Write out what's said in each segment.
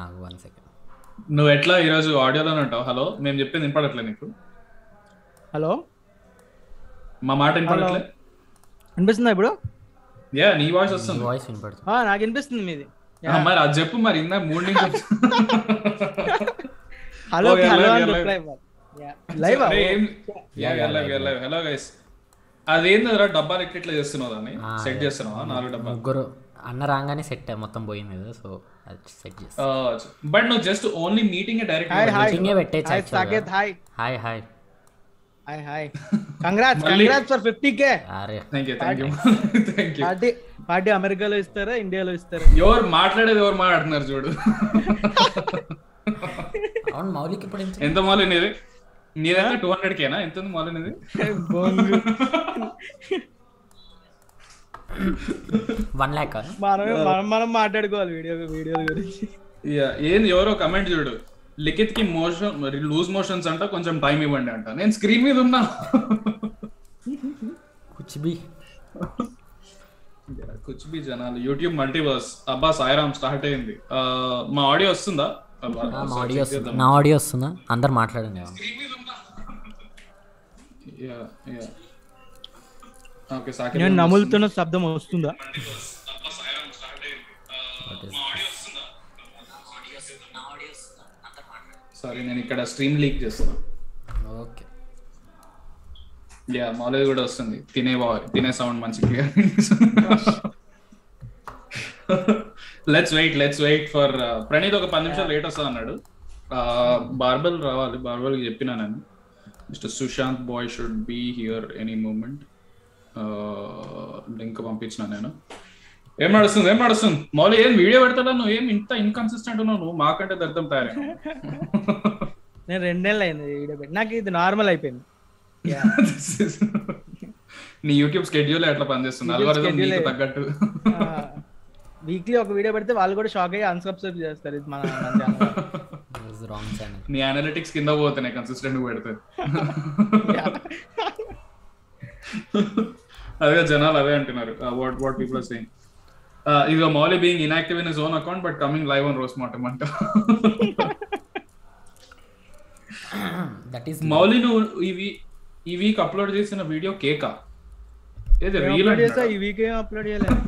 నాకు one second నువ్వు ఎట్లా ఈరోజు ఆడియోలోనే ఉంటావు? హలో మేము చెప్పింది వినపడట్లే నీకు. హలో? మా మాట వినపడట్లే? వినిపిస్తుందా ఇప్పుడు? యా నీ వాయిస్ వస్తుంది. వాయిస్ వినపడుతుంది. ఆ, నాకు వినిపిస్తుంది మీది. ఆ, మరి అది చెప్పు మరి ఇందా మూడు నుంచి హలో లైవ్ హలో గైస్ అదేందిరా డబ్బాలు ఎట్లా చేస్తున్నావు దాన్ని? సెట్ చేస్తున్నావా? నాలుగు డబ్బాలు. ముగ్గురు అన్న రాగానే సెట్ మొత్తం పోయింది కదా సో అది సెట్ చేసి బట్ నువ్వు just only meeting direct hi hi మీటింగే పెట్టేయచ్చు hi actually సాకేత్గా. Hi hi hi hi hi congrats మళ్ళీ- కంగ్రాట్స్ ఫర్ ఫిఫ్టీ కే అరే thank you thank you thank you party party అమెరికాలో ఇస్తారా ఇండియాలో ఇస్తారా? ఎవరు మాట్లాడేది ఎవరు మాట్లాడుతున్నారు చూడు. అవును మౌలికి ఇప్పుడు ఎంత ఎంత మాలు నీది? నీదైతే టూ హండ్రెడ్ కేనా ఎంత ఉంది మాలు నీది? బొంగు. వన్ ల్యాక్ మనం మనం మాట్లాడుకోవాలి వీడియో వీడియోల గురించి. ఏంది ఎవరో కమెంట్ చూడు. లిఖిత్కి మోషన్ లూజ్ మోషన్స్ అంట కొంచెం టైం ఇవ్వండి అంట. నేను స్క్రీన్ మీద ఉన్నా. కుచ్ బి కుచ్ బి జనాలు. యూట్యూబ్ మల్టీవర్స్ అబ్బా సాయిరామ్ స్టార్ట్ అయింది. ఆ, మా ఆడియో వస్తుందా? ఆడియో. నా ఆడియో వస్తుందా? అందరు మాట్లాడండి. నేను నములుతున్న శబ్దం వస్తుందా? సారీ నేను ఇక్కడ స్ట్రీమ్ లీక్ చేస్తున్నా. ఓకే. యా మాలేజ్ కూడా వస్తుంది. తినే తినే సౌండ్ మంచి clear let's wait let's wait for Praneeth ఒక పది నిమిషాలు లేట్ వస్తా అన్నాడు. బార్బల్ రావాలి బార్బల్ చెప్పినా నేను. Mister Sushanth boy should be here any moment link పంపించిన నేను. ఏం నడుస్తుంది ఏం నడుస్తుంది? మౌలి ఏం వీడియో పెడతాడా నువ్వు? ఏం ఇంత ఇన్కన్సిస్టెంట్ ఉన్నావు నువ్వు? మాకంటే దర్థం తయారు. నేను రెండేళ్ళు అయింది వీడియో పెట్టి. నాకు ఇది నార్మల్ అయిపోయింది. నీ యూట్యూబ్ స్కెడ్యూల్ ఎట్లా పనిచేస్తుంది? అల్గోరిథం నీకు. తగ్గట్టు. వీక్లీ ఒక వీడియో పెడితే వాళ్ళు కూడా షాక్ అయ్యి అన్సబ్స్క్రైబ్ చేస్తారు. ఇది మన. రాంగ్ ఛానల్ నీ అనలిటిక్స్ కింద పోతున్నాయి కన్సిస్టెంట్ పెడితే అదే జనాలు అదే అంటున్నారు. వాట్ వాట్ పీపుల్ సేయింగ్ ఇది Mouli being inactive in own account but coming live on rose మాటం అంట. దట్ ఈస్ మౌలి నువ్వు ఈ వీ- ఈ వీక్ అప్లోడ్ చేసిన వీడియో కేకా ఏది రీల్ upload చేసా ఈ వీక్ ఏం అప్లోడ్ చేయలేదు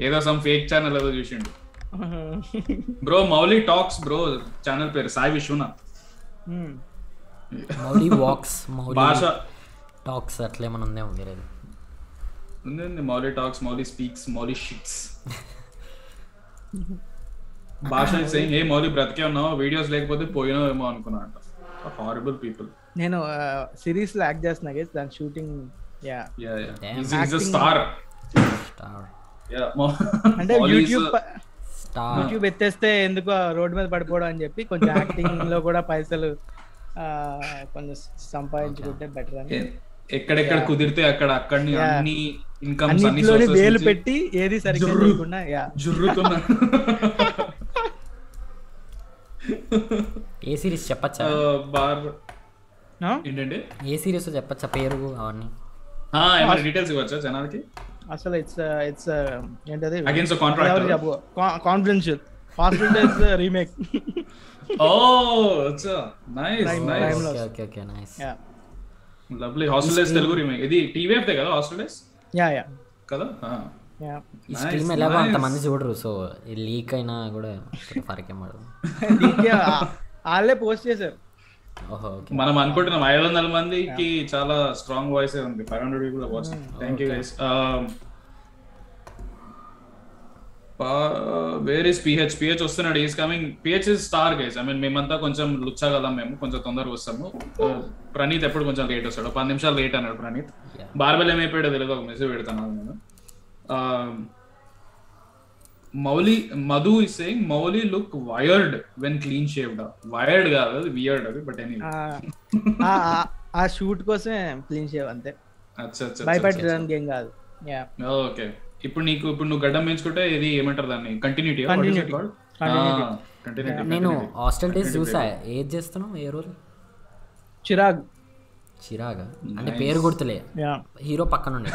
ఏదో సమ్ ఫేక్ ఛానల్ ఏదో చూసిండు. Bro Mouli talks bro channel పేరు సాయి విశ్వనాథ్. Hmm. మౌలి వాక్స్ మౌలి భాష టాక్స్ అట్లేమన్నా ఉందేమో వేరేది ఉంది ఉంది Mouli talks Mouli speaks Mouli shits భాష సేయింగ్ ఏ మౌలి బ్రతికే ఉన్నావు? వీడియోస్ లేకపోతే పోయినావేమో అనుకున్నా అంట. హారబుల్ పీపుల్ నేను సిరీస్లో యాక్ట్ చేస్తున్నా గైస్ దాని shooting yeah yeah. Is is star star yeah అంటే యూట్యూబ్ స్టార్ యూట్యూబ్ ఎత్తేస్తే ఎందుకు రోడ్డు మీద పడిపోవడం అని చెప్పి కొంచెం యాక్టింగ్లో కూడా పైసలు ఆ, కొంచెం సంపాదించుకుంటే బెటర్ అని. ఎక్కడెక్కడ కుదిరితే అక్కడ అక్కడిని. అన్ని ఇన్కమ్స్ అన్ని అన్నిట్లోని వేలు పెట్టి ఏది సరిగ్గా యా. జుర్రుతున్నా. ఏ సిరీస్ చెప్పచ్చా? బార్ ఆ? ఏంటంటే ఏ సిరీస్ చెప్పచ్చా? పేరు అవన్నీ. డీటెయిల్స్ ఇవ్వచ్చా జనాలకి? అసలు ఇట్స్ ఇట్స్ ఏంటది? అగేన్స్ కాంట్రాక్ట్ చెప్పు? Confidential hospital is remake oh అచ్చా. Nice nice. Okay okay okay nice yeah lovely hostel days Telugu remake ఇది టీవీఎఫ్ దే కదా హాస్టల్ డేస్ యా యా. కదా? ఈ స్ట్రీమ్ ఎలాగో. అంతమంది చూడరు సో లీక్ అయినా కూడా ఫరకే వాళ్ళే పోస్ట్ చేశారు. మనం అనుకుంటున్నాం ఐదు వందల మందికి చాలా స్ట్రాంగ్ వాయిస్ ఉంది. Five hundred people watch thank you guys where is PH PH వస్తున్నాడు is coming PH is star guys I mean మేమంతా కొంచెం లుచ్చగలం మేము కొంచెం తొందరగా వస్తాము. ప్రణీత్ ఎప్పుడు కొంచెం లేట్ వస్తాడు. పది నిమిషాలు లేట్ అన్నాడు ప్రణీత్. బార్బెల్ ఏమైపోయాడో తెలియదు ఒక మెసేజ్ పెడతాను నేను. Mouli Madhu is saying Mouli look weird when clean shaved weird కాదు అది వియర్డ్ అది బట్ ఎనీ ఆ- షూట్ కోసమే క్లీన్ షేవ్ అంతే. అచ్చా అచ్చా భయపెట్టడానికి ఏం కాదు. Yeah okay. ఇప్పుడు నీకు ఇప్పుడు నువ్వు గడ్డం పెంచుకుంటే ఇది ఏమంటారు దాన్ని? కంటిన్యూటీ. Continuity. కంటిన్యూటీ నేను హాస్టల్ డేస్ చూసా. ఏది చేస్తున్నావు? ఏ రోజు? చిరాగ్. చిరాగా? అంటే పేరు గుర్తులే. యా హీరో పక్కన ఉండే.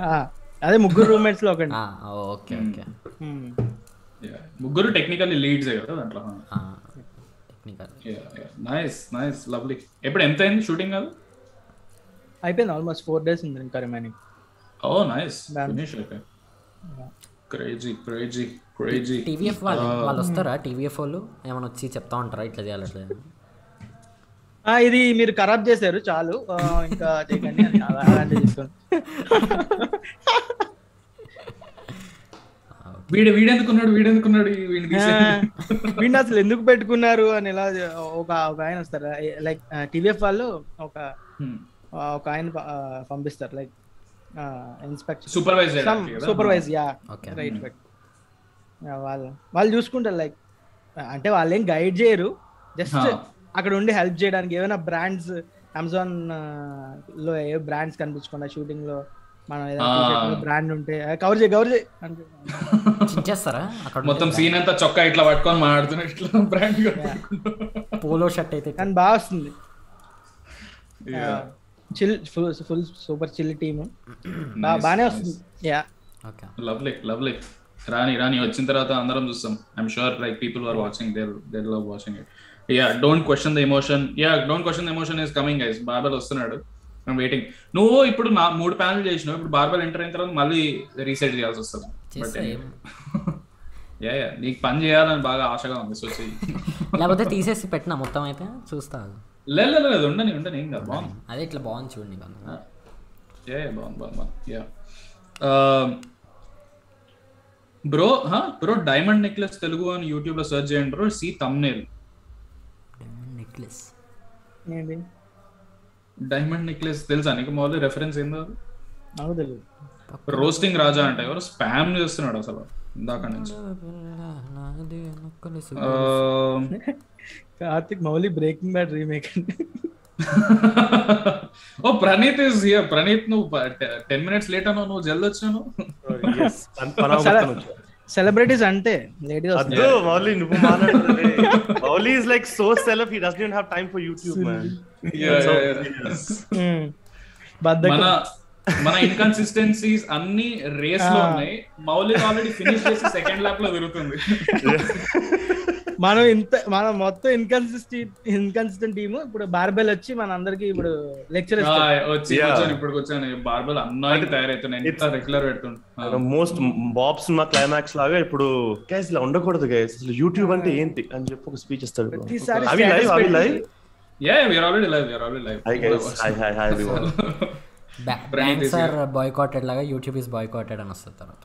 ఆ, అదే ముగ్గురు రూమ్మేట్స్లో ఒకటి. Okay okay Yeah. ముగ్గురు టెక్నికల్లీ లీడ్స్ కదా దాంట్లో? టెక్నికల్ నైస్ నైస్ లవ్లీ ఎప్పుడు ఎంత అయింది షూటింగ్ కాదు? అయిపోయింది ఆల్మోస్ట్ ఫోర్ డేస్ ఉంది ఇంకా రిమైనింగ్ ఓ నైస్ ఫినిష్ అయిపోయి క్రేజీ క్రేజీ క్రేజీ టీవీఎఫ్ వాళ్ళు వాళ్ళు వస్తారా? టీవీఎఫ్ వాళ్ళు? ఏమైనా వచ్చి చెప్తా ఉంటారా? ఇట్లా చేయాలి అట్లా? ఇది మీరు ఖరాబ్ చేశారు చాలు. ఇంకా చేయకండి అలాంటివి తీసుకోండి వీడు వీడెందుకున్నాడు? వీడెందుకున్నాడు వీడిని అసలు ఎందుకు పెట్టుకున్నారు అని ఇలా ఒక ఒక ఆయన వస్తారు. లైక్ టీవీఎఫ్ వాళ్ళు ఒక Hmm. ఒక ఆయన పంపిస్తారు. లైక్ ఇన్స్పెక్షన్ సూపర్వైజ్ చేయడానికి కదా? Supervise yeah. రైట్ రైట్ వాళ్ళు వాళ్ళు చూసుకుంటారు లైక్ అంటే వాళ్ళు ఏం గైడ్ చేయరు జస్ట్. అక్కడ ఉండి హెల్ప్ చేయడానికి ఏమైనా బ్రాండ్స్ అమెజాన్లో ఏ బ్రాండ్స్ కనిపించకుండా షూటింగ్లో మనం Ah. ఏదైనా బ్రాండ్ ఉంటే కవర్ చేయి కవర్ చేయి. అంటే చించేస్తారా అక్కడ మొత్తం సీన్ అంతా చొక్కా ఇట్లా పట్టుకొని మాడుతున్నా ఇట్లా బ్రాండ్ పోలో షర్ట్ అయితే కానీ బాగా వస్తుంది. Chill full full super chill team బాగానే వస్తుంది. యా ఓకే లవ్లీ లవ్లీ రాని రాని వచ్చిన తర్వాత అందరం చూస్తాం. I'm sure like people are watching they're they're love watching it yeah don't question the emotion yeah don't question the emotion is coming guys బార్బల్ వస్తున్నాడు. I'm waiting నువ్వు ఇప్పుడు నా మూడు ప్యానల్ చేసినావు. ఇప్పుడు బార్బల్ ఎంటర్ అయిన తర్వాత మళ్ళీ రీసెట్ చేయాల్సి వస్తుంది. బట్ యా యా నీకు పని చేయాలని బాగా ఆశగా ఉంది సో లేకపోతే తీసేసి పెట్టినా మొత్తం అయితే? చూస్తా. లేదు లేదు, లేదు ఉండని ఉండని ఏం కాదు బాగుంది. అదే ఇట్లా బాగుంది చూడండి యా బాగుంది బాగుంది బాగుంది. Yeah bro bro diamond necklace Telugu అని యూట్యూబ్లో సెర్చ్ చేయండి బ్రో సి తమ్నేల్. నెక్లెస్. ఏంటి? డైమండ్ నెక్లెస్ తెలుసా నీకు? మామూలు రెఫరెన్స్ ఏందో నాకు తెలియదు రోస్టింగ్ రాజా అంటే ఎవరు స్పామ్ చేస్తున్నాడు అసలు ఇందాక నుంచి. ఆ, Karthik Mouli breaking bad remake oh Praneeth is here Praneeth నువ్వు టెన్ మినిట్స్ లేట్ అన్నావు. నువ్వు జల్ది వచ్చాను. సెలబ్రిటీస్ అంటే లేడీ వస్తుంది. అద్దు మౌలి నువ్వు Mouli is like so self he does not have time for YouTube man. మన మన ఇన్కన్సిస్టెన్సీస్ అన్ని రేస్లో. ఉన్నాయి. మౌలిక్ ఆల్రెడీ ఫినిష్ చేసి సెకండ్ ల్యాప్లో తిరుగుతుంది. మనం ఇంత మనం మొత్తం ఇన్కన్సిస్టెంట్ ఇన్కన్సిస్టెంట్ టీమ్ ఇప్పుడు బార్బెల్ వచ్చి మన అందరికి ఇప్పుడు లెక్చర్ వచ్చి ఇప్పుడు వచ్చాను బార్బల్ అన్నది తయారైతున్నాయి ఎంత రెగ్యులర్ పెడుతుంటా మోస్ట్ బాబ్ సినిమా క్లైమాక్స్ లాగా ఇప్పుడు గైస్ ఇలా ఉండకూడదు గైస్ అసలు యూట్యూబ్ అంటే ఏంటి? అని చెప్పి ఒక స్పీచ్ ఇస్తాడు. అవి లైవ్ అవి live yeah already live we're already live hi guys hi hi hi everyone Pranit is dancer boycotted లాగా యూట్యూబ్ ఇస్ బాయ్కాటెడ్ అని వస్తుంది తర్వాత.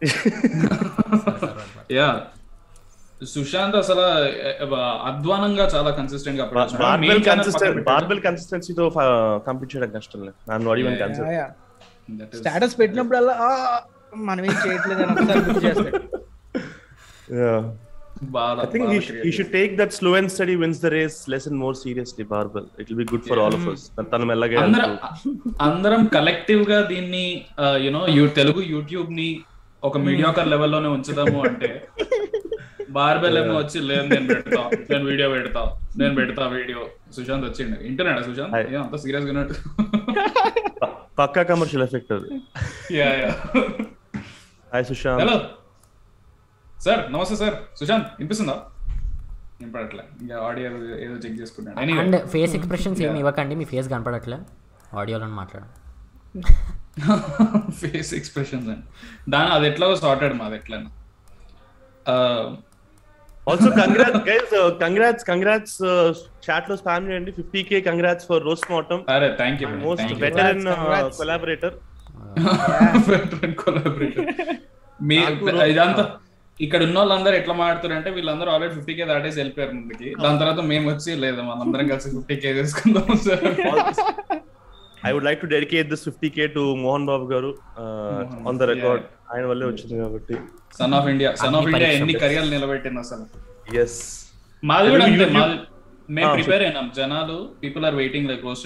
యా సుశాంత్ అసలు అధ్వానంగా చాలా కన్సిస్టెంట్గా. Barbell consistent. బార్బెల్ కన్సిస్టెన్సీతో కంప్లీట్ చేయడం కష్టం నన్ను That is- స్టేటస్ పెట్టినప్పుడల్లా "ఆ, మనం ఏం చేయట్లేదు అని ఒకసారి గుర్తు చేస్తాడు I think he, create he should take that slow and steady wins the race lesson more seriously, Barbell. It will be good for all of us. తను మెల్లగా అందరం అందరం కలెక్టివ్గా దీన్ని యునో తెలుగు యూట్యూబ్ని ఒక మీడియాకర్ లెవెల్లోనే ఉంచుదాము అంటే బార్బెల్ ఏమో వచ్చి లేదు నేను పెడతా నేను వీడియో పెడతా నేను పెడతా వీడియో. సుశాంత్ వచ్చిండు. వింటున్నాడా సుశాంత్? అంత సీరియస్గా పక్కా కమర్షియల్ ఎఫెక్ట్ అది. Yeah yeah hi Sushanth. Hello sir నమస్తే సార్ సుశాంత్ వినిపిస్తుందా? వినపడట్లే. ఇంకా ఆడియో ఏదో చెక్ చేసుకుంటాను. అండ్ ఫేస్ ఎక్స్ప్రెషన్స్ ఏమి ఇవ్వకండి మీ ఫేస్ కనపడట్లే. ఆడియోలో మాట్లాడు. ఫేస్ ఎక్స్ప్రెషన్స్ అండి దాని అది ఎట్లాగో సార్టెడ్ మాది ఎట్లైనా. Also congrats guys congrats congrats చాట్లో స్పామ్ చేయండి fifty K congrats for roast మోటం అరే thank you most veteran Congrats. Collaborator మీ ఇదంతా ఇక్కడ ఉన్న వాళ్ళందరూ ఎట్లా మాడుతారు అంటే వీళ్ళందరూ ఆల్రెడీ ఫిఫ్టీ కే దాటేసి వెళ్ళిపోయారు ముందుకి దాని తర్వాత మేము వచ్చి లేదు మనందరం కలిసి ఫిఫ్టీ కే తీసుకుందాం sir I would like to dedicate this fifty K to Mohan Babu garu on the record ఆయన వల్లే వచ్చింది కాబట్టి. Son of India Son of India. ఎన్ని కరియర్లు నిలబెట్టింది అసలు? ఎస్ మాది కూడా అంతే మాది మేము Ah, ప్రిపేర్ అయినాం. జనాలు people are waiting like roast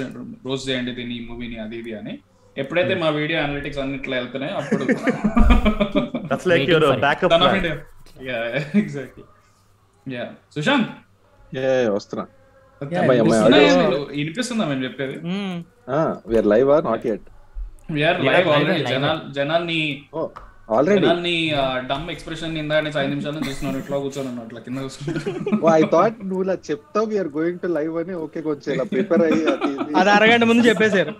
roast చేయండి దీన్ని ఈ మూవీని అది ఇది అని. ఎప్పుడైతే మా వీడియో అనలిటిక్స్ అన్నిట్లో వెళ్తున్నాయి అప్పుడు that's like your. Backup Son of India yeah exactly yeah Sushanth వస్తున్నా. వినిపిస్తుందా మేము చెప్పేది? Live or not live already live. జనాల్ జనాల్ని ఓ ఆల్రెడీ డమ్ ఎక్స్ప్రెషన్ ఇందా నుంచి ఐదు నిమిషాలు చూస్తున్నాను ఇట్లా కూర్చొని ఉన్నాను అట్లా కింద ఐ థాట్ నువ్వు ఇలా చెప్తావు వీఆర్ గోయింగ్ టు లైవ్ అని. ఓకే కొంచెం ఇలా ప్రిపేర్ అయ్యి అది అరగంట ముందు చెప్పేశారు.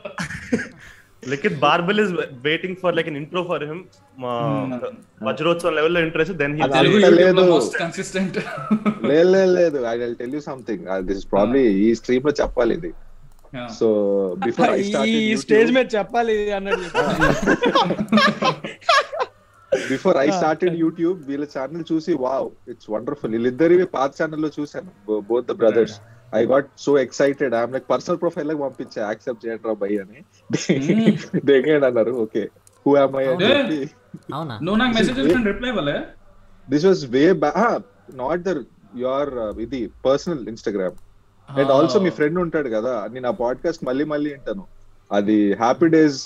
Likhith barbell is waiting for like intro for him మా వజ్రోత్సవం లెవెల్లో ఇంట్రెస్ట్ దెన్ హీ లేదు. మోస్ట్ కన్సిస్టెంట్ లేదు లేదు లేదు. I will tell you something this probably ఈ స్ట్రీమ్లో చెప్పాలి ఇది. సో బిఫోర్ ఐ ఈ స్టేజ్ మీద చెప్పాలి అన్నట్టు బిఫోర్ ఐ స్టార్టెడ్ యూట్యూబ్ వీళ్ళ ఛానల్ చూసి వావ్ ఇట్స్ వండర్ఫుల్ వీళ్ళిద్దరివి పాత ఛానల్లో చూసాను both the brothers I got so excited I'm like personal profile లాగా పంపించా యాక్సెప్ట్ చేయండి రా బై అని. దెంగేయండి అన్నారు ఓకే హూ ఆమ్ ఐ అని. చెప్పి. నువ్వు నాకు మెసేజ్ రిప్లై ఇవ్వలే? This was way back not there your ఇది పర్సనల్ ఇన్స్టాగ్రామ్ అండ్ ఆల్సో మీ ఫ్రెండ్ ఉంటాడు కదా నేను ఆ పాడ్కాస్ట్ మళ్ళీ మళ్ళీ వింటాను. అది హ్యాపీ డేస్.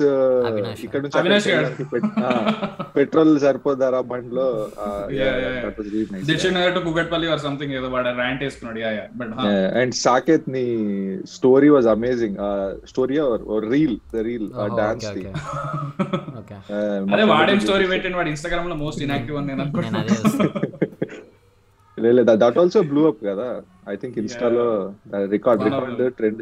ఇక్కడ నుంచి పెట్రోల్ సరిపోదారా బండిలో? Yeah, yeah, yeah. Dilsukhnagar to Kukatpally or something ఏదో వాడు ర్యాంట్ వేసుకున్నాడు. Yeah yeah but and Saketh నీ story was amazing story reel reel dance the okay అదే వాడేం స్టోరీ పెట్టిండు వాడు ఇన్స్టాగ్రామ్లో మోస్ట్ ఇన్యాక్టివ్ అని నేను నేను అనుకుంటున్నాను. లేదు దట్ ఆల్సో బ్లూ అప్ కదా. ఐ థింక్ ఇన్స్టాలో రికార్డ్ రికార్డ్. ట్రెండ్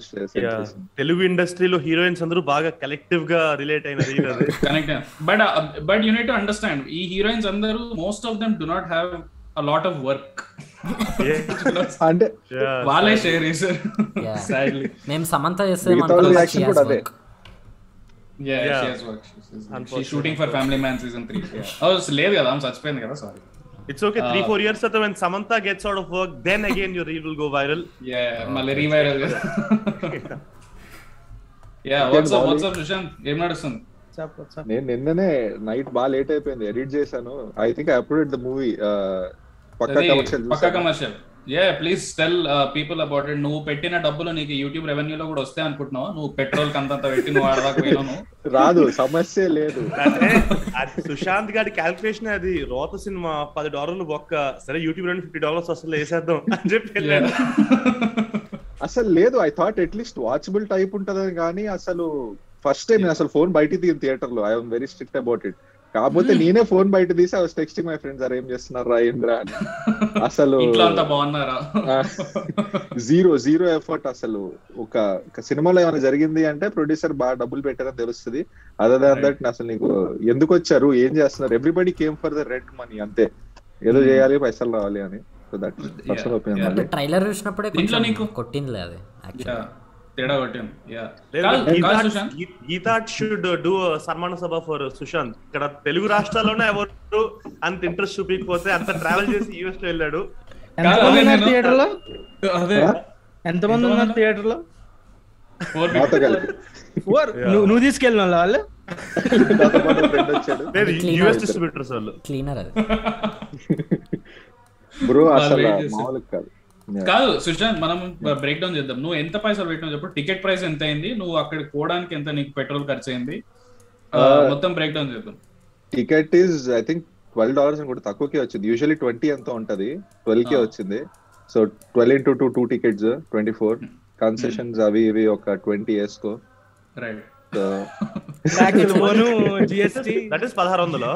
తెలుగు ఇండస్ట్రీలో హీరోయిన్స్ అందరూ బాగా కలెక్టివ్గా రిలేట్ అయిన reel అది. Connect but but you to understand ఈ హీరోయిన్స్ అందరూ most of them do not have a lot of work అంటే. వాళ్ళే షేర్ చేశారు. మేము సమంత చేస్తే Family Man season three. Yeah. Oh, లేదు కదా చచ్చిపోయింది కదా sorry it's okay three four years తర్వాత when Samantha gets out of work then again your reel will go viral. Yeah మళ్ళీ రీవైరల్ కదా యా what's up what's up Sushant ఏం నడుస్తుంది. నేను నిన్ననే నైట్ బాగా లేట్ అయిపోయింది ఎడిట్ చేశాను. I think I upload the movie Pakka commercial Pakka commercial yeah please tell people about it నువ్వు పెట్టిన డబ్బులు నీకు యూట్యూబ్ రెవెన్యూలో కూడా వస్తాయి అనుకుంటున్నావు? నువ్వు పెట్రోల్ కంతంత పెట్టి నువ్వు ఆడదాకా పోయినావు. రాదు సమస్య లేదు. సుశాంత్ గారి క్యాల్కులేషన్ అది. రోత సినిమా పది డాలర్లు బొక్క. సరే యూట్యూబ్లో ఫిఫ్టీ డాలర్స్ వస్తుంది వేసేద్దాం అని చెప్పి. అసలు లేదు I thought at least watchable type ఉంటదని కానీ అసలు ఫస్ట్ టైం నేను అసలు ఫోన్ బయట తీయను థియేటర్లో. I'm very strict about it కాకపోతే నేనే ఫోన్ బయట తీసి I was texting my friends అరే ఏం చేస్తున్నారు రా ఏంద్రా అని అసలు జీరో జీరో ఎఫర్ట్ అసలు. ఒక ఒక సినిమాలో ఏమైనా జరిగింది అంటే ప్రొడ్యూసర్ బాగా డబ్బులు పెట్టారని తెలుస్తుంది. అదర్ దాన్ దట్ అసలు నీకు ఎందుకు వచ్చారు ఏం చేస్తున్నారు? Everybody came for the red money అంతే. ఏదో చేయాలి పైసలు రావాలి అని. So that personal Yeah. Opinion అంటే ట్రైలర్ చూసినప్పుడే కొంచెం కొట్టింది అది యాక్చువల్లీ Yeah. తేడా గీతా- గీతా షుడ్ డూ సన్మాన సభ ఫర్ సుశాంత్. ఇక్కడ తెలుగు రాష్ట్రాల్లోనే ఎవరు అంత ఇంట్రెస్ట్ చూపించకపోతే అంత ట్రావెల్ చేసి యూఎస్లో వెళ్ళాడు. థియేటర్లో? అదే. ఎంతమంది ఉన్నారు థియేటర్లో? నువ్వు తీసుకెళ్ళిన వాళ్ళు యూఎస్. డిస్ట్రిబ్యూటర్స్ క్లీనర్ అది బ్రో అసలు. మామూలు కాదు. కాదు సుశాంత్ మనం బ్రేక్ డౌన్ చేద్దాం. నువ్వు ఎంత పైసలు పెట్టినావు చెప్పు. టికెట్ ప్రైస్ ఎంత అయింది? నువ్వు అక్కడికి పోవడానికి ఎంత నీకు పెట్రోల్ ఖర్చు అయింది Uh, మొత్తం బ్రేక్ డౌన్ చేద్దాం. Ticket is I think twelve dollars కూడా తక్కువకే వచ్చింది. యూజువల్లీ ట్వంటీ ఎంత ఉంటది. ట్వెల్వ్ కే Ah. వచ్చింది. So twelve into two two tickets twenty four concessions అవి ఇవి ఒక ట్వంటీ వేసుకో. ఈస్ పదహారు వందలు.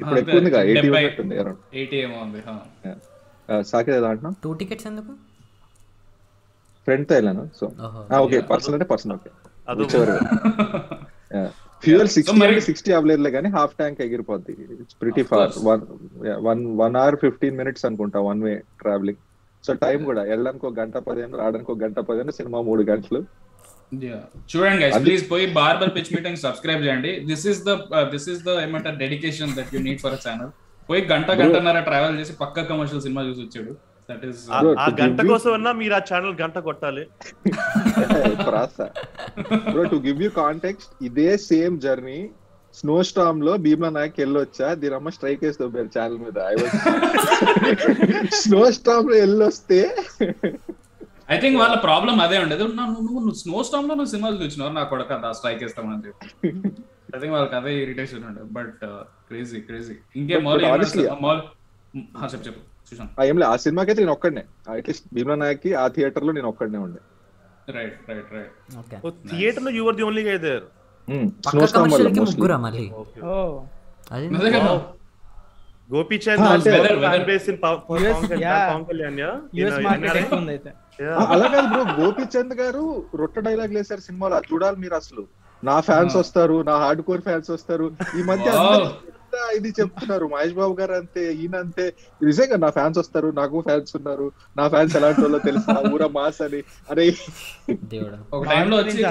ఇప్పుడు ఎక్కువ ఉంది ఎయిటీ ఉంది హా. సాకే ఏదో అంటున్నా టూ టికెట్స్ ఎందుకు? ఫ్రెండ్తో వెళ్ళాను సో. ఓకే పర్సన్ అంటే పర్సన్ ఓకే. ఫ్యూయల్ సిక్స్టీ అంటే సిక్స్టీ అవ్వలేదులే కానీ half tank ఎగిరిపోద్ది. It's pretty far. One one one hour fifteen minutes అనుకుంటా one way travelling so time కూడా వెళ్ళడానికి ఒక గంట పదిహేను రావడానికి ఒక గంట పదిహేను సినిమా మూడు గంటలు. చూడండి గైస్ ప్లీజ్ పోయి బార్బర్ పిచ్ మీటింగ్ సబ్స్క్రైబ్ చేయండి. This is the this is the ఏమంటారు dedication that you need for a channel పోయి గంట గంటన్నర ట్రావెల్ చేసి పక్క కమర్షియల్ సినిమా చూసి వచ్చాడు. ఆ- గంట కోసం అన్నా మీరు ఆ ఛానల్ గంట కొట్టాలి. ప్రాస bro to give you context ఇదే సేమ్ జర్నీ స్నో స్టామ్లో భీమా నాయక్ వెళ్ళొచ్చా? దీనమ్మ స్ట్రైక్ వేసి దొబ్బారు ఛానల్ మీద. ఐ స్నో స్టామ్లో వెళ్ళొస్తే ఐ థింక్ వాళ్ళ ప్రాబ్లం అదే ఉండేది. నువ్వు నువ్వు నువ్వు స్నో స్టామ్లో నువ్వు సినిమాలు చూసినావు నా కొడక అంత స్ట్రైక్ ఇస్తామని చెప్పి. ఐ థింక్ వాళ్ళకి అదే ఇరిటేషన్ ఉండే బట్ క్రేజీ క్రేజీ ఇంకే మౌలి మౌలి చెప్పు చెప్పు సుశాంత్ ఏం లేదు ఆ సినిమాకి అయితే నేను ఒక్కడనే. అట్లీస్ట్ భీమా నాయక్కి ఆ థియేటర్లో నేను ఒక్కడనే ఉండే. Right right right okay. థియేటర్లో your the only guy there పక్క కమర్షియల్కి ముగ్గురా మళ్ళీ? ఓ. అది గోపీచంద్ అలా కాదు బ్రో గోపీచంద్ గారు రొట్ట డైలాగ్ వేశారు సినిమాలో. చూడాలి మీరు అసలు. నా ఫ్యాన్స్ వస్తారు నా హార్డ్ కోర్ ఫ్యాన్స్ వస్తారు. ఈ మధ్య ఇది చెప్తున్నారు మహేష్ బాబు గారు అంతే ఈయన అంతే. నిజంగా నా ఫ్యాన్స్ వస్తారు నాకు ఫ్యాన్స్ ఉన్నారు. నా ఫ్యాన్స్ ఎలాంటి వాళ్ళో తెలుసు? నా ఊర మాస్ అని. అరే. ఒక టైంలో వచ్చి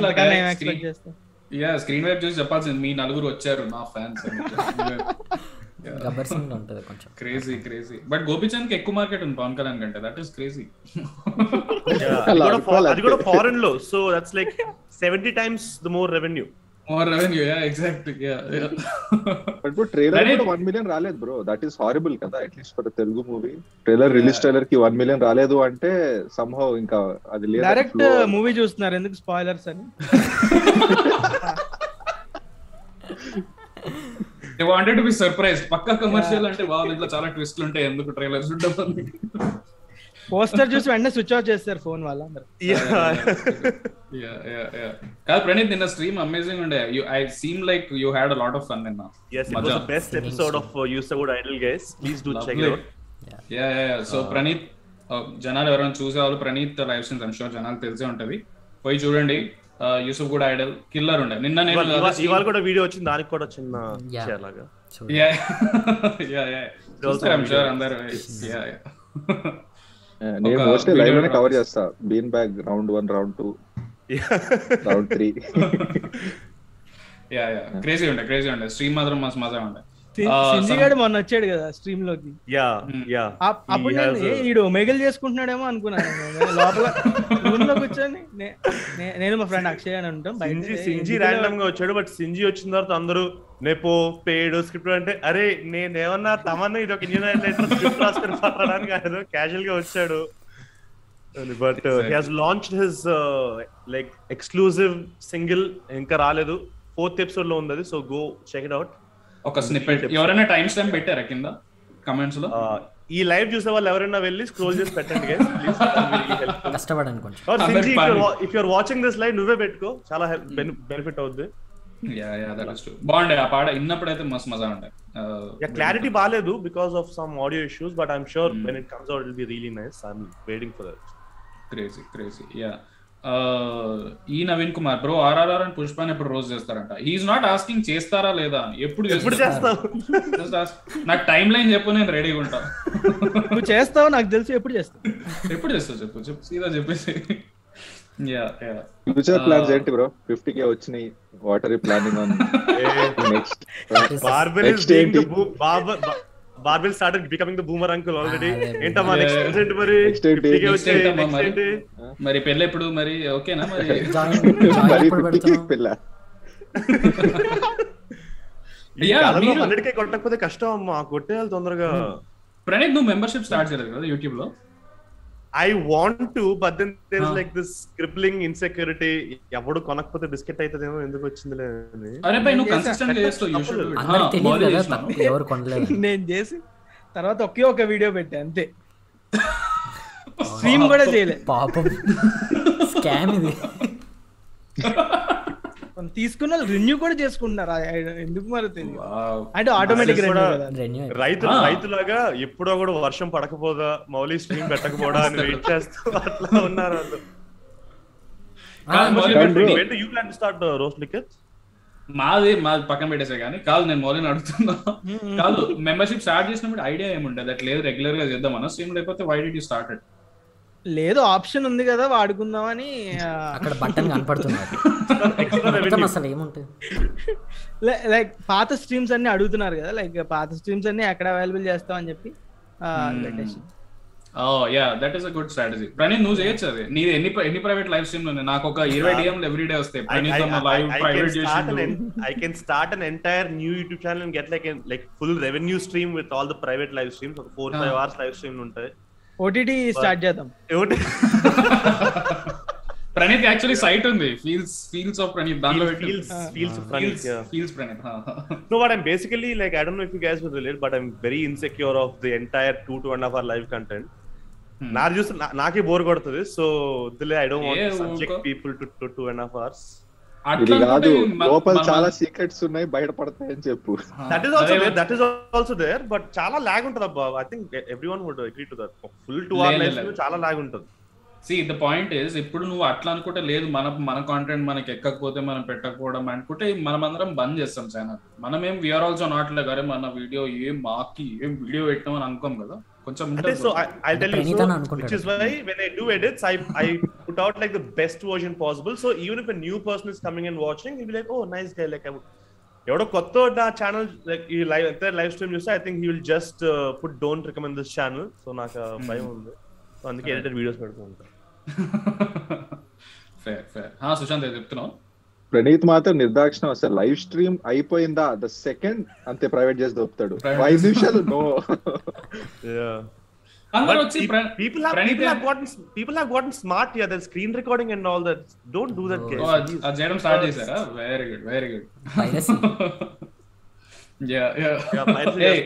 యా స్క్రీన్ వైపు చూసి చెప్పాల్సింది మీ నలుగురు వచ్చారు నా ఫ్యాన్స్ గబ్బర్ సింగ్ ఉంటది కొంచెం. క్రేజీ క్రేజీ బట్ గోపిచంద్కి ఎక్కువ మార్కెట్ ఉంది పవన్ కళ్యాణ్ కంటే. దట్ ఈస్ క్రేజీ అది కూడా. ఫారెన్లో. So that's like seventy times the more revenue more revenue yeah exact yeah but ఇప్పుడు ట్రైలర్ Right. కూడా వన్ మిలియన్ రాలేదు బ్రో దట్ ఈస్ హారిబుల్ కదా at least for Telugu movie trailer release ట్రైలర్కి one million రాలేదు అంటే somehow ఇంకా అది లేదు direct movie చూస్తున్నారు ఎందుకు స్పాయిలర్స్ అని? They wanted to be surprise Pakka commercial అంటే వా దీంట్లో చాలా ట్విస్ట్లు ఉంటాయి ఎందుకు ట్రైలర్స్ ఉంటుంది పోస్టర్ చూసి వెంటనే స్విచ్ ఆఫ్ చేస్తారు ఫోన్ వాళ్ళందరూ. యా యా యా కాదు ప్రణీత్ నిన్న స్ట్రీమ్ అమేజింగ్ ఉండే. You I seem like you had a lot of fun నిన్న. Yes it was the best episode of use good idol guys please do check it out yeah yeah so Praneeth uh, జనాలు ఎవరైనా చూసే వాళ్ళు Praneeth live streams I'm sure జనాలు తెలిసే ఉంటది. పోయి చూడండి యూసుఫ్ కూడా ఐడల్ కిల్లర్ ఉండే. నిన్న నేను ఇవాళ కూడా వీడియో వచ్చింది దానికి కూడా చిన్న Yeah. share లాగా. చూడు. యా యా యా చూస్తారు ఐమ్ షూర్ అందరు. యా యా నేను మోస్ట్లీ లైవ్లోనే కవర్ చేస్తా. Bean bag round one round two round three yeah yeah crazy ఉండే క్రేజీ ఉండే. స్ట్రీమ్ మాత్రం మస్తు మజా ఉండే. సింజీ some- గారు మొన్న వచ్చాడు కదా స్ట్రీమ్లోకి. యా. యా. అప్- అప్పుడు నేను ఈడు మెగల్ చేసుకుంటున్నాడేమో అనుకున్నాను నేను. లోపల రూమ్లో కూర్చొని నేను మా ఫ్రెండ్ అక్షయ్ అని ఉంటాం సింజీ సింజీ ర్యాండమ్గా వచ్చాడు బట్ సింజీ వచ్చిన తర్వాత అందరూ నెపో పేడ్ స్క్రిప్ట్ అంటే అరే నేనేమన్నా తమన్నా ఇది ఒక ఇండియన్ లెటర్ స్క్రిప్ట్ రాసుకొని పట్టడానికి కాదు క్యాజువల్గా వచ్చాడు. But he has launch his like exclusive single ఇంకా రాలేదు. ఫోర్త్ ఎపిసోడ్లో ఉంది అది so go check it out ఒక స్నిప్పెట్ ఎవరైనా టైం స్టాంప్ పెట్టారా కింద? కమెంట్స్లో? ఈ లైవ్ చూసే వాళ్ళు ఎవరైనా వెళ్ళి స్క్రోల్ చేసి పెట్టండి. కష్టపడండి కొంచెం. If you're watching this live నువ్వే పెట్టుకో. చాలా బెనిఫిట్ అవుద్ది. Yeah yeah that is true బాగుండే ఆ పాట. విన్నప్పుడైతే మస్తు మజా ఉండే Yeah, clarity బాగాలేదు because of some audio issues, but I'm sure when it comes out, it'll be really nice. I'm waiting for that. Crazy crazy yeah ఈ Naveen Kumar bro RRR అని పుష్పాన్ని ఎప్పుడు రోజు చేస్తారంట? హీఈస్ నాట్ ఆస్కింగ్ చేస్తారా లేదా ఎప్పుడు ఎప్పుడు? చేస్తావు. నాకు టైం లైన్ చెప్పు నేను రెడీగా ఉంటా. నువ్వు చేస్తావు నాకు తెలుసు ఎప్పుడు చేస్తావు? ఎప్పుడు చేస్తావు చెప్పు చెప్పు సీదా చెప్పేసి. యా యా ఫ్యూచర్ ప్లాన్స్ ఏంటి బ్రో? ఫిఫ్టీ కే వచ్చినాయి what are you planning on next the becoming the boomer uncle already. Ah, అదే. ఏంటమ్మా. నెక్స్ట్ ప్రెసెంట్ మరి Next ఏంటి? 50K Next వచ్చాయి, ఏంటమ్మా next మరి? మరి పెళ్ళి ఎప్పుడు మరి ఓకేనా మరి జాయిన్ మరి జాయిన్ ఎప్పుడు ఫిఫ్టీ కే పెడుతున్నావు పిల్ల ఈ Yeah, కాలంలో మీరు- 100K కొట్టకపోతే కష్టం అమ్మా కొట్టేయాలి తొందరగా ప్రణీత్ నువ్వు మెంబర్షిప్ స్టార్ట్ చేయలేదు కదా యూట్యూబ్లో I want to but then there is. Like this crippling insecurity ఎవడు కొనకపోతే బిస్కెట్ అవుతుందేమో ఎందుకు వచ్చిందిలే అని. అరే పై నువ్వు. కన్సిస్టెంట్ చేస్తావు యూ షుడ్ అందరికి తెలియదు కదా ఎవరు కొనలేదు. నేను చేసి తర్వాత ఒకే ఒక వీడియో పెట్టా అంతే. స్ట్రీమ్ కూడా చేయలే. పాపం. స్కామ్ ఇది. కొంత తీసుకున్న రెన్యూ కూడా చేసుకుంటున్నారు. ఎందుకు మరి తెలియదు. అంటే ఆటోమేటిక్ రైతు. రైతులాగా ఎప్పుడో కూడా వర్షం పడకపోదా మౌలి స్ట్రీమ్ పెట్టకపోడా అని వెయిట్ చేస్తూ అట్లా ఉన్నారు వాళ్ళు మౌలి uh? మాది మాది పక్కన పెట్టేసే కానీ కాదు నేను మౌలిని అడుగుతున్నా. కాదు మెంబర్షిప్ స్టార్ట్ చేసినప్పుడు ఐడియా ఏముండదు. అట్లా లేదు రెగ్యులర్గా చేద్దామన్నా స్ట్రీమ్ లేకపోతే వై డి యూ స్టార్టెడ్ లేదు ఆప్షన్ ఉంది కదా వాడుకుందామని అక్కడ బట్టన్ revenue. అసలు ఏముంటుంది లైక్ పాత స్ట్రీమ్స్ అన్ని అడుగుతున్నారు కదా లైక్ పాత స్ట్రీమ్స్ అన్ని ఎక్కడ అవైలబుల్ చేస్తాం అని చెప్పి ఓ yeah that is a good strategy Praneeth నువ్వు చేయొచ్చు అది. నీది ఎన్ని ఎన్ని ప్రైవేట్ లైవ్ స్ట్రీమ్ ఉన్నాయి? నాకు ఒక ఇరవై డిఎంలు ఎవ్రీ డే వస్తాయి. Praneeth live private entire new YouTube channel and get like a like full revenue stream with all the private live streams. ఒక four five Ah. hours live stream ఉంటాయి. OTT start చేద్దాం? Praneeth actually site ఉంది feels feels of Praneeth దానిలో Feels feels funny. Yeah. Feels Praneeth No, but I'm basically like I don't know if you guys will relate, but I'm very insecure of the entire two two and a half hour live content. నాకు చూస్తే నా- నాకే bore కొడుతుంది so I don't want subject ఊరుకో. People to to two and half hours ఇది కాదు. లోపల చాలా సీక్రెట్స్ ఉన్నాయి బయటపడతాయని చెప్పు. That is also that is also there but చాలా లాగ్ ఉంటుంది అబ్బా. I think everyone would agree to that full two hour లేదు, లైఫ్. చాలా లాగ్ ఉంటుంది. సి ద పాయింట్ ఇస్ ఇప్పుడు నువ్వు అట్లా అనుకుంటే లేదు మన మన కాంటెంట్ మనకి ఎక్కకపోతే మనం పెట్టకపోవడం అనుకుంటే మనం అందరం బంద్ చేస్తాం ఛానల్ మనం ఏం విఆర్ ఆల్సో నాట్ లైక్ అరే మన వీడియో ఏం మాకి ఏం వీడియో పెట్టాం అని అనుకోం కదా. కొంచెం అంటే ఉంటుంది సో కదా. I tell you Praneeth so అని అనుకుంటాడు. Which is why when I do edits I I put out like the best version possible so even if a new person is coming and watching like oh nice guy like ఎవడో కొత్త నా ఛానల్ like ఈ live ఎంత live stream చూస్తే I think will just put don't recommend this channel so నాకు ఆ భయం ఉంది. సో అందుకే ఎడిటెడ్ వీడియోస్ పెడుతూ ఉంటాను ఫేర్ ఫేర్ సుశాంత్ చెప్తున్నావు ప్రణీత్ మాత్రం నిర్దాక్షిణం అసలు లైవ్ స్ట్రీమ్ అయిపోయిందా ద సెకండ్ అంతే ప్రైవేట్ చేసి దొప్పుతాడు Private. ఐదు నిమిషాలు no people have Praneeth people have gotten people have gotten smart here. There's screen recording and all that. Don't do that, Oh, guys. Start చేశారా very good very good Piracy. Yeah yeah Yeah, piracy Hey.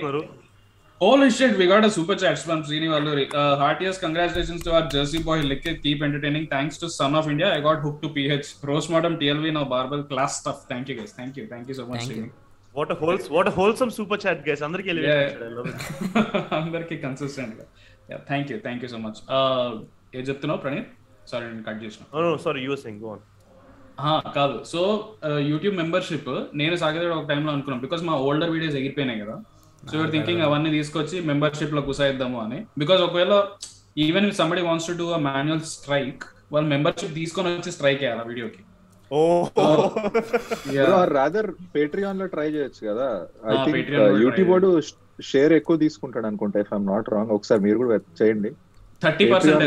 Whole state record super chats from Srini Valluri heartiest congratulations to our Jersey boy like keep entertaining thanks to son of India I got hook to PH rose modem TLV no verbal class stuff thank you guys thank you thank you so much Srini what holes what wholesome super chat guys అందరికి అందరికీ కన్సిస్టెంట్గా thank you thank you so much ఏం చెప్తున్నావు Praneeth? Sorry నేను cut చేసిన. Sorry US కాదు. So YouTube membership నేను సాగర్ ఒక టైంలో అనుకున్నాను బికాస్ మా ఓల్డర్ వీడియోస్ ఎగిరిపోయినాయి కదా. సో యూర్ థింకింగ్ అవన్నీ తీసుకొచ్చి మెంబర్షిప్లో కుసాయిద్దాము అని. బికాస్ ఒకవేళ even if somebody wants to do a manual strike వాళ్ళు మెంబర్షిప్ తీసుకొని వచ్చి స్ట్రైక్ అయ్యాలి వీడియోకి. Oh. రాదర్ పేట్రియాన్లో ట్రై చేయొచ్చు కదా. ఐ థింక్ యూట్యూబ్ వాడు షేర్ ఎక్కువ తీసుకుంటాడు అనుకుంటా ఇఫ్ ఐఎమ్ నాట్ రాంగ్ ఒకసారి మీరు కూడా చేయండి. Thirty percent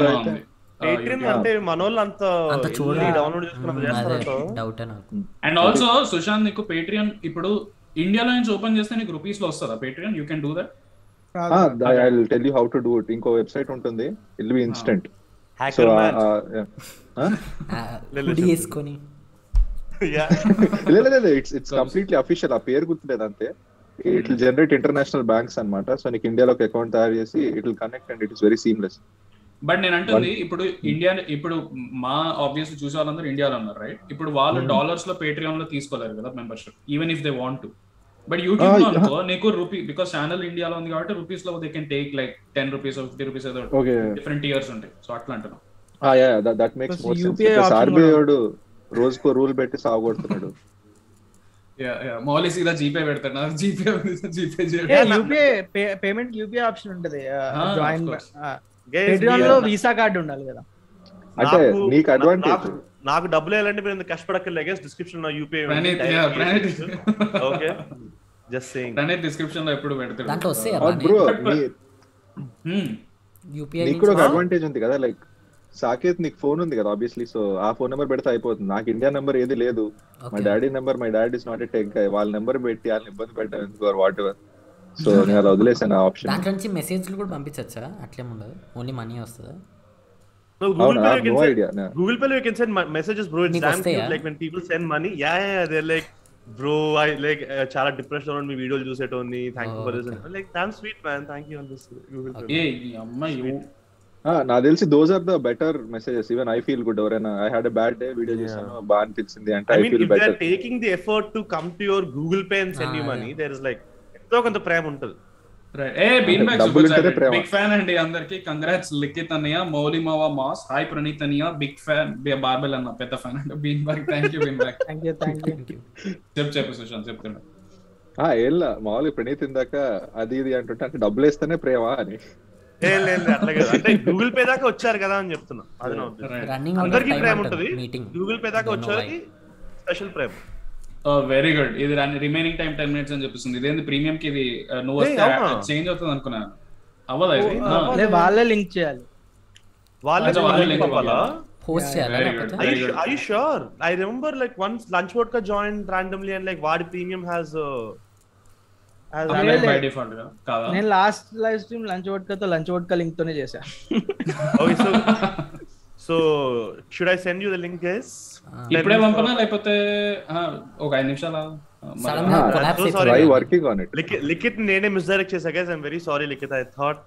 and also Sushant నీకు పేట్రియన్ ఇప్పుడు ఇండియాలో నుంచి ఓపెన్ చేస్తే నీకు రూపీస్లో వస్తుందా? Patreon you can do that I tell you how to do it ఇంకో వెబ్సైట్ ఉంటుంది. I'll be instant so hacker man లేదు ఇట్స్ ఇట్స్ కంప్లీట్లీ అఫీషియల్ ఆ పేరు గుర్తులేదు అంతే it will generate international banks అన్నమాట. సో నీకు ఇండియాలో ఒక అకౌంట్ తయారు చేసి it will connect and it is very seamless but నేను అంటుంది ఇప్పుడు ఇండియా ఇప్పుడు మా ఆబ్వియస్ చూసే వాళ్ళందరూ ఇండియాలో ఉన్నారు రైట్ ఇప్పుడు వాళ్ళు డాలర్స్లో పేట్రియాన్లో తీసుకోలేరు కదా membership even if they want to but యూట్యూబ్లో Ah, అనుకో నీకు రూపీ బికాస్ ఛానల్ ఇండియాలో ఉంది కాబట్టి రూపీస్లో they can take like ten rupees fifty rupees ఏదో డిఫరెంట్ ఇయర్స్ ఉంటాయి. సో అట్లా అంటున్నాం. That makes Plus more sense UPI option RBI కూడా వాడు రోజుకో రూల్ పెట్టి సాగొడుతున్నాడు మౌలి సీదా జీపే పెడతాడు. నాకు GPay GPay UPI payment UPI option ఉంటది. Ah, join. పేట్రియాన్లో వీసా కార్డు ఉండాలి కదా. అంటే నాకు- అడ్వాంటేజ్ నాకు- డబ్బులు వేయాలంటే మీరు కష్టపడక్కర్లే? గైస్ డిస్క్రిప్షన్లో UPI Praneeth yeah, Praneeth. Okay just saying Praneeth డిస్క్రిప్షన్లో ఎప్పుడు పెడతాడు? దాంట్లో వస్తాయి బ్రో Hmm. యూపీఐ నీకు కూడా ఒక అడ్వాంటేజ్ ఉంది కదా లైక్ సాకేత్ నీకు ఫోన్ ఉంది కదా ఆబ్వియస్లీ సో ఆ ఫోన్ నెంబర్ పెడితే అయిపోతుంది. నాకు ఇండియా నెంబర్ ఏది లేదు. My daddy number my daddy is not a tech వాళ్ళ నెంబర్ పెట్టి వాళ్ళని ఇబ్బంది పెట్టాను ఎందుకు వాట్ ఎవర్ సో నేను అలా వదిలేసాను ఆ ఆప్షన్ దాంట్లో నుంచి మెసేజ్లు కూడా పంపించచ్చా? అట్లేం ఉండదు. ఓన్లీ మనీ వస్తుందా? Google Pay no. Idea Google Pay, you can send messages, bro. It's damn వస్తాయా? cute. Like when people send money, yeah, yeah, yeah, they're like, bro, I like uh, చాలా డిప్రెషన్లో మీ వీడియోలు చూసేటోని thank you for this. Like damn sweet man thank you on this Google Pay ఏ ఈ అమ్మాయి నాకు తెలిసి those are the better messages even I feel good ఎవరైనా. I had a bad day video చేశాను బాగా అనిపించింది అంటే I I mean feel if they better are taking the effort to come to your Google Pay and send you money there is like ఎంతో కొంత ప్రేమ ఉంటుంది. Big fan అండి అందరికి. Congrats Likhith అన్నయ్య మౌలి మావా మాస్ హాయ్ ప్రణీత్ అన్నయ్య బిగ్ ఫ్యాన్ బార్బెల్ అన్న పెద్ద ఫ్యాన్ అంటే bean back thank you bean you చెప్పు చెప్పు సుశాంత్ చెప్తున్నా ఏం మామూలుగా ప్రణీత్ ఇందాక అది ఇది అంటుంటే అంటే డబ్బులు వేస్తేనే ప్రేమ అని. గూగుల్ పే దాకా వచ్చారు కదా అని చెప్తున్నా. అందరికీ ప్రేమ ఉంటుంది గూగుల్ పే దాకా వచ్చేవారికి స్పెషల్ ప్రేమ. వెరీ గుడ్ ఇది రిమైనింగ్ టైం టెన్ మినిట్స్ అని చెప్పిస్తుంది. ఇదేంది ప్రీమియం కి ఇది నువ్వు వస్తే చేంజ్ అవుతుంది అనుకున్నాను. అవ్వదు అది వాళ్ళే లింక్ చేయాలి. వాళ్ళే వాళ్ళే లింక్ అవ్వాలా? లింక్ ఇప్పుడే పంపనా? లేకపోతే ఒక ఐదు నిమిషాలు లిఖిత్ నేనే మిస్డైరెక్ట్ చేసా guys I'm very I thought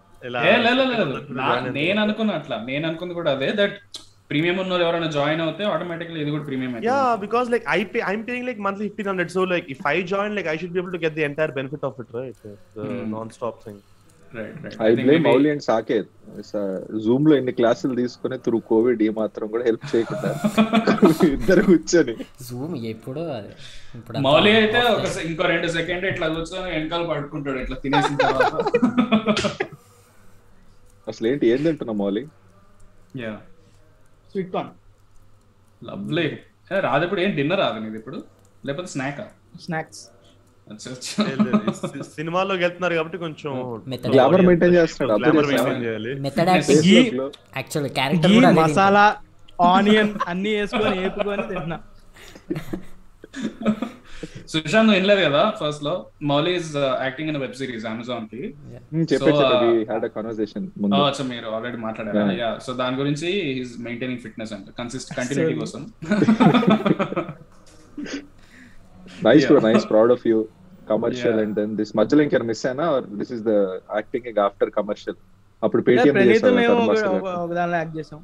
నేను అనుకున్నా అట్లా. నేను అనుకుంది కూడా అదే దట్ ప్రీమియం ఎవరైనా జాయిన్ అవుతే ఆటోమేటిక్లీ ఇది premium yeah because like monthly so like if join like I should be able to get the entire benefit of it right nonstop thing I blame Mouli and Saketh జూమ్లో ఎన్ని క్లాసులు తీసుకుని through Covid ఈ మాత్రం కూడా help చేయకుండా ఇద్దరు కూర్చొని. జూమ్ ఎప్పుడో ఇప్పుడు మౌలి అయితే ఒక ఇంకో రెండు సెకండ్ ఇట్లా కూర్చొని వెనకాల పడుకుంటాడు ఇట్లా తినేసిన తర్వాత. అసలు ఏంటి ఏం తింటున్నావు Mouli? Yeah. Sweet corn lovely రాదు ఇప్పుడు ఏం డిన్నర్ రాదు నీది ఇప్పుడు? లేకపోతే స్నాక్ స్నాక్స్ లేదు, లేదు. సి- సినిమాల్లోకి వెళ్తున్నారు కాబట్టి కొంచెం. గ్లామర్ మెయింటైన్ చేస్తున్నాడు అప్పుడు గ్లామర్ చేస్తున్నాడు. మెయింటైన్ చేయాలి. మెథడ్ ఘీ యాక్చువల్ క్యారెక్టర్ కూడా మసాలా ఆనియన్ అన్ని వేసుకొని వేపుకొని తింటున్నా సుశాంత్ వినలేదు కదా ఫస్ట్లో? Mouli is acting in web series అమెజాన్కి. Uh, మీరు ఆల్రెడీ మాట్లాడారా? యా సో దాని గురించి ఈస్ మెయింటైనింగ్ ఫిట్నెస్ అంట కన్సిస్ట్ కంటిన్యూటీ కోసం. Nice proud of you commercial. And then this మధ్యలో ఇంకేమైనా మిస్ అయినా this is the acting after commercial అప్పుడు పేటిఎం చేసాం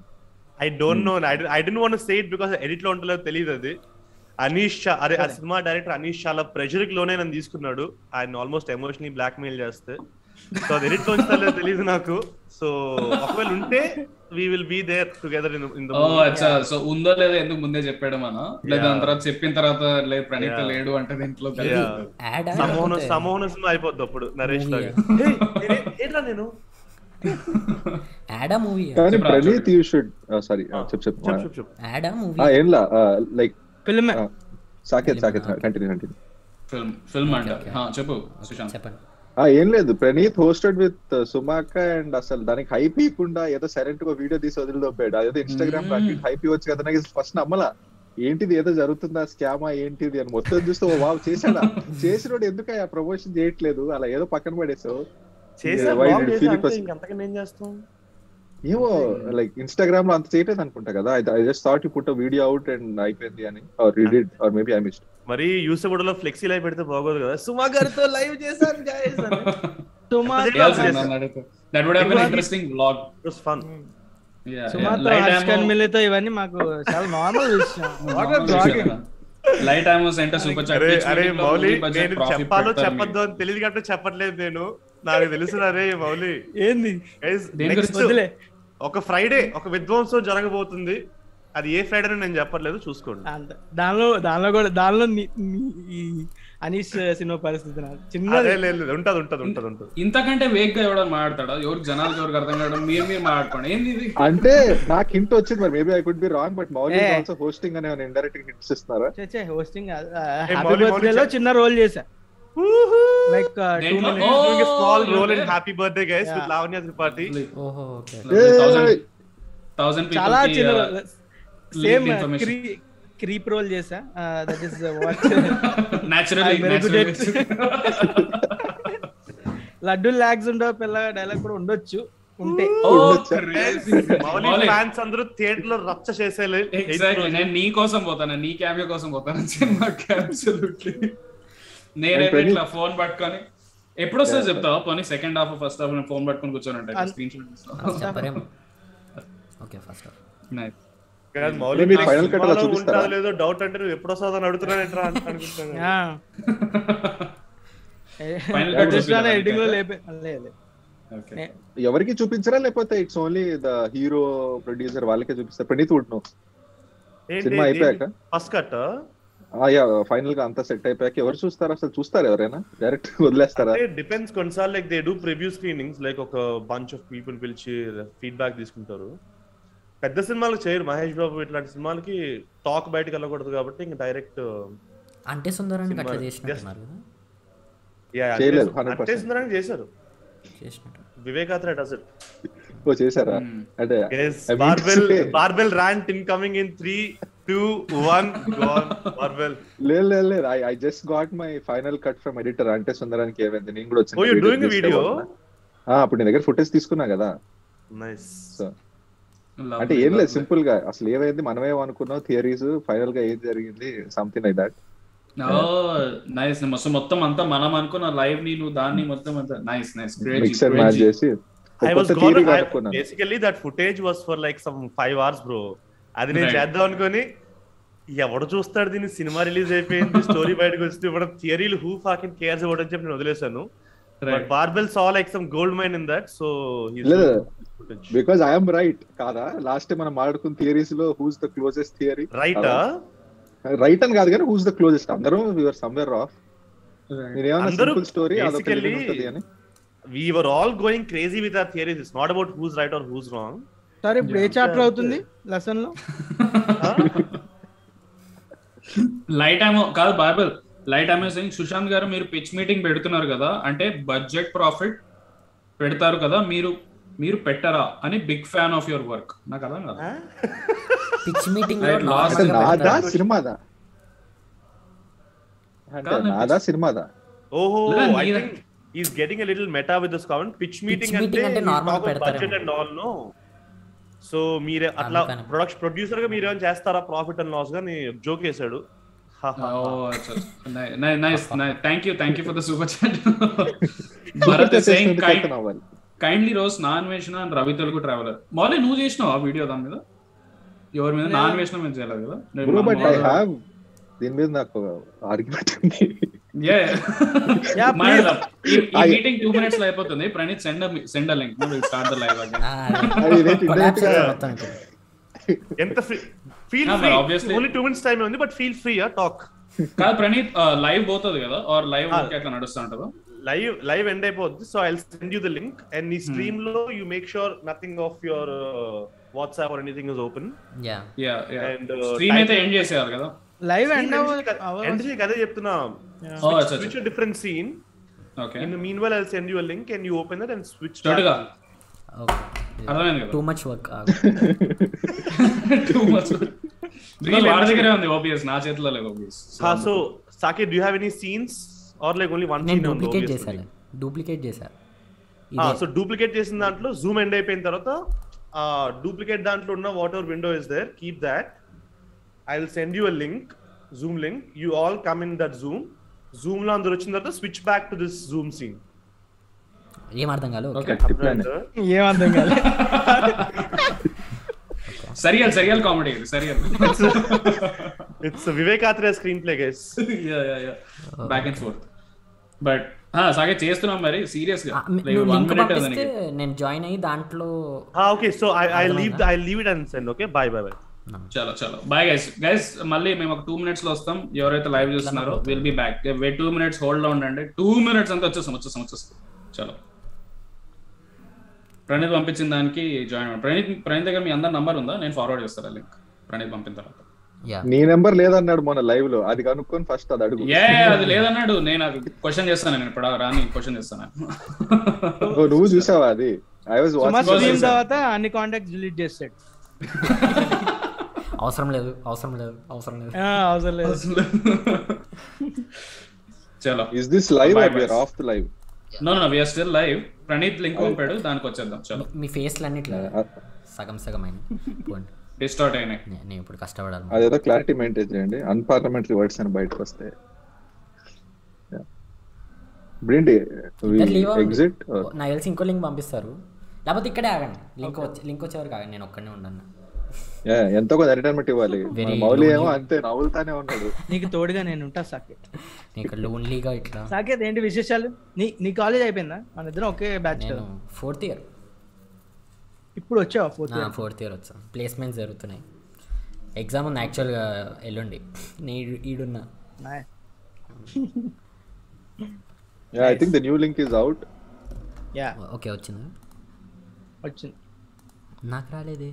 I don't know I don't want say it because ఎడిట్లో ఉంటుందో తెలియదు అది. అనీష్ షా అరే ఆ సినిమా డైరెక్టర్ అనీష్ చాలా ప్రెషర్కి లోనే నన్ను తీసుకున్నాడు. ఆయన ఆల్మోస్ట్ ఎమోషనలీ బ్లాక్ మెయిల్ చేస్తే. సో అది ఎడిట్లో తెలియదు నాకు. సో ఒకవేళ ఉంటే we will be there together in in the ఓ అచ్చా. సో ఉందో లేదో ఎందుకు ముందే చెప్పాడు మన? లేదా. దాని తర్వాత చెప్పిన తర్వాత లేదు ప్రణీత్. లేడు అంటే దీంట్లో సమోహన సినిమా అయిపోద్ది అప్పుడు నరేష్ లాగా. "Hey, నేనే- ఏంట్రా నేను? యాడా మూవీ కానీ ప్రణీత్ యూ షుడ్ సారీ చెప్పు చెప్పు. చెప్పు యాడా మూవీ ఆ, ఏంలా? Like ఫిల్మే Saketh Saketh continue continue film film అంట. హా, చెప్పు సుశాంత్. చెప్పండి. ఏం లేదు. ప్రణీత్ హోస్టెడ్ విత్ సుమాక అండ్ అసలు దానికి హైప్ ఇవ్వకుండా ఏదో సైలెంట్గా వీడియో తీసి వదిలిదొప్పాడు అదేదో ఇన్స్టాగ్రామ్. హైప్ ఇవ్వచ్చు కదా నాకు ఫస్ట్ నమ్మలా. ఏంటిది ఏదో జరుగుతుందా? స్కామా ఏంటిది అని మొత్తం చూస్తే వావ్ చేశాడా? చేసినోడు ఎందుకు ఆ ప్రమోషన్ చేయట్లేదు. అలా ఏదో పక్కన పడేసావు ఏమో లైక్ ఇన్స్టాగ్రామ్లో అంత చేయట్లేదు అనుకుంటా కదా. I just thought you put video out and అయిపోయింది అని. Or read or maybe I missed మరి యూసఫ్లో ఫ్లెక్సీ లైవ్ పెడితే బాగోదు కదా. సుమా గారితో లైవ్ చేశాను అని. సుమార్ that would have been interesting vlog. సుమార్తో Harsh మిలితో ఇవన్నీ మాకు చాలా నార్మల్ విషయం. లైట్ సెంటర్ సూపర్ చాట్ అరే అరే మౌలి నేను చెప్పాలో చెప్పొద్దు అని తెలియదు కాబట్టి చెప్పట్లేదు నేను. నాకు తెలుసు అరే మౌలి. ఏంది? Guys, దేని next గురించి? వదిలే ఒక ఫ్రైడే ఒక విధ్వంసం జరగబోతుంది. అది ఏ ఫ్రైడే నేను చెప్పట్లేదు చూసుకోండి. దానిలో దానిలో కూడా దానిలో అనీష్ సినిమా పరిస్థితి లేదు, ఉంటది ఉంటది ఉంటది ఉంటది. ఇంతకంటే వేగ్గా ఎవడో మాట్లాడతాడా? ఎవరికి జనాలకు ఎవరికి అర్థం కావడం? మీరు మీరు మాట్లాడుకోండి. ఏంది ఇది? అంటే నాకు హింట్ వచ్చింది మరి maybe I could be wrong but Mouli. Also hosting అనే ఇండైరెక్ట్ హింట్స్ ఇస్తున్నారా? చే హోస్టింగ్ హ్యాపీ బర్త్డే లో. చిన్న రోల్ చేశా. Like two? Minutes in okay. happy birthday guys with Yeah. Lavanya Tripathi. ఓహో ఓకే థౌసండ్ చాలా చిన్న పీపుల్ సేమ్. క్రీప్ రోల్ చేసా దట్ ఇస్ వాట్ లడ్డు లాగ్స్ ఉండవు పిల్ల డైలాగ్ కూడా ఉండొచ్చు ఉంటే మౌలి ఫ్యాన్స్ అందరూ థియేటర్లో రచ్చ చేసేలే. ఎగ్జాక్ట్లీ నేను నీ కోసం పోతాను? నీ క్యామియో కోసం పోతాను? సినిమాకి అబ్సల్యూట్లీ నేనైతే And ఇట్లా ఫోన్ పట్టుకొని. ఎప్పుడు వస్తుంది చెప్తావా పోనీ second half first half phone పట్టుకొని కూర్చొని ఉంటాయి అన్- స్క్రీన్ షాట్ చెప్పరేమో. ఓకే ఫస్ట్ నైస్ లేదో డౌట్ అంటే నువ్వు ఎప్పుడు వస్తావు అని ఎవరికి చూపించరా? లేకపోతే it's only the hero producer వాళ్ళకే చూపిస్తారు? ప్రణీత్ వుడ్ నో సినిమా అయిపోయాక? ఫస్ట్ కట్ యా ఫైనల్గా అంతా సెట్ అయిపోయాక ఎవరు చూస్తారు? అసలు చూస్తారు ఎవరైనా? డైరెక్ట్ వదిలేస్తారా? డిపెండ్స్ కొన్నిసార్లు like they do preview screenings like ఒక బంచ్ ఆఫ్ పీపుల్ పిలిచి ఫీడ్బ్యాక్ తీసుకుంటారు. పెద్ద సినిమాలకు చేయరు. మహేష్ బాబు ఇట్లాంటి సినిమాలకి టాక్ బయటకు వెళ్ళకూడదు కాబట్టి ఇంకా డైరెక్ట్ అంటే సుందరానికి అట్లా సినిమా- చేసినట్టున్నారు కదా? చేయలేదు, 100%. అంటే సుందరానికి చేశారు. వివేకాత్ర డస్ ఇట్ ఓ చేశారా? Hmm. అంటే barbell barbell rant in coming in three two one barbell లేదు లేదు లేదు. I I just got my final cut from editor అంటే సుందరానికి ఏమైంది? నేను కూడా ఓ యూ డూయింగ్ video వీడియో. ఆ, అప్పుడు నీ దగ్గర ఫుటేజ్ తీసుకున్నా కదా. నైస్ అంటే ఏం లేదు సింపుల్గా అసలు ఏమైంది? మనమేం అనుకున్నాం? థియరీస్ ఫైనల్గా ఏం జరిగింది? Something like that. నైస్. మొత్తం మొత్తం అంతా మనం అనుకున్న లైవ్ని నువ్వు దాన్ని మొత్తం అంతా. Nice nice. మిక్సర్ మ్యాచ్ చేసి basically that footage was for like some five hours, bro. అది నేను. చేద్దాం అనుకొని ఎవడు చూస్తాడు దీన్ని? సినిమా రిలీజ్ అయిపోయింది. స్టోరీ బయటకు వస్తే ఇప్పుడు థియరీలు హూ ఫాకిన్ కేర్స్ అబౌట్ అని చెప్పి నేను వదిలేశాను. But barbell saw like some gold mine in that so లేదు. బికాజ్ ఐఎమ్ రైట్ కాదా? లాస్ట్ టైం మనం మాట్లాడుకున్న థియరీస్లో who's the closest theory right right అని కాదు కానీ హూస్ ద క్లోజెస్ట్ అందరూ you're somewhere of simple story అని. We were all going crazy with our theories it's not about who's right or who's wrong సరే ఇప్పుడు ఏ chapter అవుతుంది లెసన్లో? Light ఏమో కాదు బార్బల్ లైట్ ఏమో సింగ్ సుశాంత్ గారు మీరు పిచ్ మీటింగ్ పెడుతున్నారు కదా అంటే బడ్జెట్ ప్రాఫిట్ పెడతారు కదా మీరు మీరు పెట్టరా అని big fan of your work నాకు అర్థం కాదు. పిచ్ మీటింగ్ నాదా. సినిమాదా? నాదా సినిమాదా? ఓహో I think is getting a little meta with this count pitch meeting అంటే పెడతారేమో. Budget and all no so మీరే అట్లా. ప్రొడక్షన్ ప్రొడ్యూసర్గా మీరేం చేస్తారా ప్రాఫిట్ అండ్ లాస్గా? నీ జోక్ వేసాడు. Nice thank you thank you for the super chat Bharath saying kind అవ్వాలి kindly rose నాన్ వేసిన అండ్ రవి తెలుగు ట్రావెలర్ మౌలి నువ్వు చేసినావు ఆ వీడియో దాని మీద? ఎవరి మీద? నాన్ వేసిన మీద చేయలేదు కదా నేను బ్రో బట్ ఐ మామూలుగా- హావ్ దీని మీద నాకు ఆర్గ్యుమెంట్ ఉంది. Yeah. Yeah, My please. love. ఈ I- మీటింగ్ టూ మినిట్స్లో అయిపోతుంది. Praneeth send send link start the live again అది ఇదేంటి కొలాప్స్ indirect గా- మొత్తం ఇప్పుడు. ఎంత feel free only two minutes time ఉంది బట్ ఫీల్ ఫ్రీ టాక్ కాదు ప్రణీత్ లైవ్ పోతుంది కదా ఆర్ లైవ్. అట్లా నడుస్తూ ఉంటుందా? లైవ్ లైవ్ ఎండ్ అయిపోద్ది so I send you the link and నీ స్ట్రీమ్లో you make sure nothing of your WhatsApp or anything is open yeah yeah yeah And, uh, stream అయితే end చేసేయాలి కదా? లైవ్ ఎండ్ ఎండ్ చేయక అదే చెప్తున్నా. Oh, అచ్చా, switch different scene okay in mean well I send you link and you open that and switch okay అర్థమైంది too much work too much వాడి దగ్గరే ఉంది ఓబిఎస్ నా చేతిలో లేదు OBS so do have any scenes or like only one scene duplicate చేశాను. Duplicate చేశాను so duplicate చేసిన దాంట్లో జూమ్ ఎండ్ అయిపోయిన తర్వాత ఆ డూప్లికేట్ దాంట్లో ఉన్న whatever window is there keep that I will send you a link Zoom link you all come in that Zoom జూమ్లో అందరు వచ్చిన తర్వాత switch back to this Zoom scene ఏం అర్థం కాదు ఓకే. ఏం అర్థం కాదు సరియల్ సరియల్ కామెడీ ఇది surreal. It's Vivek Athreya screen play guys yeah yeah yeah back and forth but సాగే చేస్తున్నాం మరి సీరియస్గా. నేను జాయిన్ అయ్యి దాంట్లో okay so I I leave I leave it and send okay bye bye bye చలో చలో. బాయ్ గైస్ గైస్ మళ్ళీ మేము ఒక టూ మినిట్స్లో వస్తాం. ఎవరైతే లైవ్ చూస్తున్నారో will be back way two minutes హోల్డ్లో ఉండండి టూ మినిట్స్ అంతా వచ్చేస్తాం వచ్చేస్తాం వచ్చేస్తాం. చలో. ప్రణీత్ పంపించిన దానికి జాయిన్ అవ్వండి. ప్రణీత్ ప్రణీత్ దగ్గర మీ అందరి నంబర్ ఉందా? నేను ఫార్వర్డ్ చేస్తాను లింక్? ప్రణీత్ పంపిన తర్వాత. యా. నీ నెంబర్ లేదన్నాడు మొన్న లైవ్లో. అది కనుక్కొని ఫస్ట్ అది అడుగు. ఏ అది లేదన్నాడు. నేను క్వశ్చన్ చేస్తాను నేను ఇప్పుడు రాని క్వశ్చన్ చేస్తాను. ఓ, నువ్వు చూసావా అది? I was watching. తర్వాత అన్ని కాంటాక్ట్స్ డిలీట్ చేస్తాడు. అవసరం లేదు అవసరం లేదు అవసరం లేదు. ఆ, అవసరం లేదు. చలో. Is this live or. Off the live no no we're still live Praneeth link పంపాడు దానికి వచ్చేద్దాం చలో. మీ ఫేస్లు అన్నిట్లా సగం సగం అయిన డిస్టార్ట్ అయినాయి. నేను ఇప్పుడు కష్టపడాలి. అదేదో క్లారిటీ మెయింటైన్ చేయండి. అన్పార్లమెంటరీ వర్డ్స్ అని బయటకు వస్తాయి అవ్వండి. ఎగ్జిట్ నాకు తెలిసి ఇంకో లింక్ పంపిస్తారు. లేకపోతే ఇక్కడే ఆగండి. లింక్ వచ్చి లింక్ వచ్చేవరకు ఆగండి. నేను ఒక్కనే ఉండను. ఎంతో కొంత ఎంటర్టైన్మెంట్ ఇవ్వాలి? మౌలి ఏమో. అంతే నవ్వులుతానే ఉన్నాడు నీకు తోడుగా నేను ఉంటా సాకేత్ ఇక్కడ లోన్లీగా ఇట్లా. సాకేత్ ఏంటి విశేషాలు? నీ నీ కాలేజ్ అయిపోయిందా? మన ఇద్దరం ఒకే బ్యాచ్ ఫోర్త్ ఇయర్ ఇప్పుడు వచ్చావా ఫోర్త్ ఫోర్త్ ఇయర్ వచ్చాను ప్లేస్మెంట్స్ జరుగుతున్నాయి. ఎగ్జామ్ ఉంది యాక్చువల్గా ఎల్లుండి. నేను ఈడున్నా. I think the new link is out yeah okay వచ్చింది? వచ్చింది. నాకు రాలేదే.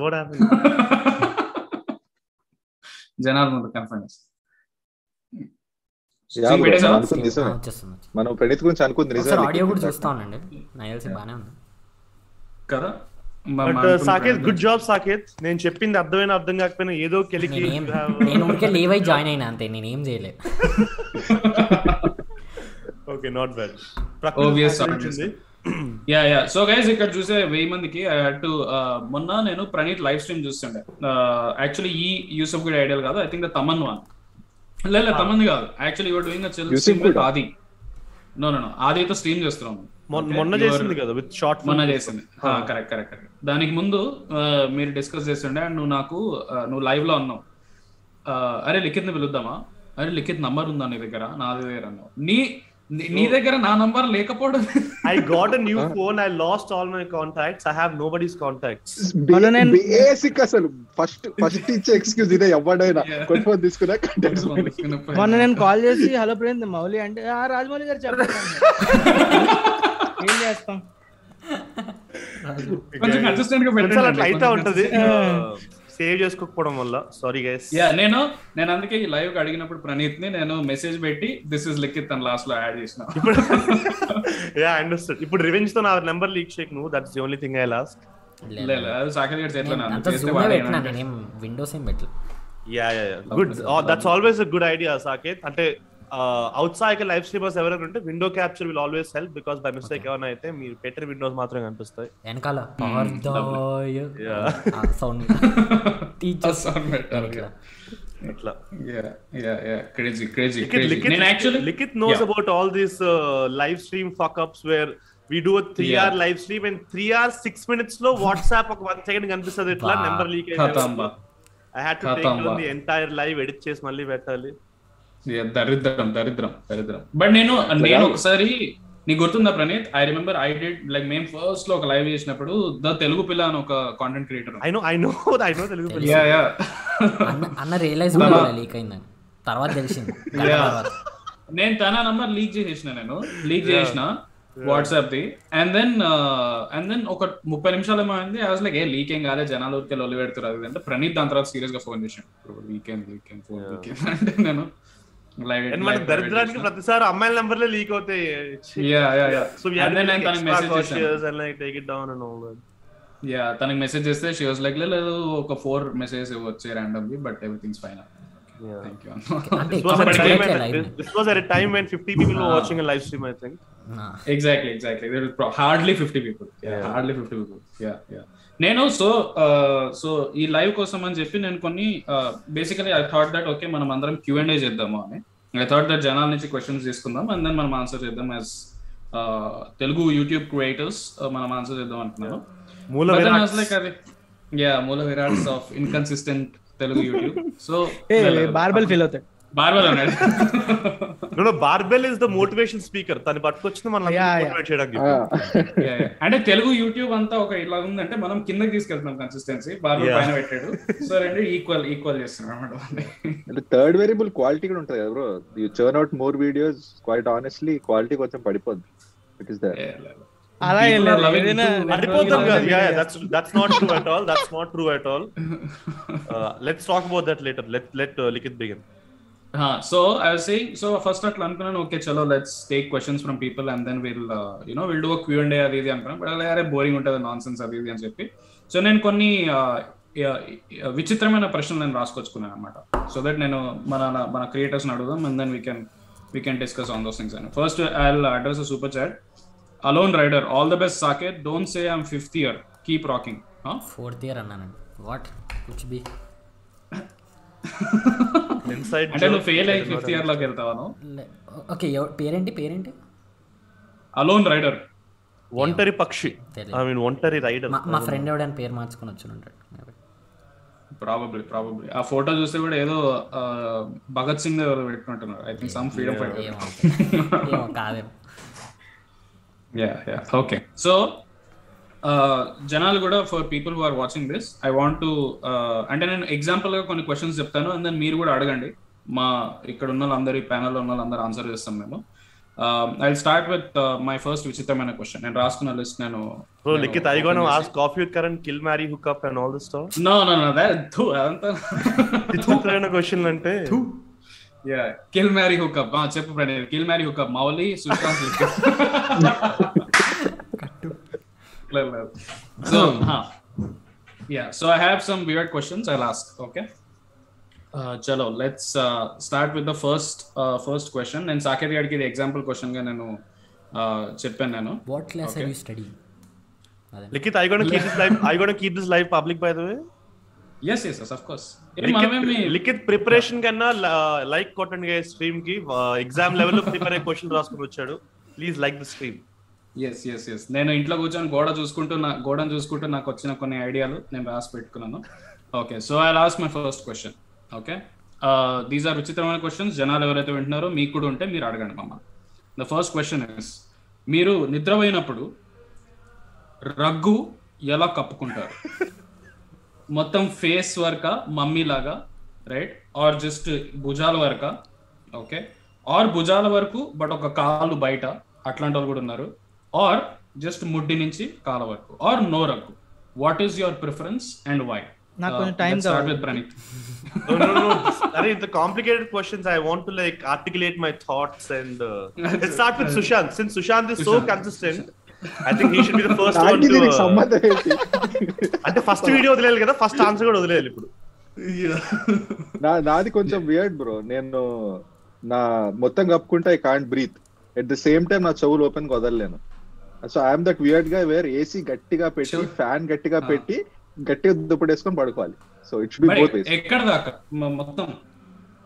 What happen confirm? మనం ప్రణీత్ గురించి అనుకుంది ఆడియో కూడా చూస్తా ఉండండి. నాకు తెలిసి బాగానే ఉంది. కదా మన- సాకేత్ గుడ్ జాబ్ సాకేత్. నేను చెప్పింది అర్థమైనా అర్థం కాకపోయినా ఏదో కెలికి నేనేం ఊరికే లీవ్ అయి జాయిన్ అయినా అంతే నేనేం చేయలేదు. Okay not bad obvious. Yeah yeah so guys ఇక్కడ చూసే వెయ్యి మందికి ఐ హ్యాడ్ టు మొన్న నేను ప్రణీత్ లైవ్ స్ట్రీమ్ చూస్తుండే. యాక్చువల్లీ ఈ యూసఫ్ గుడ్ ఐడియల్ కాదు I think the Thaman one లేదు తమన్ కాదు. Actually you're doing chill stream with? Aadi. No no no ఆదితో stream చేస్తున్నాం? మొన్న చేసింది కదా విత్ షార్ట్ మొన్న చేసింది. కరెక్ట్ కరెక్ట్ కరెక్ట్ దానికి ముందు ఆ, మీరు డిస్కస్ చేస్తుండే అండ్ నువ్వు నాకు నువ్వు లైవ్లో అన్నావు. అరే లిఖిత్ని పిలుద్దామా? అరే లిఖిత్ నంబర్ ఉందా నీ దగ్గర? నా దగ్గర అన్నావు. నీ నీ- దగ్గర నా నంబర్ లేకపోవడం I got new phone I lost all my contacts I have no buddies contacts మొన్న నేను- బేసిక్ అసలు. ఫస్ట్ ఫస్ట్ ఇచ్చే ఎక్స్క్యూజ్ ఇదే ఎవడైనా. Yeah. కొత్త ఫోన్ తీసుకున్నా కంటెంట్స్ మొన్న నేను కాల్ చేసి హలో ప్రేమ్ మౌలి అంటే ఆ రాజమౌళి గారు చెప్పండి. ఏం చేస్తాం? కొంచెం కన్సిస్టెంట్గా పెట్టండి. అట్లా అయితే ఉంటది. Consistent. సేవ్ చేసుకోకపోవడం వల్ల. సారీ గైస్ యా నేను నేను అందుకే ఈ లైవ్ అడిగినప్పుడు ప్రణీత్ని నేను మెసేజ్ పెట్టి దిస్ ఇస్ లిఖిత్ అని లాస్ట్లో యాడ్ చేసిన. ఇప్పుడు యా అండర్స్టాండ్ ఇప్పుడు రివెంజ్తో నా నెంబర్ లీక్ షేక్ నువ్వు. That's the only thing I lost windows ఏం పెట్టలేదు yeah yeah good that's always a good idea Saketh అంటే అవుట్ సైడ్ లైవ్ స్ట్రీమర్స్ ఎవరైనా ఉంటే window capture will always help because by mistake ఏమైనా అయితే మీరు పెట్టిన విండోస్ మాత్రం కనిపిస్తాయి. వెనకాల పార్దాయ Yeah. సౌండ్ టీచర్స్ అట్లా క్రేజీ క్రేజీ Likit, Likit, నేను actually Likit knows Yeah. about all these uh, live stream fuck ups where we do a three Yeah. hour live stream and three hours six minutes లో WhatsApp ఒక one second కనిపిస్తుంది ఇట్లా Wow. Number leak ఖతాంబా. I had to take Khatamba. The entire live edit చేసి మళ్ళీ పెట్టాలి. దరిద్రం దరిద్రం దరిద్రం బట్ నేను నేను ఒకసారి నీకు గుర్తుందా Praneeth I remember I did like మేము ఫస్ట్లో ఒక లైవ్ చేసినప్పుడు ద కూడా పిల్ల అని ఒక content creator I know I know I know Telugu పిల్ల. యా యా అన్న రియలైజ్ లీక్ అయిందని. తర్వాత తెలిసింది. నేను తన నంబర్ లీక్ చేసేసిన నేను? లీక్ చేసిన WhatsApp the. And then and then ఒక ముప్పై నిమిషాలు ఏమో అయింది I was like a leak ఏం కాలే జనాలు ఊరికే లొల్లి పెడుతారు అది అంటే ప్రణీత్ దాని తర్వాత సీరియస్గా ఫోన్ చేసాను వీకెండ్ వీకెండ్ ఫోన్ వీకెండ్ అంటే నేను మన దరిద్రానికి ప్రతిసారి అమ్మాయిల నెంబర్లే లీక్ అవుతాయి. Yeah yeah yeah so we and and take it down and all yeah తనకి మెసేజ్ చేస్తే షీ వాస్ లైక్ లేదు ఒక ఫోర్ మెసేజ్ వచ్చాయి randomly but everything's fine thank you అంటే This was, at a comment time చేయట్లే when, live ని. this was at a time when 50 people were watching a live stream, I think. ఆ, exactly exactly hardly fifty people hardly fifty people yeah yeah నేను so so ఈ live కోసం అని చెప్పి నేను కొన్ని basically I thought that okay మనం అందరం క్యూ అండ్ ఏ చేద్దాము అని. ఐ థాట్ దట్ జనాల నుంచి క్వశ్చన్స్ తీసుకుందాం అండ్ దెన్ మనం ఆన్సర్ చేద్దాం యాజ్ తెలుగు యూట్యూబ్ క్రియేటర్స్ మనం ఆన్సర్ చేద్దాం యా మూల విరాట్స్. Of inconsistent Telugu YouTube so barbell feel అవుతాడు barbell no, Barbell is the motivation speaker. తను పట్టుకొచ్చింది మనం. మోటివేట్ చేయడానికి. Yeah. అంటే తెలుగు యూట్యూబ్ అంతా ఒక ఇలా ఉందంటే మనం కిందకి తీసుకెళ్తున్నాం కన్సిస్టెన్సీ Yeah. పైన పెట్టాడు. సో రెండు ఈక్వల్ ఈక్వల్ చేస్తున్నాం థర్డ్ వేరియబుల్ క్వాలిటీ కూడా ఉంటుంది కదా bro you churn out more videos quite honestly quality కొంచెం పడిపోద్ది. ఇట్ ఇస్ దట్ అలా ఏం లేదు ఏదైనా పడిపోతాం కదా. Yeah that's that's not true at all that's not true at all let's talk about that later let let Likhit begin so I saying so first అట్లా అనుకున్నాను ఓకే చలో let's take questions from people and then will you know will do Q and అది ఇది అనుకున్నాను. But అరే boring ఉంటుంది non sense అది ఇది అని చెప్పి. సో నేను కొన్ని uh, yeah, yeah, విచిత్రమైన ప్రశ్నలు నేను రాసుకొచ్చుకున్నాను అనమాట సో దట్ నేను మన మన క్రియేటర్స్ అడుగుదాం and then we can we can discuss on those things and first I address super chat alone rider all the best Saket don't say I'm fifth year keep rocking fourth year అన్నానండి. What కుచ్ be inside అంటే నువ్వు fail అయ్యి fifth ఇయర్లోకి వెళ్తావాను okay పేరేంటి పేరేంటి? Alone rider. ఒంటరి పక్షి. I mean ఒంటరి రైడర్. మా ఫ్రెండ్ ఎవడని పేరు మార్చుకొని వచ్చి ఉంటాడు. ప్రాబబ్లీ ప్రాబబ్లీ ఆ ఫోటో చూస్తే కూడా ఏదో భగత్ సింగ్ ఎవరు పెట్టుకుంటున్నారు. I think some freedom fighter కాదేమో. యా యా ఓకే సో జనాలు కూడా for people who are watching this I want to అంటే నేను ఎగ్జాంపుల్గా కొన్ని క్వశ్చన్స్ చెప్తాను అండ్ దెన్ మీరు కూడా అడగండి. మా ఇక్కడ ఉన్న వాళ్ళందరూ ఈ ప్యానల్లో ఉన్న వాళ్ళందరూ ఆన్సర్ చేస్తాం మేము I start with my first విచిత్రమైన క్వశ్చన్ నేను రాసుకున్న లిస్ట్ నేను bro Likhit I gonna ask coffee with Karan kill marry hook up and all this stuff no no no that అదంతా విచిత్రమైన క్వశ్చన్ అంటే? యా కిల్ మ్యారీ హుకప్ చెప్పు Pranay kill marry hook up Mouli Sushant so yeah so I have some weird questions I lost okay చలో let's start with the first first question నేను సాకేత్ గారికి ఇది example క్వశ్చన్గా నేను uh, చెప్పాను నేను. What class are you study అదే Likit, are you gonna keep this live? Are you gonna keep this live public by the way? Yes yes yes of course Likhit preparation కన్నా like కొట్టండి స్ట్రీమ్కి exam లెవెల్లో prepare అయ్యే question రాసుకుని వచ్చాడు. Please like the stream yes yes yes నేను ఇంట్లో కూర్చొని గోడ చూసుకుంటూ నా గోడను చూసుకుంటూ నాకు వచ్చిన కొన్ని ఐడియాలు నేను రాసి పెట్టుకున్నాను. Okay so I lost my first question okay these are విచిత్రమైన క్వశ్చన్స్ జనాలు ఎవరైతే వింటున్నారో మీకు కూడా ఉంటే మీరు అడగండి మమ్మ ద ఫస్ట్ క్వశ్చన్ ఇస్ మీరు నిద్రపోయినప్పుడు రగ్గు ఎలా కప్పుకుంటారు? మొత్తం ఫేస్ వరక మమ్మీ లాగా రైట్ ఆర్ జస్ట్ భుజాల వరక ఓకే ఆర్ భుజాల వరకు బట్ ఒక కాలు బయట అట్లాంటి వాళ్ళు కూడా ఉన్నారు. ఆర్ జస్ట్ ముడ్డి నుంచి కాల వరకు. Or no rug what is your preference and why నాది కొంచెం వియర్డ్ బ్రో నేను నా మొత్తం కప్పుకుంటే I can't breathe at the same time నా చెవులు ఓపెన్ వదలలేను. సో ఐఎమ్ దట్ వియర్డ్గా వేర్ ఏసీ గట్టిగా పెట్టి. ఫ్యాన్ గట్టిగా Ah. పెట్టి గట్టిగా దుప్పటేసుకొని పడుకోవాలి so it should be both ways ఎక్కడ దాకా మొత్తం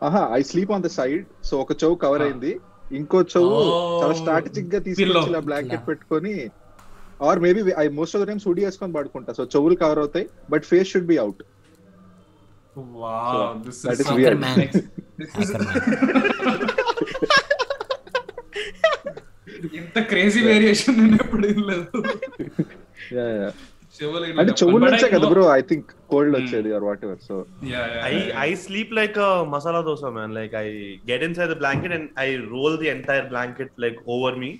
ఆహా I sleep on the side so ఒక చెవు కవర్ Ah. అయింది ఇంకో చెవు Oh, చాలా స్ట్రాటజిక్గా తీసుకొచ్చి. ఇలా బ్లాంకెట్. పెట్టుకొని or maybe I most of the times hoodie వేసుకొని పడుకుంటా సో చెవులు కవర్ అవుతాయి but face should be out wow this is is weird. ఇంత క్రేజీ వేరియేషన్ నేను ఎప్పుడు అంటే. చెవుల నుంచే కదా bro I think cold Hmm. వచ్చేది or what ever so sleep like a masala dosa man. Like I get inside the blanket and I roll the entire blanket like over me,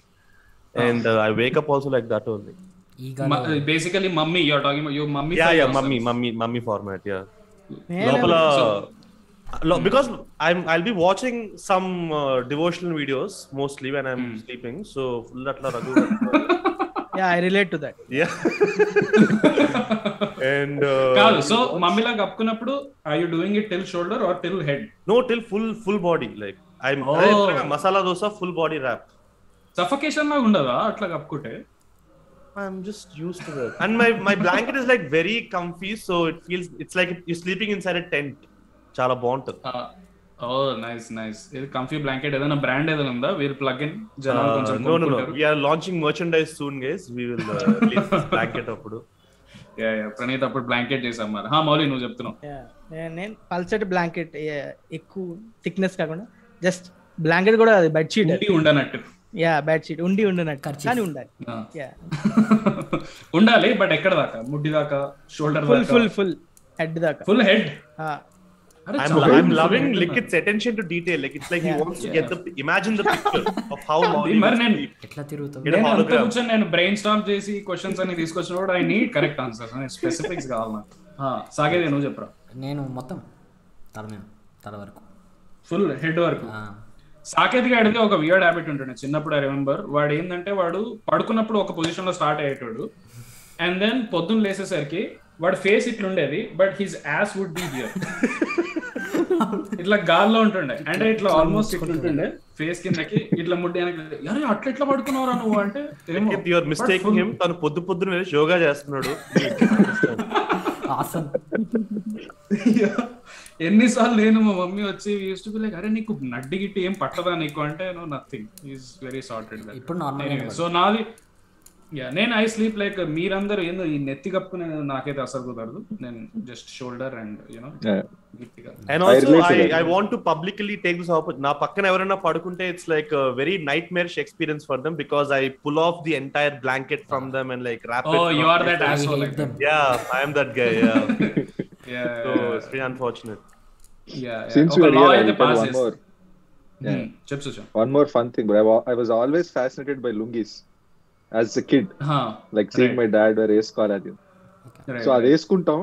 and uh, I wake up also like that only. ఈగా basically mummy you're talking you mummy Yeah, yeah, mummy, mummy, mummy format. Yeah. నేను లోపల Uh, because I'm I'll be watching some uh, devotional videos mostly when I'm mm. sleeping. So yeah, I relate to that. Yeah. and uh, Carl, so mamila lag are you doing it till shoulder or till head? No, till full full body. Like I'm oh. masala dosa full body wrap. Suffocation la undada atla kapkunte. I'm just used to it. And my my blanket is like very comfy, so it feels it's like you're sleeping inside a tent. చాలా బాగుంటుంది. Oh nice nice ఇది comfy blanket ఏదైనా brand ఏదైనా ఉందా? We'll plug in జనాలు కొంచెం no no no కొనుక్కుంటారు. We're launching merchandise soon guys we will release this blanket అప్పుడు. ప్రణీత్ బ్లాంకెట్ చేసాం మరి. హా మౌలి నువ్వు చెప్తున్నావు. నేను పల్సటి బ్లాంకెట్ ఎక్కువ థిక్నెస్ కాకుండా జస్ట్ బ్లాంకెట్ కూడా అది ఉండి ఉండనట్టు. యా బెడ్షీట్ ఉండి ఉండినట్టు. కానీ ఉండాలి. యా ఉండాలి బట్ ఎక్కడ దాకా? ముడ్డి దాకా? Shoulder full full full head దాకా. Full head I'm, I'm loving. Likit's attention to detail. Like it's like he Yeah. wants to get the imagine the picture of how Molly మరి will నేను. ఎట్లా అంత. కూర్చొని బ్రెయిన్ స్టామ్ చేసి questions అన్ని తీసుకొచ్చినప్పుడు I need correct answers specifics కావాలి నాకు. సాగేది నువ్వు చెప్పరా? నేను మొత్తం తల మీద తల వరకు. ఫుల్ హెడ్ వరకు. సాకేత్ గాడిది ఒక వియర్డ్ హ్యాబిట్ ఉంటుండే. చిన్నప్పుడు ఐ రిమెంబర్ వాడు ఏంటంటే వాడు పడుకున్నప్పుడు ఒక పొజిషన్లో స్టార్ట్ అయ్యేటోడు. అండ్ దెన్ పొద్దున్న లేసేసరికి వాడు ఫేస్ ఇట్లా ఉండేది but his ass would be here ఇట్లా గాల్లో ఉంటుండే. అంటే ఇట్లా ఆల్మోస్ట్ ఇట్లా ఉంటుండే. ఫేస్ కిందకి ఇట్లా ముడ్డి అరే అట్లా ఎట్లా పడుకున్నావురా నువ్వు? అంటే But him. తను పొద్దు పొద్దున వెళ్ళి యోగా చేస్తున్నాడు. ఎన్నిసార్లు నేను మా మమ్మీ వచ్చి యూస్ టు బి లైక్ అరే నీకు నడ్డి గిట్టి ఏం పట్టదా నీకు? అంటే no nothing is very sorted ఇప్పుడు నార్మల్ సో నాది యా నేను ఐ స్లీప్ లైక్ మీరందరూ ఏందో ఈ నెత్తి కప్పుకునే నాకైతే అసలు కుదరదు. నేను just shoulder and you know and I also I. I want to publicly take this upper నా పక్కన ఎవరైనా పడుకుంటే it's like very nightmare experience for them because I pull off the entire blanket from them and like wrap oh you are that hate like them. Yeah I am that guy yeah yeah. So it's very unfortunate yeah. Since you are pass one more చెప్పు one more fun thing I was always fascinated by lungis as a kid like seeing my dad wear వేసుకోవాలి అది సో అది వేసుకుంటాం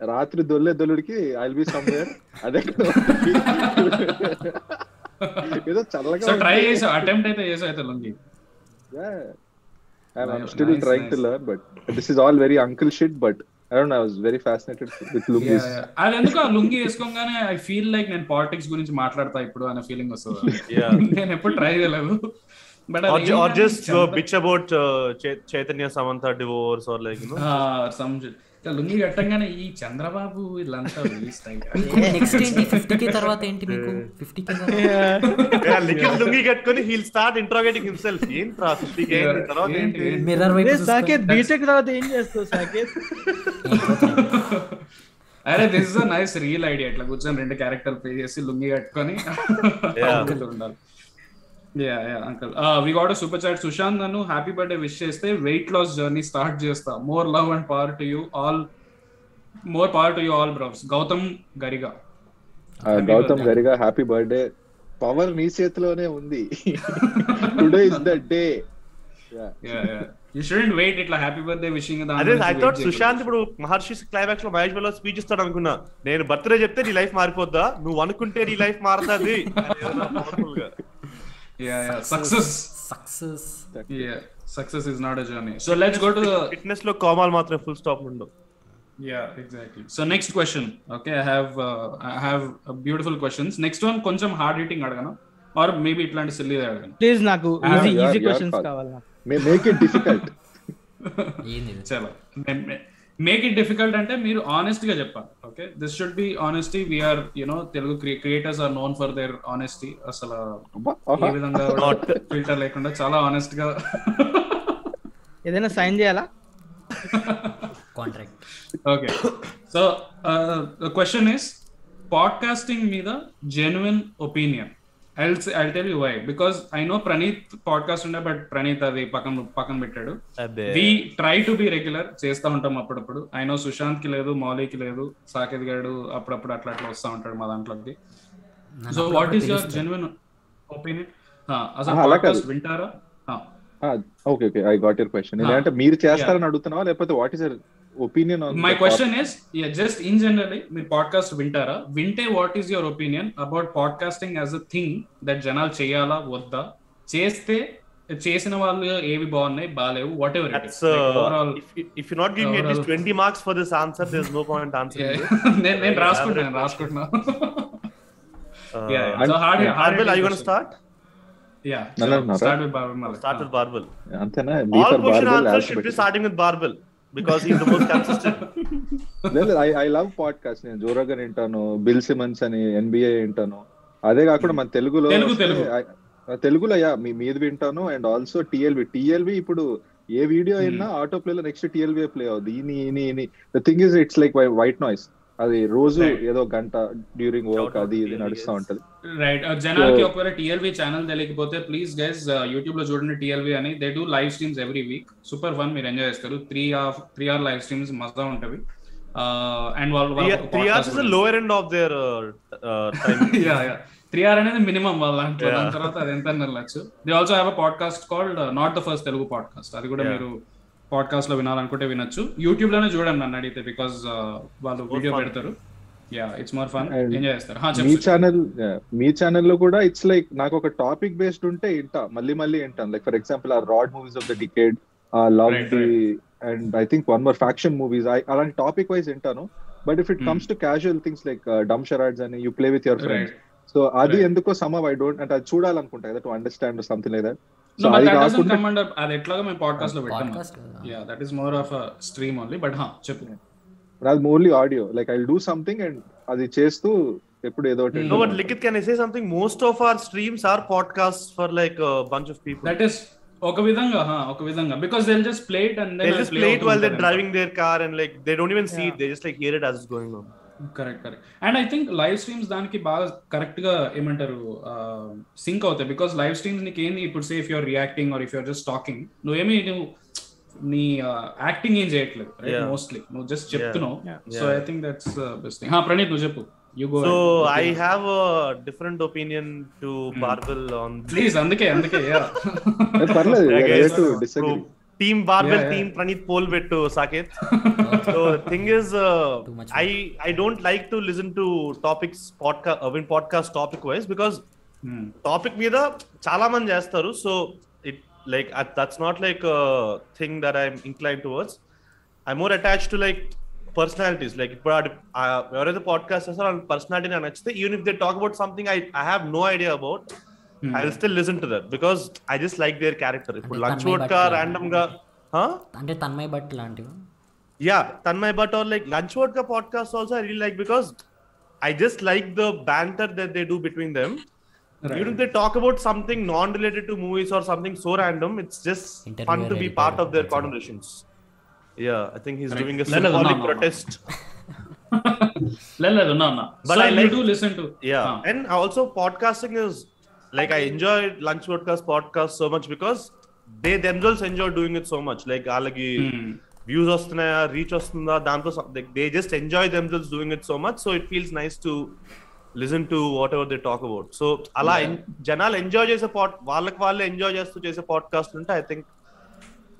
రాత్రి దొల్లే దొల్లుడికి I'll be somewhere అదే ఏదో చల్లగా ట్రై. చేసావు అటెంప్ట్ అయితే చేసావు అయితే lungi Yeah. I'm, I'm still nice, trying to nice. learn, but this is all very uncle shit. But I don't know. I was very fascinated with lungis. అది ఎందుకు ఆ లుంగి వేసుకోగానే ఐ ఫీల్ లైక్ నేను politics గురించి మాట్లాడతా ఇప్పుడు అనే ఫీలింగ్ వస్తుంది. నేను ఎప్పుడు ట్రై చేయలేదు but or, just uh, bitch about uh, Ch- Chaitanya Samantha divorce or like you know. Lungi కట్టంగానే ఈ చంద్రబాబు వీళ్ళంతా waste అయ్యారు. మీకు నెక్స్ట్ ఏంటి? ఫిఫ్టీ కే తర్వాత ఏంటి మీకు? Fifty K yeah, Likhit lungi కట్టుకొని హీల్ స్టార్ట్ ఇంట్రోగేటింగ్ హిమ్సెల్ఫ్ ఏంట్రా ఫిఫ్టీ కే Yeah. తర్వాత ఏంటి? ఏంటి మిర్రర్ వైపు చూసుకొని- సాకేత్ బీటెక్ తర్వాత ఏం చేస్తావు సాకేత్? అరే this is a nice real idea ఇట్లా కూర్చొని రెండు క్యారెక్టర్ ప్లే చేసి లుంగి కట్టుకొని ఉండాలి. Yeah yeah uncle we got super chat Sushant నన్ను హ్యాపీ బర్త్డే విష్ చేస్తే వెయిట్ లాస్ జర్నీ స్టార్ట్ చేస్తా. More love and power to you all more power to you all bros Gautam Gariga Gautam Gariga happy birthday power నీ చేతిలోనే ఉంది. Today is the day you shouldn't wait ఇట్లా happy birthday wishing అదే I thought Sushant ఇప్పుడు మహర్షి క్లైమాక్స్లో Mahesh Babu speech ఇస్తాడు అనుకున్నా. నేను బర్త్డే చెప్తే నీ లైఫ్ మారిపోద్దా? నువ్వు అనుకుంటే నీ లైఫ్ మారుతుంది. Success success success is not a journey so let's go to ఫిట్నెస్లో కోమాలు మాత్రం ఫుల్ స్టాప్ ఉండవు. Yeah, exactly. So next question. Okay, I have uh, I have uh, beautiful questions. Next one, కొంచెం hard hitting అడగను? Or maybe ఇట్లాంటి silly అడగను? Please నాకు easy easy questions. కావాలి make it difficult? చాలా. మేక్ ఇట్ డిఫికల్ట్ అంటే మీరు ఆనెస్ట్గా చెప్పాలి okay this should be honesty we're you know Telugu creators are known for their honesty అసలు ఏ విధంగా ఫిల్టర్ లేకుండా చాలా ఆనెస్ట్గా ఏదైనా సైన్ చేయాలా? Contract okay so question is podcasting మీద genuine opinion I I tell you why because I know Praneeth podcast ఉండే but Praneeth అది పక్కన పక్కన పెట్టాడు. We try to be regular చేస్తా ఉంటాం అప్పుడప్పుడు. ఐ నో సుశాంత్కి లేదు మౌలికి లేదు సాకేత్ గారు అప్పుడప్పుడు అట్లా అట్లా వస్తా ఉంటాడు మా దాంట్లోకి so what is your. Genuine opinion అసలు. పాడ్కాస్ట్ వింటారా. Okay okay I got your question ఏంటంటే మీరు చేస్తారని అడుగుతున్నావా? లేకపోతే what is your opinion my question is just in generally మీరు పాడ్కాస్ట్ వింటారా వింటే what is your opinion about podcasting as a thing that జనాలు చేయాలా వద్దా చేస్తే చేసిన వాళ్ళు ఏవి బాగున్నాయి బాగాలేవు what ever That's uh, if, if you're not giving me at least Overall. 20 marks for this answer, there's no point answering it. నేను నేను రాసుకుంటాను రాసుకుంటున్నా Uh, Yeah, yeah. So hard, hard Barbel, are you question. gonna start? Yeah. నన్ను sure. అన్నారా? Start with Barbel Malik. Start with Barbel. అంతేనా All he's the most consistent. I I love podcast నేను. Joe Rogan వింటాను bill Simmons అని NBA వింటాను అదే కాకుండా మన తెలుగులో తెలుగులో యా మీ మీది వింటాను అండ్ ఆల్సో టిఎల్వి టిఎల్వి ఇప్పుడు ఏ వీడియో అయినా ఆటో ప్లే లో నెక్స్ట్ టిఎల్వి ప్లే అవుతుంది ఈని ఈని ఈని the thing is it's like white noise అది రోజు. ఏదో గంట డ్యూరింగ్ వర్క్ అది ఇది నడుస్తూ. ఉంటది. రైట్ జనాలకి ఒకవేళ టిఎల్వి ఛానల్ తెలియకపోతే ప్లీజ్ గైస్ యూట్యూబ్లో చూడండి టిఎల్వి అని. They do live streams every week super fun మీరు ఎంజాయ్ చేస్తారు. Three of three are live streams మజా ఉంటవి అండ్ వాళ్ళు Three, three hours is the lower end of their uh, uh, time. Three hour అనేది minimum వాళ్ళ దాంట్లో. దాని తర్వాత అది ఎంత వెళ్ళచ్చు they also have a podcast called not the first Telugu podcast అది కూడా. మీరు పాడ్కాస్ట్లో వినాలనుకుంటే వినొచ్చు. యూట్యూబ్లోనే చూడండి నన్ను అడిగితే బికాస్ వాళ్ళు More వీడియో. పెడతారు. Yeah it's more fun And enjoy చేస్తారు. హా, మీ ఛానల్ మీ ఛానల్లో కూడా ఇట్స్ లైక్ నాకు ఒక టాపిక్ బేస్డ్ ఉంటే వింటా. మళ్ళీ మళ్ళీ వింటాను. లైక్ ఫర్ ఎగ్జాంపుల్ ఆ rod movies of the decade love Right, the and I think one more faction movies అలాంటి టాపిక్ వైజ్ వింటాను. But if it. Comes to casual things like dumb charades అని you play with your friends. So అది. ఎందుకో some I don't అంటే అది చూడాలనుకుంటా కదా to understand something like that so అది కాకుండా అది ఎట్లాగో మేము పాడ్కాస్ట్లో పెట్టాము కదా. Yeah that is more of stream only but హా చెప్పు. అది only audio like I do something and అది చేస్తూ ఎప్పుడు ఏదో ఒకటి Hmm. No, but Likit, can I say something? Most of our streams are podcasts for like a bunch of people. That is ఒక విధంగా హా ఒక విధంగా because they just play it and they just play it while they're driving their car and like they don't even see it. They just like hear it as it's going on. Correct correct and I think live streams దానికి బాగా కరెక్ట్గా ఏమంటారు sync అవుతాయి because live streams నీకు ఏంది ఇప్పుడు say if your reacting or if your just talking నువ్వేమి నువ్వు నీ యాక్టింగ్ ఏం చేయట్లేదు Yeah. మోస్ట్లీ నువ్వు జస్ట్ చెప్తున్నావు. So I think that's best thing హా ప్రణీత్ నువ్వు చెప్పు you go So I have a different opinion to Barbel on please అందుకే అందుకే పర్లేదు I guess, to uh, disagree so Team Barbell, Yeah, yeah. Team Pranit poll bet to Saket. so the thing is, uh, Too much I I don't like to listen to topics podcast uh, in podcast topic wise because topic మీద చాలా మంది చేస్తారు so It like that's not like thing that I'm inclined towards I more attach to like personalities like ఇప్పుడు ఆ- ఆ ఎవరైతే podcast చేస్తారో వాళ్ళ పర్సనాలిటీ నాకు నచ్చితే even if they talk about something I I have no idea about I will still listen to that because I just like their character ఇప్పుడు అంటే lunch Tanmay vodka Bhat random గా huh? అంటే తన్మయ్ భట్ లాంటివి yeah Tanmay Bhat or like lunch vodka podcast also I real like because I just like the banter that they do between them Even if they talk about something non-related to movies or something so random, it's just Interviewer fun to be editor, part of their that's all. conversations. Yeah, I think he's Right. doing a No, no, no, symbolic no, no. protest. లేదు ఉన్నా ఉన్నా But But I I like- do listen to Yeah, Ah. and also podcasting is like I enjoy lunch podcast podcast so much because they themselves enjoy doing it so much. Like వాళ్ళకి Hmm. Views వస్తున్నాయా reach వస్తుందా దాంతో they just enjoy themselves doing it so much so it feels nice to Listen to whatever they talk about. So అలా జనాలు enjoy చేసే పాడ్ వాళ్ళకి వాళ్ళే enjoy చేస్తూ చేసే పాడ్కాస్ట్ ఉంటే I think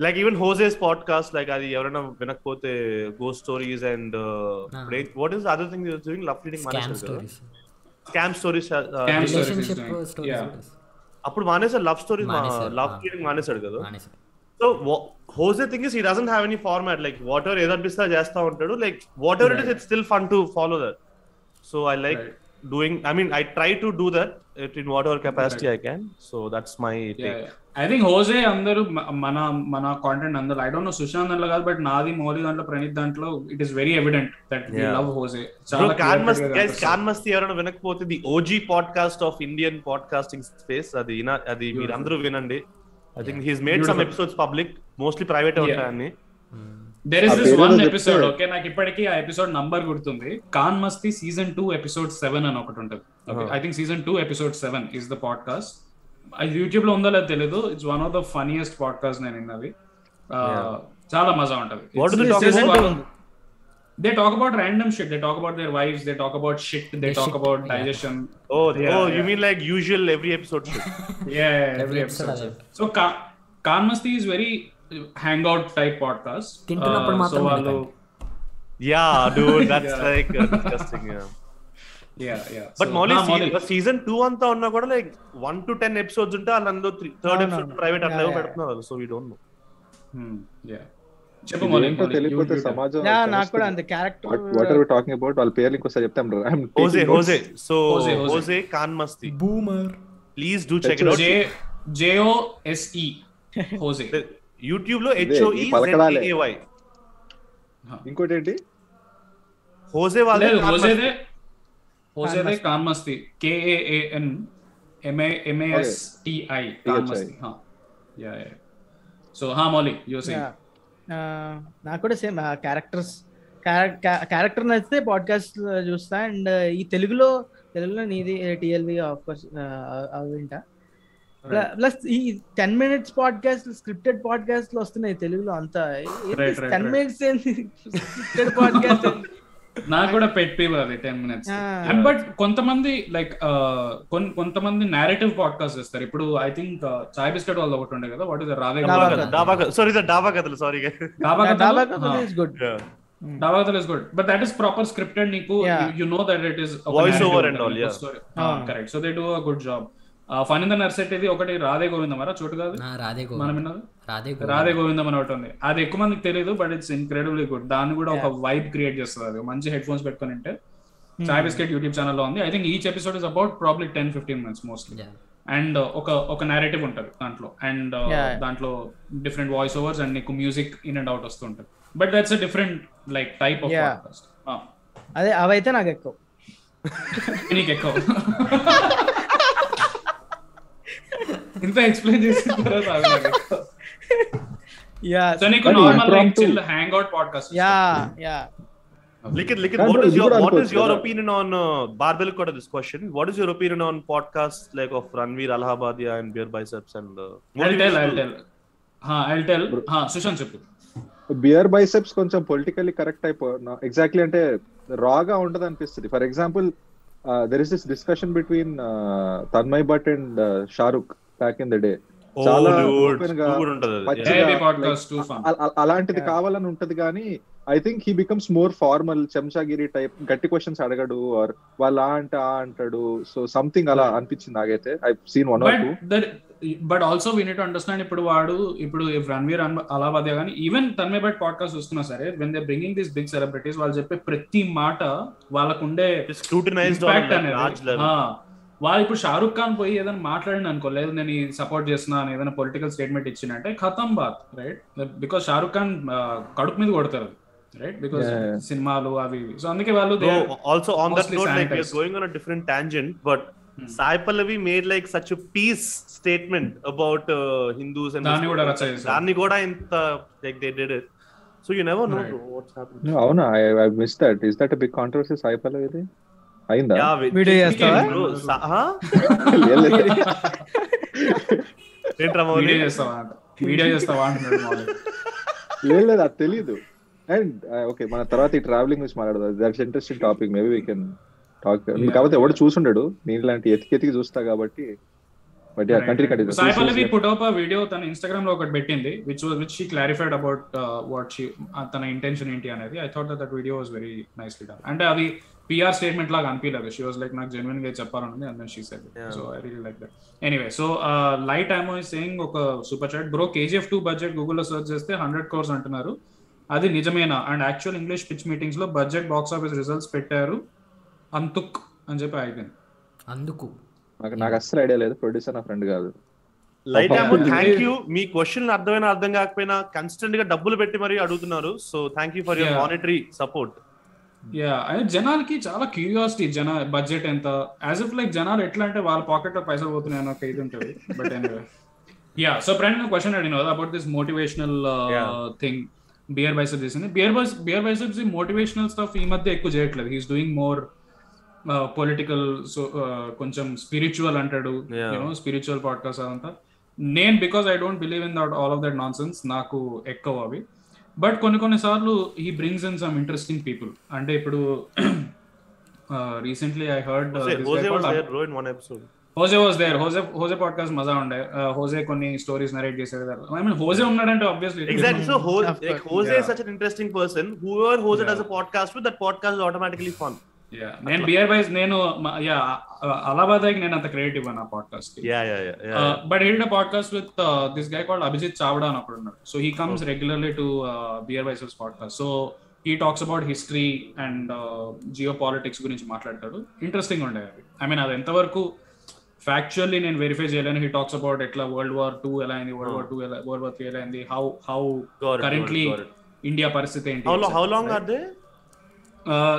like even Jose's podcast like అది ఎవరైనా వినకపోతే go stories and what is other thing doing love reading scam stories. అప్పుడు మానేసారు లవ్ స్టోరీస్ మానేశారు, లవ్. రీడింగ్ మానేశాడు కదా. So Jose thing is he doesn't have any format like whatever ఏదనిపిస్తే చేస్తా ఉంటాడు like whatever it is it's still fun to follow that so I like Right. Doing I mean I try to do that it in whatever capacity I can so that's my take I think Jose అందరూ మన మన content అందరూ I don't know Sushant దాంట్లో కాదు but నాది మౌలి దాంట్లో ప్రణీత్ దాంట్లో it is very evident that we Yeah. Love Jose bro Kaan Masti guys Kaan Masti ఎవరైనా వినకపోతే the OG podcast of Indian podcasting space అది అది మీరు అందరూ వినండి. I think he's made some. Episodes public mostly private Yeah. ఉంటాయని there is this one episode okay నాకు ఇప్పటికీ ఆ ఎపిసోడ్ నంబర్ గుర్తుంది Kaan Masti season two episode seven అని ఒకటి ఉంటుంది I think season two episode seven is the podcast అది యూట్యూబ్లో ఉందో లేదో తెలియదు it's one of the funniest podcast నేను విన్నది Uh, చాలా మజా ఉంటది What do they It's talk just about? one- they talk about random shit they talk about their wives they talk about shit they They talk shit, about yeah. digestion oh oh you. Mean like usual every episode yeah, yeah, Every every episode episode అదే. so Ka- Khan Masti is very hangout type podcast. తింటున్నప్పుడు Uh, మాత్రం so వాళ్ళు yeah dude that's Yeah. Like disgusting yeah yeah. Yeah but So, Mouli ah, Molly. Season two అంతా ఉన్నా కూడా like one to ten episodes ఉంటే వాళ్ళందరూ third అవునవును. Episode private అట్లా Yeah, ఏవో yeah. పెడుతున్నారు so we don't know Hmm, yeah. చెప్పు Molly, ఏంటో Molly, తెలియకపోతే you- you tell. సమాజం యా నాకు కూడా అంతే. Character what are talking about వాళ్ళ పేర్లు ఇంకోసారి చెప్తాం Jose Jose so Jose, Jose. Jose Kaan Masti boomer please do check it out J J O S E Jose. యూట్యూబ్లో హెచ్ఓఈ ఇంకోటి ఏంటి హోజే వాళ్ళ హోజేదే హోజేదే కాన్ masti K A A N M A M A S T I can THI. Masti హా. Yeah yeah. So హా Mouli you. Say నాకు కూడా సేమ్ క్యారెక్టర్స్ క్యారెక్టర్ నచ్చితే పాడ్కాస్ట్ చూస్తా. అండ్ ఈ తెలుగులో తెలుగులో నీది టిఎల్వి ఆఫ్ కోర్స్ అవి వింటా. ప్లస్ ఈ ten minutes podcast scripted podcast వస్తున్నాయి తెలుగులో అంతా. టెన్. మినిట్స్ స్క్రిప్టెడ్ పాడ్కాస్ట్ నాకు కూడా పెట్ పీవ్ అది టెన్ మినిట్స్. అండ్ బట్ కొంతమంది లైక్ కొంతమంది నేరేటివ్ పాడ్కాస్ట్ చేస్తారు. ఇప్పుడు ఐ థింక్ చాయ్ బిస్కెట్ వాళ్ళు ఒకటి ఉండే కదా what is Radhe sorry sir డాబా కథలు. సారీ డాబా డాబా కథలు? Is good. డాబా కథలు is good but that is proper scripted నీకు. You know that it is Voice over and all, yeah. Ah. Correct so they do a good job fun in the నర్సెట్ ఇది ఒకటి రాధే గోవిందం మరా చోటు కాదు. నా రాధే మనం గోవిందం విన్నది రాధే రాధే గోవిందం అని ఒకటి ఉంది. అది ఎక్కువ మందికి తెలియదు బట్ ఇట్స్ ఇన్క్రెడిబ్లీ గుడ్ దాన్ని కూడా ఒక వైబ్ క్రియేట్ చేస్తుంది అది. మంచి హెడ్ ఫోన్స్ పెట్టుకుని ఉంటే. చాయ్ బిస్కెట్ యూట్యూబ్ ఛానల్లో ఉంది. I think each episode is about probably ten fifteen minutes mostly. And ఒక ఒక నేరేటివ్ ఉంటుంది దాంట్లో. And Yeah. దాంట్లో డిఫరెంట్ వాయిస్ ఓవర్స్ అండ్ నీకు మ్యూజిక్ ఇన్ అండ్ అవుట్ వస్తుంటుంది but that's a different like type of. Podcast అదే అవైతే నాకు ఎక్కువ నీకు ఎక్కువ ఇంత ఎక్స్ప్లెయిన్ చేసిన తర్వాత. యా సో నీకు normal like. Chill hang out podcast yeah yeah Likhith Can't what is your what is your opinion on uh, barbell కూడా this question what is your opinion on podcasts like of Ranveer Allahabadia and Beer Biceps and uh, I'll tell, I'll tell. I'll tell. హా, సుశాంత్ చెప్పు beer biceps కొంచెం politically correct అయిపో exactly అంటే రాగా ఉండదు అనిపిస్తుంది for example there is this discussion between Tanmay Bhat and Shahrukh back in the day చాలా అలాంటిది కావాలని ఉంటది కానీ I think he becomes more formal చెంచాగిరి type గట్టి క్వశ్చన్స్ అడగడు ఆర్ వాళ్ళు ఆ అంటే ఆ అంటాడు. సో సంథింగ్ అలా అనిపించింది నాకైతే. I seen one or but two that but also we need understand ఇప్పుడు వాడు ఇప్పుడు రణ్వీర్ అలాబాదే కానీ ఈవెన్ తన్మే బట్ పాడ్కాస్ట్ చూస్తున్నా సరే when they bringing this big celebrities వాళ్ళు చెప్పే ప్రతి మాట వాళ్ళకు ఉండే స్క్రూటినైజ్డ్ impact అనేది. వాళ్ళు ఇప్పుడు షారుఖ్ ఖాన్ పోయి ఏదైనా మాట్లాడిన అనుకో లేదు నేను ఈ సపోర్ట్ చేస్తున్నాను ఏదైనా పొలిటికల్ స్టేట్మెంట్ ఇచ్చిన అంటే ఖతం బాత్ రైట్ బికాస్ షారుఖ్ ఖాన్ కడుపు మీద కొడతారు రైట్ బికాస్ సినిమాలు అవి సో అందుకే వాళ్ళు also different tangent but made like such piece statement about Hindus దాన్ని కూడా రచయించారు ఇంత like so you never know what's happening అవునా? I miss that is that a big controversy Sai పల్లవిది అయిందా? చేస్తావా? వీడియో చేస్తావా? వీడియో. లేదు లేదు అది తెలీదు. అండ్ ఓకే మన తర్వాత ఈ ట్రావెలింగ్ గురించి మాట్లాడదాం. That's interesting topic maybe we can talk కాకపోతే ఎవడు చూసుండడు. నేను ఇలాంటి ఎతికి ఎతికి చూస్తా కాబట్టి but country Sai Pallavi country put up video తన ఇన్స్టాగ్రామ్లో ఒకటి పెట్టింది which which she clarified about what she తన ఇంటెన్షన్ ఏంటి అనేది. I thought that video was very nicely done అంటే అది పిఆర్ స్టేట్మెంట్ లాగా అనిపించలేదు. షీ వాస్ లైక్ నాకు జెన్యున్గా చెప్పాలనుంది and she said. So I real like that anyway so light IMO saying ఒక super chat bro KGF two budget గూగుల్లో search చేస్తే hundred crores అంటున్నారు. అది నిజమేనా? అండ్ యాక్చువల్ ఇంగ్లీష్ పిచ్ మీటింగ్స్లో బడ్జెట్ బాక్స్ ఆఫీస్ రిజల్ట్స్ పెట్టారు. అంతుక్ అని చెప్పి అయిపోయింది అందుకు. నాకు నాకు అస్సలు ఐడియా లేదు. ప్రొడ్యూసర్ నా ఫ్రెండ్ కాదు. లైట్ ఏమో. థ్యాంక్ యూ మీ క్వశ్చన్ అర్థమైనా అర్థం కాకపోయినా కన్స్టెంట్గా డబ్బులు పెట్టి మరీ అడుగుతున్నారు. So thank you for your. Monetary support yeah అదే జనాలకి చాలా క్యూరియాసిటీ జన బడ్జెట్ ఎంత? యాజ్ ఇఫ్ లైక్ జనాలు ఎట్లా అంటే వాళ్ళ పాకెట్లో పైసలు పోతున్నాయి అన్న ఒక ఇది ఉంటుంది. But yeah so friend question అడిగిన కదా about this motivational. Thing beer bicep చేసింది. Beer buys beer biceps motivational stuff ఈ మధ్య ఎక్కువ చేయట్లేదు. He's doing more political so కొంచెం స్పిరిచువల్ అంటాడు. స్పిరిచువల్ పాడ్కాస్ట్ అదంతా. నేను because I don't believe in that all of that nonsense నాకు ఎక్కువ అవి. బట్ కొన్ని కొన్ని సార్లు he brings in some interesting people అంటే ఇప్పుడు recently I heard Jose was there Jose Jose Jose podcast మజా ఉండే హోజే కొన్ని స్టోరీస్ నరేట్ చేసేది ఐ మీన్ హోజే ఉన్నాడంటే obviously Exactly. So, Ho- Of like, course. Jose is Yeah. such an interesting person. Whoever Jose Yeah. does a podcast with, that podcast is automatically fun. నేను beer wise నేను yeah Allahabad నేను అంత creative నా podcast Yeah, yeah, yeah. yeah. But he podcast with this guy called Abhijit Chavda అని ఒకడు ఉన్నాడు. So he comes regularly to beer vices podcast so he talks about history and geopolitics గురించి మాట్లాడతాడు. Interesting ఉండే అది I mean అది ఎంతవరకు factually నేను వెరిఫై చేయలేను. హీ టాక్స్ అబౌట్ ఎట్లా వరల్డ్ వార్ టూ ఎలా అయింది వరల్డ్ వార్ టూ ఎలా వరల్డ్ వార్ త్రీ ఎలా అయింది హౌ హౌ కరెంట్లీ. ఇండియా పరిస్థితి ఏంటి how long are they?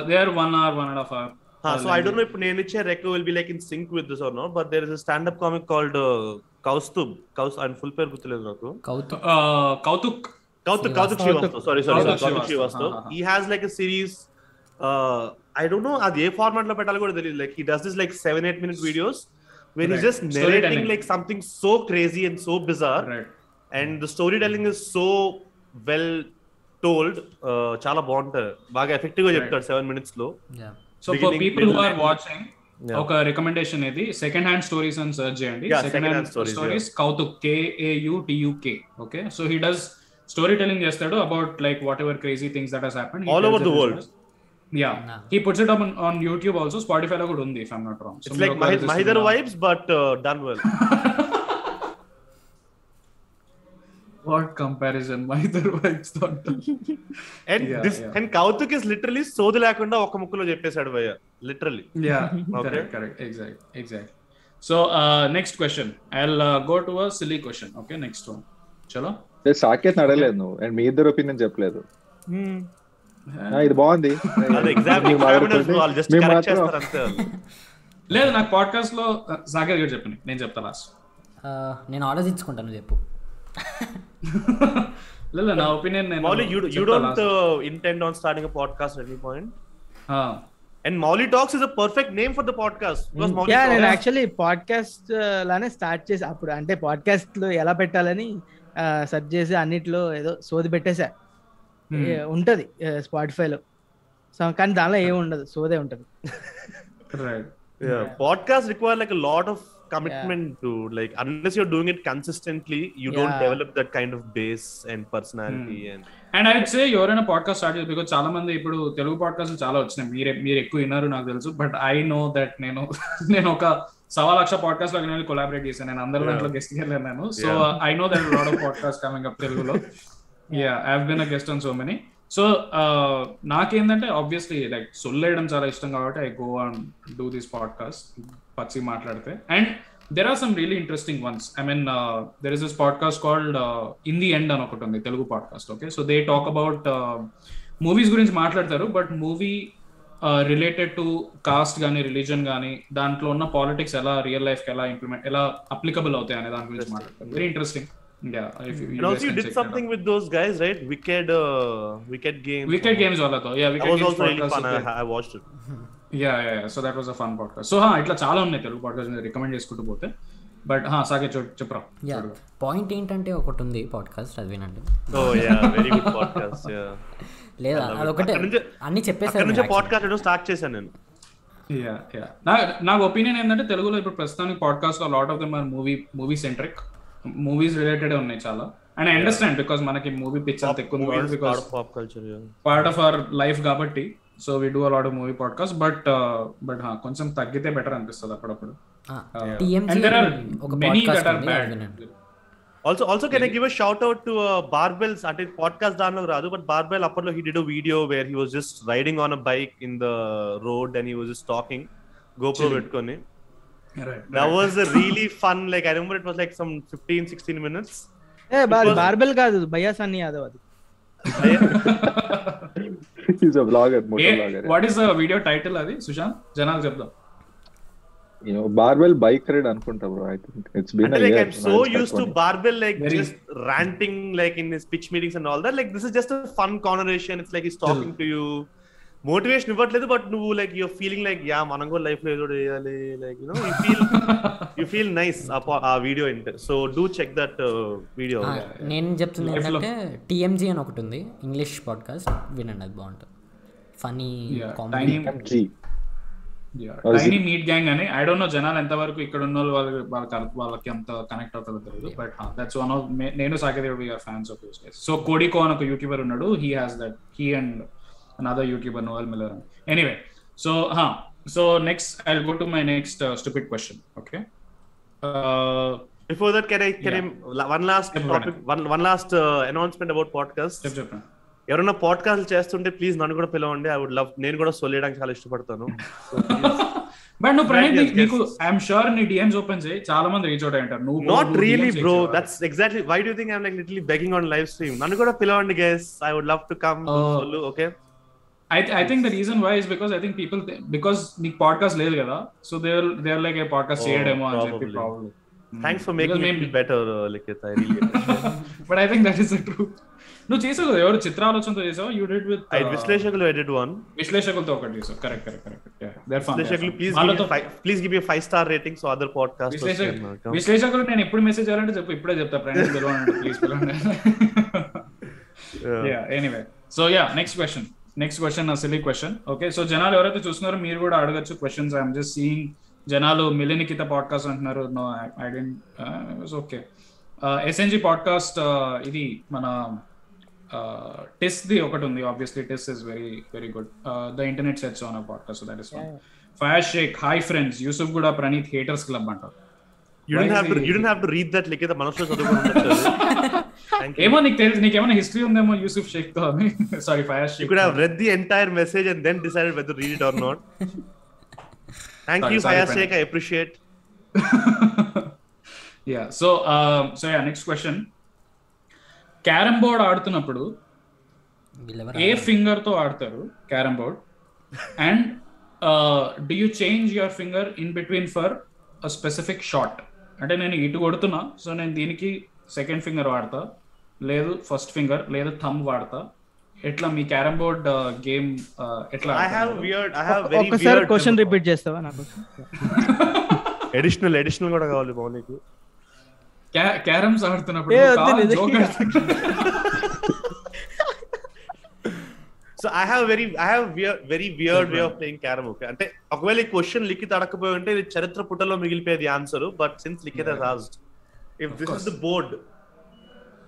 They are one hour one and half hour Huh, so I don't know if Neniche Rekko will be like in sync with this or not, but there is a stand-up comic called uh, Kaustub. Kaus and full pair గుర్తులేదు నాకు. కౌతు Kautuk Kautuk, Kautuk Kautuk. Srivastava. Sorry, sorry, Kautuk sorry. Kautuk Srivastava. Srivastava. Uh-huh. He has like a series. Uh, I don't know అది ఏ ఫార్మాట్లో పెట్టాలి కూడా తెలియదు like he does this like seven eight minute videos when he Right. Just narrating. Like something so crazy and so bizarre and the story telling is so well told చాలా బాగుంటది. బాగా ఎఫెక్టివ్గా. చెప్తాడు సెవెన్ మినిట్స్లో. So for people who are watching. ఒక recommendation ఇది second hand stories అని search చేయండి. Second hand stories Kautuk K A U T U K okay so he does story telling చేస్తాడు about like what ever crazy things that has happen All over the world. Yeah. He puts it up on YouTube also Spotify లో కూడా ఉంది if I'm not wrong it's like Mahidhar vibes but done well what comparison Mahidhar vibes and Yeah, this yeah. And Kautuk is literally సోది లేకుండా ఒక ముక్కులో చెప్పేశాడు భయ్య. Literally yeah Okay. Correct correct exact exact so next question I go to a silly question okay next one చలో సాకేత్ అడగలేదు నువ్వు. And మీ ఇద్దరు ఒపీనియన్ చెప్పలేదు. ఆ, ఇది బాగుంది. లేదు నాకు పాడ్కాస్ట్లో సాగర్ గారు చెప్పండి. నేను చెప్తా లాస్ట్ నేను ఆలోచించుకుంటాను చెప్పు. లేదు నా ఒపీనియన్ నేను Mouli you don't. Intend on starting a podcast any point and Mouli talks is a perfect name for the podcast because Mouli yeah నేను యాక్చువల్లీ పాడ్కాస్ట్ లానే స్టార్ట్ చేసి. అప్పుడు అంటే పాడ్కాస్ట్లో ఎలా పెట్టాలని సెర్చ్ చేసి అన్నిట్లో ఏదో సోది పెట్టేసా. Hmm. ఉంటది స్పాటిఫైలో సో కానీ దానిలో ఏమి ఉండదు సోదే ఉంటది. Podcast require like lot of commitment to like unless you're doing it consistently, you don't Yeah. develop that kind of base and personality and and I say ఎవరైనా పాడ్కాస్ట్ స్టార్ట్ చేసి because చాలా మంది ఇప్పుడు తెలుగు పాడ్కాస్ట్ చాలా వచ్చినాయి. మీరే మీరు ఎక్కువ విన్నారు నాకు తెలుసు. బట్ ఐ నో దట్ నేను నేను ఒక సవా లక్ష పాడ్కాస్ట్లో నేను కొలాబరేట్ చేశాను. నేను అందరి దాంట్లో గెస్ట్ నేను so I know that lot of podcast coming up తెలుగులో. Yeah I been a guest on so many so నాకేంటంటే ఆబ్వియస్లీ లైక్ సొల్లేయడం చాలా ఇష్టం కాబట్టి I go and do this podcast పచ్చి మాట్లాడితే and there are some really interesting ones I mean there is this podcast called in the end అని ఒకటి ఉంది Telugu podcast okay so they talk about movies గురించి మాట్లాడతారు but movie related to caste కానీ religion కానీ దాంట్లో ఉన్న politics ఎలా రియల్ లైఫ్ ఎలా ఇంప్లిమెంట్ ఎలా అప్లికబుల్ అవుతాయి అనే దాని గురించి మాట్లాడతారు very interesting and also you did something with those guys, right? Wicked, uh, Wicked Games. Wicked Games వాళ్ళతో yeah That was also really fun. I, I watched it. Yeah yeah so that was a fun podcast so ఇట్లా చాలా ఉన్నాయి Telugu podcast recommend చేసుకుంటూ పోతే but సాగే చెప్పరా yeah point ఏంటంటే ఒకటి ఉంది పాడ్కాస్ట్ అది వినండి. Oh yeah, very good podcast. Yeah. లేదా అదొకటే. అన్ని చెప్పేసారు నుంచి పాడ్కాస్ట్ స్టార్ట్ చేశాను నేను. యా యా నా నాకు ఒపీనియన్ ఏంటంటే తెలుగులో ఇప్పుడు ప్రస్తుతానికి పాడ్కాస్ట్లో lot of them are movie movie centric movies related ఉన్నాయి చాలా. అండ్ ఐ అండర్స్టాండ్ బికాస్ మనకి మూవీ పిక్చర్ ఎక్కువ. పార్ట్ ఆఫ్ అవర్ లైఫ్ కాబట్టి so we do a lot of movie podcast but but కొంచెం తగ్గితే బెటర్ అనిపిస్తుంది అప్పుడప్పుడు టీఎంజీ అండ్ దెర్ ఆర్ ఒక మెనీ పాడ్కాస్ట్ దట్ ఆర్ ఉంది అది బ్యాడ్ వినండి Also, also can I give a shout out to uh, Barbells? అంటే podcast దానిలో రాదు బట్ బార్బెల్ అప్పట్లో he did a video where he was just riding on a bike in the road and he was just talking GoPro పెట్టుకొని that was a really fun like I remember it was like some 15 16 minutes ఏ barbell కాదు భయ్యా సన్నీ యాదవ్ అది is a vlogger moto vlogger what is the video title అది సుశాంత్ జనాలు చెప్దాం barbell bike ride అనుకుంటా bro I think it's been అంటే like I'm so used to Barbell like Very- just ranting like in his pitch meetings and all that. Like this is just a fun conversation. It's like he's talking to you. Motivation ఇవ్వట్లేదు but నువ్వు like your feeling like yeah మనం కూడా లైఫ్లో ఏదో చేయాలి like you know you feel you feel nice ఆ video ఇంటే so do check that video నేను చెప్తుంది ఏంటంటే టీఎంజీ అని ఒకటి ఉంది ఇంగ్లీష్ పాడ్కాస్ట్ వినండి అది బాగుంటుంది. Funny comedy Tiny Meat Gang అని ఐ డోంట్ నో జనాలు ఎంత వరకు ఇక్కడ ఉన్న వాళ్ళు వాళ్ళకి వాళ్ళకి ఎంత కనెక్ట్ అవుతుందో తెలియదు బట్ దట్స్ వన్ ఆఫ్ నేను సాకేదేవ్ fans of us so Cody Ko అని ఒక యూట్యూబర్ ఉన్నాడు he has that he and another YouTuber Noel Miller anyway so so next I go to my next stupid question okay before that can I can I one last చెప్పండి. Topic one one last announcement about podcast చెప్పు చెప్పండి ఎవరైనా podcast చేస్తుంటే please నన్ను కూడా పిలవండి. I would love నేను కూడా సొల్లేయడానికి చాలా ఇష్టపడతాను. So. బట్ నువ్వు ప్రణీత్ నీకు-. ఐఎమ్ షూర్ నీ డిఎమ్స్ ఓపెన్ చేయి చాలా మంది రీచ్ అవుట్ అంటారు నువ్వు not really bro. That's exactly why do think I'm like little begging on live stream నన్ను కూడా పిలవండి guys I would love to come. Okay I, I think the reason why is because I think people th- because నీకు podcast లేదు కదా so they they like a podcast Oh, చేయడేమో అని చెప్పి. Problem thanks for making me better Likhith I really but I think that is the truth నువ్వు చేసావు కదా ఎవరు చిత్రాలోచనతో చేసావు? యూ డిడ్ విత్ ఐ విశ్లేషకులు ఎడిట్ వన్ విశ్లేషకులతో ఒకటి చేసావు. Correct correct correct there fun విశ్లేషకులు please please give you five star rating so other podcast విశ్లేషకులు విశ్లేషకులు నేను ఎప్పుడు మెసేజ్ చేయాలంటే చెప్పు ఇప్పుడే చెప్తా ప్రణీత్ పిలవండి ప్లీజ్ పిలవండి. Yeah anyway so yeah next question next question silly question okay so జనాలు ఎవరైతే చూస్తున్నారో మీరు కూడా అడగచ్చు క్వశ్చన్స్ ఐఎమ్ జస్ట్ సీయింగ్ జనాలు మిలినికిత పాడ్కాస్ట్ అంటున్నారు. No I didn't okay SNG podcast ఇది మన టెస్ ది ఒకటి ఉంది. Obviously Tess is very very good the internet sets on podcast that is one fire Sheikh hi friends Yusuf కూడా Praneeth haters club అంటారు. You don't have to you don't have to read that Likhith మనసులో చదువుకుంటారు ఏమో నీకు తెలుసు నీకేమైనా history ఉందేమో యూసుఫ్ షేక్తో అని sorry Sheikh decided whether to read it or not. Thank Sorry, you, sorry, Faya Pranay. Sheikh. I appreciate. Yeah so so yeah next question carrom board ఆడుతున్నప్పుడు ఏ ఫింగర్తో ఆడతారు carrom board and do you change your finger in between for a specific shot అంటే నేను ఇటు కొడుతున్నా so నేను దీనికి సెకండ్ ఫింగర్ వాడతా లేదు ఫస్ట్ ఫింగర్ లేదు థమ్ వాడతా ఎట్లా మీ క్యారమ్ బోర్డ్ గేమ్ ఎట్లా I have weird. I have very ఒక్కసారి weird. క్వశ్చన్ రిపీట్ చేస్తావా నాకు Additional, additional కూడా కావాలి మౌనికి. క్యారమ్స్ ఆడుతున్నప్పుడు. So I have very I have very weird way of playing carrom okay అంటే ఒకవేళ ఈ క్వశ్చన్ లిఖిత్ అడగకపోయి ఉంటే ఇది చరిత్ర పుటలో మిగిలిపోయేది answer but since Likhith has asked if this is the board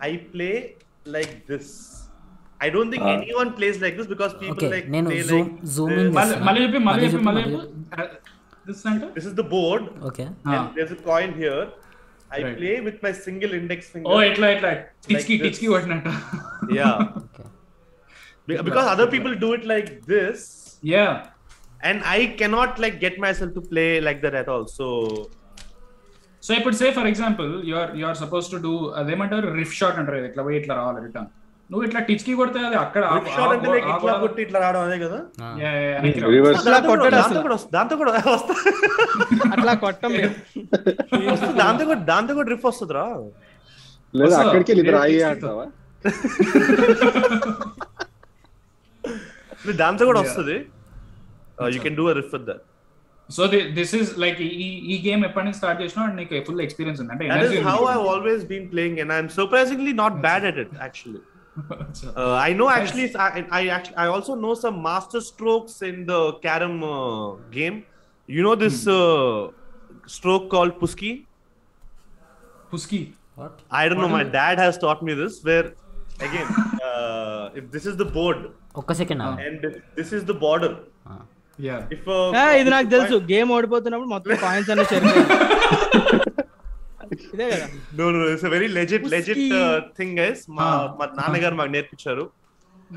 I play like this. I don't think uh, anyone plays like this because people okay, like Nenu, play zoom, like zoom uh, this. center. This is the board. Okay. Ah. And there's a coin here. I play with my single index finger. Oh, it like like tichki like tichki what nata. yeah. Okay. Because other people do it like this. Yeah. And I cannot like get myself to play like that at all. So so ఇప్పుడు say for example you're you're suppose to do అదేమంటారు riff shot అంటారు ఇట్లా పోయి ఇట్లా రావాలి return నువ్వు ఇట్లా టిచ్కి కొడితే అది అక్కడ కొట్టి ఇట్లా రావడం అదే కదా? దాంతో కూడా- అట్లా కొట్టం. వస్తుంది. దాంతో కూడా దాంతో కూడా రిఫ్ వస్తుందిరా. లేదా వస్తా. అక్కడికి రాయి అంటావా దాంతో కూడా. వస్తుంది. You can do riff with that so this is like ఈ ఈ గేమ్ ఎప్పటి నుంచి స్టార్ట్ చేసినా అండ్ నీకు ఫుల్ ఎక్స్పీరియన్స్ ఉంది అంటే That energy is how ఉంది. I've always been playing, and I'm surprisingly not bad at it. Actually, uh, I know actually, I, I actually, I also know some master strokes in the carom uh, game. You know this uh, stroke called puski? పుస్కి what I don't know. What My is dad has taught me this. Where again, uh, if this is the board ఒక్క second and if this is the border, yeah if uh, ఆ, ఇది నాకు తెలుసు. Game ఓడిపోతున్నప్పుడు మొత్తం coins అన్ని ఇదే కదా. Legit, legit Puski. uh, thing, guys. మా Ah. మా నాన్నగారు మాకు నేర్పించారు.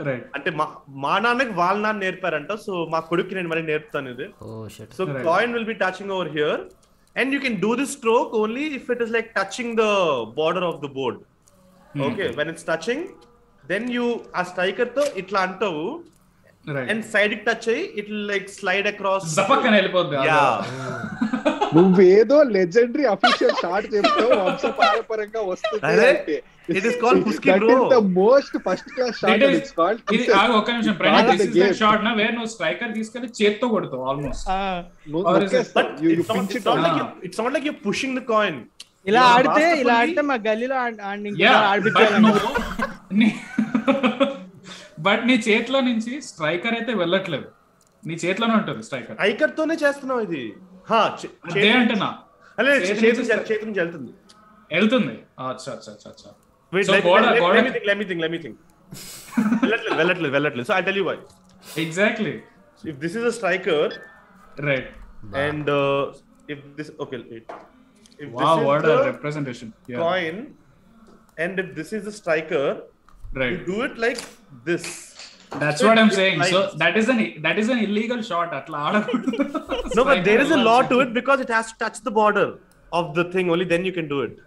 రైట్ అంటే మా మా నాన్నకి వాళ్ళ నాన్న నేర్పారంట. సో మా కొడుక్కి నేను మళ్ళీ నేర్పుతాను ఇది. ఓ shut so. Coin will be touching over here and you can do this stroke only if it is like touching the border of the board okay when it's touching then you ఆ స్ట్రైకర్తో ఇట్లా అంటావు. And సైడ్కి touch అయ్యి it like slide across జపక్కన వెళ్ళిపోద్ది నువ్వేదో legendary official short చెప్తావు వంశపారపరంగా వస్తుంది it is called Puski, bro. The most first class it's called ఇది ఆగు ఒక్క నిమిషం. Pranay this the is game. Shot నా వేర్ నువ్వు స్ట్రైకర్ తీసుకెళ్ళి చేత్తో కొడతావు almost but it's not like. It's not like you pushing the coin ఇలా ఆడితే ఇలా ఆడితే మా గల్లీలో ఆడ్- ఆడిపించాలి నీ బట్ నీ చేతిలో నుంచి స్ట్రైకర్ అయితే వెళ్ళట్లేదు. నీ చేతిలోనే ఉంటుంది స్ట్రైకర్. ఐకర్ తోనే చేస్తున్నావు ఇది. అదే అంటున్నా. చేతి వెళ్తుంది. వెళ్తుంది. అచ్చా అచ్చా అచ్చా అచ్చా. వెళ్ళట్లేదు వెళ్ళట్లేదు so I tell you why exactly if this is a striker right and if this okay wait if wow what this is representation the coin and if this is the striker right do it like this that's what I'm saying so Like- that is an illegal shot అట్లా ఆడకూడదు. No but there is a law to it because it has to touch the border of the thing only then you can do it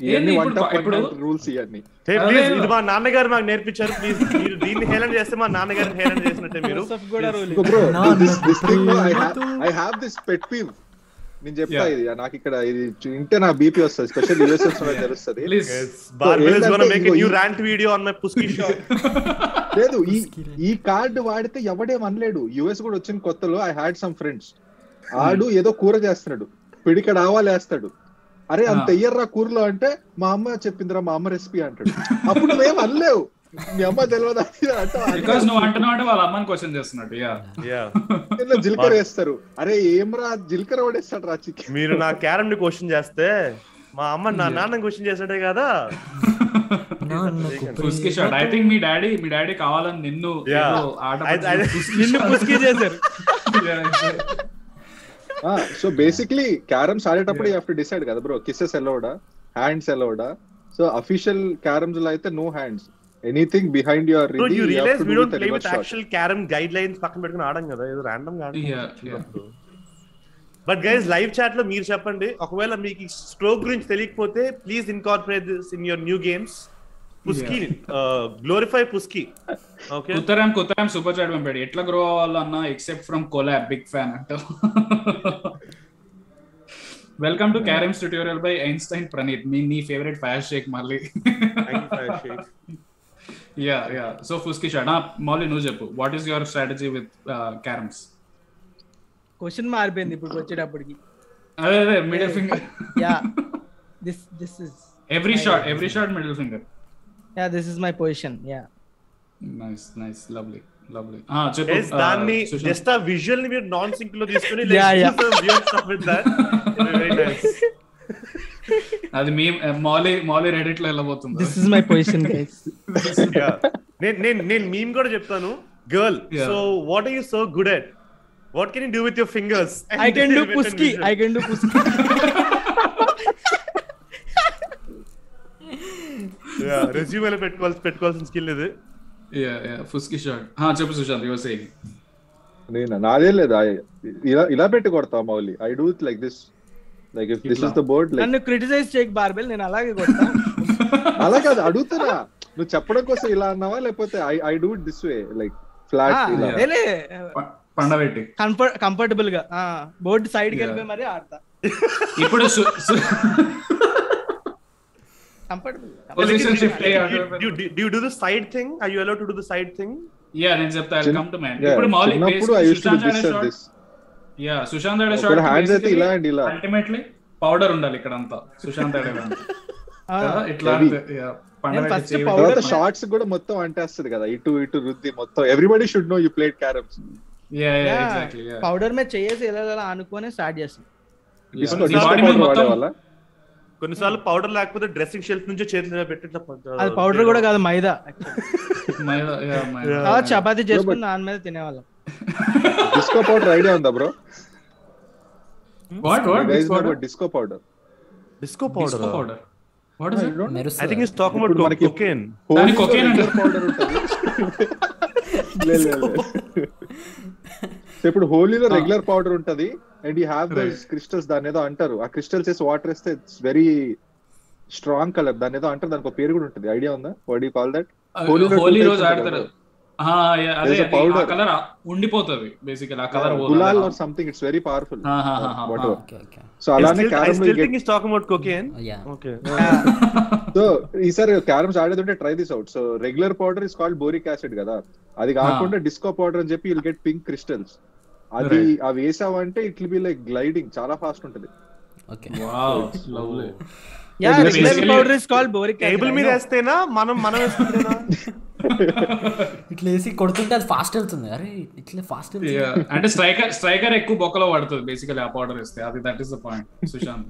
ఇవన్నీ ఏంది one ఇప్పుడు- rules ఇవన్నీ. Hey, అదే. please, ఇది మా నాన్నగారు మాకు నేర్పించారు. ప్లీజ్ మీరు దీన్ని హేళన చేస్తే మా నాన్నగారిని హేళన చేసినట్టే మీరు. No, no, no. I have this pet peeve నేను చెప్తా. ఇది నాకు ఇక్కడ ఇది వింటే నా బీపీ వస్తుంది స్పెషల్ తెలుస్తుంది. లేదు ఈ ఈ కార్డు వాడితే ఎవడేం అనలేడు. యుఎస్ కూడా వచ్చిన కొత్తలో ఐ హ్యాడ్ సమ్ ఫ్రెండ్స్ ఆడు ఏదో కూర చేస్తున్నాడు. పిడికడ ఆవాలు వేస్తాడు అరే అంత Ah. ఎయ్యర్రా కూరలో అంటే మా అమ్మ చెప్పిందిరా మా అమ్మ రెసిపీ అంటాడు. అప్పుడు మేము అనలేవు. మీ అమ్మ తెలియదు అది అంటే బికాస్ నువ్వు అంటున్నావు అంటే వాళ్ళ అమ్మని క్వశ్చన్ చేస్తున్నట్టు యా Yeah. ఇలా జీలకర్ర వేస్తారు. అరే ఏమ్రా జీలకర్ర వాడేస్తాడు రా చికెన్? మీరు నా క్యారమ్ని క్వశ్చన్ చేస్తే మా అమ్మ నా నాన్న క్వశ్చన్ చేసాడే కదా పుస్కి షాట్. ఐ థింక్ మీ డాడీ మీ డాడీ కావాలని నిన్ను నిన్ను. పుస్కి చేశారు. సో బేసిక్లీ క్యారమ్స్ ఆడేటప్పుడు యూ హావ్ టు డిసైడ్ కదా బ్రో కిసెస్ ఎలోడా హ్యాండ్స్ ఎలోడా సో అఫీషియల్ క్యారమ్స్లో అయితే no hands anything behind your Bro, you realize we don't play with actual carom guidelines పక్కన పెట్టుకుని ఆడం కదా? ఏదో ర్యాండమ్గా Yeah, yeah. But guys live చాట్లో మీరు చెప్పండి. ఒకవేళ మీకు స్ట్రోక్ గురించి తెలియకపోతే please incorporate this in your new games puski glorify puski okay కుత్తరాం కుత్తరాం సూపర్ చాట్ పంపాడు. ఎట్లా గ్రో అవ్వాలన్నా except from collab big fan అంట welcome to carroms tutorial by Einstein Praneeth మీ నీ ఫేవరెట్ ఫైర్ షేక్ మళ్ళీ. Yeah yeah so puski shot Mouli నువ్వు చెప్పు. What is your strategy with carroms question మారిపోయింది ఇప్పుడు వచ్చేటప్పటికి. అదే అదే middle finger yeah this this is every shot every shot middle finger yeah this is my position yeah nice nice lovely lovely చెప్పు ఆ, దాన్ని సుశాంత్. జస్ట్ ఆ విజువల్ని మీరు నాన్ సింక్లో తీసుకుని Yeah, yeah. వెరీ నైస్ అది మీ మాలీ మాలీ రెడిట్లో వెళ్ళబోతుంది. This is my position guys నేను నేను నేను మీమ్ కూడా చెప్తాను. Girl. So what are you so good at what can you do with your fingers I can do puski I can do puski రెజ్యూమేలో పెట్టుకోవాల్సి పెట్టుకోవాల్సిన స్కిల్ ఇది. యా యా ఫుస్కి షాట్ చెప్పు Sushant your saying నేను? నాదే లేదు. ఇలా ఇలా పెట్టి కొడతా Mouli I do it like this like if this. Is the board like నన్ను క్రిటిసైజ్ చేయక బార్బెల్ నేను అలాగే కొడతా. అలా కాదు అడుగుతున్నా నువ్వు చెప్పడం కోసం ఇలా అన్నావా? లేకపోతే I I do this way like flat పండబెట్టి. Comfort కంఫర్టబుల్గా బోర్డు సైడ్కి. వెళ్ళిపోయి మరి ఆడతా. ఇప్పుడు సు- సు- comfortable. Position shift do you, do you do the side thing? Are you allowed to do the side thing? Yeah నేను చెప్తా చిన్న- కమ్ టు మ్యాన్ Yeah, ఇప్పుడు Mouli to Sushant and shot yeah ఇలా. అండ్ ఇలా ultimately powder ఉండాలి ఇక్కడ అంతా సుశాంత్ ఆడే ఇట్లా తర్వాత షార్ట్స్ కూడా మొత్తం అంటేస్తుంది కదా ఇటు ఇటు రుద్ది మొత్తం. Everybody should know you played carroms yeah yeah exactly yeah. Powder మీద చేసి ఇలా అనుకొని స్టార్ట్ చేస్తాం. కొన్నిసార్లు పౌడర్ లేకపోతే డ్రెస్సింగ్ షెల్ఫ్ నుంచి మీద పెట్టి అది పౌడర్ కూడా కాదు మైదా. యా చపాతీ చేసుకుని దాని మీద తినేవాళ్ళం. డిస్కో పౌడర్ ఐడియా ఉందా bro what what disco powder disco powder disco powder what is it I think is talking ఇప్పుడు అబౌట్ మనకి- కోకేన్ దాని cocaine అంటే- పౌడర్ ఉంటుంది. లే, లే, లే. సో ఇప్పుడు హోలీలో రెగ్యులర్ పౌడర్ ఉంటది and you have Right. Crystals దాని ఏదో అంటారు. ఆ క్రిస్టల్స్ వేసి వాటర్ వేస్తే ఇట్స్ వెరీ స్ట్రాంగ్ కలర్ దాని ఏదో అంటారు దానికి ఒక పేరు కూడా ఉంటుంది. ఐడియా ఉందా? What you call that Holi రోజు ఆడతారు. కలర్ ఉండిపోతుంది బేసికల్ ఆ colour gulal or something it's very powerful Ah, ah, ah, ah, so అలానే క్యారమ్. సో ఈసారి carroms ఆడేదంటే try this out so regular powder is called boric acid కదా. అది కాకుండా disco powder అని చెప్పి విల్ గెట్ పింక్ క్రిస్టల్స్ అది. అవి వేసావంటే it will be like gliding చాలా ఫాస్ట్ ఉంటది. Okay wow lovely yeah Basically- regular powder is called boric table మీద వేస్తేనా? మనం మనం ఇట్లా వేసి కొడుతుంటే అది ఫాస్ట్ వెళ్తుంది. అరే ఇట్లా ఫాస్ట్ అంటే స్ట్రైకర్ స్ట్రైకర్ ఎక్కువ బొక్కలో పడుతుంది బేసికలీ ఆ పౌడర్ ఇస్తే అది that is the point Sushant.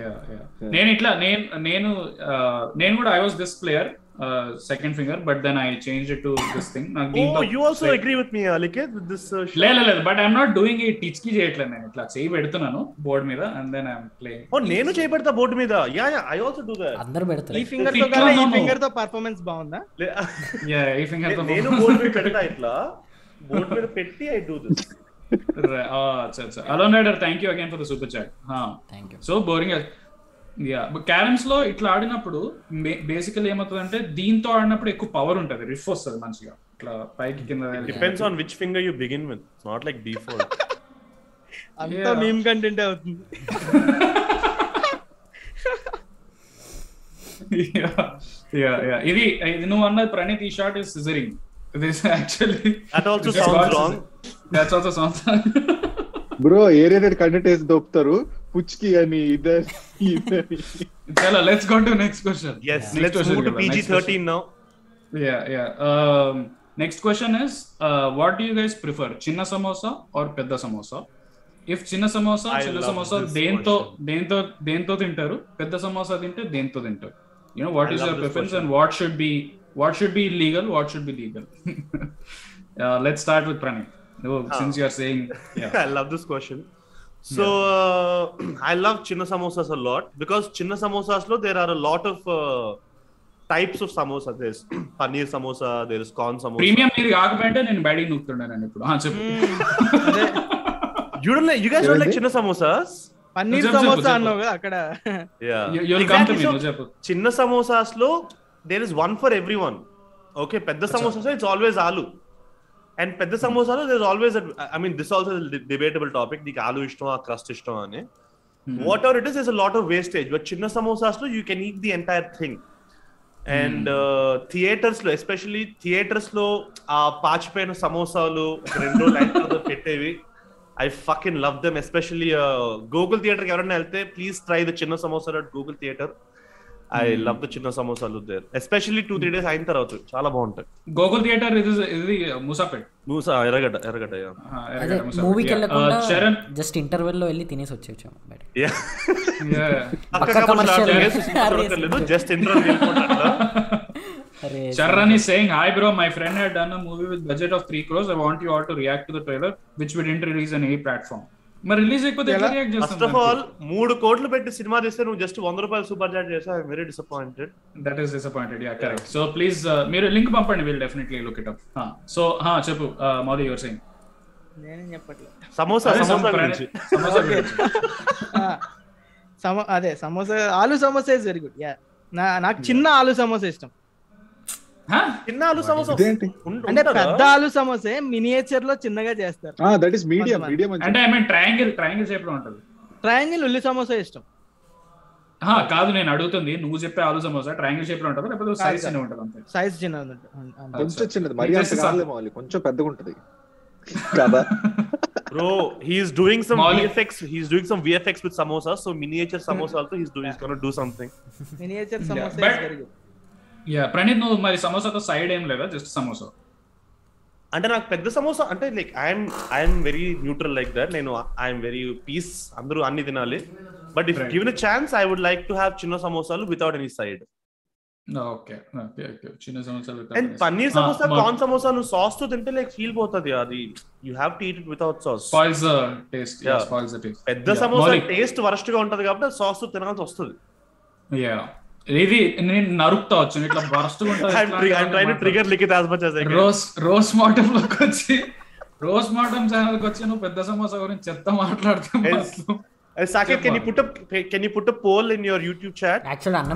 Yeah yeah నేను ఇట్లా నేను నేను uh, నేను కూడా I was this player second finger but then I change it to this thing నాకు Oh, దీంతో you also agree with me, Aliket, with this uh, shot? లేదు లేదు బట్ ఐఎమ్ నాట్ డూయింగ్ ఈ టిచ్కి చేయట్లేదు నేను. ఇట్లా చేయి పెడుతున్నాను బోర్డ్ మీద and then I'm playing Oh, నేను చేపడతా బోర్డు మీద. Yeah yeah I also do that అందరు ఈ పెడతారు ఫింగర్తో కన్నా ఈ. ఫింగర్తో పర్ఫార్మెన్స్ బాగుందా? యా ఈ ఫింగర్తో నేను బోర్డు మీద పెడతా ఇట్లా. బోర్డు మీద పెట్టి ఐ డూ దిస్ అచ్చా అచ్చా. అలో rider thank you again for the super chat thank you so boring yeah క్యారమ్స్లో ఇట్లా ఆడినప్పుడు బేసికల్ ఏమవుతుంది దీంతో ఆడినప్పుడు ఎక్కువ పవర్ ఉంటది. రిఫ్ వస్తుంది మంచిగా. ఇట్లా పైకి కింద depends on which finger you begin with not like default అంతా. మీమ్ కంటెంట్ అవుతుంది. యా యా ఇది ఇది నువ్వు అన్నది ప్రణీత్ ఈ shot is scissoring this actually That also sounds wrong. That's also sounds bro aerated content వేసి దొప్పుతారు పుచ్చుకి అని next question is what you guys prefer చిన్న సమోసా ఆర్ పెద్ద సమోసా? ఇఫ్ చిన్న సమోసా చిన్న సమోసా దేంతో దేంతో దేంతో తింటారు? పెద్ద సమోసా తింటే దేంతో తింటారు? You know what is your preference and what should be what should be legal what should be legal let start with Praneeth since you saying I love this question uh, I love chinna samosas a lot because chinna samosas lo there are a lot of uh, types of samosa. There's paneer samosa, there is corn samosa. Premium మీరు కాకపోయింటే నేను బ్యాడీ నూకుతుండాను ఇప్పుడు ఆ, చెప్పు like, you guys don't like Really? chinna samosas? Paneer samosa. అన్నావు కదా అక్కడ Yeah. You- you'll come to Exactly. me So, నువ్వు చెప్పు చిన్న సమోసాస్లో there is one for every one okay పెద్ద samosas it's always aloo and పెద్ద సమోసాలో there always I mean this also debatable topic నీకు ఆలు ఇష్టం ఆ క్రస్ట్ ఇష్టం అని. Whatever it is is lot of wastage but చిన్న సమోసాస్లో you can eat the entire thing and థియేటర్స్లో ఎస్పెషల్లీ థియేటర్స్లో ఆ పాచిపోయిన సమోసాలు రెండు line పెట్టేవి. I fucking love them especially Google theatre ఎవరైనా వెళ్తే ప్లీజ్ ట్రై ద చిన్న samosa at Google theatre I love the చిన్న సమోసాలు there especially two three days అయిన తర్వాత చాలా బాగుంటాయి గోకుల్ థియేటర్ ఇది ఇది ముసాపేట్ మూసా ఎర్రగడ్డ ఎర్రగడ్డ. మూవీకి. వెళ్ళకుండా జస్ట్ ఇంటర్వెల్లో వెళ్ళి తినేసి వచ్చేసాం బయట జస్ట్ అరే Charan is saying, Hi bro, my friend had done a movie with budget of 3 crores. I want you all to react to the trailer, which we didn't release on any platform. మరి release అయిపోతే first of all మూడు కోట్లు పెట్టి సినిమా తీస్తే నువ్వు just వంద రూపాయలు సూపర్ చాట్ చేసా I very disappointed that is disappointed yeah correct so please మీరు లింక్ పంపండి will definitely look it up so చెప్పు మోదీ యువర్ సెయింగ్ నేనేం చెప్పట్లేదు సమోసా సమోసా గురించి. సమోసా అదే సమోసా ఆలు samosa is very good yeah నా నాకు చిన్న ఆలు సమోసా ఇష్టం. చిన్న సమోసా? ఉండ- అంటే? పెద్ద ఆలు సమోసే మినియేచర్లో చిన్నగా చేస్తారు. That is medium. మీడియం అంటే ఐ మీన్ ట్రయాంగిల్ ట్రయాంగిల్ షేప్లో ఉంటుంది. ట్రయాంగిల్ ఉల్లి సమోసా ఇష్టం. కాదు నేను అడుగుతుంది. నువ్వు చెప్పే ఆలు సమోసా ట్రయాంగిల్ షేప్లో ఉంటుంది? లేకపోతే సైజ్ చిన్న ఉంటుంది అంతే? సైజ్ అంతే. కొంచెం చిన్నది. మరి అంత వాళ్ళు కొంచెం పెద్దగా ఉంటది. కదా? Doing some Molly- VFX. He's doing some VFX with samosa. So miniature samosa also he's doing. He's gonna do something. Miniature samosa is very good yeah Praneeth నువ్వు మరి సమోసాతో సైడ్ ఏం లేదా? జస్ట్ సమోసా. అంటే నాకు పెద్ద సమోసా అంటే like I'm I'm very neutral like that నేను ఐఎమ్ వెరీ పీస్ అందరూ అన్ని తినాలి. But if. Given chance I would like to have చిన్న సమోసాలు without any side okay okay okay చిన్న సమోసాలు అండ్ పన్నీర్ సమోసా కార్న్ సమోసా నువ్వు సాస్తో తింటే లైక్ ఫీల్ పోతుంది. అది you have to eat it without sauce spoils taste Yeah. Spoils taste పెద్ద సమోసా టేస్ట్ వరస్ట్గా ఉంటది కాబట్టి సాస్తో తినాల్సి వస్తుంది. యా ఇది నేను నరుకుతా వచ్చు ఇట్లా బరస్ట్ ట్రిగర్ లిఖిత్ రోస్లోకి వచ్చి రోస్ ఛానల్కి వచ్చి నువ్వు పెద్ద సమోసా గురించి చెత్త మాట్లాడుతూ Yes. Saketh can you put can you put poll in your YouTube chat actual అన్న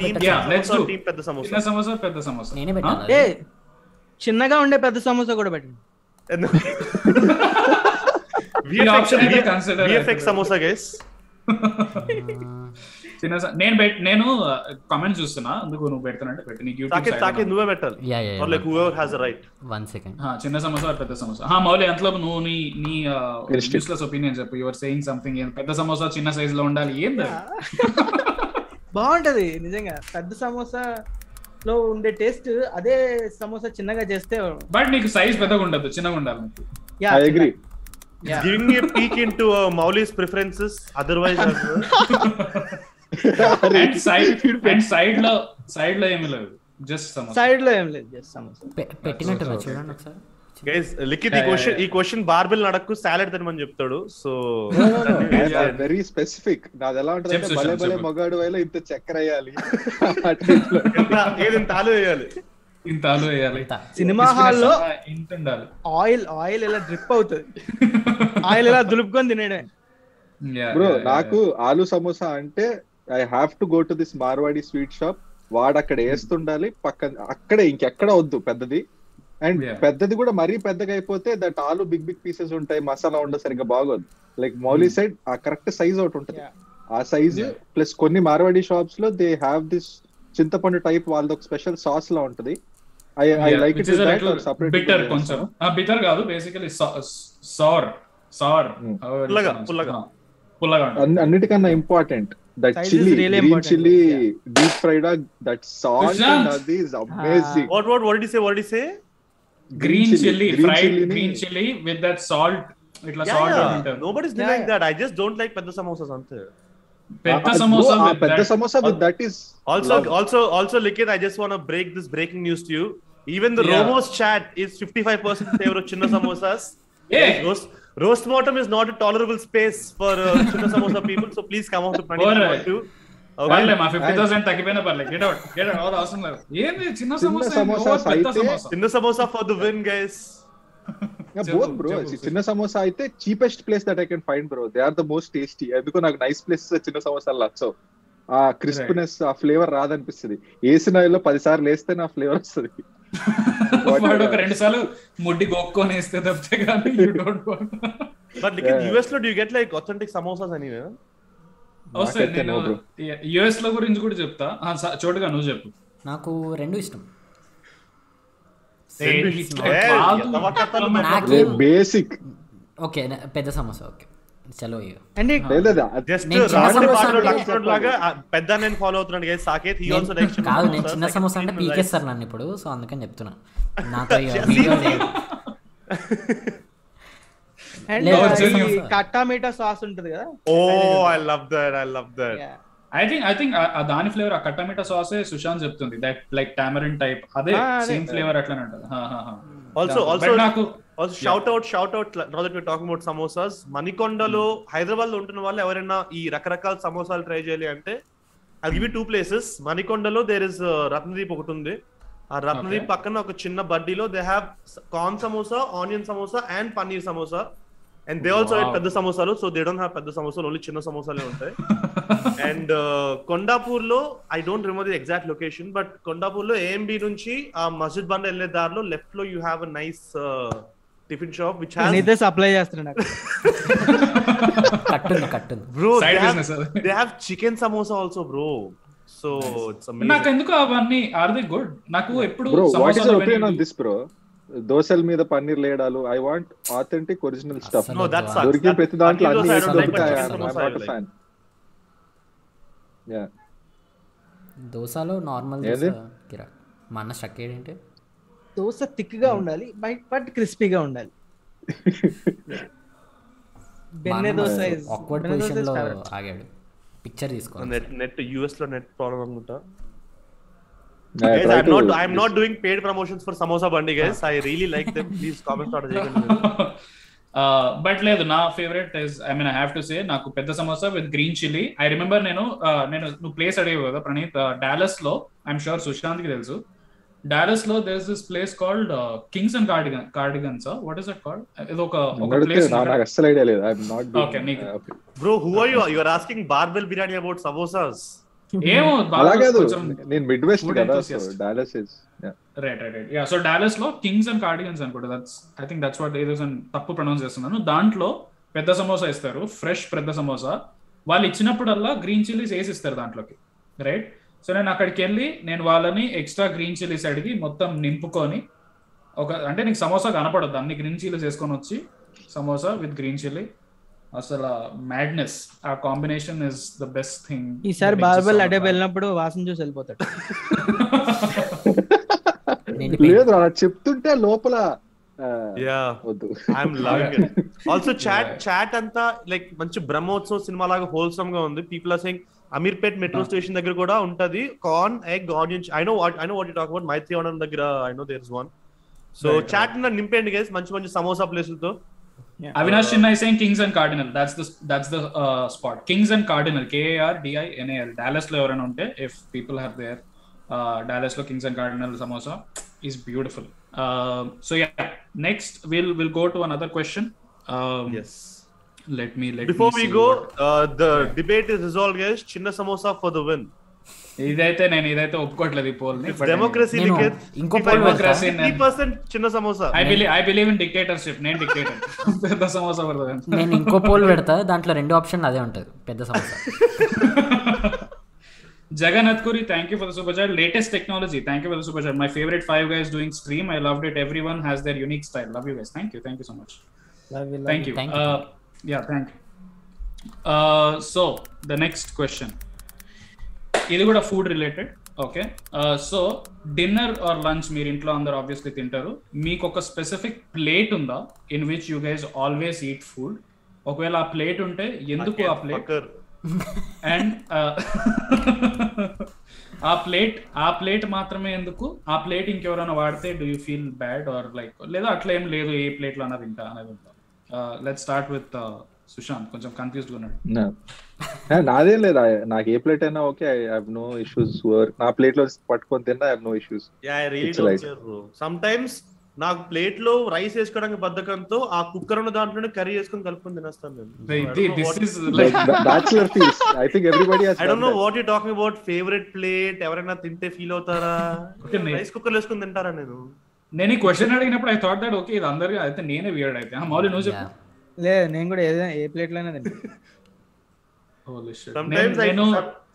పెద్ద సమోసా చిన్న సమోసా పెద్ద సమోసా. నేనే పెట్టాను. ఏ. చిన్నగా ఉండే పెద్ద సమోసా కూడా విఎఫ్ఎక్స్ అవుతుంది. సమోసా గైస్ చిన్న నేను నేను కామెంట్ చూస్తున్నా. అందుకు నువ్వు పెడుతున్నట్టు పెట్టు నీకు సాకేత్ సాకేత్ నువ్వే పెట్టాలి. Yeah like whoever has a right one second చిన్న సమోసా or పెద్ద సమోసా హా మౌలి అంతలో నువ్వు నీ నీ. యూస్లెస్ ఒపీనియన్ చెప్పు. యువర్ సేయింగ్ సంథింగ్ పెద్ద సమోసా చిన్న సైజ్లో ఉండాలి ఏంది? బాగుంటది నిజంగా. పెద్ద సమోసా లో ఉండే టేస్ట్ అదే సమోసా చిన్నగా చేస్తే బట్ నీకు సైజ్ పెద్దగా ఉండదు చిన్నగా ఉండాలి yeah I agree Yeah. Giving a peek into Mouli's preferences otherwise and side and side సైడ్లో ఏమీ లేదు. జస్ట్ సమోసా సైడ్లో ఏం లేదు జస్ట్ సమోసా పెట్టినట్టు చూడండి ఒకసారి. గైస్ లిఖిత్ ఈ క్వశ్చన్ ఈ క్వశ్చన్ బార్బెల్ నడక్కు సాలెడ్ తినమని చెప్తాడు. సో వెరీ స్పెసిఫిక్ నాది ఎలా ఉంటుంది భలే భలే. మగాడు అయినా ఇంత చక్కెర వేయాలి. వేయాలి? ఇంత ఆలు వేయాలి. ఇంత. సినిమా హాల్లో ఇంత ఉండాలి. ఆయిల్ ఆయిల్ ఇలా డ్రిప్ అవుతుంది? ఆయిల్ ఇలా దులుపుకొని Yeah, బ్రో నాకు ఆలు సమోసా అంటే I have to go to this Marwadi sweet shop వాడు అక్కడ వేస్తుండాలి. పక్కన అక్కడే ఇంకెక్కడ వద్దు పెద్దది. అండ్. పెద్దది కూడా మరీ పెద్దగా అయిపోతే that aloo big big pieces ఉంటాయి మసాలా ఉండదు సరిగ్గా బాగోదు. లైక్ మౌలీ సైడ్ ఆ కరెక్ట్ సైజ్ ఒకటి ఉంటుంది. ఆ సైజ్. ప్లస్ కొన్ని మార్వాడి షాప్స్లో దే హ్యావ్ దిస్ చింతపండు టైప్ వాళ్ళది ఒక స్పెషల్ సాస్ లా ఉంటది. I I like it separate bitter కొంచెం బిటర్ కాదు బేసికలీ సార్ సార్. పుల్లగా, పుల్లగా. పుల్లగా ఉంటుంది. అన్నిటికన్నా important that Size chili, is really green chili, yeah. deep fried, that sauce that is amazing. Ah. What, what, what did he say? What did he say? Green, green chili, chili green fried chili green chili with that salt. Itla yeah, salt yeah. Nobody's yeah, like yeah. that. I just don't like pedda samosas ante. Petta ah, samosa, no, with, ah, that. samosa with that is also love. also also Likit, I just want to break this breaking news to you. Even the yeah. Romo's chat is 55% favor of Chinna samosas. Yeah. Roast mortem is not a tolerable space for uh, samosa people, so please come out to Pranit if you want to. పర్లే Okay. మా fifty thousand తగ్గిపోయినా పర్లేదు get out get out అవసరం లేదు. ఏంది చిన్న చిన్న సమోసా? అయితే- samosa. Chinna samosa for the win, guys. చెప్పు, బోత్ బ్రో. చిన్న సమోసా అయితే cheapest place that I can find bro they are the most tasty ఎందుకో నాకు నైస్ ప్లేస్ చిన్న సమోసాలు నచ్చవు. ఆ క్రిస్ప్నెస్ ఆ ఫ్లేవర్ రాదనిపిస్తుంది. వేసిన పది సార్లు వేస్తే నా ఫ్లేవర్ వస్తుంది. వాడు ఒక రెండు సార్లు ముడ్డి గొక్కొని వేస్తే తప్పితే కానీ you don't Likit, Yeah. US lo, do you get like authentic samosas anyway? వస్తాయి నేను. యుఎస్లో గురించి కూడా చెప్తా. చోటుగా నువ్వు చెప్పు. నాకు రెండు ఇష్టం. బేసిక్ ఓకే పెద్ద సమోసా ఓకే. చలో పెద్ద నేను ఫాలో. సాకేత్ చిన్న కాదు నేను. చిన్న సమోసా అంటే పీకేస్తారు నన్ను ఇప్పుడు సో అందుకని చెప్తున్నా నాతో. కట్టా మీటా సాస్ ఉంటుంది కదా that. I love that. Yeah. I think I think ఆ దాని ఫ్లేవర్ ఆ కట్టమిట సాసే సుశాంత్ చెప్తుంది దట్ లైక్ టామరిన్ టైప్ అదే. సేమ్ ఫ్లేవర్ అట్లానే ఉంటుంది నాకు shout out, shout out. Now that we're talking about samosas, మణికొండలో హైదరాబాద్లో ఉంటున్న వాళ్ళు ఎవరైనా ఈ రకరకాల సమోసాలు ట్రై చేయాలి అంటే అది గివ్ టూ ప్లేసెస్ మణికొండలో దేర్ ఇస్ రత్నదీప్ ఒకటి ఉంది ఆ రత్నదీప్. పక్కన ఒక చిన్న బడ్డీలో they have corn samosa onion samosa and paneer samosa and they also. పెద్ద సమోసాలు సో దే డోంట్ హ్యావ్ పెద్ద సమోసాలు ఓన్లీ చిన్న సమోసాలే ఉంటాయి and కొండాపూర్లో I don't remember the exact location but కొండాపూర్లో AMB నుంచి ఆ మస్జిద్ బండ్ వెళ్ళే దారిలో లెఫ్ట్లో you have a nice tiffin shop which నేనైతే సప్లై చేస్తున్నాను నాకు. కట్టుంది కట్టుంది bro. They have chicken samosa also bro so it's నాకు ఎందుకు అవన్నీ? ఆర్ ది గుడ్ నాకు ఎప్పుడు బ్రో వాట్ ఇస్ సమోసాలు యువర్ ఒపీనియన్ ఆన్ అవన్నీ- దిస్ బ్రో దోశల మీద paneer లేడాలు I want authentic original stuff. దొరికిన That- ప్రతి దాంట్లో అన్ని దొరుకుతాయి. ఫ్యాన్ యా దోశలో నార్మల్? దోశ కిరా. మా అన్న స్ట్రక్ ఏంటంటే దోశ థిక్గా ఉండాలి బట్ బట్ క్రిస్పీగా ఉండాలి బెన్నె దోశ. ఆగాడు పిక్చర్ తీసుకోవాలి నెట్ నెట్ యుఎస్లో నెట్ ప్రాబ్లం అనుకుంటా I Guys, try I'm to- not I'm not doing paid promotions for samosa bandi guys. I really like them. Please comment order చేయకండి మీరు. బట్ లేదు నా favourite is I mean I have to say నాకు పెద్ద samosa with green chilli I remember నేను uh, నేను నువ్వు place అడిగావు కదా ప్రణీత్ డాలస్లో ఐఎమ్ షూర్ సుశాంత్కి తెలుసు డాలస్లో there this place called Kings and cardigan cardigans what is that called ఇది ఒక ఒక ప్లేస్ నాకు అస్సలు ఐడియా లేదు. ఐఎమ్ నాట్ Okay, నీకు- Bro, who are you? You are asking barbell biryani about samosas. ఏమో అలా కాదు. నేను మిడ్ వెస్ట్ food కదా. Dallas is right right right yeah so డాలస్లో Kings and cardigans అనుకుంటా. That's I think that's what ఏదో తప్పు pronounce చేస్తున్నాను. దాంట్లో పెద్ద సమోసా ఇస్తారు. ఫ్రెష్ పెద్ద సమోసా. వాళ్ళు ఇచ్చినప్పుడల్లా గ్రీన్ చిల్లీస్ వేసి ఇస్తారు దాంట్లోకి. రైట్ సో నేను అక్కడికి వెళ్ళి నేను వాళ్ళని ఎక్స్ట్రా గ్రీన్ చిల్లీస్ అడిగి మొత్తం నింపుకొని ఒక అంటే నీకు సమోసా కనపడద్దు. అన్ని గ్రీన్ చిల్లీస్ వేసుకొని వచ్చి సమోసా విత్ గ్రీన్ చిల్లీ అసలు మ్యాడ్నెస్ ఆ combination is the best thing ఈసారి బార్బెల్ అడే వెళ్ళినప్పుడు వాసన చూసి వెళ్ళిపోతాడు. లేదు అలా చెప్తుంటే లోపల ఆ, Yeah. వద్దు. I'm loving it. Also, chat chat అంతా లైక్ మంచి బ్రహ్మోత్సవ్ సినిమా లాగా హోల్సమ్గా ఉంది. People are saying Ameerpet metro station దగ్గర కూడా ఉంటది. Corn egg onion I know what I know what talk about Maitrivanam దగ్గర I know there one so chat నా నింపేండి గైస్ మంచి మంచి సమోసా ప్లేసులతో. అవినాష్ చిన్న same Kings and cardinal that's that's the spot Kings and cardinal KR డిఐ డాలస్లో ఎవరైనా ఉంటే if people her there డాలస్లో Kings and cardinal samosa is beautiful so next will will go to another question yes Let me let before me we see go what- the debate is resolve guys చిన్న samosa for the win ఇదైతే నేను ఇదైతే ఒప్పుకోవట్లేదు ఈ పోల్ని democracy నేను ఇంకో poll పెడతా. Percent చిన్న samosa I believe I believe in dictatorship నేను డిక్టేటర్ పెద్ద సమోసా పడుతుంది నేను ఇంకో పోల్ పెడతా దాంట్లో రెండు ఆప్షన్ అదే ఉంటుంది పెద్ద సమస్య Jagannath Kuri, thank you for the super chat. Latest technology, thank you for the super chat. My favorite five guys doing stream. I loved it. Everyone has their unique style. Love you guys. Thank you. Thank you so much. Thank you. Thank you. Uh, yeah, thank you. Uh, so the next question. ఇది కూడా food related okay so dinner or lunch మీరు ఇంట్లో అందరు obviously తింటారు. మీకు ఒక specific plate ఉందా in which you guys always eat food ఒకవేళ ఆ ప్లేట్ ఉంటే ఎందుకు ఆ ప్లేట్ అండ్ ఆ ప్లేట్ ఆ ప్లేట్ మాత్రమే ఎందుకు? ఆ ప్లేట్ ఇంకెవరైనా వాడితే do you feel bad or like లేదా అట్లా ఏం లేదు ఏ ప్లేట్లో అన్నది తింటా అనేది లెట్ స్టార్ట్ విత్ సుశాంత్ కొంచెం కన్ఫ్యూజ్డ్ ఉన్నాడు. నాదేం లేదు. నాకు ఏ ప్లేట్ అయినా okay I have no issues నా ప్లేట్లో పట్టుకొని తిన్నా I have no issues yeah I really It's don't care bro sometimes నాకు ప్లేట్లో రైస్ వేసుకోవడానికి బద్ధకంతో ఆ కుక్కర్ ఉన్న దాంట్లోనే కర్రీ వేసుకొని కలుపుకొని తినేస్తాను నేను. This is like bachelor feels I think everybody I don't know what you talking about favourite plate ఎవరైనా తింటే ఫీల్ అవుతారా. రైస్ కుక్కర్ వేసుకొని తింటారా నేను? నేను ఈ క్వశ్చన్ అడిగినప్పుడు ఐ థాట్ దట్ ఓకే ఇది అందరికి అయితే నేనే వియర్డ్ అయితే మౌలి నువ్వు చెప్పు లేదు నేను కూడా ఏదైనా ఏ ప్లేట్లోనే. సమ్ నేను- టైమ్స్ ఐ నేను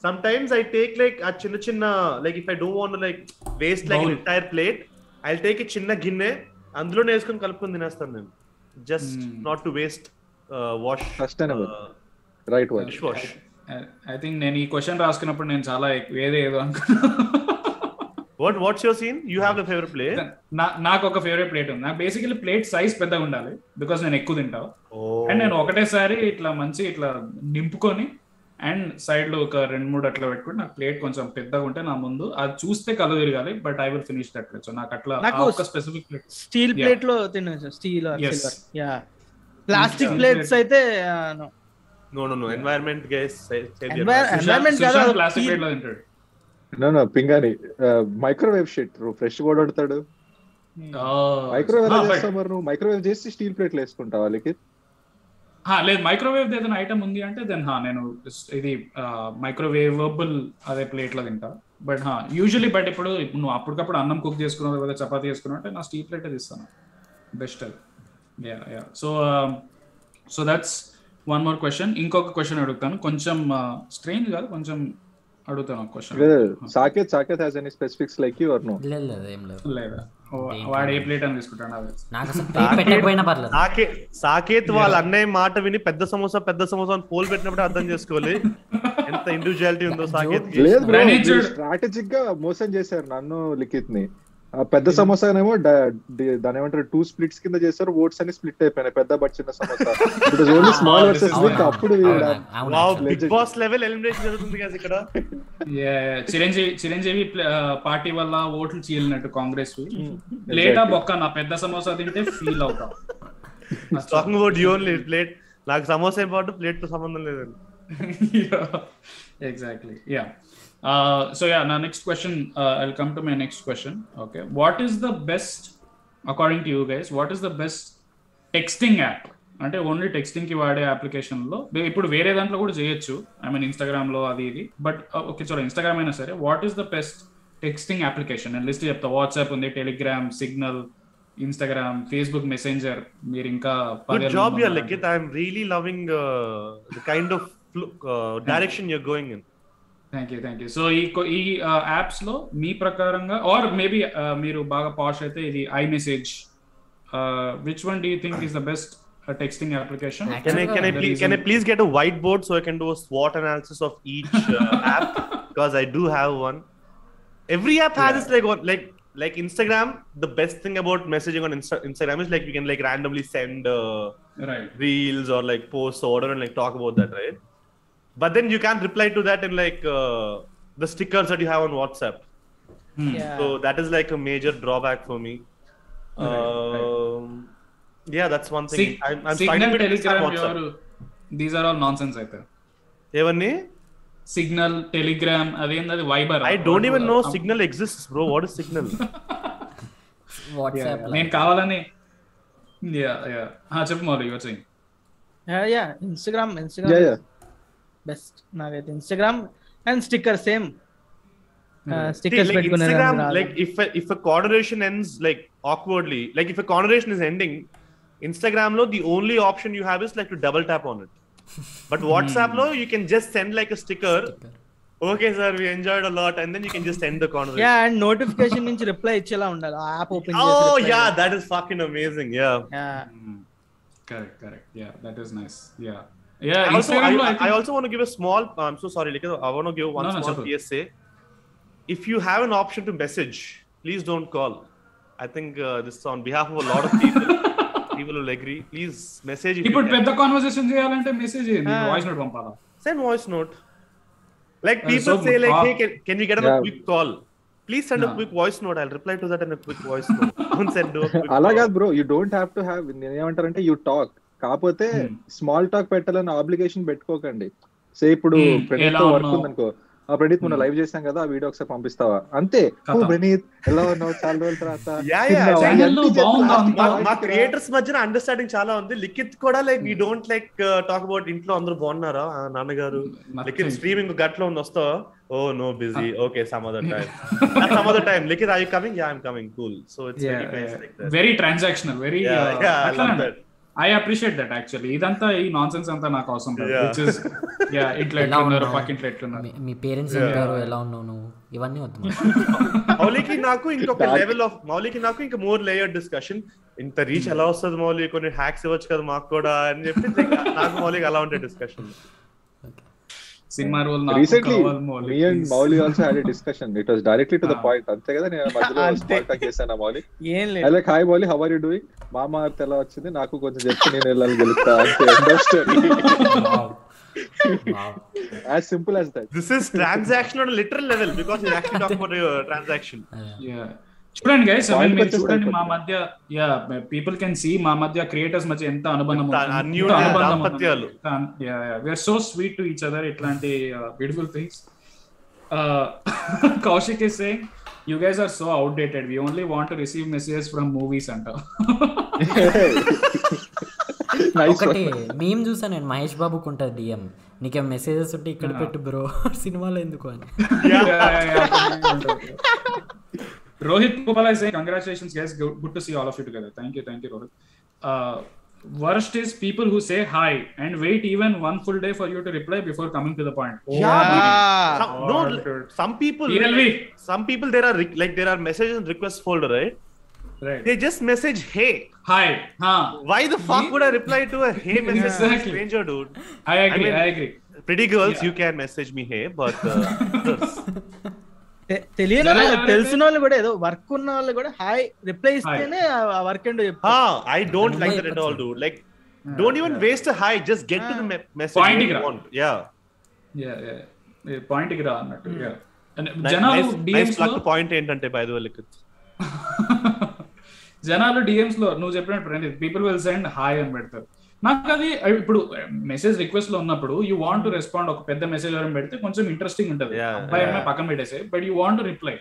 sometimes I take like ఆ చిన్న చిన్న like if I don't want like waste like. Entire plate I take చిన్న గిన్నె అందులో వేసుకొని కలుపుకొని తినేస్తాను నేను just. Not to waste wash Sustainable. Right wash I think నేను ఈ క్వశ్చన్ రాసుకున్నప్పుడు నేను చాలా ఎక్కువ ఏదో ఏదో అనుకున్నా what what's your scene you have the favourite play నా- నాకు ఒక ఫేవరెట్ ప్లేట్ ఉంది. నాకు బేసికలీ ప్లేట్ సైజ్ పెద్దగా ఉండాలి. బికాస్ నేను ఎక్కువ తింటా. అండ్ నేను ఒకటేసారి ఇట్లా మంచి ఇట్లా నింపుకొని అండ్ సైడ్లో ఒక రెండు మూడు అట్లా పెట్టుకుని నాకు ప్లేట్ కొంచెం పెద్దగా ఉంటే నా ముందు. అది చూస్తే కళ్ళు తిరగాలి but I will finish that plate so నాకు అట్లా ఒక స్పెసిఫిక్ ప్లేట్ స్టీల్. ప్లేట్లో తినచ్చు స్టీల్ యా ప్లాస్టిక్ ప్లేట్స్. అయితే no. No no no environment guys environment కాదు, ప్లాస్టిక్ ప్లేట్లో తింటాడు. నో నో పింగాని మైక్రోవేవ్ షిట్ ఫ్రెష్ కూడా వండుతాడు. మైక్రోవేవ్ ఎలా చేస్తావు మరి నువ్వు? మైక్రోవేవ్ చేసి స్టీల్ ప్లేట్లు వేసుకుంటావు వాళ్ళకి లేదు మైక్రోవేవ్ ఏదైనా ఐటమ్ ఉంది అంటే దెన్ హా నేను ఇది మైక్రోవేవబుల్ అదే ప్లేట్లో తింటా. బట్ హా యూజువలీ బట్ ఇప్పుడు నువ్వు అప్పటికప్పుడు అన్నం కుక్ చేసుకున్నావు లేదా చపాతీ చేసుకున్నావు అంటే నా స్టీల్ ప్లేట్ తీస్తాను. బెస్ట్ అది. Yeah yeah so so that's one more question ఇంకొక క్వశ్చన్ అడుగుతాను. కొంచెం స్ట్రెయిన్ కాదు కొంచెం అడుగుతాను question Saketh Saketh has any specifics like you are no లేదు లేదు ఏం లేదు. లేదా. వాడు ఏ ప్లేట్ అని తీసుకుంటాడు నాకు తెలుసు. నాకు అసలు ప్లేట్ పెట్టకపోయినా పర్లేదు. సాకే సాకేత్ వాళ్ళ అన్నయ్య మాట విని పెద్ద సమోసా పెద్ద సమోసా అని పోల్ పెట్టినప్పుడు అర్థం చేసుకోవాలి. ఎంత ఇండివిజువాలిటీ ఉందో సాకేత్ లేదు. స్ట్రాటజిక్గా మోసం చేశారు నన్ను లిఖిత్ని పెద్ద సమోసానేమో డ- డి- దాని ఏమంటారు టూ స్ప్లిట్స్ కింద చేశారు ఓట్స్ అని స్ప్లిట్ అయిపోయినాయి పెద్ద బట్ చిన్న samosa. It only small versus big అప్పుడు. బిగ్ బాస్ లెవెల్ ఎలిమినేషన్ జరుగుతుంది కదా ఇక్కడ. చిరంజీవి చిరంజీవి పార్టీ వల్ల ఓట్లు చీలినట్టు కాంగ్రెస్. లేటా బొక్క నా పెద్ద సమోసా తింటే ఫీల్ అవుతాం. Talking about you only plate నాకు సమోసా ఇంపార్టెంట్ ప్లేట్తో సంబంధం లేదండి. ఎగ్జాక్ట్లీ యా సో యా నా next question I come to my next question okay what is the best according to you guys what is the best texting app అంటే only టెక్స్టింగ్కి వాడే అప్లికేషన్లో ఇప్పుడు వేరే దాంట్లో కూడా చేయొచ్చు. ఐ మీన్ ఇన్స్టాగ్రామ్లో అది ఇది. బట్ ఓకే చలో ఇన్స్టాగ్రామ్ అయినా సరే what is the best texting application నేను లిస్ట్ చెప్తా. వాట్సాప్ ఉంది Telegram Signal Instagram Facebook Messenger మీరు ఇంకా job you're like it I'm really loving the kind of direction you're going in Thank you thank you so ఈ కొ- ఈ apps లో మీ ప్రకారంగా ఆర్ మేబీ మీరు బాగా పాష్ అయితే ఇది iMessage which one do you think is the best texting application Can I can I please can I please get a whiteboard so I can do a SWOT analysis of each uh, app because I do have one. Every app has its like one like like Instagram. The best thing about messaging on Insta- Instagram is like we can like randomly send uh, right reels or like posts or whatever and like talk about that, right? But then you can't reply to that in like uh, the stickers that you have on WhatsApp. Yeah. So that is like a major drawback for me. Right, right. Um, yeah, that's one thing. I'm, I'm Signal struggling with Insta and Telegram WhatsApp. ఎవరు these are all nonsense అయితే ఏవన్నీ signal Telegram అదేంది Viber I don't even know Signal exists, bro. What is Signal? WhatsApp నేను కావాలని yeah yeah చెప్పు Mouli your saying yeah Instagram yeah Instagram yeah Best నాకైతే Instagram and sticker same See, stickers like పెట్టుకునే Instagram, like if a, if a conversation ends like awkwardly, like if a conversation is ending, Instagram lo the only option you have is like to double tap on it. But WhatsApp lo you can just send like a sticker. Okay, sir, we enjoyed a lot, and then you can just end the conversation. Yeah and notification నుంచి reply ఇచ్చేలా ఉండాలి ఆ app open Oh yeah, that is fucking amazing. Yeah. Correct correct yeah that is nice yeah yeah I also, I, Instagram లో I also want to give a small. I'm so sorry, like I want to give one No, no, small Chapu. PSA. If you have an option to message, please don't call. I think uh, this is on behalf of a lot of people. people will agree. Please message. If you ఇప్పుడు can. పెద్ద conversation చేయాలంటే message Ah. Voice note పంపాలా Send voice note. Like Uh, people so, say, like, uh, hey, can, can we get on a Yeah. quick call? Please send a Yeah. quick voice note. I'll reply to that in a quick voice note. Don't send no quick అలా call. కాదు bro you don't have to have నేనేమంటారంటే you talk కాకపోతే. Small talk పెట్టాలని obligation పెట్టుకోకండి. Say ఇప్పుడు Praneeth work ఉన్నావు? ఉందనుకో. ఆ ప్రణీత్ మొన్న. లైవ్ చేసాం కదా ఆ వీడియో ఒకసారి పంపిస్తావా? అంతే. ప్రణీత్ ఎలా ఉన్నావు? చాలా రోజుల తర్వాత? మా. క్రియేటర్స్ మధ్యన అండర్స్టాండింగ్ చాలా ఉంది. లిఖిత్ కూడా like we don't like talk about ఇంట్లో అందరూ బాగున్నారా? ఆ, నాన్నగారు. లిఖిత్ స్ట్రీమింగ్ గట్లో ఉంది వస్తావా? ఓ no busy okay some other time some other time Likhit I coming yeah I'm coming cool so it's very transactional very I appreciate that actually ఇదంతా ఈ నాన్ సెన్స్ అంతా నాకు అవసరం లేదు యా ఇట్లా ఎలా ఉన్నావు? పక్కింట్లో ఎట్లున్నారు మీ- పేరెంట్స్ పేరు ఎలా ఉన్నావు నువ్వు? ఇవన్నీ వద్దు. మౌలికి నాకు ఇంకొక. లెవెల్ ఆఫ్ మౌలికి నాకు ఇంకా మోర్ లేయర్ డిస్కషన్ ఇంత రీచ్ ఎలా వస్తుంది మౌలి? కొన్ని హ్యాక్స్ ఇవ్వచ్చు కదా మాకు కూడా అని చెప్పి నాకు మౌలికి అలా ఉంటాయి discussion cinema role recently me and Mouli also had a discussion it was directly to the. Point అంతే కదా నేను మధ్యలో టాక్ చేశాను మౌలి? ఏం లేదు. Like hi Mouli how are you doing మామ వచ్చింది. నాకు కొంచెం చెప్తే నేను వెళ్ళాలి గెలుస్తా. అంతే story simple as that this is transaction on literal level because you actually talk about transaction చూడండి గైస్ చూడండి మా. మధ్య యా పీపుల్ కెన్ సీ మా మధ్య క్రియేటర్స్ మధ్య ఎంత అనుబంధం అనుబంధం so sweet to each other ఇట్లాంటి beautiful things Kaushik is saying you guys are so outdated we only want to receive messages from movies అంట. నైస్ ఒకటి మేము చూసా నేను మహేష్ బాబుకు ఉంటుంది డిఎం నీకేం మెసేజెస్ ఉంటే ఇక్కడ పెట్టు బ్రో సినిమాలో ఎందుకు అని. Rohit Gopala is saying, Congratulations, guys. Good to see all of you together. Thank you. Thank you, Rohit. Uh, worst is people who say hi and wait even one full day for you to reply before coming to the point. Oh, yeah. Some, no, some people, PLV. some people, there are like there are messages and requests folder, right? Right. They just message hey. Hi. Huh. Why the fuck would I reply to a hey message exactly. a stranger, dude? I agree. I, mean, I agree. Pretty girls, yeah. you can message me hey, but uh, తెలియని తెలిసిన వాళ్ళు కూడా ఏదో work ఉన్న వాళ్ళు కూడా hi reply work end like all do like don't waste hi just get to point జనాలు డిఎంస్లో ఏంటంటే బై ద జనాలు డిఎంస్లో నువ్వు చెప్పినట్టు పీపుల్ విల్ సెండ్ హై అని పెడతారు. నాకు అది ఇప్పుడు మెసేజ్ రిక్వెస్ట్లో ఉన్నప్పుడు యూ వాంట్ టు రెస్పాండ్ ఒక పెద్ద మెసేజ్ ఎవరైనా పెడితే కొంచెం ఇంట్రెస్టింగ్ ఉంటుంది. అబ్బాయి. అమ్మాయి పక్కన పెట్టేసి but you want to reply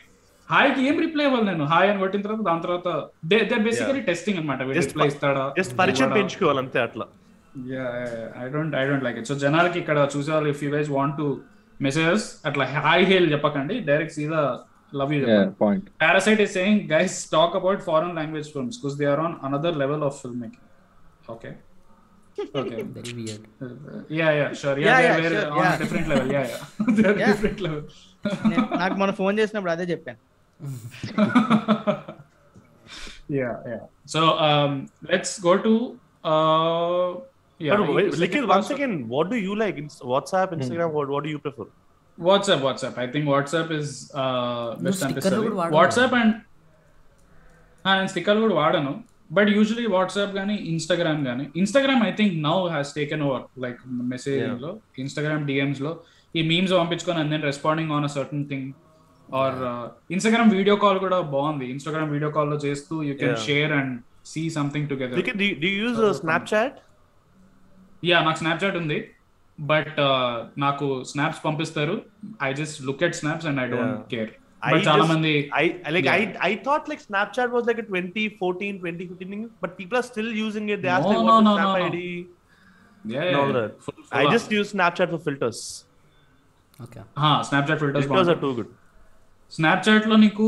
హాయ్కి ఏం రిప్లై ఇవ్వాలి నేను? హాయ్ అని కొట్టిన తర్వాత దాని తర్వాత దే దే బేసికలీ టెస్టింగ్ అనమాట రిప్లై ఇస్తాడా? పరిచయం పెంచుకోవాలి అంతే అట్లా. I don't I don't like it so జనాలకి ఇక్కడ చూసేవాళ్ళు if you guys want to messages అట్లా హాయ్ హేల్ చెప్పకండి. డైరెక్ట్ సీదా లవ్ యూ చెప్పండి. Point Parasite is saying, guys, talk about foreign language films because they are on another level of filmmaking. Okay. Okay. Very weird Uh, yeah, yeah, sure. Yeah, Yeah, they're, yeah, they're sure, on yeah. a different level. Yeah, yeah. they're Yeah. different level. నేను- నాకు మన phone చేసినప్పుడు అదే చెప్పాను yeah, yeah. So um, let's go to. Uh, yeah, But wait, second Nikhil, part once of- again, what do you like? Ins- WhatsApp, Instagram, what, what do you prefer? WhatsApp, WhatsApp. I think WhatsApp is uh, best sticker అనిపిస్తుంది కూడా వాడవా? WhatsApp and నేను sticker కూడా వాడను but usually WhatsApp కానీ Instagram కానీ Instagram I think now has taken over like మెసేజ్లో Instagram డిఎమ్స్లో. ఈ memes పంపించుకొని and then responding on a certain thing or Instagram video call కూడా బాగుంది. ఇన్స్టాగ్రామ్ వీడియో కాల్లో చేస్తూ you can. Share and see something together use uh, Snapchat? Yeah నాకు Snapchat ఉంది. But నాకు స్నాప్స్ పంపిస్తారు. I just look at snaps and I don't. Care I just- మంది I like Yeah. I I thought like Snapchat was like a 2014, 2015 thing, but people are still using it. They ask No, like no, what no, is Snap no, no. ID Yeah, yeah, all yeah. that. Full- I full just use Snapchat for filters. Okay Snapchat filters Filters are too good. స్నాప్చాట్లో నీకు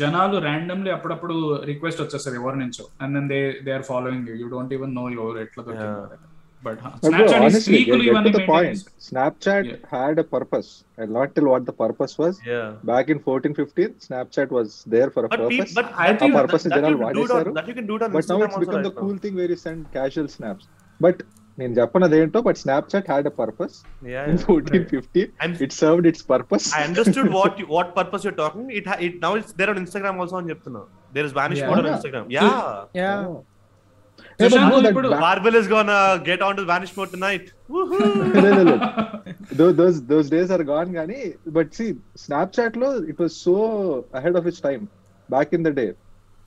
జనాలు randomly అప్పుడప్పుడు request వచ్చేస్తారు ఎవరి నుంచో and then they they are following you you don't even know ఎవరు ఎట్లా దొరికింది But bro, Snapchat is honestly, స్లీకులు get, get ఇవన్నీ to the point. maintain- Snapchat Yeah. had a purpose. I'll not tell what the purpose was. Yeah. Back in 14, 15, Snapchat was there for a But, purpose. peop- but I I think think purpose that, is that, general you can do it on, వాడేశారు. that you can do it on but now Instagram it's also become right the now. cool thing where you send casual snaps. But నేను చెప్పనది ఏంటో but Snapchat had a purpose Yeah, in yeah. Fourteen fifteen I'm- it served its purpose I understood what you, what purpose you're talking. It, ha- it now it's there on Instagram also on చెప్తున్నా. There is vanish Yeah. mode on Yeah. Instagram. Yeah. Yeah Sushant, ఇప్పుడు Barbell is gonna get onto vanish mode tonight. Woohoo! those those days are gone కానీ but see స్నాప్చాట్లో it was so ahead of its time back in the day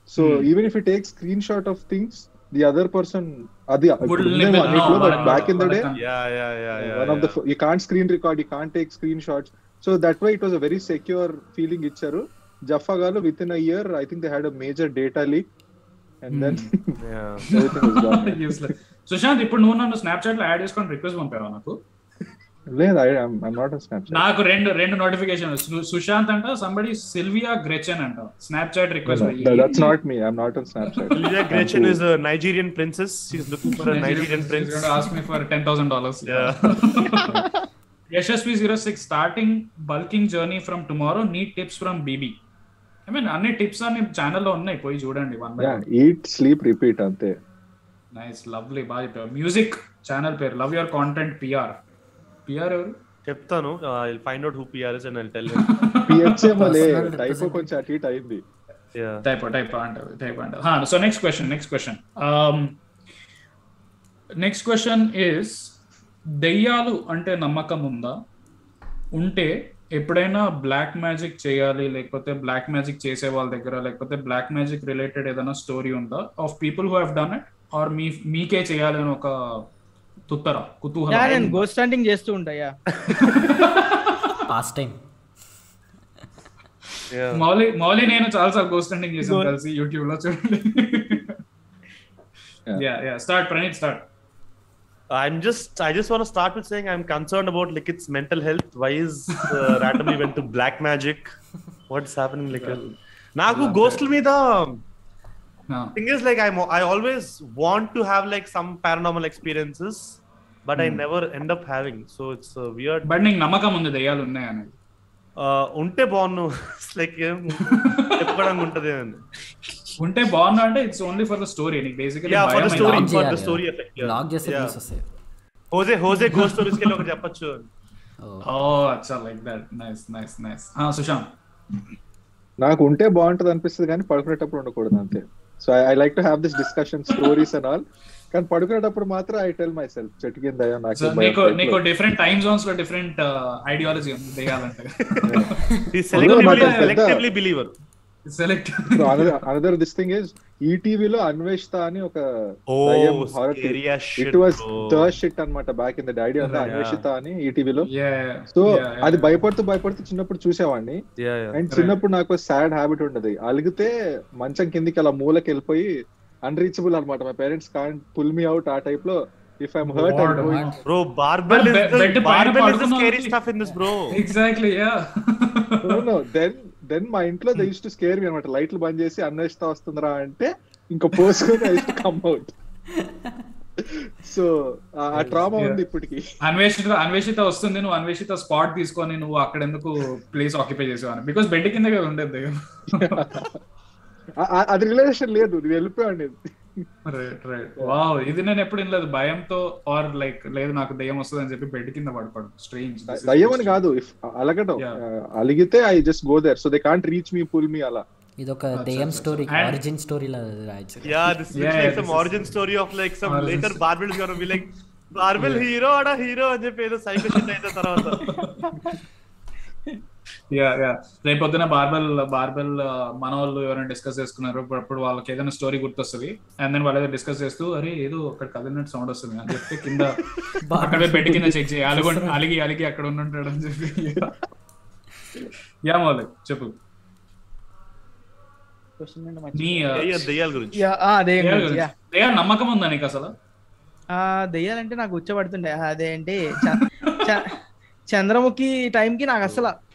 so Hmm. Even if you take screenshot of things the other person అది Would ఇప్పుడు live ఉందేమో in- అన్నిట్లో no, but వాళ్ళ- back in the day వాళ్ళ- yeah, yeah, yeah, yeah. one of the yeah. you can't screen record you can't take screenshots so that way it was a very secure feeling ఇచ్చారు జఫా గారు with in a year I think they had a major data leak and then gone Useless. Sushant ఇప్పుడు నువ్వు నన్ను స్నాప్చాట్లో add చేసుకొని request పంపావా నాకు లేదు I not on Snapchat నాకు రెండు రెండు నోటిఫికేషన్ సుశాంత్ అంట సంబడి సిల్వియా గ్రెచెన్ అంట Snapchat request that's not me i'm not on snapchat Sylvia Gretchen is a Nigerian princess. She's looking for a Nigerian prince. ask me for ten thousand dollars. Yeah. Yashasvi zero six starting bulking journey from tomorrow. Need tips from BB. I mean అన్ని tips అన్ని ఛానల్లో ఉన్నాయి పోయి చూడండి one by eat sleep repeat అంతే. Nice lovely బాగా music channel పేరు love your content PR PR ఎవరు? చెప్తాను. I find out who PRs and I tell type కొంచెం అటు ఇటు అయింది. టైప్ టైప్ అంటారు టైప్ అంటారు. So next question next question next question is దెయ్యాలు అంటే నమ్మకం ఉందా? ఉంటే ఎప్పుడైనా బ్లాక్ మ్యాజిక్ చేయాలి లేకపోతే బ్లాక్ మ్యాజిక్ చేసే వాళ్ళ దగ్గర లేకపోతే బ్లాక్ మ్యాజిక్ రిలేటెడ్ ఏదైనా స్టోరీ ఉందా? Of people who have done it or me మీకే చేయాలి అని ఒక తుత్తర కుతూహలం. నేను గోస్ట్ హంటింగ్ చేస్తూ ఉంటాయా past time yeah Mouli Mouli నేను చాలా సార్లు గోస్ట్ హంటింగ్ చేసాను కలిసి యూట్యూబ్లో చూడండి. Yeah yeah start Praneeth start I'm just I just want to start with saying I'm concerned about Likit's mental health. Why is uh, randomly went to black magic? What's happening, Likit? నాకు గోస్ట్ల మీద thing is like I'm I always want to have like some paranormal experiences, but I never end up having. So it's uh, weird. But నీకు నమ్మకం ఉంది దెయ్యాలు ఉన్నాయి అనేది Uh, ఉంటే బాగున్ను లైక్ చెప్పుకోవడానికి ఉంటది అని ఉంటే బాగున్నా అంటే it's only for the story నీకు basically yeah for the story Launch for the చేయాలి. స్టోరీ ఎఫెక్ట్ బ్లాగ్ చేస్తే వ్యూస్ వస్తాయి. హోజే హోజే గోస్ట్ స్టోరీస్కి వెళ్ళి ఒకటి చెప్పొచ్చు. ఓ, ఓ అచ్చా like that nice nice nice Sushant నాకు ఉంటే బాగుంటది అనిపిస్తుంది కానీ పడుకునేటప్పుడు ఉండకూడదు అంతే. So I like to have this discussion stories and all కానీ పడుకునేటప్పుడు మాత్రం ఐ టెల్ మై సెల్ఫ్ చెట్టు కింద అయ్యో నాకు సో భయం నీకు type నీకు లో. డిఫరెంట్ టైమ్ జోన్స్లో డిఫరెంట్ ఐడియాలజీ ఉంది దెయ్యాలంటే. నాకు పెద్ద- selectively believer select another this thing is ఈటీవీలో అన్వేషిత అని ఒక ఇట్ వాస్. థర్డ్ షిట్ అన్నమాట back in the daddy Yeah. Anveshitha అని ఈటీవీలో యా సో అది భయపడుతూ భయపడుతూ చిన్నప్పుడు చూసేవాడిని. Yeah, yeah. అండ్ చిన్నప్పుడు నాకు సాడ్ హ్యాబిట్ ఉండదు. అలిగితే మంచం కిందికి అలా మూలకి వెళ్ళిపోయి అన్రీచబుల్ అనమాట my parents can't pull me out ఆ టైప్లో if I'm hurt Lord, what? Bro, barbell But is the, barbell is the scary stuff in this, bro. Exactly yeah then then మా ఇంట్లో they used to scare me అనమాట లైట్లు బంద్ చేసి అన్వేషిత వస్తుందిరా అంటే ఇంకా పోసుకొని ఐ కమ్ అవుట్ సో ఆ ట్రామా ఉంది ఇప్పటికి. అన్వేషిత అన్వేషిత వస్తుంది. నువ్వు అన్వేషిత స్పాట్ తీసుకొని నువ్వు అక్కడ ఎందుకు ప్లేస్ ఆక్యుపై చేసేవాను బికాస్ బెడ్ కింద ఉండేది అది రిలేషన్ లేదు. నేను వెళ్ళిపోయాను రైట్ రైట్ వావ్ ఇది నేను ఎప్పుడు వినలేదు. భయంతో ఆర్ లైక్ లేదు నాకు దయ్యం వస్తుంది అని చెప్పి బెడ్ కింద పడుకోవడం. స్ట్రేంజ్ దయ్యం అని కాదు. ఇఫ్ అలగటం అలిగితే I just go there so they can't reach me pull me అలా. ఇది ఒక దెయ్యం స్టోరీ ఆరిజిన్ స్టోరీ లా రాయచ్చు some is- origin story of like some Origin later story. Barbell is gonna be like Barbell hero అడా hero అని చెప్పి ఏదో psycho shit అయితే తర్వాత. యా యా రేపు పొద్దున బార్బెల్ బార్బెల్ మన వాళ్ళు ఎవరైనా డిస్కస్ చేసుకున్నారు అప్పుడు- అప్పుడు వాళ్ళకి ఏదైనా స్టోరీ గుర్తొస్తుంది. అండ్ దెన్ వాళ్ళు ఏదో డిస్కస్ చేస్తూ అరే ఏదో అక్కడ కదిలినట్టు సౌండ్ వస్తుంది అని చెప్తే కింద అక్కడ బెడ్ కింద చెక్ చేయి. అలిగి అలిగి అలిగి అక్కడ ఉండుంటాడు అని చెప్పి. యా మౌలిక్ చెప్పు. Uh, దెయ్యాల-. దెయ్యాల నమ్మకం ఉందా నీకు అసలు? ఆ, దెయ్యాలంటే నాకు ఉచ్చబడుతుండే. అదేంటి చంద్రముఖి టైంకి నాకు అసలు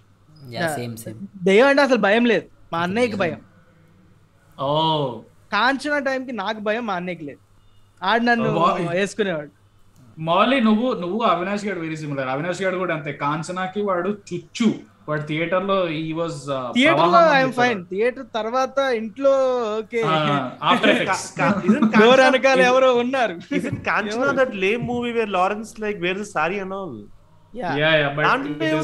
దెయ్యం అంటే అసలు భయం లేదు. మా అన్నయ్యకి భయం. ఓ. కాంచన టైంకి నాకు భయం మా అన్నయ్యకి లేదు. ఆడు నన్ను వా- వేసుకునేవాడు. మౌలి నువ్వు నువ్వు అవినాష్ గారు వెరీ సిమిలర్ అవినాష్ గారు కూడా అంతే. కాంచనాకి వాడు చుచ్చు. వాడు థియేటర్లో ఈ వాజ్ థియేటర్లో ఐఎమ్ ఫైన్ థియేటర్ తర్వాత ఇంట్లో ఎవరో ఉన్నారు. Isn't Kanchana that lame movie where Lawrence like wears a sari and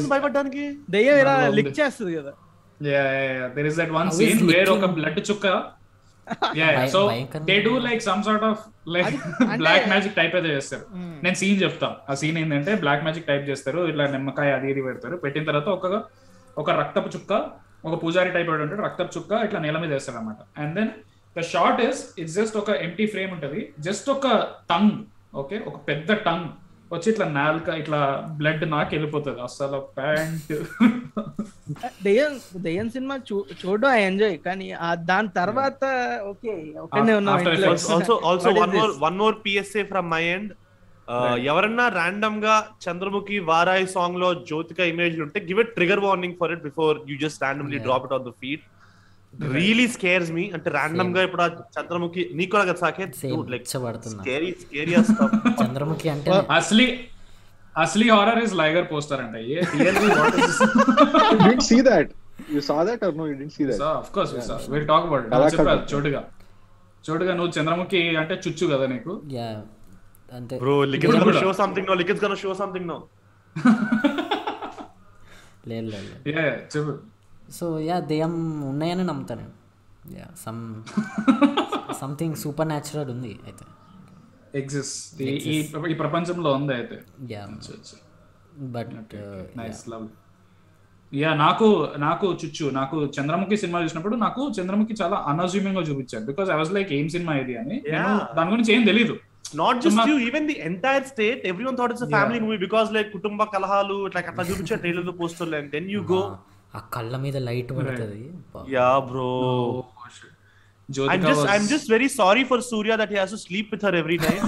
భయపడడానికి? దెయ్యం ఇలా లిక్. చేస్తుంది కదా. Yeah yeah there is that one How is scene where ఒక licking? బ్లడ్ చుక్క యా భయ- so they do like some sort of like black magic type అయితే చేస్తారు. Hmm. నేను సీన్ చెప్తాం. ఆ సీన్ ఏంటంటే బ్లాక్ మ్యాజిక్ టైప్ చేస్తారు. ఇట్లా నిమ్మకాయ అది ఇది పెడతారు. పెట్టిన తర్వాత ఒక ఒక రక్తపు చుక్క ఒక పూజారి టైప్ ఉంటాడు. రక్తపు చుక్క ఇట్లా నేల మీద వేస్తారు అనమాట and then the short is it's just ఒక ఎంటీ ఫ్రేమ్ ఉంటది. జస్ట్ ఒక టంగ్ ఓకే ఒక పెద్ద టంగ్ వచ్చి ఇట్లా నాలుక ఇట్లా బ్లడ్ నాకు వెళ్ళిపోతుంది. అసలు ప్యాంట్. దెయ్యం దెయ్యం సినిమా చూడడం ఐ ఎంజాయ్. కానీ ఆ దాని తర్వాత okay more this? one more PSA from my end. Uh, Right. ఎవరన్నా ర్యాండమ్గా చంద్రముఖి వారాయి సాంగ్లో జ్యోతిక ఇమేజ్ ఉంటే give it trigger warning for it before you just Yeah. Drop it on the feet really scares me అంటే ర్యాండమ్గా ఇప్పుడు చంద్రముఖి నీకు కూడా కదా స్కేరీ స్కేరీ స్టఫ్ చంద్రముఖి అంటే అసలీ అసలీ హారర్ ఇస్ లైగర్ పోస్టర్ అంటే. ఏ really what is didn't see that. You saw that or no you didn't see that of course will talk about కాదు. చోటుగా చోటుగా నువ్వు చంద్రముఖి అంటే చుచ్చు కదా నీకు? యా అంతే. బ్రో లికిట్స్. షో సంథింగ్ నో లికిట్స్ గonna షో సంథింగ్ నో లేదు లేదు. యా చెప్పు. సో యా దెయ్యం ఉన్నాయని నమ్ముతాను yeah some something supernatural ఉంది అయితే. ఎగ్జిస్ట్ ఈ ఈ ప్రపంచంలో ఉంది అయితే. Yeah. But nice love yeah నాకు నాకు చుచ్చు నాకు చంద్రముఖి సినిమా చూసినప్పుడు నాకు చంద్రముఖి చాలా అన్అజ్యూమింగ్గా చూపించాడు బికాస్ ఐ వాజ్ లైక్ ఏం సినిమా ఇది అని. దాని గురించి ఏం తెలియదు not just you even the entire state everyone thought it's. Family movie because like కుటుంబ కలహాలు ఇట్లా అట్లా చూపించే trailer poster and then you go ఆ కళ్ళ మీద లైట్ పడుతుంది. Yeah bro. I'm just I'm just very sorry for Surya that he has to sleep with her every night.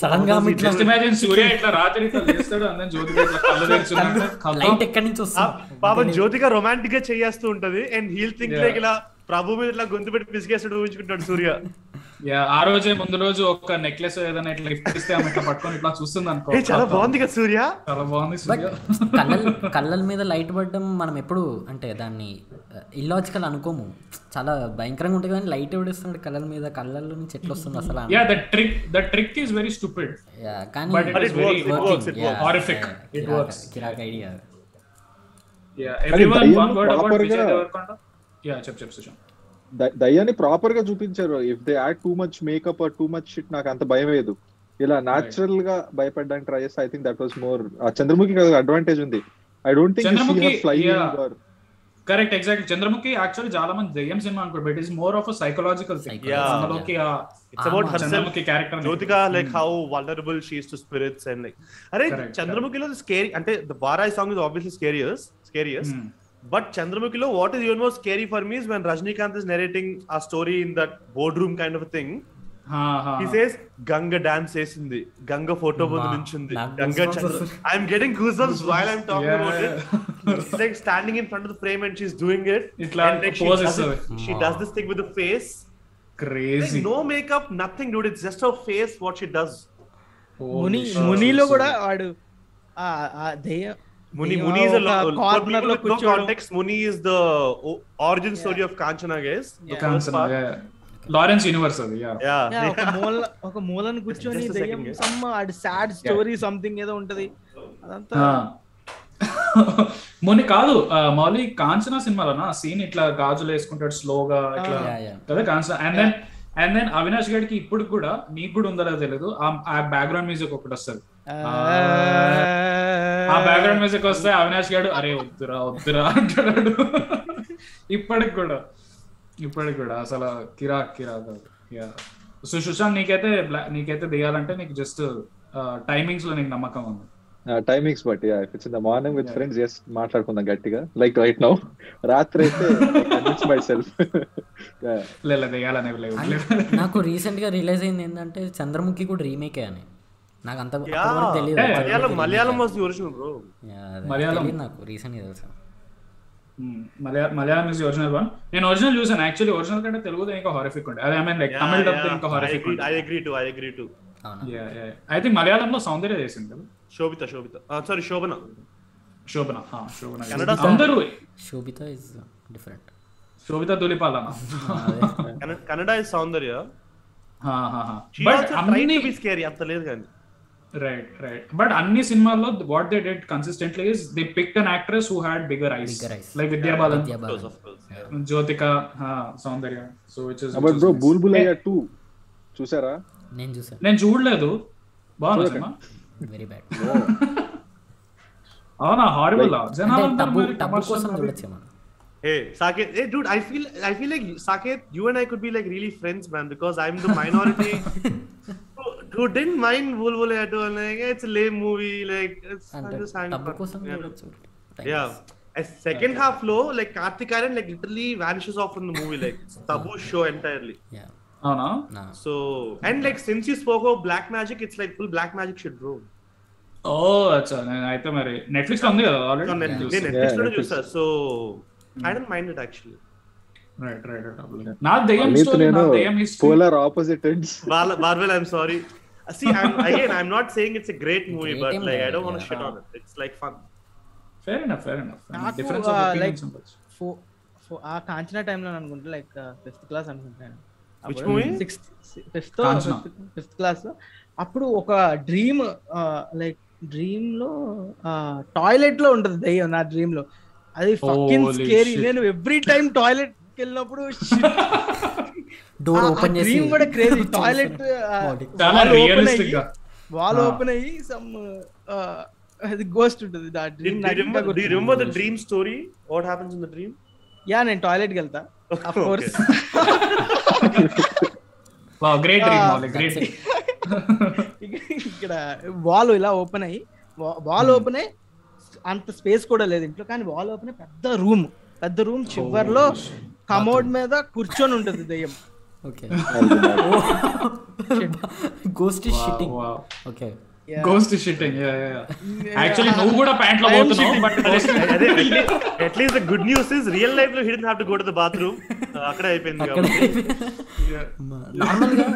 సడన్గా ఇట్లా జస్ట్ ఇమాజిన్ సూర్య ఇట్లా రాత్రి ఇట్లా లేస్తాడు అందరం జ్యోతి ఇట్లా కళ్ళు తెరిచున్నాక లైట్ ఎక్కడి నుంచి వస్తుంది? పాపం జ్యోతిక రొమాంటిక్గా చేస్తూ ఉంటది అండ్ హీల్ థింక్. లైక్ ఇలా ప్రభు మీద ఇట్లా గొంతు పెట్టి పిసిగేస్తాడు ఊహించుకుంటాడు సూర్య. యా ఆ రోజే ముందు రోజు ఒక నెక్లెస్ ఏదైనా ఇట్లా గిఫ్ట్ ఇస్తే ఆమె ఇట్లా పట్టుకొని ఇట్లా చూస్తుంది అనుకో. చాలా బాగుంది కదా సూర్య. చాలా బాగుంది సూర్య. కళ్ళ కళ్ళల మీద లైట్ పడడం మనం ఎప్పుడు అంటే దాన్ని ఇల్లాజికల్ అనుకోము. చాలా భయంకరంగా ఉంటుంది కానీ లైట్ ఎవడిస్తున్నాడు కళ్ళల మీద? కళ్ళల్లో నుంచి ఎట్లా వస్తుంది అసలు yeah the trick the trick is very stupid Yeah, కానీ works, it yeah, works. Horrific. yeah, It Kirik- idea yeah everyone one word about Vijay Deverakonda yeah చెప్ చెప్ సుశాంత్ ద- దయ్యాన్ని ప్రాపర్గా చూపించారు. If they add too much makeup or too much shit నాకు అంత భయం లేదు ఇలా నాచురల్గా భయపడడానికి ట్రై చేస్తే I think that was more Chandramukhi advantage ఉంది. I don't think flying. Correct exact Chandramukhi actually చాలా మంది దయ్యం సినిమా అనుకో but is more of a psychological thing Yeah. అందులోకి ఆ it's about her Chandramukhi character Jyothika like how vulnerable she's to spirits and like అరే చంద్రముఖిలో స్కేరీ అంటే the బారాయ్ song is obviously scariest scariest but చంద్రముఖిలో what is even more scary for me is when Rajinikanth is narrating a story in that board room kind of thing says Ganga dance చేసింది Ganga photo ముందు. నుంచింది Ganga I'm getting goose bumps while I'm talking about. It like standing in front of the frame and she's doing it. She does this thing with the face crazy no makeup nothing dude it's just a face what she does Muni మునిలో కూడా వాడు ఆ ఆ దెయ్యం ఒక lo- for కార్నర్లో the o- origin story of Kanchana, guys. The Yeah. first part. Lawrence universe అది ఒక మూల ఒక మూలను కూర్చొని దెయ్యం సమ్ ఆడి సాడ్ స్టోరీ సంథింగ్ ఏదో ఉంటది. అదంతా మొన్న కాదు మౌలి కాంచనా సినిమాలోనా? సీన్ ఇట్లా గాజులు వేసుకుంటాడు స్లోగా ఇట్లా. కదా Kanchana? And then and then Avinash గడికి ఇప్పుడు కూడా నీకు కూడా ఉందో లేదో తెలియదు ఆ- ఆ బ్యాక్గ్రౌండ్ మ్యూజిక్ ఒకటి వస్తుంది. ఆ బ్యాక్గ్రౌండ్ మ్యూజిక్ వస్తే అవినాష్ గారు అరే వద్దురా వద్దురా అంటున్నాడు. ఇప్పటికి కూడా. ఇప్పటికి కూడా. అసలు కిరాక్ కిరాక్ సో సుశాంత్ నీకైతే నీకైతే దిగాలంటే నీకు జస్ట్ టైమింగ్స్లో నీకు నమ్మకం ఉంది. Timings but yeah if it's in the morning with friends just మాట్లాడుకుందాం గట్టిగా. లైక్ రైట్ నౌ రాత్రి అయితే మై సెల్ఫ్ నాకు రీసెంట్గా రిలీజ్ అయింది ఏంటంటే చంద్రముఖి కూడా రీమేకే అని. నాకు అంత తెలియదు the original, bro. Yeah, అదే. మలయాళం. నాకు రీసెంట్గా తెలుసు Malayalam Malayalam is original one నేను ఒరిజినల్ చూసాను యాక్చువల్లీ ఒరిజినల్ కంటే తెలుగులో ఇంకా హారిఫిక్ ఉండే అదే I mean like Tamil dub. ఇంకా I horrific I agree too, I agree too. అవునా అయితే మలయాళంలో సౌందర్య చేసింది కదా. Uh, sorry, Shobana. Shobana Shobana అందరూ Sobhita is different Sobhita is Soundarya. She but అన్ని scary, అంత లేదు కానీ. రైట్ రైట్ బట్ అన్ని సినిమాల్లో what they did consistently is they pick an actress who had bigger eyes Bigger eyes. Like Vidya Balan Of course, of course. yeah. Jyothika Soundarya so which is but bro Bhool Bhulaiyaa two చూసారా? నేను చూసాను నేను చూడలేదు. బాగుంది సినిమా? Very bad అవునా horrible tub కోసం చూడొచ్చు మనం Hey, Saket, hey, dude, I feel, I feel like Saket, you and I could be like really friends, man, because I'm the minority. who, didn't mind Bulbul at all. Like, it's a lame movie, like, it's అంటే just. కోసం Yeah. Yeah. A second half low, like Karthik Aryan, like literally vanishes off from the movie, like it's taboo show entirely. So and like since you spoke of black magic, it's like full black magic shit, bro. ఓ అచ్చా నేను అయితే మరి Netflix ఉంది కదా already Netflix, Yeah, నేను. చూసా. Right right నా దెయ్యం అమిత్ స్టోరీ నా నేను దెయ్యం history polar opposite ends Bar- Marvel, I'm sorry. Uh, See, I'm, again, I'm not saying it's a great movie, Great but like I don't want to yeah. shit on it. It's like fun. Fair enough fair enough నాకు, difference uh, of like- opinions ఉండొచ్చు ఫో ఫో- ఆ కాంచనా టైంలో అనుకుంటా like fifth class అనుకుంటాను Which movie? Sixth fifth. Fifth class అప్పుడు ఒక డ్రీమ్ లైక్ డ్రీమ్లో టాయిలెట్లో ఉంటది దయ్యం నా డ్రీమ్లో అది ఫకింగ్ Holy స్కేరీ. నేను ఎవ్రీ టైం టాయిలెట్ వెళ్ళినప్పుడు డోర్ ఓపెన్ చేసి డ్రీమ్ కూడా క్రేజీ టాయిలెట్ చాలా రియలిస్టిక్గా. వాల్. ఓపెన్ అయ్యి సమ్ అది గోస్ట్ ఉంటుంది Do dream do you remember the dream story? What happens in the dream? Yeah నేను టాయిలెట్కి వెళ్తా. Of course wow great dream Mouli great ఇక్కడ వాల్ ఇలా ఓపెన్ అయ్యి వాల్ ఓపెన్ అయ్యి అంత స్పేస్ కూడా లేదు ఇంట్లో కానీ వాల్ ఓపెన్ పెద్ద రూమ్ పెద్ద రూమ్ చివర్లో కమోడ్ మీద కూర్చొని ఉంటుంది దయ్యం. Okay. Ghost shitting okay. Ghost shitting actually నువ్వు కూడా ప్యాంట్లో పోతున్నావు. But at least the good news is real లైఫ్లో hidden have to go to the bathroom అక్కడే అయిపోయింది కాబట్టి. నార్మల్గా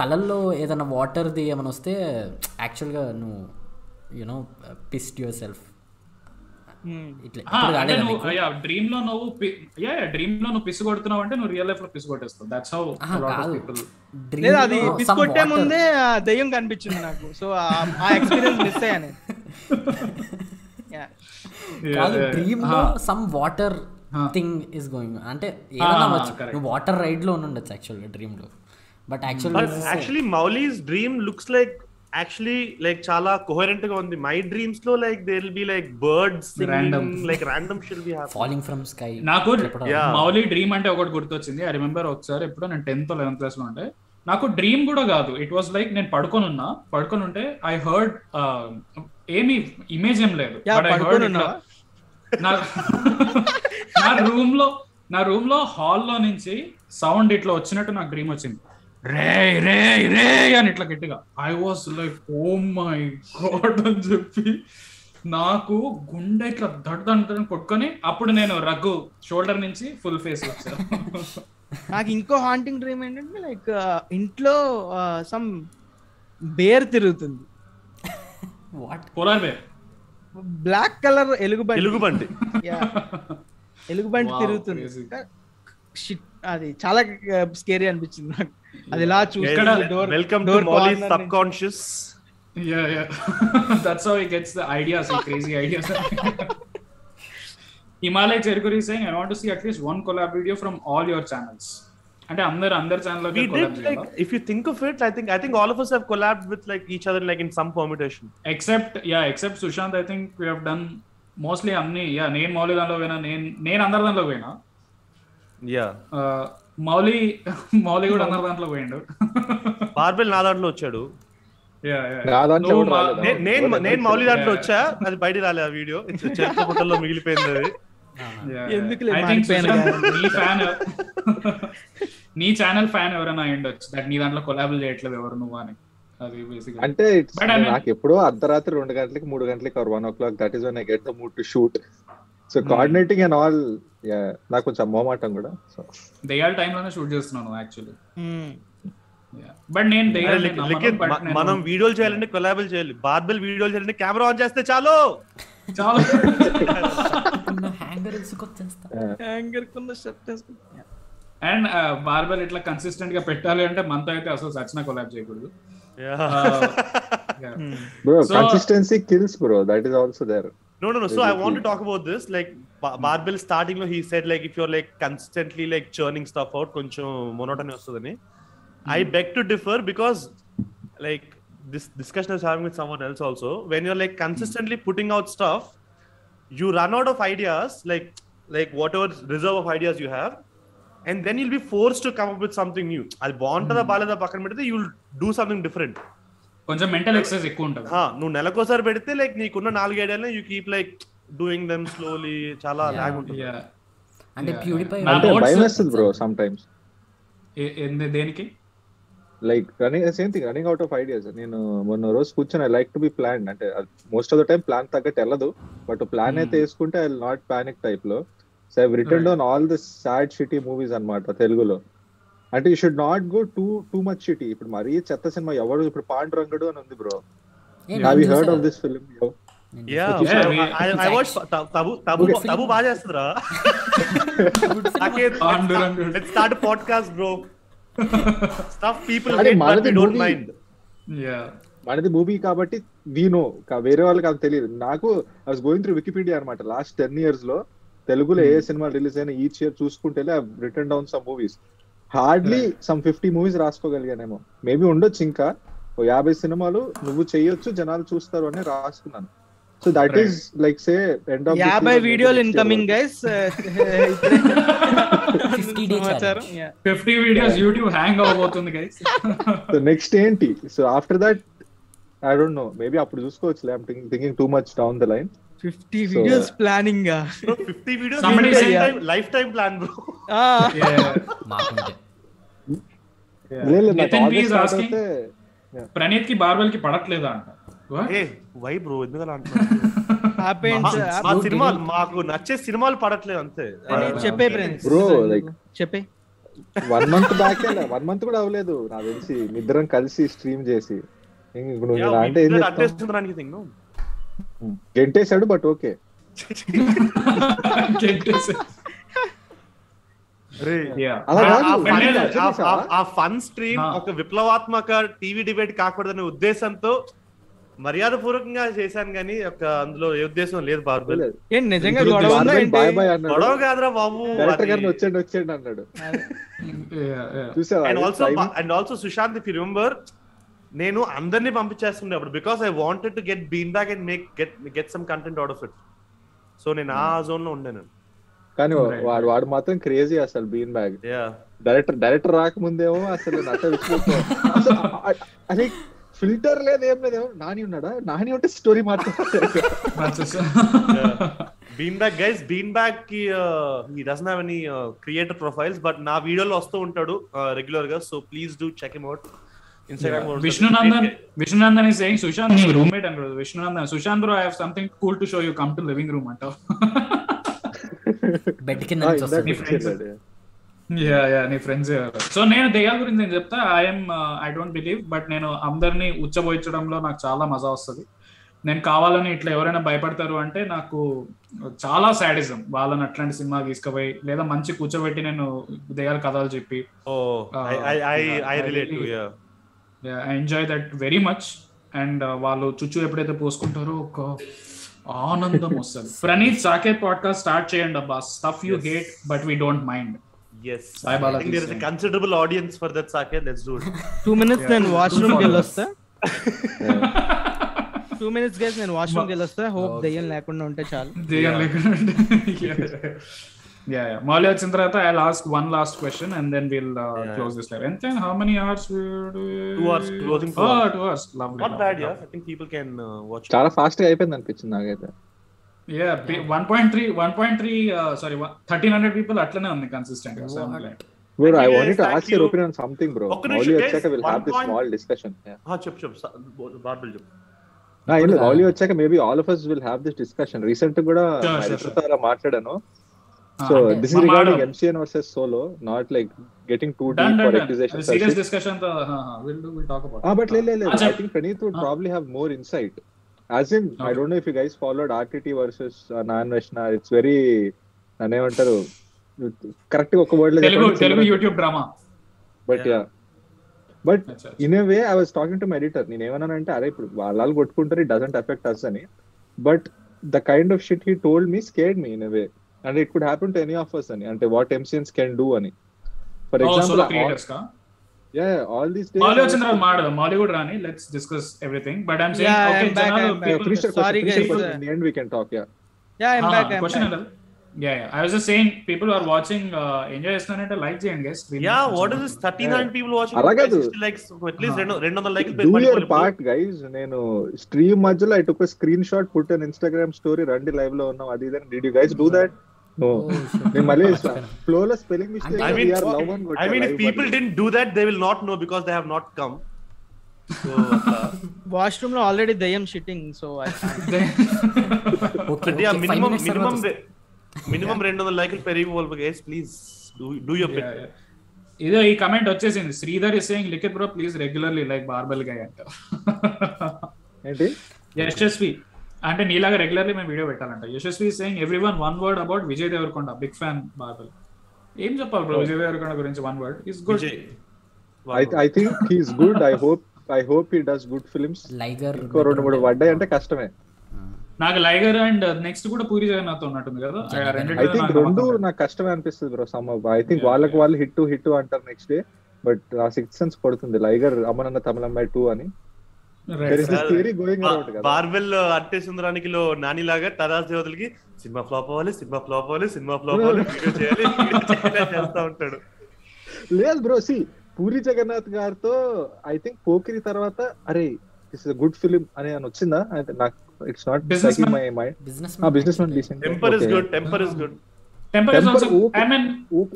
కళల్లో ఏదైనా వాటర్ది ఏమైనా వస్తే యాక్చువల్గా నువ్వు యునో పిస్ట్ యువర్ సెల్ఫ్ ఇట్లా ఇప్పుడు అంటే కాలేదా నువ్వు నీకు? డ్రీమ్లో నువ్వు యా డ్రీమ్లో నువ్వు పిసి కొడుతున్నావు అంటే నువ్వు రియల్ లైఫ్లో పిసి కొట్టేస్తావు. దట్స్ హౌ లేదు అది water- ముందే దయ్యం కనిపించింది నాకు. సో ఆ ఎక్స్పీరియన్స్ మిస్ అయ్యాను. కాదు డ్రీమ్లో some water thing is going అంటే ఏదైనా Ah. నువ్వు వాటర్ రైడ్లో ఉండొచ్చు యాక్చువల్గా డ్రీమ్లో but actual but actually Mouli's dream looks like actually like చాలా కోహరెంట్గా ఉంది. My డ్రీమ్స్లో like they will be like birds Random. Like random she'll be falling from sky నాకు. మౌలి డ్రీమ్ అంటే ఒకటి గుర్తొచ్చింది. ఐ రిమెంబర్ ఒకసారి ఎప్పుడో నేను టెన్త్ లెవెన్త్ క్లాస్లో ఉంటే నాకు డ్రీమ్ కూడా కాదు. ఇట్ వాస్ లైక్ నేను పడుకొని ఉన్నా. పడుకొని ఉంటే ఐ హర్డ్ ఏమి ఇమేజ్ ఏం లేదు. Yeah, But I heard పడుకొని ఇట్లా- ఉన్నావా? నా నా రూమ్లో నా రూమ్లో హాల్లో నుంచి సౌండ్ ఇట్లా వచ్చినట్టు నాకు డ్రీమ్ వచ్చింది. రే రే రే అని ఇట్లా గట్టిగా. I was like oh my god అని చెప్పి నాకు గుండె ఇట్లా దడ్దని కొట్టుకొని అప్పుడు నేను రఘు షోల్డర్ నుంచి ఫుల్ ఫేస్ వచ్చాను నాకు ఇంకో హాంటింగ్ డ్రీమ్ ఏంటంటే లైక్ ఇంట్లో సమ్ బేర్ తిరుగుతుంది. What polar bear black colour ఎలుగుబంటి. ఎలుగుబంటి. Yeah. ఎలుగుబంటి తిరుగుతుంది. అది చాలా స్కేరీ అనిపించింది నాకు. అది ఇలా ఇక్కడ చూసి welcome to Mouli's subconscious yeah yeah that's how he gets the ideas the crazy ideas Himalaya Cherukuri saying i want to see at least one collab video from all your channels అంటే అందరు అందరి channel like if you think of it i think i think all of us have collabed with like each other like in some permutation except yeah except Sushant I think we have done mostly అన్ని yeah నేను మౌలి దానిలో పోయినా నేను నేను అందరి పోయినా yeah Uh, Mouli Mouli కూడా అందరి దాంట్లో పోయిండు. బార్బెల్ నా దాంట్లో వచ్చాడు. నేను నేను మౌలి దాంట్లో. వచ్చా? అది బయట రాలే ఆ వీడియో. హోటల్లో మిగిలిపోయింది అది. నీ ఫ్యాన్ నీ ఛానల్ ఫ్యాన్ ఎవరైనా ఉండొచ్చు దట్ నీ దాంట్లో కొలాబుల్ చేయట్లేదు ఎవరు నువ్వు అని. అంటే నాకు ఎప్పుడో అర్ధరాత్రి రెండు గంటలకి మూడు గంటలకి or one o'clock that is one I get the mood to shoot so coordinating and all నాకు కొంచెం మోమాటం కూడా సో దెయ్యాల టైంలోనే షూట్ చేస్తున్నాను యాక్చువల్లీ బట్ నేను లిక్- మనం వీడియోలు చేయాలంటే కొలాబుల్ చేయాలి. బార్బెల్ వీడియోలు చేయాలంటే కెమెరా ఆన్ చేస్తే చాలు! చాలా. హ్యాంగర్ హ్యాంగర్ అండ్ బార్బర్ ఇట్లా కన్సిస్టెంట్గా పెట్టాలి అంటే మనతో అయితే అసలు సచిన కొలాబ్ చేయకూడదు. Bro So- consistency kills bro that is also there No, no, no. So I want to talk about this. Barbell starting lo, he said like if you're like constantly like churning stuff out, కొంచెం monotony వస్తుందని. I beg to differ because like this discussion I was having with someone else also. When you're like consistently putting out stuff, you run out of ideas, like like whatever reserve of ideas you have, and then you'll be forced to come up with something new. అది బాగుంటుందా బాలేదా పక్కన పెడితే you'll do something different. కొంచెం mental exercise ఎక్కువ ఉంటుంది హా, నువ్వు నెలకోసారి పెడితే లైక్ నీకున్న నాలుగు ఐడియాలు you keep like doing them slowly చాలా Yeah. లాగ్ ఉంటుంది. Yeah. అంటే నా అంటే భయం వేస్తుంది బ్రో సమ్ టైమ్స్ దేనికి? Like running same thing running out of ideas నేను మొన్న రోజు కూర్చొని I like to be plan అంటే most of the time plan తగ్గట్టు వెళ్ళదు. బట్ ప్లాన్ అయితే వేసుకుంటే ఐ నాట్ పానిక్ టైప్లో. So I written Right. Down all the sad shitty movies అన్నమాట తెలుగులో. అంటే you should not go too too much shitty ఇప్పుడు మరీ చెత్త సినిమా ఎవరు ఇప్పుడు పాండురంగడు అని ఉంది bro have you heard of this film బాగా చేస్తుందిరా start podcast bro stuff people don't. Mind yeah మనది మూవీ కాబట్టి వీనో వేరే వాళ్ళకి అది తెలియదు. నాకు I was going through Wikipedia అనమాట లాస్ట్ టెన్ ఇయర్స్లో తెలుగులో ఏ సినిమా రిలీజ్ అయినా ఈచ్ ఇయర్ చూసుకుంటే written down some movies hardly some fifty movies రాసుకోగలిగానేమో. Maybe ఉండొచ్చు ఇంకా. ఓ యాభై సినిమాలు నువ్వు చెయ్యొచ్చు జనాలు చూస్తారు అని రాసుకున్నాను. So that Right. Is like say end of యాభై వీడియోలు ఇన్కమింగ్ గైస్ Fifty day సమాచారం Yeah. Fifty videos YouTube hang అవ్వబోతుంది గైస్ సో నెక్స్ట్ ఏంటి so after that I don't know maybe అప్పుడు చూసుకోవచ్చు thinking too much down the line 50 videos planning fifty videos Somebody say- life time plan bro మాకుంటే లేదు నాకు Nitin August is start asking- అవుతే ప్రణీత్కి బార్బెల్కి పడట్లేదా అంట What? A why bro ఎందుకు అలా అంటున్నావు? Happens మా- మా సినిమాలు మాకు నచ్చే సినిమాలు పడట్లేదు అంతే. చెప్పే ఫ్రెండ్స్ Bro, like- చెప్పే. One month back one month కూడా అవ్వలేదు. నాకు తెలిసి ఇద్దరం కలిసి స్ట్రీమ్ చేసి. అంటే గెంటేశాడు బట్ ఓకే ఆ- ఫన్ స్ట్రీమ్. ఒక విప్లవాత్మక టీవీ డిబేట్ కాకూడదనే ఉద్దేశంతో మర్యాద పూర్వకంగా చేశాను కానీ ఒక అందులో ఏ ఉద్దేశం లేదు బార్బెల్ నిజంగా గొడవ కాదురా బాబు వచ్చేయండి వచ్చేయండి అన్నాడు. And? Also and also Sushant if you remember నేను అందరినీ పంపించేస్తుండే అప్పుడు because I wanted to get bean back and make get get some content out of it so నేను ఆ జోన్లో ఉండాను కానీ. వాడు వాడు మాత్రం క్రేజీ అసలు bean bag yeah director director రాకముందేమో అసలు నట. అసలు ఫిల్టర్ లేదు ఏం లేదు. నాని ఉన్నాడా? నాని ఉంటే స్టోరీ మాట్లాడతాడు. బీన్ బ్యాక్ గైస్ బీన్ బ్యాక్కి he doesn't have any creator profiles but నా వీడియోలో వస్తూ ఉంటాడు రెగ్యులర్గా so please do check him out Vishnunandan Vishnunandan Sushant నీ roommate Vishnunandan Sushant bro I have something cool to show you come to living room అంటావు. Bed కింద yeah yeah నీ friends so నేను దెయ్యాల గురించి నేను చెప్తా. I'm I don't believe but నేను అందరినీ ఉచ్చబోయించడంలో నాకు చాలా మజా వస్తుంది. నేను కావాలని ఇట్లా ఎవరైనా భయపడతారు అంటే నాకు చాలా సాడిజం వాళ్ళని అట్లాంటి సినిమా తీసుకుపోయి లేదా మంచి కూర్చోబెట్టి నేను దెయ్యాల కథలు చెప్పి I enjoy that very much and వాళ్ళు చుచ్చు ఎప్పుడైతే పోసుకుంటారో ఒక ఆనందం వస్తుంది. ప్రణీత్ సాకేత్ పాడ్కాస్ట్ స్టార్ట్ చేయండి అబ్బా. Stuff you hate but we don't mind yes Sai i Balaji think there is a saying. considerable audience for that sake let's do it two minutes నేను washroom కి వెళ్ళొస్తా Yeah. టూ మినిట్స్ గైస్ నేను washroom కి వెళ్ళొస్తా hope Okay. దయ్యం లేకుండా ఉంటే చాలు దెయ్యం లేకుండా యా మౌలి వచ్చిన తర్వాత I last one last question and then will close this live ఎంత how many hours Two hours, closing two hours. Two hours not bad yeah i think people can uh, watch చాలా fast గా అయిపోయింది అనిపించింది నాకైతే yeah one point three one point three sorry thirteen hundred people అట్లనే ఉంది consistent Bro, I you, wanted to ask Thank your you. opinion on something, bro. Mauli. వచ్చాక we'll have this small discussion. Ah chep chep బార్బల్ చెప్పు నా ఏం లేదు మౌలి వచ్చాక maybe all of us will have this discussion. Recent కూడా మాట్లాడాను. Ah, So అంటే this is మా regarding మాడో. MCN versus solo, not like getting too done deep for done accusations. Serious డిస్కషన్తో will do will talk about Ah, but లేదు లేదు Ah, I చెప్. think Praneeth would Ah. probably Okay. don't know if you guys followed RTT versus uh, Nan Vaishna. It's very నన్ను ఏమంటారు? Correct ఒక word Telugu YouTube drama but yeah but in a way I was talking to my editor నేను ఏమన్నానంటే అరే ఇప్పుడు వాళ్ళు కొట్టుకుంటారు it doesn't effect us అని. But the kind of shit he told me scared me in a way and it could happen to any of us అని. అంటే what ఎంసియన్స్ కెన్ డూ అని. For example yeah all these మాలి వచ్చిన తర్వాత మాడదాం మాలి కూడా రాని let's discuss everything but I'm saying Yeah, okay I'm back, జనాలు I'm back. people finish Sorry, guys. In the end we can talk yeah yeah I'm back I'm question ఎలా yeah yeah I was just saying people are watching enjoy చేస్తున్నారంటే like చేయండి guys yeah what is this 39 people watching? అలా కాదు. 60 likes at least. రెండు 200 లైక్లు do your part guys నేను stream మధ్యలో I took screenshot put on Instagram story రండి లైవ్లో ఉన్నాం అది ఇదని. Did you guys do that మళ్ళీ ఫ్లో లో spelling mistake I mean, I mean if people didn't do that they will not know because they have not come uh, వాష్రూమ్లో already దయ్యం shitting so yeah minimum minimum minimum 200 లైక్లు పెరిగిపోవాలి guys please do do your bit ఇదో ఈ comment వచ్చేసింది Sridhar is saying Likhith bro please regularly like barbell guy అంట ఏంటి యశస్వి అంటే నీలాగా రెగ్యులర్లీ మేము video పెట్టాలంట. Yashasvi saying everyone one word about Vijay Deverakonda big fan barbell ఏం చెప్పాలి బ్రో విజయ్ దేవరకొండ గురించి one word is good I I think he's good I hope I hope he does good films Liger రెండు మూడు పడ్డాయి అంటే కష్టమే. నాకు లైగర్ and next కూడా పూరి జగన్నాథ్ ఉన్నట్టుంది కదా? ఆ ఐ థింక్ రెండు. నాకు కష్టమే అనిపిస్తుంది బ్రో సమ్ ఐ థింక్ వాళ్ళకి. వాళ్ళు హిట్ హిట్ అంటారు నెక్స్ట్ డే బట్ నా సిక్స్ సెన్స్ పడుతుంది. లైగర్ అమ్మనన్న తమిళమ్మాయి టూ అని. బార్బెల్ అంటే సుందరానికి లో నాని లాగా తరాస్ దేవతలకి సినిమా ఫ్లాప్ అవ్వాలి సినిమా ఫ్లాప్ అవ్వాలి సినిమా ఫ్లాప్ అవ్వాలి వీడియో చేయాలి చేస్తా ఉంటాడు. లేదు బ్రో సి పూరి జగన్నాథ్ గారితో ఐ థింక్ పోకిరి తర్వాత అరే దిస్ ఇస్ గుడ్ ఫిలిం అని అని వచ్చిందా? అయితే నాకు it's not Businessman. My mind business Businessman decent Temper is good Temper is good Temper is Temper also, okay. I mean,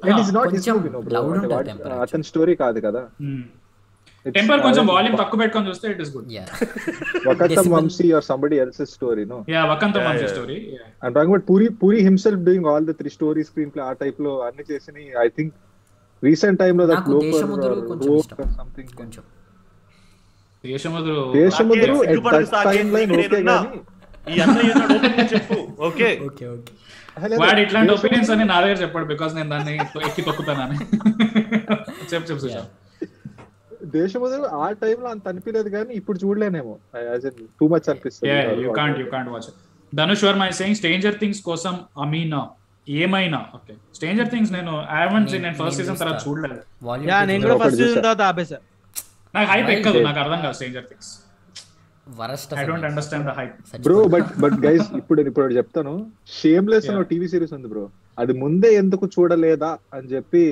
and is not his movie no bro. అతని story కాదు కదా. Hmm. Temper కొంచెం volume తక్కువ పెట్టుకొని చూస్తే it is good yeah Vakkantham. Vamsi or somebody else's story no yeah Vakkantham. Story and talking about Puri Puri himself doing all the three story screen play ఆ టైప్లో అన్ని చేసి ఐ థింక్ రీసెంట్ టైమ్లో that something కొంచెం Desamuduru Desamuduru time line okay. గానీ ఈ అన్నయ్య గా చెప్పు. ఓకే. Okay okay. వాడు ఇట్లాంటి ఒపీనియన్స్ అని నా దగ్గర చెప్పాడు బికాస్ నేను దాన్ని ఎక్కి తొక్కుతానని. చెప్పు చెప్పు సుశాంత్ దేశముద్రు ఆ టైం లో అంత అనిపించలేదు కానీ ఇప్పుడు చూడలేనేమో. టూ మచ్ అనిపిస్తుంది. You can't you can't watch Dhanush Varma I saying Stranger Things కోసం అమీనా ఏమైనా? ఓకే స్ట్రేంజర్ థింగ్స్ నేను ఐ హెవెంట్ సీన్ నేను ఫస్ట్ సీజన్ తర్వాత చూడలేదు. నేను కూడా ఫస్ట్ సీజన్. తర్వాత ఆపేసా. నాకు హైప్ ఎక్కదు. నాకు అర్థం కాదు Stranger Things worst I don't understand the hype bro but but guys ఇప్పుడు ఇప్పుడు చెప్తాను. షేమ్లెస్ అనే టీవీ సిరీస్ ఉంది బ్రో అది ముందే ఎందుకు చూడలేదా అని చెప్పి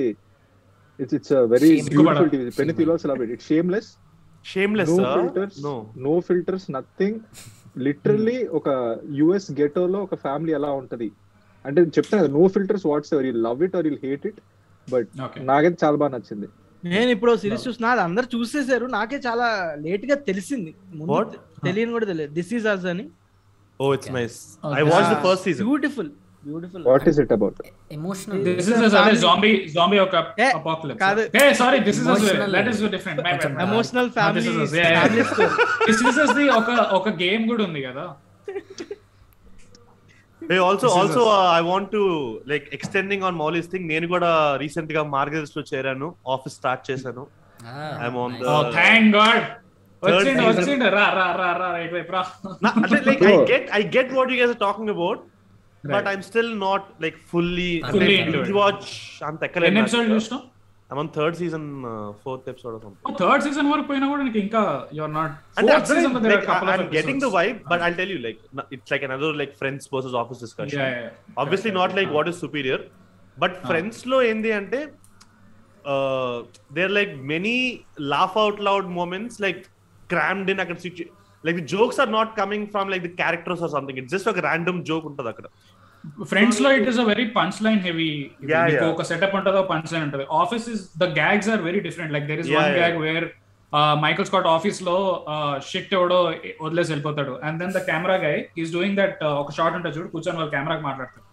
it's it's very. Beautiful TV pen ఫిలాస్ love it it Shameless Shameless no filters no filters nothing literally ఒక యుఎస్ గెటోలో ఒక ఫ్యామిలీ ఎలా ఉంటది. అంటే చెప్తాను కదా no filters what's ever you love it or you hate it but నాకైతే చాలా బాగా నచ్చింది. నేను ఇప్పుడు సిరీస్ చూస్తున్నా అది అందరు చూసేసారు నాకే చాలా లేట్గా తెలిసింది? తెలియని కూడా తెలియదు. దిస్ ఈజ్ అస్ అని. ఓ it's nice. I watch the first season beautiful beautiful what is it about emotional this is అదే జాంబీ జాంబీ ఒక apocalypse. A sorry this is Emotional. That is different my కొంచెం bad emotional family this is the ఒక ఒక game కూడా ఉంది కదా. Also, a- uh, I want to like extending on Molly's thing. నేను కూడా రీసెంట్గా మార్గదర్శి లో చేరాను. ఆఫీస్ స్టార్ట్ చేశాను. I'm on the- oh thank God వచ్చిండు. వచ్చిండు. రా రా రా రా రా. Na- అంటే like I. Get I get what you guys are talking about but. I'm still not like fully. Watch అంత ఎక్కలేదు on third season fourth episode third season వరకు పోయినా కూడా నీకు ఇంకా యువర్ నాట్ అంటే ఫోర్త్ సీజన్లో there couple I'm of getting the vibe, but I'll tell you, like, n- it's like another like friends versus office discussion. Yeah, yeah, yeah. Obviously, Correct, not correct. like what is superior, but friends లో ఏంది అంటే there like many laugh out loud moments like crammed in అక్కడ like the jokes are not coming from like the characters or something it's just ఒక random joke ఉంటుంది అక్కడ ఫ్రెండ్స్లో it is a very punchline heavy. ఒక setup ఉంటుందో punch line ఉంటుంది. Office is the gags are very different like there is one. Gag where Michael Scott ఆఫీస్లో shit ఎవడో వదిలేసి వెళ్ళిపోతాడు. And then the camera guy is doing that ఒక short ఉంటుంది చూడు కూర్చొని వాళ్ళ కెమెరాకి మాట్లాడతాడు.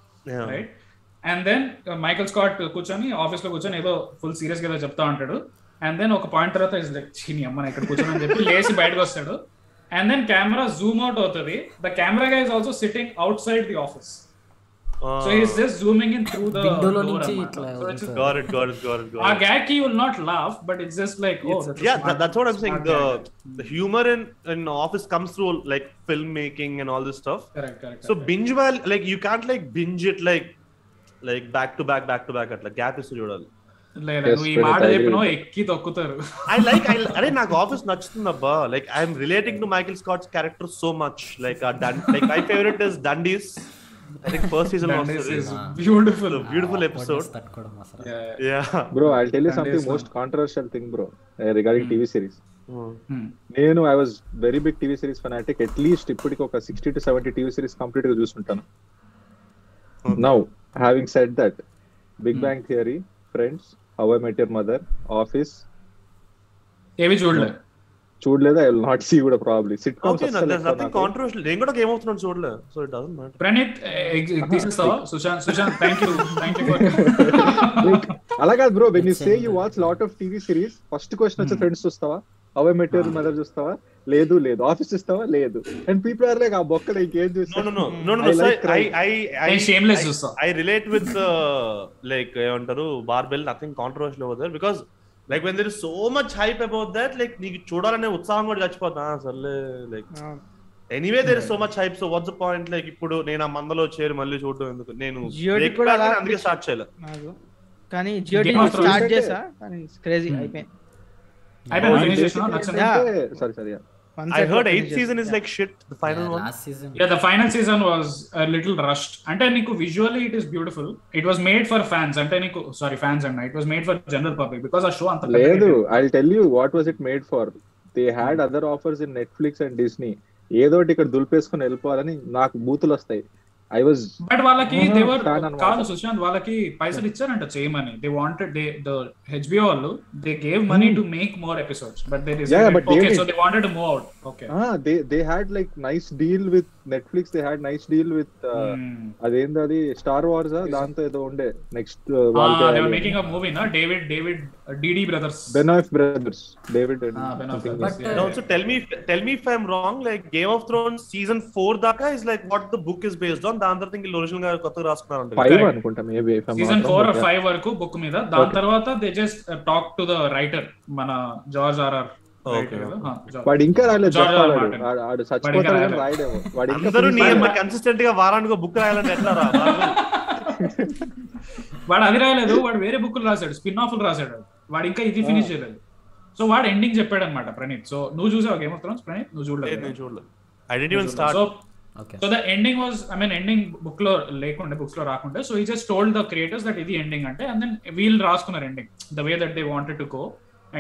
Right and then Michael Scott కూర్చొని ఆఫీస్లో కూర్చొని ఏదో ఫుల్ సీరియస్గా చెప్తా ఉంటాడు. అండ్ దెన్ ఒక పాయింట్ తర్వాత ఇస్ లైక్ చీని అమ్మ ఇక్కడ కూర్చొని అని చెప్పి లేచి బయటకు వస్తాడు. And then camera zoom out అవుతుంది. The camera guy is also sitting outside the office so is just zooming in through the Window లో నుంచి ఇట్లా Got it, got it, got it, ah got it. గ్యాగ్కి will not laugh but it's just like oh Yeah, that, that's what I'm saying. The the humor in in office comes through like filmmaking and all this stuff. Correct correct So binge while like you can't like binge it like like back to back back to back అట్లా gap ఇస్తూ చూడాలి లేదు నువ్వు ఈ మాట. చెప్పినావు ఎక్కి తొక్కుతారు ఐ లైక్ ఐ అరే నాకు ఆఫీస్ నచ్చుతుంది అబ్బా like I'm relating to Michael Scott's character so much like like my favourite is Dundies I think first season beautiful beautiful episode తట్టుకోవడం అసలు yeah bro I tell you That something is most controversial thing bro regarding TV series. నేను I was very big TV series fanatic at least ఇప్పటికి ఒక sixty to seventy TV series కంప్లీట్గా చూసుంటాను now having set that Big Bang Theory Friends how I Met Your Mother Office ఏవి చూడలేదు చూడలేదు? I will not see కూడా probably sit okay nothing controversial నేను కూడా game అవుతున్నాను చూడలే so it doesn't matter Praneeth తీసేస్తావా? Sushanth Sushanth thank you thank you అలా కాదు bro when you say you watch lot of TV series first question వచ్చి Friends చూస్తావా? అవే మెటీరియల్ మదర్ చూస్తావా? లేదు లేదు. ఆఫీస్ చూస్తావా? లేదు. అండ్ పీపుల్ ఆర్ లైక్ ఆ బొక్కలు ఇంకేం No, చూస్తా no, no, no, no, I no. So like I, crime. I, I, నేను shameless I- చూస్తా. I relate with లైక్ ఏమంటారు barbell nothing controversial over there because like when there is so much hype about that like నీకు చూడాలనే ఉత్సాహం కూడా చచ్చిపోతా సర్లే like anyway there is so much hype so what's the point like ఇప్పుడు నేను ఆ మందలో చేరి మళ్ళీ చూడడం ఎందుకు? నేను అందుకే స్టార్ట్ చేయలేదు నాకు కానీ జియో స్టార్ట్ చేసా? కానీ క్రేజీ అయిపోయింది. అయిపోయింది. నచ్చింది sorry sorry One side heard finish eighth season is చేసా. Like shit the final one last season Yeah, the final season was a little rushed. అంటే నీకు visually it is beautiful. It was made for fans. అంటే నీకు sorry fans అన్న it was made for general public because ఆ show అంత లేదు I tell you what was it made for they had other offers in Netflix and Disney ఏదోటి ఇక్కడ దులిపేసుకుని వెళ్ళిపోవాలని నాకు బూతులు వస్తాయి ఐ వాజ్ బట్ వాళ్ళకి దేవర్ అన్నమాట. కాదు సుశాంత్ వాళ్ళకి పైసలు ఇచ్చారంట చేయమని. They wanted they the HBO వాళ్ళు they gave money to make more episodes but they Yeah, but okay so they wanted to move out okay they they had like nice deal with Netflix they had nice deal with అదేంది అది? Star Wars దాంతో ఏదో ఉండే. Next వాళ్ళకి making a movie నా David David D D brothers Benioff brothers David Ah, Ben Affleck. But, uh, Also, tell me, tell me if I'm wrong. Like Game of Thrones season four దాకా is like what the book is based on. దాని తర్వాత ఇంకా ఒరిజినల్గా కొత్తగా రాసుకున్నారు five. అనుకుంటా maybe season four five వరకు book మీద దాని. తర్వాత they just talk to the writer మన జార్జ్ ఆర్ఆర్ Okay. వాడు ఇంకా రాలేదు చచ్చిపోతాడు. రాయడేమో వాడు అందరూ. కన్సిస్టెంట్గా వారానికి బుక్ రాయాలంటే ఎట్లా రా వాడు అది రాయలేదు వాడు వేరే బుక్లు రాశాడు స్పిన్ ఆఫ్ రాశాడు వాడు ఇంకా ఇది ఫినిష్ చేయలేదు. సో వాడు ఎండింగ్ చెప్పాడు అనమాట ప్రణీత్. సో నువ్వు చూసావు గేమ్ ఆఫ్ థ్రోన్స్ ప్రణీత్? నువ్వు చూడలేదు నేను చూడలేదు. I didn't even start so okay so the ending was I mean ending బుక్లో లేకుండే బుక్స్లో రాకుండే. So he just told the creators that ఇది ఎండింగ్ అంటే అండ్ దెన్ వీళ్ళు రాసుకున్నారు ending the way that they wanted to go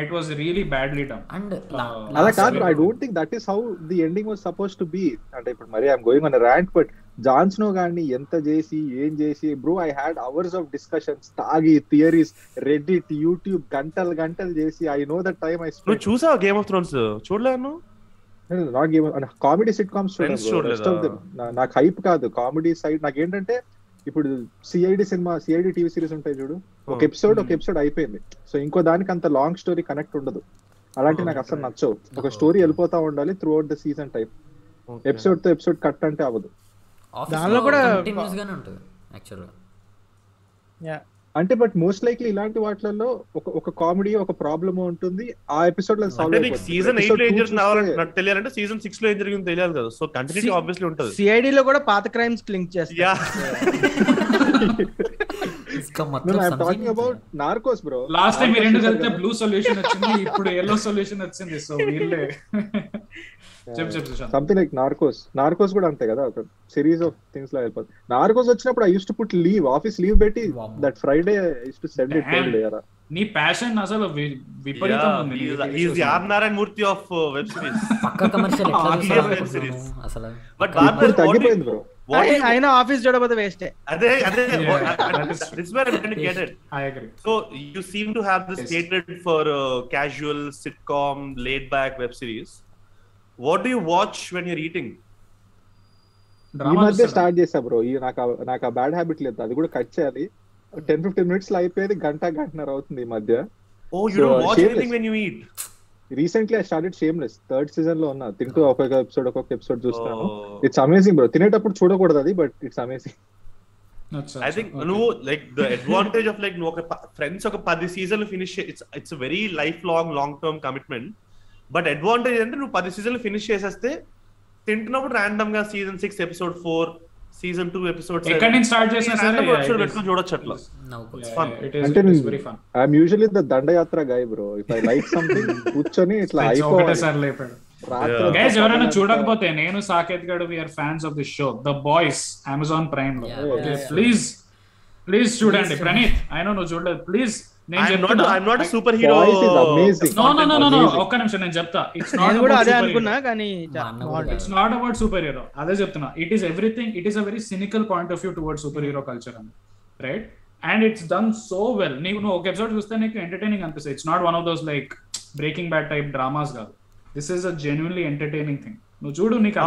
it was really badly done and అలా కాదు I don't think that is how the ending was suppose to be అంటే ఇప్పుడు మరి I'm going on rant but Jon Snow గాని ఎంత చేసి ఏం చేసి bro I had hours of discussions తాగి థియరీస్ రెడ్డిట్ యూట్యూబ్ గంటలు గంటలు చేసి I know that time I నువ్వు చూసావు గేమ్ ఆఫ్ థ్రోన్స్ చూడలేను గేమ్ కామెడీ సిట్ కామ్స్? నాకు హైప్ కాదు కామెడీ సైడ్ నాకేంటంటే ఇప్పుడు CID cinema CID TV series ఉంటాయి చూడు ఒక. ఎపిసోడ్ ఒక ఎపిసోడ్ అయిపోయింది. సో ఇంకో దానికి అంత లాంగ్ స్టోరీ కనెక్ట్ ఉండదు. అలాంటి నాకు అసలు నచ్చవు. ఒక స్టోరీ వెళ్ళిపోతా ఉండాలి throughout the season type ఎపిసోడ్తో ఎపిసోడ్ కట్ అంటే అవ్వదు. దానిలో కూడా- కంటిన్యూస్ గానే ఉంటుంది యాక్చువల్గా Yeah. అంటే బట్ మోస్ట్ లైక్లీ ఇలాంటి వాటిలలో ఒక ఒక కామెడీ ఒక ప్రాబ్లమ్ ఉంటుంది. ఆ ఎపిసోడ్లో అంటే నీకు సీజన్ ఎయిట్లో ఏం జరిగింది నాకు తెలియాలంటే సీజన్ సిక్స్లో ఏం జరిగింది తెలియాలి కదా. సో కంటిన్యూటీ ఆబ్వియస్లీ ఉంటది. సిఐడి లో కూడా పాత క్రైమ్స్ లింక్ చేస్తా యా. इसका मतलब talking about Narcos bro last time ఈ రెండు కలిపితే బ్లూ సొల్యూషన్ వచ్చింది ఇప్పుడు ఎల్లో సొల్యూషన్ వచ్చింది సో వీళ్ళే చెప్పు చెప్పు Sushant something like Narcos Narcos కూడా అంతే కదా ఒక సిరీస్ ఆఫ్ థింగ్స్ లో వెళ్ళిపోతుంది నార్కోస్ వచ్చినప్పుడు I used to put leave office leave పెట్టి Wow. That Friday used to send it Damn. Day కదా నీ ప్యాషన్ అసలు వి- విపరీతం ఉంది నీ TV ఈజ్ shows ది మీద. R Narayana Murthy of web series పక్క కమర్షియల్ ఎట్లా Ah, చూసావు web అనుకుంటున్నాను series. అసలు బట్ ఇప్పుడు తగ్గిపోయింది బ్రో అయినా ఆఫీస్ చూడబోతే వేస్ట్ అదే for casual sitcom late back web series what do watch when start చేసా నాకు నాకు బ్యాడ్ లేదు. అది కూడా కట్ టెన్ ఫిఫ్టీన్ మినిట్స్లో అయిపోయేది గంట గంటన్నర అవుతుంది ఈ మధ్య. Watch when recently I started Shameless. Third సీజన్లో ఉన్నా తింటూ ఒక్కొక్క ఎపిసోడ్ ఒక్కొక్క ఎపిసోడ్ చూస్తున్నాను. ఇట్స్ అమేజింగ్ బ్రో తినేటప్పుడు చూడకూడదు అది but it's amazing think Okay. నువ్వు like the advantage of like నువ్వు ఒక ఫ్రెండ్స్ ఒక పది సీజన్లు finish it's it's very life long long term commitment but advantage అంటే నువ్వు పది సీజన్లు ఫినిష్ చేసేస్తే తింటున్నప్పుడు ర్యాండమ్గా season six episode four season two episode ఎక్కడి నుంచి స్టార్ట్ చేసినా సరే is- పెట్టుకొని చూడొచ్చు అట్లా. అంటే very fun. I'm usually the దండయాత్ర గాయ bro if I like something కూర్చొని ఇట్లా It's అయిపోవాలి. ఒకటేసారి లేపాడు. గైస్ ఎవరైనా చూడకపోతే నేను సాకేత్ గడు we are fans of the show the Boys Amazon ప్రైమ్లో. Okay. Please please చూడండి. ప్రణీత్ అయినా నువ్వు చూడలేదు. ప్లీజ్ నేను I'm not, చెప్తున్నా. I'm not a superhero. Voice is amazing. No no no no Amazing. ఒక్క నిమిషం నేను చెప్తా. ఇట్స్ నాట్ కూడా అదే అనుకున్నా కానీ మా అన్న కూడా. It's not about super hero అదే చెప్తున్నా. It is everything it is a very cynical point of view toward superhero culture అని. Right and it's done so well నీకు నువ్వు ఒక ఎపిసోడ్ చూస్తే నీకు ఎంటర్టైనింగ్ అనిపిస్తుంది. It's not one of those like Breaking Bad type dramas కాదు. This is a genuinely entertaining thing నువ్వు చూడు నీకు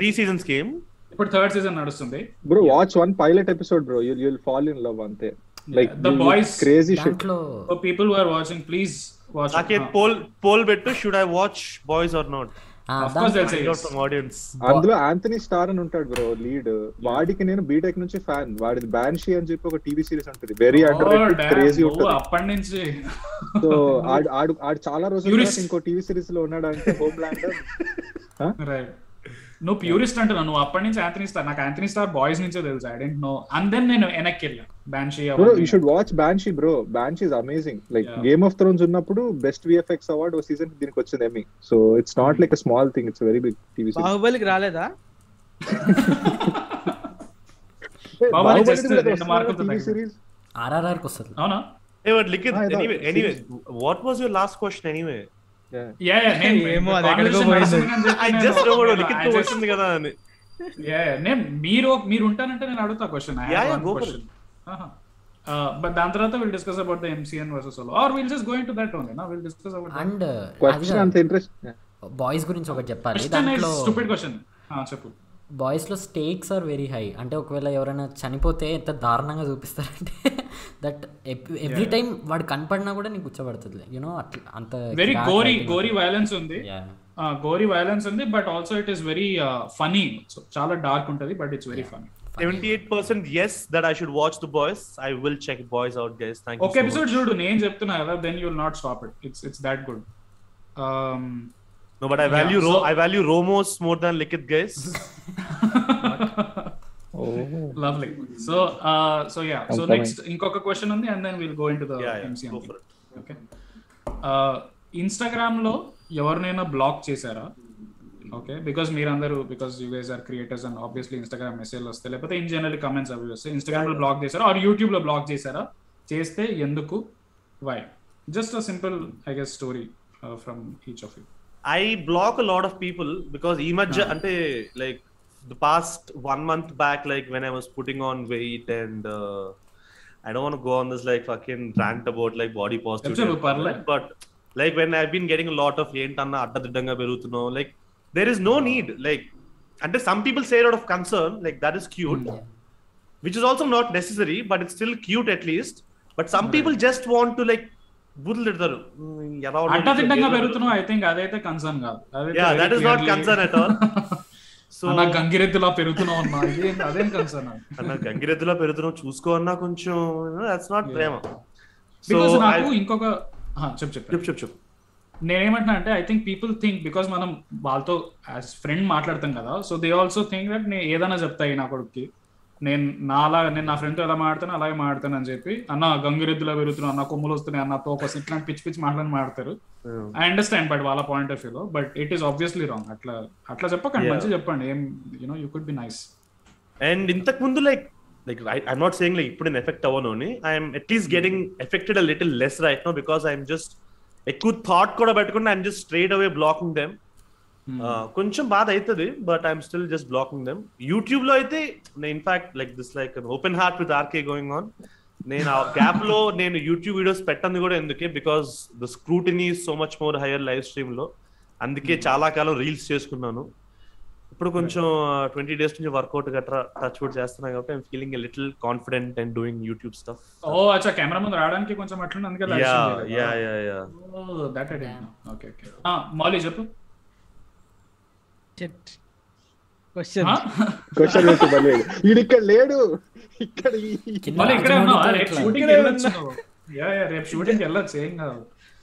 three seasons came. ఇప్పుడు థర్డ్ సీజన్ నడుస్తుంది. Bro watch one pilot episode bro you will fall in love అంతే. Like the boys crazy shit so people are watching please watch. నాకే. Poll poll పెట్టు should I watch Boys or not అందులో Anthony Starr అని ఉంటాడు bro lead వాడికి నేను BTech నుంచి fan వాడిది బ్యాన్షీ అని చెప్పి ఒక టీవీ సిరీస్ ఉంటుంది. వెరీ అండర్ క్రేజీ ఉంటుంది. అప్పటి నుంచి. సో ఆడు ఆడు ఆడు చాలా రోజులు ఇంకో టీవీ సిరీస్లో ఉన్నాడు అంటే హోమ్ ల్యాండ్ రైట్ నువ్వు ప్యూరిస్ట్ అంటున్నావు. నువ్వు అప్పటి నుంచి యాంథనీ స్టార్ నాకు యాంథనీ స్టార్ బాయ్స్ నుంచే తెలుసు. I didn't know and then నేను వెనక్కి వెళ్ళా. Banshee you should watch Banshee bro Banshee is amazing like. Game of Thrones ఉన్నప్పుడు బెస్ట్ విఎఫ్ఎక్స్ అవార్డ్ ఓ సీజన్ దీనికి వచ్చింది Emmy so it's not like a small thing it's very big TV series బాహుబలికి రాలేదా? కి వస్తుంది. అవునా? Hey, but Likith, Ah, yeah, anyway, that- anyway, what was your last question anyway? Yeah yeah నేను ఏమో, అది ఎక్కడికో conversation పోయింది. నడుస్తుంది అని చెప్పి I నేను- just know నేను- Likith I తో just- వచ్చింది కదా అని. Yeah, yeah. నేను మీరు మీరు ఉంటానంటే నేను అడుగుతా క్వశ్చన్ బట్ దాని తర్వాత will discuss about the MCN versus solo or will just going to that only నా will discuss about and question అంత ఇంట్రెస్ట్ బాయ్స్ గురించి ఒకటి చెప్పాలి. దాంట్లో స్టూపిడ్ క్వశ్చన్ చెప్పు. బాయ్స్లో స్టేక్స్ ఆర్ వెరీ హై అంటే ఒకవేళ ఎవరైనా చనిపోతే ఎంత దారుణంగా చూపిస్తారంటే దట్ ఎవ్రీ టైం వాడు కనపడినా కూడా నీకు కూర్చోబడుతుంది యూనో అట్లా అంత వెరీ గోరీ. గోరీ వైలెన్స్ ఉంది. గోరీ వైలెన్స్ ఉంది but also it is very funny చాలా డార్క్ ఉంటది but it's very funny 78% yes that I should watch the boys. I will check boys out, guys. Thank you. ఒక so episode. చూడు నేను చెప్తున్నా కదా then you will not stop it it's it's that good No, but I value Yeah, Ro- so- I value Romos more than Likith, guys. Lovely so so yeah so I'm next ఇంకొక question ఉంది and then will go in to the Yeah, yeah. MCM Go for it. Okay ఇన్స్టాగ్రామ్లో ఎవరినైనా block చేశారా okay because మీరందరూ because you guys are creators and obviously Instagram message వస్తాయి లేకపోతే in general comments అవి వస్తాయి ఇన్స్టాగ్రామ్లో బ్లాక్ చేశారా ఆర్ యూట్యూబ్లో బ్లాక్ చేశారా చేస్తే ఎందుకు why just a simple I guess story from each of you I block a lot of people because ఈ మధ్య Ah. అంటే like the past one month back, like when I was putting on weight and uh, I don't want to go on this like fucking rant about like body positivity, but like when I've been getting a lot of ఏంటన్నా అడ్డదిడ్డంగా పెరుగుతున్నావు like there is no need like అంటే some people say it out of concern like that is cute which is also not necessary but it's still cute at least but some people just want to like బూతులు తిడతారు "Mm, ఎలా I think అదైతే concern కాదు. So, అన్న గంగిరెద్దులా పెరుగుతున్నావు అన్నా ఇదేం అదేం concern అన్న గంగిరెద్దులా పెడుతున్నావు చూసుకో అన్నా కొంచెం దట్స్ నాట్ ప్రేమ సో బికాస్ నాకు ఇంకొక చెప్పు చెప్పు చెప్పు చెప్పు నేనేమంటున్నా అంటే I think people think because మనం వాళ్ళతో యాజ్ ఫ్రెండ్ మాట్లాడతాం కదా so they also think that నేను ఏదైనా చెప్తాయి నా కొడుక్కి. నేను నా అలా నేను నా ఫ్రెండ్తో ఎలా మాడతాను అలాగే మాడతాను అని చెప్పి అన్న గంగిరెద్దులా పెరుగుతున్నా అన్న కొమ్ములు వస్తున్నాయి అన్న తోపస్ ఇట్లాంటి పిచ్చి పిచ్చి మాటలని మాడతారు ఐ అండర్స్టాండ్ బట్ వాళ్ళ పాయింట్ ఆఫ్ వ్యూలో but it is obviously wrong అట్లా అట్లా చెప్పకండి. మంచి చెప్పండి. ఏం you know you could be nice and ఇంతకు ముందు like like I'm not saying like ఇప్పుడు నేను ఎఫెక్ట్ అవ్వను అని I'm at least getting affected a little less right no because I'm just ఎక్కువ థాట్ కూడా పెట్టుకుంటే I'm just straight away blocking them కొంచెం బాధ అవుతుంది but I'm still just blocking them యూట్యూబ్లో అయితే నేను in fact like this like open heart with RK going on నేను ఆ గ్యాప్లో నేను యూట్యూబ్ వీడియోస్ పెట్టంది కూడా ఎందుకే? Because the scrutiny so much more higher live స్ట్రీమ్లో. అందుకే చాలా కాలం రీల్స్ చేసుకున్నాను. ఇప్పుడు కొంచెం ట్వంటీ డేస్ నుంచి వర్కౌట్ గట్రా టచ్ వుడ్ చేస్తున్నా కాబట్టి I'm feeling a little confident and doing YouTube stuff ఓ అచ్చా కెమెరా ముందు రావడానికి కొంచెం అట్లా అందుకే yeah? Yeah yeah yeah didn't know. Okay, okay. ఆ, మౌలి చెప్పు. క్వశ్చన్ ఆ? క్వశ్చన్ పెట్టి మళ్ళీ వీడు ఇక్కడ లేడు. ఇక్కడ మౌలి ఇక్కడే రేపు. షూటింగ్ వెళ్ళొచ్చు. యా యా రేపు షూటింగ్ వెళ్ళొచ్చు ఏం కాదు.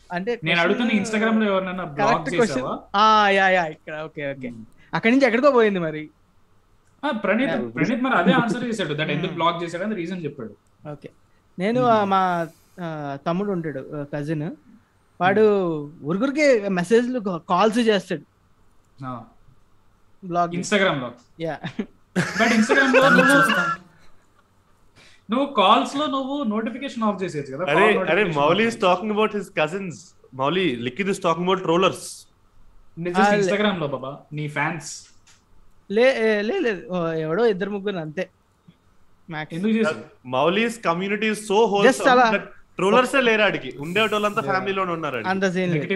అంటే నేను అడుగుతున్న ఇన్స్టాగ్రామ్లో ఎవరినైనా బ్లాక్ చేసావా? యా యా ఇక్కడ ఓకే ఓకే అక్కడి నుంచి ఎక్కడికో పోయింది మరి. ఆ, ప్రణీత్ ప్రణీత్ మరి అదే ఆన్సర్ చేశాడు. దట్ ఎందుకు బ్లాక్ చేశాడు అని రీజన్ చెప్పాడు. ఓకే. నేను మా తమ్ముడు ఉంటాడు కజిన్ వాడు ఉరుగురికి మెసేజ్లు కాల్స్ చేస్తాడు. బ్లాగ్ ఇన్స్టాగ్రామ్లో. యా బట్ ఇన్స్టాగ్రామ్లో నువ్వు నువ్వు కాల్స్లో నువ్వు నోటిఫికేషన్ ఆఫ్ చేసేయచ్చు కదా. అరే అరే Mouli is talking about his cousins Mouli liquid is talking about rollers ఆ, ఇన్స్టాగ్రామ్లో బాబా నీ ఫ్యాన్స్. లే ఏ, లే లేదు. ఎవడో ఇద్దరు ముగ్గురు అంతే. Mouli's community is so. Whole trollers లేరు ఆడికి. ఉండేటోళ్ళంతా ఫ్యామిలీలోనే ఉన్నారు. అంత సీన్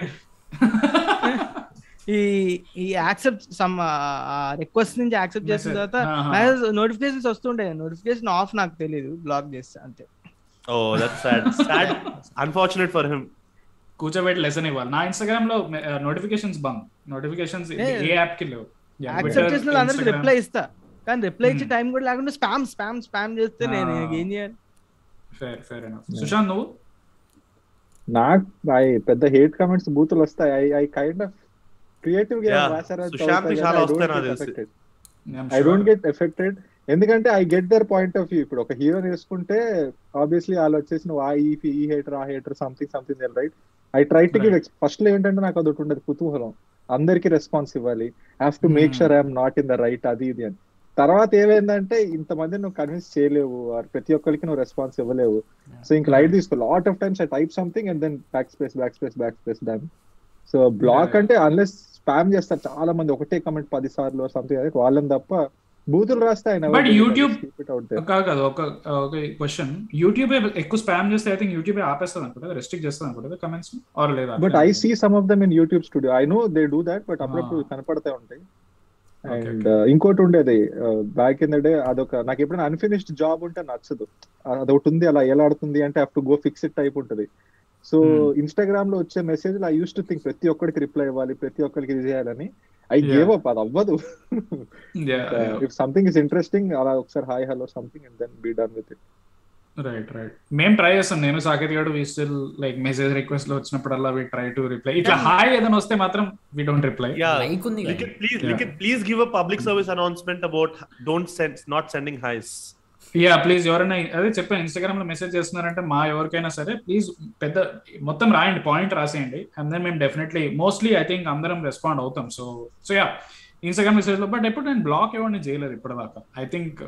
ఈ ఈ యాక్సెప్ట్ సమ్ రిక్వెస్ట్ నుంచి యాక్సెప్ట్ చేసిన. తర్వాత. మెసేజ్ నోటిఫికేషన్స్ వస్తుండే నోటిఫికేషన్ ఆఫ్ నాకు తెలియదు బ్లాక్ చేస్తా అంతే. ఓ that's sad sad unfortunate for him కూర్చోబెట్టి లెసన్ ఇవ్వాలి. నా ఇన్స్టాగ్రామ్లో నోటిఫికేషన్స్ బంద్. నోటిఫికేషన్స్ ఏ యాప్కి లేవు. రిప్లై ఇస్తా. కానీ రిప్లై ఇచ్చే Hmm. టైం కూడా లేకుండా స్పామ్ స్పామ్ స్పామ్ చేస్తే నేను Ah. ఏం చేయాలి? ఫేర్ ఫేర్ సుశాంత్ నువ్వు? నాకు పెద్ద హేట్ కామెంట్స్ బూతులు వస్తాయి. ఐ ఐ కైండ్ ఆఫ్ క్రియేటివ్గా Yeah, రాశారా సుశాంత్కి చాలా వస్తాయి నాకు తెలిసి. ఐ డోంట్ గెట్ ఎఫెక్టెడ్ ఎందుకంటే I get their point of view ఇప్పుడు ఒక హీరో తీసుకుంటే ఆబ్వియస్లీ వాళ్ళు వచ్చేసి నువ్వు ఆ ఈ హేటర్ ఆ hater something something right I try to give ఫస్ట్లో ఏంటంటే నాకు అదొకటి ఉండదు కుతూహలం. అందరికి రెస్పాన్స్ ఇవ్వాలి. Have to make. Sure I'm not in the right అది ఇది అని. తర్వాత ఏమైందంటే ఇంతమంది నువ్వు కన్విన్స్ చేయలేవు ప్రతి ఒక్కరికి నువ్వు రెస్పాన్స్ ఇవ్వలేవు. సో ఇంక లైట్ తీసుకో. Lot of times I type something and then backspace backspace backspace done so block. అంటే అన్లెస్ స్పామ్ చేస్తారు చాలా మంది ఒకటే కమెంట్ పది సార్లు సంథింగ్ వాళ్ళని తప్ప బూతులు రాస్తే ఆయన YouTube- అవుట్ కాదు కాదు ఒక ఒక క్వశ్చన్ యూట్యూబ్ ఎక్కువ స్పామ్ చేస్తే ఐ థింక్ యూట్యూబ్ ఆపేస్తుంది అనుకుంటా రెస్ట్రిక్ట్ చేస్తుంది అనుకుంటా కమెంట్స్ ఆర్ లేదా? But I see some of them in YouTube studio I know they do that but అప్పుడప్పుడు Ah. కనపడతా ఉంటాయి. అండ్ ఇంకోటి ఉండేది బ్యాక్ ఇన్ ద డే అదొక నాకు ఎప్పుడైనా అన్ఫినిష్డ్ జాబ్ ఉంటే నచ్చదు. అదొకటి ఉంది అలా ఎలా ఆడుతుంది అంటే have to go fix it type ఉంటుంది. సో. ఇన్స్టాగ్రామ్లో వచ్చే message I use to think ప్రతి ఒక్కరికి రిప్లై ఇవ్వాలి ప్రతి ఒక్కరికి ఇది చేయాలని. I Yeah. గేవ్ అప్ అది అవ్వదు ఇఫ్ సంథింగ్ ఇస్ ఇంట్రెస్టింగ్ అలా ఒకసారి hi hello something and then be done with it right right మేము ట్రై చేస్తాం నేను Saketh garu we still like message రిక్వెస్ట్లో వచ్చినప్పుడల్లా వి ట్రై టు రిప్లై ఇట్లా హాయ్ ఏదైనా వస్తే మాత్రం we don't reply Yeah. Like ఉంది కదా. Likit, please, Yeah. Likit, please give a public service announcement about don't yeah please ఎవరైనా అదే చెప్పాను ఇన్స్టాగ్రామ్లో మెసేజ్ చేస్తున్నారంటే మా ఎవరికైనా సరే ప్లీజ్ పెద్ద మొత్తం రాయండి పాయింట్ రాసేయండి అండ్ దెన్ మేము డెఫినెట్లీ మోస్ట్లీ ఐ థింక్ అందరం రెస్పాండ్ అవుతాం సో సో యా ఇన్స్టాగ్రామ్ మెసేజ్లో బట్ ఎప్పుడు నేను బ్లాక్ ఎవరిని చేయలేదు ఇప్పటిదాకా ఐ థింక్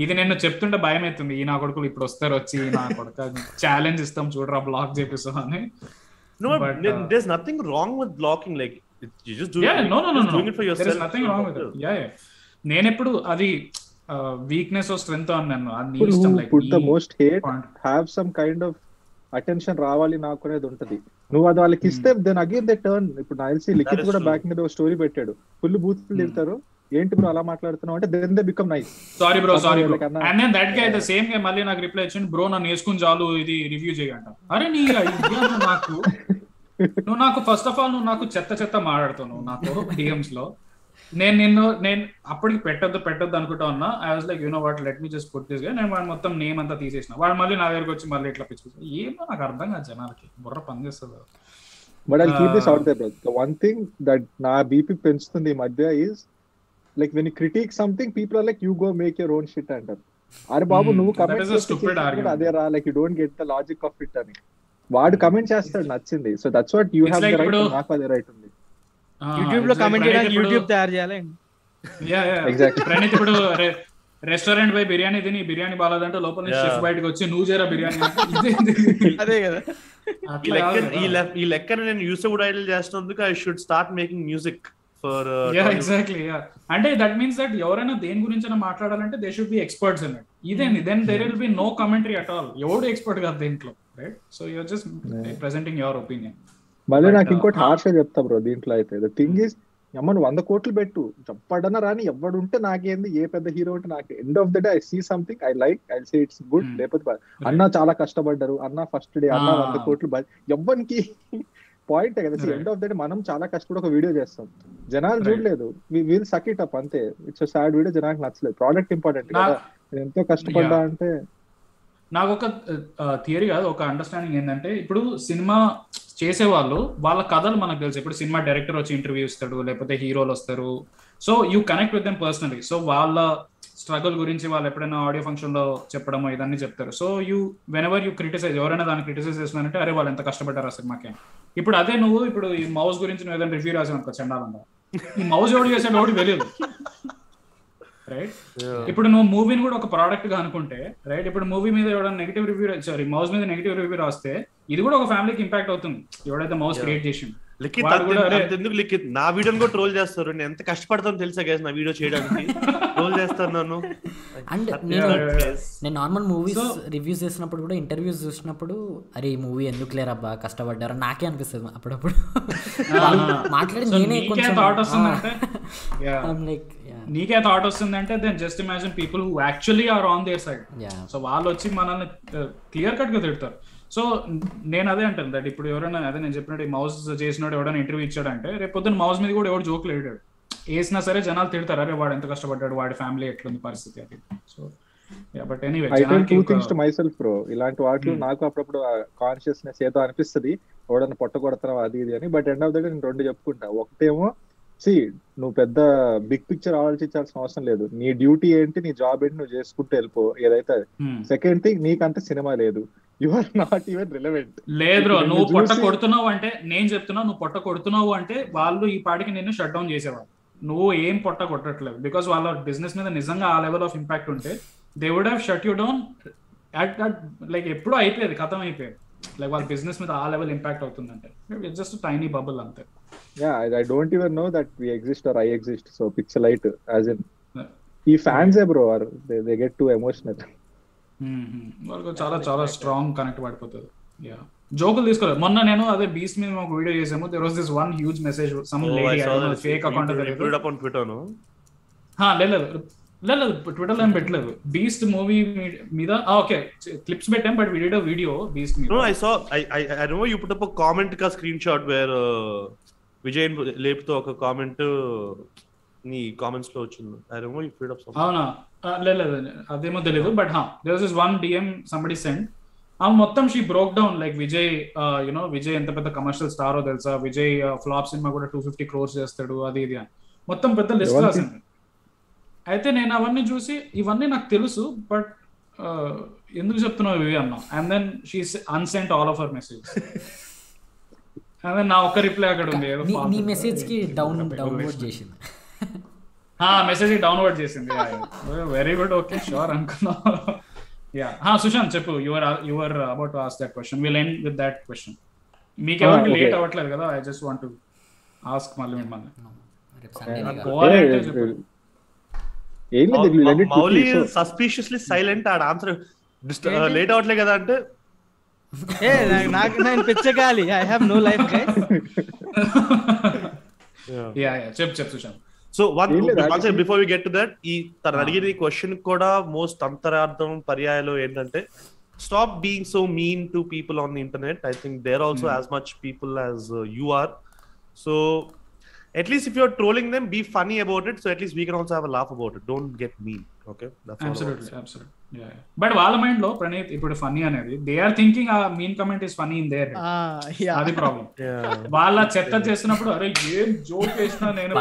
ఇది నేను చెప్తుంటే భయం అవుతుంది ఈ నా కొడుకులు ఇప్పుడు వస్తారు వచ్చి నా కొడుకు ఛాలెంజ్ ఇస్తాం చూడరా బ్లాక్ చేపిస్తాం అని No, But, there- uh, there's nothing wrong with blocking. Like it, you just do yeah it. no no no just no doing it for there yourself. is nothing wrong with it yeah yeah నేను ఎప్పుడు అది weakness అన్నాను నీ ఇష్టం like put the most hate have some kind of attention రావాలి నాకు అనేది ఉంటది. నువ్వు అది వాళ్ళకి ఇస్తే దెన్ అగైన్ దే టర్న్ ఇప్పుడు నాకు తెలిసి లిఖిత్ కూడా. బ్యాక్ మీద స్టోరీ పెట్టాడు. ఫుల్ బూత్ Hmm. తిడతారు. ఏంటి బ్రో అలా మాట్లాడుతున్నావు అంటే then they become nice sorry bro sorry bro and నేను దట్గా ద సేమ్గా మళ్ళీ నాకు రిప్లై ఇచ్చింది బ్రో నన్ను వేసుకుని చాలు ఇది రివ్యూ చేయంట అరే నీ నాకు? నువ్వు నాకు ఫస్ట్ ఆఫ్ ఆల్ నువ్వు నాకు చెత్త చెత్త మాట్లాడుతున్నావు నాకు డిఎమ్స్లో. నేను నిన్ను నేను అప్పటికి పెట్టొద్దు పెట్టొద్దు అనుకుంటా ఉన్నా. I was like you know what let me just put this నేను వాడు మొత్తం నేమ్ అంతా తీసేసిన. వాడు మళ్ళీ నా దగ్గరకు వచ్చి మళ్ళీ ఇట్లా పిచ్చుకుంటా. ఏమో నాకు అర్థం కాదు జనాలకి. బుర్ర పని చేస్తుంది. But I keep this out the one thing that నా బీపీ పెంచుతుంది ఈ మధ్య is like when critic something people are like you go make your own shit అంటారు. అరే బాబు Hmm, నువ్వు కమెంట్. అదే రా like you don't get the logic of it అని. వాడు కమెంట్ చేస్తాడు నచ్చింది. So that's what you have the right నాకు అదే రైట్ ఉంది. యూట్యూబ్లో కమెంట్ చేయడానికి యూట్యూబ్ తయారు చేయాలి. ప్రణీత్ ఇప్పుడు రెస్టారెంట్ పోయి బిర్యానీ తిని బిర్యానీ బాగాలంటే లోపల నుంచి బయటకు వచ్చి నువ్వు చేరా బిర్యానీ? అదే కదా. ఈ లెక్క ఈ. లెక్క లెక్కన నేను యూసఫ్ ఐడల్ చేస్తున్నందుకు I should start making music for yeah exactly yeah. అంటే దట్ మీన్స్ దట్ ఎవరైనా దేని గురించి మాట్లాడాలంటే దే షుడ్ బి ఎక్స్పర్ట్స్ అన్నట్టు ఇదేంది? Then there will be no commentary at all ఎవడు ఎక్స్పర్ట్ కాదు దీంట్లో right so you're just presenting your opinion మళ్ళీ నాకు ఇంకోటి uh, హార్ష్ చెప్తా బ్రో దీంట్లో అయితే. ద థింగ్ ఈస్ అమ్మ నువ్వు వంద కోట్లు పెట్టు. చెప్పడన రాని ఎవడు ఉంటే నాకేంది? ఏ పెద్ద హీరో ఉంటే నాకు. End of the day I see something I like I say it's good. లేకపోతే అన్న చాలా కష్టపడ్డారు. అన్న ఫస్ట్ డే అన్న Ah. వంద కోట్లు ఎవ్వరికి పాయింట్ కదా. ఎండ్ ఆఫ్ ద డే మనం చాలా కష్టపడి ఒక వీడియో చేస్తాం. జనాలు. చూడలేదు. వీల్ సక్ ఇట్ అప్ అంతే. ఇట్స్ సాడ్ వీడియో జనానికి నచ్చలేదు. ప్రోడక్ట్ ఇంపార్టెంట్ కదా. ఎంతో కష్టపడ్డా. అంటే నాకు ఒక థియరీ కాదు. ఒక అండర్స్టాండింగ్ ఏంటంటే ఇప్పుడు సినిమా చేసేవాళ్ళు వాళ్ళ కథలు మనకు తెలుసు. ఇప్పుడు సినిమా డైరెక్టర్ వచ్చి ఇంటర్వ్యూ ఇస్తాడు లేకపోతే హీరోలు వస్తారు. So you connect with them personally. So వాళ్ళ స్ట్రగుల్ గురించి వాళ్ళు ఎప్పుడైనా ఆడియో ఫంక్షన్లో చెప్పడమో ఇదన్నీ చెప్తారు. So you whenever you criticise ఎవరైనా దాన్ని క్రిటిసైజ్ చేస్తున్నారంటే అరే వాళ్ళు ఎంత కష్టపడ్డారు ఆ సినిమాకి ఇప్పుడు అదే నువ్వు ఇప్పుడు ఈ మౌస్ గురించి నువ్వు ఏదైనా రివ్యూ రాసావు అనుకో చండాలంగా. ఈ మౌస్ ఎవడు చేసాడు ఎవడు తెలియదు. రైట్ ఇప్పుడు నువ్వు మూవీని కూడా ఒక ప్రోడక్ట్గా అనుకుంటే రైట్ ఇప్పుడు మూవీ మీద ఎవడైనా నెగిటివ్ రివ్యూ సారీ మౌస్ మీద నెగిటివ్ రివ్యూ రాస్తే ఇది కూడా ఒక ఫ్యామిలీకి ఇంపాక్ట్ అవుతుంది. ఎవడైతే మౌస్. క్రియేట్ చేసి లిఖిత్ ఎందుకు లిఖిత్? నా వీడియోని కూడా ట్రోల్ చేస్తారు. నేను ఎంత కష్టపడతాను తెలుసా గైస్ నా వీడియో చేయడానికి? ట్రోల్ చేస్తాను నన్ను. అండ్ నేను నార్మల్ మూవీస్ రివ్యూస్ చేసినప్పుడు కూడా ఇంటర్వ్యూస్ చూసినప్పుడు అరే ఈ మూవీ ఎందుకు లేరబ్బా కష్టపడ్డారు? నాకే అనిపిస్తుంది అప్పుడప్పుడు. మాట్లాడి నేనే నీకే కొంచెం Yeah. లైక్ నీకే థాట్ వస్తుందంటే then just imagine people who actually are on their side yeah so వాళ్ళు వచ్చి మనల్ని క్లియర్ కట్గా తిడతారు. సో నేను అదే అంటాను దట్ ఇప్పుడు ఎవరైనా అదే నేను చెప్పినట్టు మౌస్ చేసినోడు ఎవరైనా ఇంటర్వ్యూ ఇచ్చాడంటే రేపు పొద్దున్న మౌస్ మీద కూడా ఎవరు జోకులు వేయడాడు వేసినా సరే జనాలు తిడతారు అరే వాడు ఎంత కష్టపడ్డాడు వాడి ఫ్యామిలీ ఎట్లుంది పరిస్థితి అది so but anyway I tell two things to జనాలకి మై సెల్ఫ్ బ్రో ఇలాంటి వాటిలో Hmm. నాకు అప్పుడప్పుడు కాన్షియస్నెస్ ఏదో అనిపిస్తుంది. ఎవడన్నా పొట్ట కొడతారా అది ఇది అని. But end of the day నేను రెండు చెప్పుకుంటా. ఒకటేమో సి నువ్వు పెద్ద బిగ్ పిక్చర్ ఆలోచించాల్సిన అవసరం లేదు. నీ డ్యూటీ ఏంటి నీ జాబ్ ఏంటి నువ్వు చేసుకుంటూ వెళ్ళిపో ఏదైతే. Hmm. సెకండ్ థింగ్ నీకంత సినిమా లేదు. You are not even relevant లేదు బ్రో నువ్వు పొట్ట కొడుతున్నావు అంటే నేను చెప్తున్నా నువ్వు పొట్ట కొడుతున్నావు అంటే వాళ్ళు ఈ పాటికి నిన్ను షట్ డౌన్ చేసేవాళ్ళు. నువ్వు ఏం పొట్ట కొట్టట్లేదు. బికాస్ వాళ్ళ బిజినెస్ మీద నిజంగా ఆ లెవెల్ ఆఫ్ ఇంపాక్ట్ ఉంటే they would have shut you down at at like ఎప్పుడూ అయిపోయేది కథం అయిపోయేది. లైక్ వాళ్ళ బిజినెస్ మీద ఆ లెవెల్ ఇంపాక్ట్ అవుతుందంటే. ఇట్స్ జస్ట్ టైనీ బబుల్ అంతే. Yeah I don't even know that we exist or I exist so picture light as in ఈ fans A bro are they get too emotional. వాళ్ళకు చాలా చాలా strong connect పడిపోతుంది. Yeah జోకులు తీసుకోలేదు. మొన్న నేను అదే బీస్ మీద ఒక వీడియో చేసాము there was this one huge message some lady fake account ట్విట్టర్ను లేదు లేదు. ట్విట్టర్లో ఏం పెట్టలేదు. బీస్ట్ మూవీ మీద ఓకే క్లిప్స్ పెట్టాం బట్ వీడియో వీడియో బీస్ట్ మీద. I I I know you put up a comment ka screenshot where uh, Vijay లేపుతో ఒక comment నీ కామెంట్స్లో వచ్చింది. I know you fed up అవునా? ఆ, లేదు లేదు. అదేమో తెలియదు బట్ హా there is one DM somebody send ఆమె మొత్తం she broke down like Vijay you know Vijay ఎంత పెద్ద కమర్షియల్ స్టారో తెలుసా? విజయ్ ఫ్లాప్ సినిమా కూడా టూ ఫిఫ్టీ క్రోర్స్ చేస్తాడు అది ఇది అని. మొత్తం పెద్ద లిస్ట్? రాసింది. అయితే నేను అవన్నీ చూసి ఇవన్నీ నాకు తెలుసు బట్ ఎందుకు చెప్తున్నావు ఇవి అన్నా. And then she unsent all of our message and then నా ఒక్క రిప్లై అక్కడ ఉంది ఏదో నీ-. మెసేజ్ కి డౌన్ డౌన్లోడ్. చేసింది. మెసేజ్ డౌన్లోడ్ చేసింది వెరీ గుడ్ ఓకే షూర్ అనుకున్నా. యా సుశాంత్ చెప్పు. Your your about as that question will end with that question మీకు ఎవరికి. లేట్ అవ్వట్లేదు కదా? ఐ జస్ట్ వాంట్ ఆస్క్ మళ్ళీ మిమ్మల్ని. మౌలి సస్పీషియస్లీ సైలెంట్ ఆడ. ఆన్సర్? లేట్ అవట్లే కదా అంటే? ఏ నాకు- నేను పిచ్చగాలి. I have no life guys yeah yeah చెప్పు చెప్పు Sushant. So one before we get to that ఈ తను అడిగిన ఈ క్వశ్చన్ కూడా మోస్ట్ అంతరార్థం పర్యాయాలు ఏంటంటే stop being so mean to people on the internet I think they're also as much people as you are so at least if you're trolling them be funny about it so at least we can also have a laugh about it don't get but వాళ్ళ మైండ్లో ప్రణీత్ ఇప్పుడు funny అనేది they are thinking ఆ mean comment is funny in there అది problem yeah వాళ్ళ చెత్త చేస్తున్నప్పుడు అరే ఏం జోక్ చేసినా నేను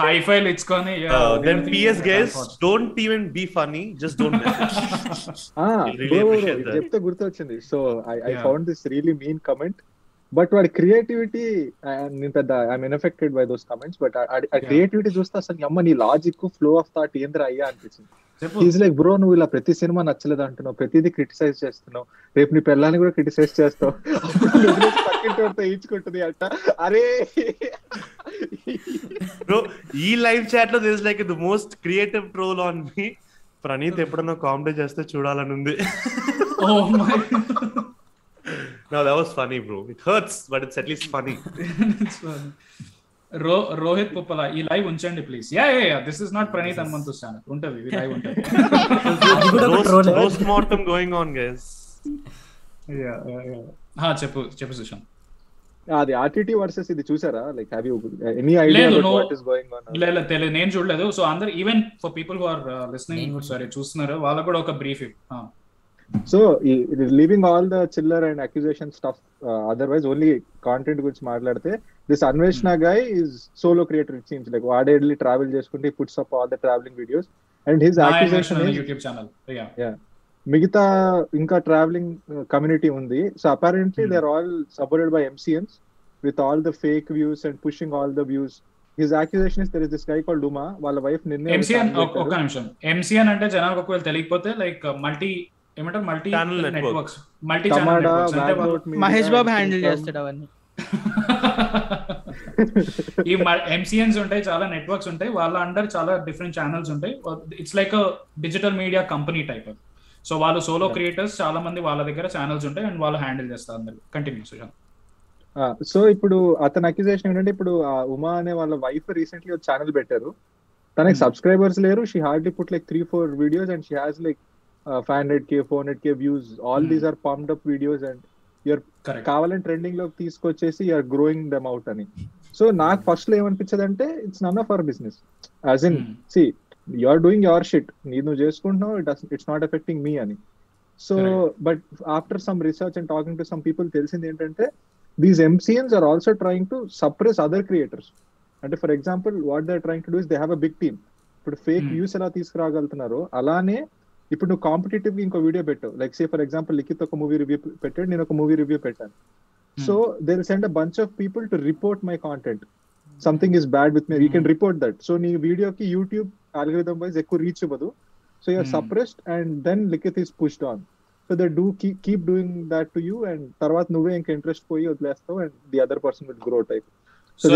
హై ఫైల్ ఇచ్చుకొని yeah, we then are thinking PS that guys, thoughts. don't even be funny. Just don't message. Ah, Really bro, bro, appreciate ఇది that. చెప్తే గుర్తొచ్చింది so I. Found this really mean comment but వాడి creativity నేను పెద్ద I'm unaffected by those comments but ఆ creativity చూస్తే అసలు అమ్మ నీ లాజిక్ ఫ్లో ఆఫ్ థాట్ ఏంద్ర అయ్యా అనిపించింది ఈజ్ లైక్ బ్రో నువ్వు ఇలా ప్రతి సినిమా నచ్చలేదు అంటున్నావు ప్రతిదీ క్రిటిసైజ్ చేస్తున్నావు రేపు నీ పిల్లాన్ని కూడా క్రిటిసైజ్ చేస్తావు. అప్పుడు నువ్వు వదిలేసి పక్కింటి వాడితో ఈడ్చుకుంటుంది అంట. అరే! Bro, ఈ లైవ్ చాట్లో this like the most creative troll on me Praneeth ఎప్పుడన్నా కామెడీ చేస్తే చూడాలని ఉంది. My నా that was funny bro it hurts but it's at least funny It's funny. రో రోహిత్ పుప్పల ఈ లైవ్ ఉంచండి please yeah yeah yeah this is not Praneeth Hanumanthu channel ఉంటది ఇది లైవ్ ఉంటది. Roast mortem going on guys yeah yeah చెప్పు చెప్పు సుశాంత్. అది RTT versus ఇది చూసారా? Like have you any idea no. What is going on లేదు తెలియదు నేను చూడలేదు. సో అందరు even for people who are listening sorry చూస్తున్నారు వాళ్ళకు కూడా ఒక brief so leaving all the chiller and accusation stuff otherwise only content గురించి మాట్లాడితే this Anveshana guy is solo creator it seems like వాడే వెళ్ళి ట్రావెల్ చేసుకుంటే puts up all the travelling videos and his accusation మిగతా ఇంకా travelling community ఉంది. So apparently. They are all supported by MCNs with all the fake views and pushing all the views his accusation is there is this guy call Duma వాళ్ళ wife నిన్నే MCN ఒక్క నిమిషం. MCN అంటే జనాలకు ఒకవేళ తెలియకపోతే like multi ఏమంటారు? Multi network. Networks multi channel networks అంటే వాళ్ళు- మహేష్ బాబు హ్యాండిల్ చేస్తాడు అవన్నీ. ఈ ఎంసీఎన్స్ ఉంటాయి చాలా నెట్వర్క్స్ ఉంటాయి. వాళ్ళ అండర్ చాలా డిఫరెంట్ ఛానల్స్ ఉంటాయి. It's like digital media company type so వాళ్ళు సోలో క్రియేటర్స్ చాలా మంది వాళ్ళ దగ్గర ఛానల్స్ ఉంటాయి అండ్ వాళ్ళు హ్యాండిల్ చేస్తారు అందరు. కంటిన్యూ సుశాంత్ సో ఇప్పుడు అతని అక్యుజేషన్ ఏంటంటే ఇప్పుడు ఉమా అనే వాళ్ళ వైఫ్ రీసెంట్లీ ఒక ఛానల్ పెట్టారు. తనకి Hmm. సబ్స్క్రైబర్స్ లేరు. She hardly put like three four videos and she has like five hundred K four hundred K views all Hmm. These are pumped up videos and you're correct కావాలని ట్రెండింగ్లోకి తీసుకొచ్చేసి you're growing them out అని so నాకు ఫస్ట్లో ఏమనిపించదు అంటే it's none of our business as in Hmm. See you are doing your shit నీది నువ్వు చేసుకుంటున్నావు it it's not affecting me అని so. But after some research and talking to some people తెలిసింది ఏంటంటే these MCNs are also trying to suppress other creators అంటే for example what they trying to do is they have a big team ఇప్పుడు fake Hmm. Views ఎలా తీసుకురాగలుగుతున్నారో అలానే ఇప్పుడు నువ్వు competitive ఇంకో వీడియో పెట్టావు. Like say for example Likhith ఒక మూవీ రివ్యూ పెట్టాడు నేను ఒక మూవీ రివ్యూ పెట్టాను. So they send a bunch of people to report my content something is bad with me you can report that so నీ వీడియోకి YouTube algorithm wise ఎక్కువ reach ఇవ్వదు. So you're. Suppressed and then Likhith is pushed on so they do keep doing that to you and తర్వాత నువ్వే ఇంకా interest పోయి వదిలేస్తావు and the other person will grow type so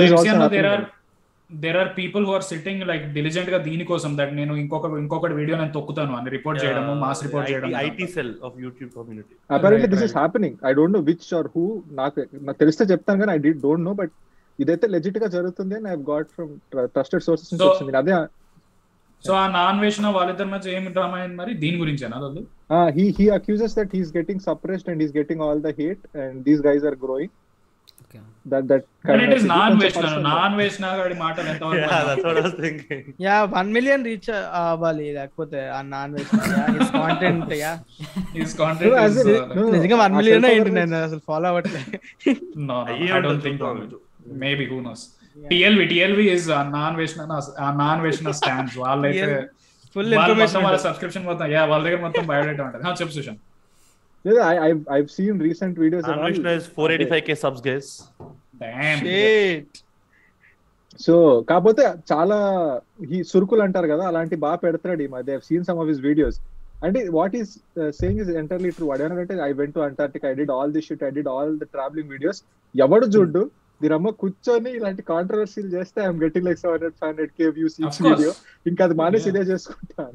there. Are are people who are sitting like డిలిజెంట్గా దీనికోసం that నేను ఇంకొక ఇంకొకటి video నేను తొక్కుతాను అని రిపోర్ట్ చేయడము మాస్ రిపోర్ట్ చేయడం IT cell of YouTube community apparently this is. Happening I don't know which are who నాకు నాకు తెలిస్తే చెప్తాను కానీ ఐ డి డోంట్ నో బట్ ఇదైతే లెజిట్గా జరుగుతుంది అని I got from trusted sources నుంచి So- వచ్చింది అదే సో ఆ నాన్ వేసిన వాళ్ళిద్దరి మధ్య ఏమి డ్రామా అయింది మరి దీని గురించేనా అది he he accuses that he's getting suppressed and he's getting all the hate and these guys are growing Okay. That that is ఇది నాన్ కొంచెం వేసిన personal. నాన్ వేసిన గాడి మాటలు ఎంతవరకు Yeah, that's what I was thinking. Yeah one million reach అవ్వాలి లేకపోతే ఆ non veg content yeah his No, కాంటెంట్ as in, no, నిజంగా వన్ ఆ మిలియన్ self ఏంటి నేను అసలు ఫాలో అవ్వట్లేదు ఐ డోంట్ ఉంటుంది థింక్ చూద్దాం. Maybe who knows TLV TLV is non వేసిన నాన్ వేసిన స్టాండ్స్ వాళ్ళైతే ఫుల్ ఇన్ఫర్మేషన్ వాళ్ళ సబ్స్క్రిప్షన్ మొత్తం యా వాళ్ళ దగ్గర మొత్తం బయోడేటా ఉంటుంది. చెప్పు Sushant. Yeah, I, I've, I've seen recent videos. Anvishna is 485k subs, guys. Damn. So కాకపోతే చాలా ఈ సురుకులు అంటారు కదా అలాంటి బాగా పెడతాడు ఈ మధ్య seen some of his videos అంటే what is saying is entirely true అదేనంటే I went to Antarctic I did all the shit I did all the travelling videos ఎవడు చూడ్డు దీరమ్మ కూర్చొని ఇలాంటి కాంట్రవర్సీలు చేస్తే I'm getting like seven hundred five hundred K views. Video ఇంకా అది మానేసి Yeah. ఇదే చేసుకుంటాను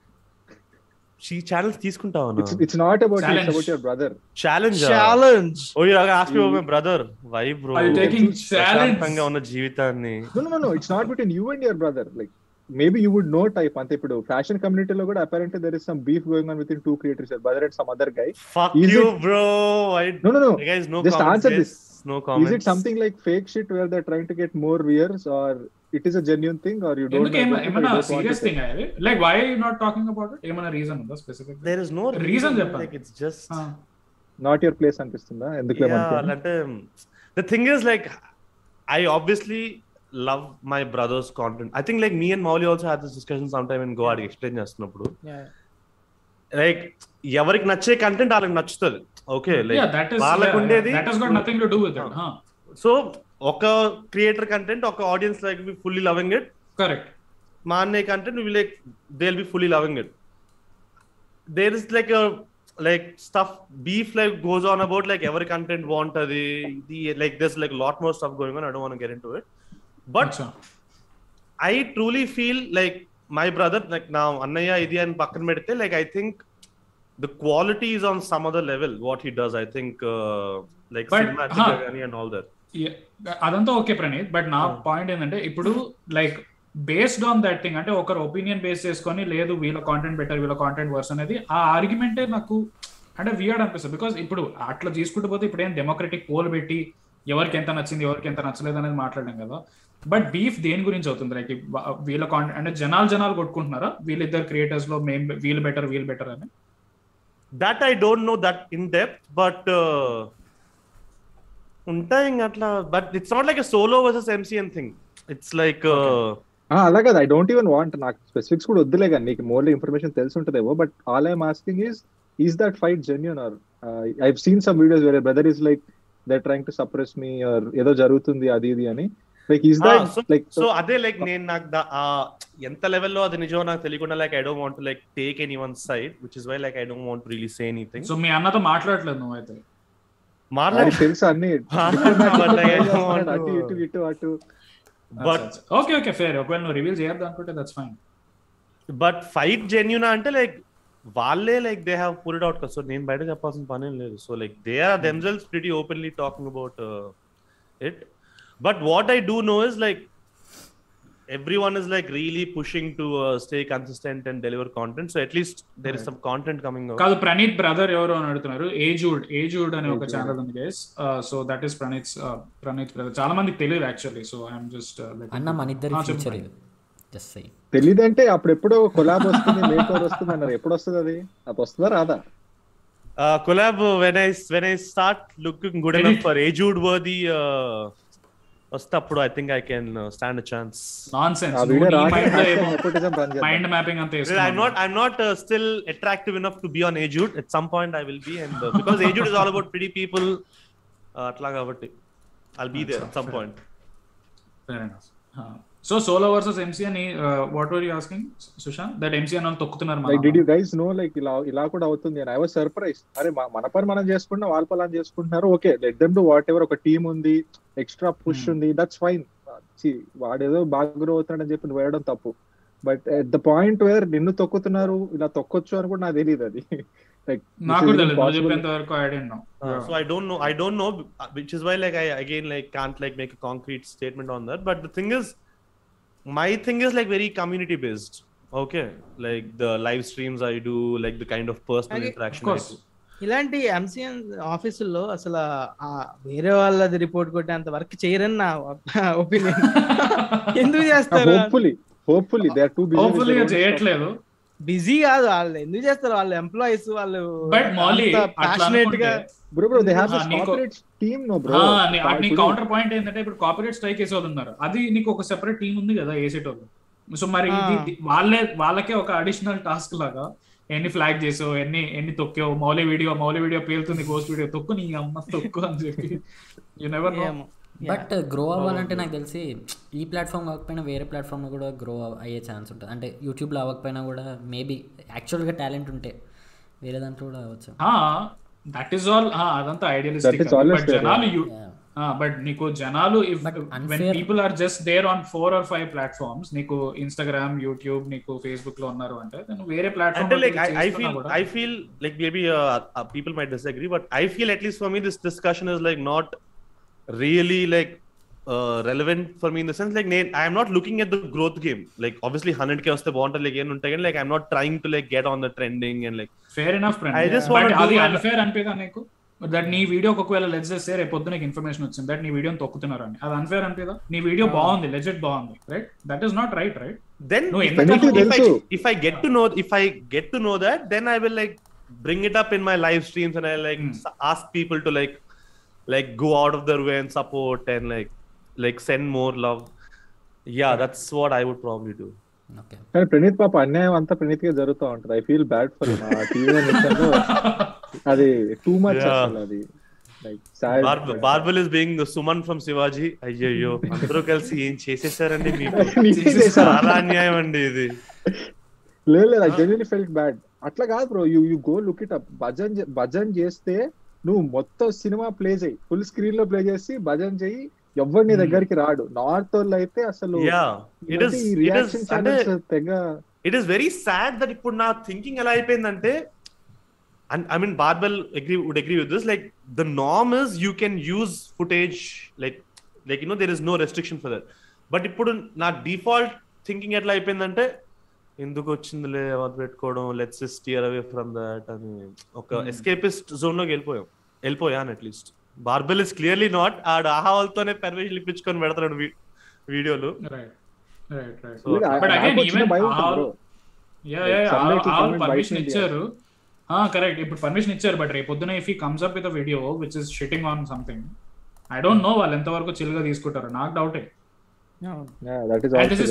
షీ ఛాలెంజ్ తీసుకుంటావా it's it's not about Challenge. About your brother challenge challenge oh you ask me my brother why bro you taking challenge? ప్రశాంతంగా ఉన్న జీవితాన్ని. No no no it's not between you and your brother like maybe you would know type అంతే ఇప్పుడు fashion కమ్యూనిటీలో కూడా apparent there is some beef going on with in two creators brother and some other guy fuck you bro I no no no guys no Just answer this. No is comments it something like fake shit where they're trying to get more viewers or it is a genuine thing or you don't ఎందుకు know ఏమ- about it, or ఏమన్నా serious? Thing అది like why not talking about it ఏమైనా reason ఉందా specific there is no Reason చెప్పండి. Like it's just not your place అనిపిస్తుందా? ఎందుకు అంటే the thing is like I obviously love my brother's content I think like me and Mouli also have this discussion some time in go అడిగి explain చేస్తున్నప్పుడు like ఎవరికి నచ్చే content వాళ్ళకి నచ్చుతుంది. Okay yeah like వాళ్ళకు ఉండేది that has got nothing to do with it హా so ఒక క్రియేటర్ కంటెంట్ ఒక audience like be fully loving it correct మా అన్నయ్య content we like they will be fully loving it there is like like stuff beef like goes on about like ఎవరి content బాగుంటది ఇది like this like lot more stuff going on I don't want get into it but I truly feel like my brother like నా అన్నయ్య ఇది అని పక్కన పెడితే like I think the quality is on some other level what he does I think like But, cinematic huh. కానీ and all that అదంతా okay Praneeth. But నా point ఏంటంటే ఇప్పుడు like based on that thing అంటే ఒకరు ఒపీనియన్ బేస్ చేసుకొని లేదు వీళ్ళ కాంటెంట్ బెటర్ వీళ్ళ కాంటెంట్ వర్స్ అనేది ఆ ఆర్గ్యుమెంటే నాకు అంటే వియర్డ్ అనిపిస్తుంది. బికాస్ ఇప్పుడు అట్లా తీసుకుంటూ పోతే ఇప్పుడు ఏం డెమోక్రటిక్ పోల్ పెట్టి ఎవరికి ఎంత నచ్చింది ఎవరికి ఎంత నచ్చలేదు అనేది మాట్లాడడం కదా. బట్ బీఫ్ దేని గురించి అవుతుంది? లైక్ వీళ్ళ కాంటెంట్ అంటే జనాలు జనాలు కొట్టుకుంటున్నారా? వీళ్ళిద్దరు క్రియేటర్స్లో మేం వీళ్ళు బెటర్ వీళ్ళు బెటర్ అని? That I don't know that in depth but ఉంటాయి ఇంకా అట్లా but it's not like solo versus MCN thing it's like అలా కదా ఐ డోంట్ ఈవెన్ వాంట్ నాకు స్పెసిఫిక్స్ కూడా వద్దులే కానీ నీకు మోర్లీ ఇన్ఫర్మేషన్ తెలిసి ఉంటుందేమో but all I'm asking is is that fight genuine or I seen some videos వేరే brother is like they trying to suppress me or ఏదో జరుగుతుంది అది ఇది అని. Like is that like so అదే లైక్ నేను నాకు ఎంత లెవెల్లో అది నిజమో నాకు తెలియకుండా like I don't want like take any one side which is why like I don't want really say anything so మీ అన్నతో మాట్లాడలేదు నువ్వు అయితే మాట్లాడి తెలుసు అన్ని. అటు to- ఇటు ఇటు అటు. బట్ ఓకే ఓకే ఫేర్ ఒకవేళ నువ్వు రివీల్ చేయొద్దు అనుకుంటే that's fine but fight genuine అంటే లైక్ వాళ్ళే like they have pulled out కదా. సో నేను బయట చెప్పాల్సిన పని ఏం లేదు. So like they are themselves pretty openly talking about it but what I do know is like everyone is like really pushing to uh, stay consistent and deliver content. So at least there is some content coming out. కాదు Praneeth brother ఎవరు అని అడుగుతున్నారు? ఏజూడ్ ఏజూడ్ అనే ఒక. Channel ఉంది guys so that is Praneeth Praneeth brother చాలా మందికి తెలియదు యాక్చువల్లీ సో ఐఎమ్ జస్ట్ అన్న మన ఇద్దరి. ఫ్యూచర్ ఇది. జస్ట్ సై తెలియదంటే అప్పుడు ఎప్పుడో కొలాబ్ వస్తుంది మేక్ ఓవర్ వస్తుంది అన్నారు. ఎప్పుడు వస్తుంది అది? అది వస్తుందా రాదా? Uh, collab uh, when i when i start looking good Edit. enough for agewood worthy uh, వస్తే అప్పుడు I think I can stand chance nonsense mind mapping అంతా I'm వేసుకున్నావు. not. I'm not uh, still attractive enough to be on Ajude. At some point, I will be, and uh, because Ajude is all about pretty people, uh, అట్లా కాబట్టి I'll be there at some point. Fair enough. So solo versus MC అని what were you asking Sushant that MC అని తొక్కుతున్నారు like did you guys know like ఇలా ఇలా కూడా అవుతుంది అని. I was surprise అరే మన పని మనం చేసుకుంటున్నా వాళ్ళ పని చేసుకుంటున్నారు. Okay let them do whatever ఒక టీమ్ ఉంది ఎక్స్ట్రా పుష్ Hmm. ఉంది దట్స్ ఫైన్ వాడేదో బాగా గ్రో అవుతున్నాడని చెప్పి నువ్వు వేయడం తప్పు. But at the point where నిన్ను తొక్కుతున్నారు ఇలా తొక్కొచ్చు అని కూడా నాకు తెలియదు అది. లైక్ నాకు వరకు I don't know Uh, so I don't know. I don't know, uh, which is why like I again like can't like my thing is like very community based. Okay, like the live streams I do, like the kind of personal Okay, interaction. of course. ఇలాంటి MCN ఆఫీసుల్లో అసలు ఆ వేరే వాళ్ళది report కొట్టేంత work చేయరని నా opinion ఎందుకు చేస్తారు hopefully hopefully they are too hopefully చేయట్లేదు బిజీ కాదు వాళ్ళు ఎందుకు చేస్తారు? వాళ్ళు ఎంప్లాయీస్ వాళ్ళు బట్ మౌలి అట్లా ప్యాషనేట్గా bro bro they have this నీకు- కార్పొరేట్ టీమ్ నో బ్రో నీ కౌంటర్ పాయింట్ ఏంటంటే ఇప్పుడు కాపరేట్ స్ట్రైక్ వేసే వాళ్ళు ఉన్నారు. అది నీకు ఒక సెపరేట్ టీం ఉంది కదా వేసేటోళ్ళు సో మరి వాళ్ళే వాళ్ళకే ఒక అడిషనల్ టాస్క్ లాగా ఎన్ని ఫ్లాగ్ చేసావు ఎన్ని ఎన్ని తొక్కావు మౌలి వీడియో మౌలి వీడియో పేలుతుంది గోస్ట్ వీడియో తొక్కు నీ అమ్మ తొక్కు అని చెప్పి. You never know but grow అవ్వాలంటే నాకు తెలిసి ఈ ప్లాట్ఫామ్ కాకపోయినా వేరే ప్లాట్ఫామ్లో కూడా గ్రో అయ్యే ఛాన్స్ ఉంటుంది. అంటే యూట్యూబ్లో అవ్వకపోయినా కూడా మేబీ యాక్చువల్గా టాలెంట్ ఉంటే వేరే దాంట్లో కూడా అవ్వచ్చు. దట్ ఈస్ ఆల్ అదంతా ఐడియలిస్టిక్ బట్ జనాలు. బట్ నీకు జనాలు when people are just there on four or five platforms నీకు ఇన్స్టాగ్రామ్ యూట్యూబ్ నీకు ఫేస్బుక్లో ఉన్నారు అంటే వేరే అంటే platform feel I feel like maybe uh, uh, people might disagree, but I feel at least for me this discussion is like not really like uh, relevant for me in the sense like నేను- I am not looking at the growth game. Like obviously 100k వస్తే బాగుంటుంది like ఏం ఉంటాయి కానీ like I'm not trying to like get on the trending and like fair enough I just but do అది unfair అనిపిదా నీకు that నీ వీడియోకి ఒకవేళ లెట్స్ చేస్తే రేపు పొద్దున ఇన్ఫర్మేషన్ వచ్చింది దట్ నీ వీడియోని తొక్కుతున్నారు అని అది అన్ఫేర్ అనిపిదా నీ వీడియో బాగుంది లెజెట్ బాగుంది right that is not right right No, if, ఎందుకంటే if, I, తెలుసు. if I get to know if I get to know that then I will like bring it up in my live streams and I like go out of their way and support and like like send more love yeah that's what I would probably do Praneeth పాప అన్యాయం అంతా ప్రణీత్గా జరుగుతూ ఉంటది. I feel bad for అది too much అది. Barbell is being Suman from Shivaji అయ్యయ్యో అందరూ కలిసి ఏం చేసేసారండి చాలా అన్యాయం అండి ఇది. లేదు లేదు ఐ జెన్యున్ ఫెల్ట్ బ్యాడ్ అట్లా కాదు bro you go look it up bhajan భజన్ చేస్తే నువ్వు మొత్తం సినిమా ప్లే చేయి. ఫుల్ స్క్రీన్లో ప్లే చేసి భజన్ చేయి. ఎవరు నీ Hmm. దగ్గరికి రాడు. నార్త్ వాళ్ళు అయితే అసలు it is is very sad that ఇప్పుడు నా థింకింగ్ ఎలా అయిపోయిందంటే and I mean Barbell agree would agree with this like the norm is you can use footage like like you know there is no restriction for that but ఇప్పుడు నా default thinking ఎట్లా అయిపోయిందంటే ఎందుకు వచ్చిందిలే ఎవరు పెట్టుకోవడం let's steer away from that అని ఒక ఎస్కేపిస్ట్ జోన్లోకి వెళ్ళిపోయాం. వెళ్ళిపోయాను at least Barbell is clearly not ఆడ ఆహా వాళ్ళతోనే పర్మిషన్ ఇప్పించుకొని పెడతాడు వీడియోలు. పర్మిషన్ ఇచ్చారు. కరెక్ట్ ఇప్పుడు పర్మిషన్ ఇచ్చారు బట్ రేపు పొద్దున if he comes up with video which is shitting on something I don't know వాళ్ళు ఎంతవరకు చిల్గా తీసుకుంటారు. నాకు డౌటే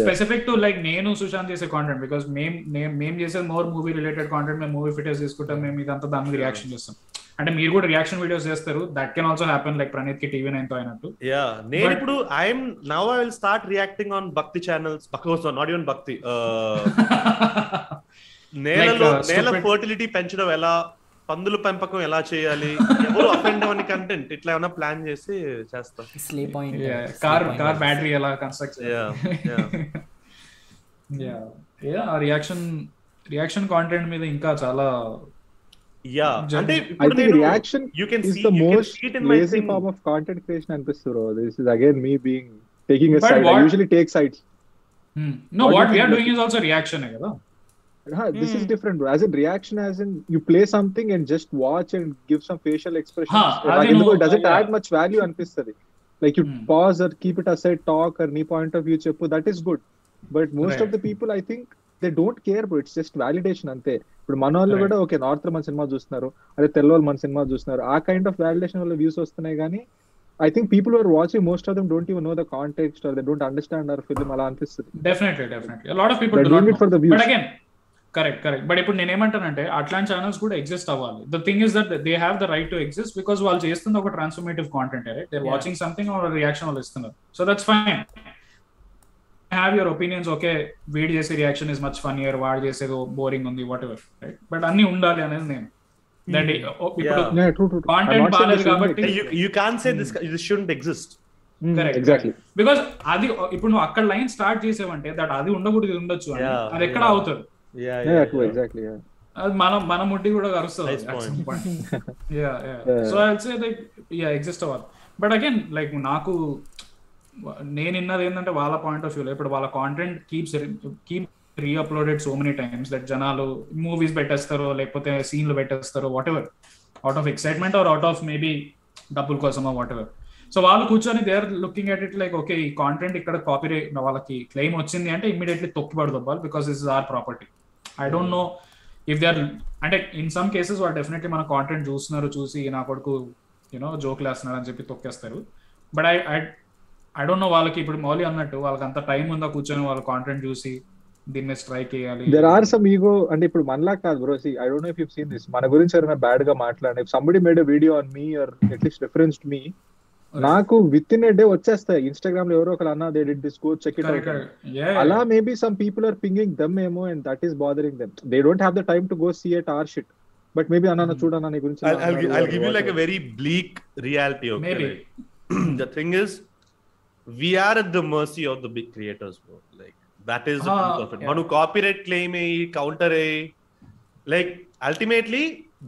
స్పెసిఫిక్ టు లైక్ నేను సుశాంత్ చేసే కాంటెంట్ బికాస్ మేము మేము చేసే మోర్ మూవీ రిలేటెడ్ కాంటెంట్ మేము మూవీ ఫిటర్స్ తీసుకుంటాం మేము ఇదంతా దాని మీద రియాక్షన్ చేస్తాం. అంటే మీరు కూడా రియాక్షన్ వీడియోస్ చేస్తారు that can also happen like ప్రణీత్కి TV నైన్తో అయినట్టు. యా నేను ఇప్పుడు I'm now I will start reacting on bhakti channels not even bhakti నేలలో uh, నేల ఫర్టిలిటీ పెంచడం ఎలా? పందుల పెంపకం ఎలా చేయాలి ఎవరు అఫెండ్ అవని కంటెంట్ ఇట్లా ఏమైనా ప్లాన్ చేసి చేస్తా స్లే పాయింట్ కార్ కార్ బ్యాటరీ ఎలా కన్స్ట్రక్ట్. యా ఆ రియాక్షన్ రియాక్షన్ కాంటెంట్ మీద ఇంకా చాలా యా అంటే ఇప్పుడు నేను most see it in my lazy thing. form of content creation అనిపిస్తుంది is again me being taking a But side. I what- usually take sides. No what we're think doing is also reaction కదా Huh, this is Hmm. different, bro. As in reaction, as in you play something and just watch and give some facial expressions. Huh, Uh, అది ఎందుకో it yeah. add much value అనిపిస్తుంది like you Hmm. pause or keep it aside talk or నీ point of view చెప్పు that is good but most of Right. the people i think they don't care bro it's just validation అంతే ఇప్పుడు మన వాళ్ళు. కూడా okay north మన cinema చూస్తున్నారు అదే తెల్ల వాళ్ళు మన సినిమా చూస్తున్నారు ఆ కైండ్ ఆఫ్ వాలిడేషన్ వల్ల వ్యూస్ వస్తున్నాయి కానీ I think people are watching most of them don't even know the context or they don't understand our film అలా అనిపిస్తుంది definitely definitely lot of people do not for the views. But again correct correct but ఇప్పుడు నేను ఏమంటానంటే అట్లాంటి channels కూడా exist అవ్వాలి. The thing is that they have the right to exist because వాళ్ళు చేస్తుంది ఒక transformative content right they. Watching something వాళ్ళ రియాక్షన్ వాళ్ళు ఇస్తున్నారు. So that's fine have your opinions okay వీడి చేసే reaction is much fun year వాడు చేసేది బోరింగ్ ఉంది వాట్ ఎవర్ రైట్ బట్ అన్ని ఉండాలి అనేది నేను. కాబట్టి- this shouldn't exist. Hmm, because అది ఇప్పుడు నువ్వు అక్కడ లైన్ స్టార్ట్ చేసావంటే దట్ అది ఉండకూడదు ఇది ఉండొచ్చు అది ఎక్కడ. అవుతుంది yeah yeah true exactly yeah. అది మనం మన ముడ్డి కూడా కరుస్తుంది Nice point. Yeah Yeah. So I say like yeah exist అవ్వాలి. బట్ అగైన్ లైక్ నాకు నేను విన్నది ఏంటంటే వాళ్ళ పాయింట్ ఆఫ్ వ్యూలో ఇప్పుడు వాళ్ళ content keeps keep reuploaded so many times that జనాలు మూవీస్ పెట్టేస్తారు లేకపోతే సీన్లు పెట్టేస్తారు whatever out of excitement or out of maybe డబ్బుల కోసమో వాట్ ఎవర్ సో వాళ్ళు కూర్చొని they are looking at it like okay ఈ కాంటెంట్ ఇక్కడ కాపీ వాళ్ళకి క్లెయిమ్ వచ్చింది అంటే ఇమ్మీడియట్లీ తొక్కిపడదు దొబ్బాలి because this is our property I don't know if they are అంటే ఇన్ సమ్ కేసెస్ వాళ్ళు డెఫినెట్లీ మన కాంటెంట్ చూస్తున్నారు చూసి నా కొడుకు యూనో జోక్ వేస్తున్నారు అని చెప్పి తొక్కేస్తారు. But I I I don't know వాళ్ళకి ఇప్పుడు మౌలి అన్నట్టు వాళ్ళకి అంత టైం ఉందా కూర్చొని వాళ్ళ కాంటెంట్ చూసి దీన్ని స్ట్రైక్ చేయాలి? దెర్ ఆర్ సమ్ ఈగో అంటే ఇప్పుడు మనలా కాదు bro see I don't know if you seen this మన గురించి ఎవరైనా బ్యాడ్గా మాట్లాడి somebody made video on me or at least referenced me నాకు విత్ ఇన్ ఏ డే వచ్చేస్తాయి ఇన్స్టాగ్రామ్లో ఎవరో ఒకరు అన్న they did this go check it Correct, out correct. Yeah, అలా maybe some people are pinging them ఏమో and that is bothering them they don't have the time to go see at our shit but maybe అన్న చూడన్న నీ గురించి I'll, ఇలా I'll, gi- అన్నారు I'll or give you like a whatever. very bleak reality. Okay, Maybe. like, the thing is, we are at the mercy of the big creators, bro. Like that is the Ah, truth of it. yeah. Manu copyright claim a counter a like ultimately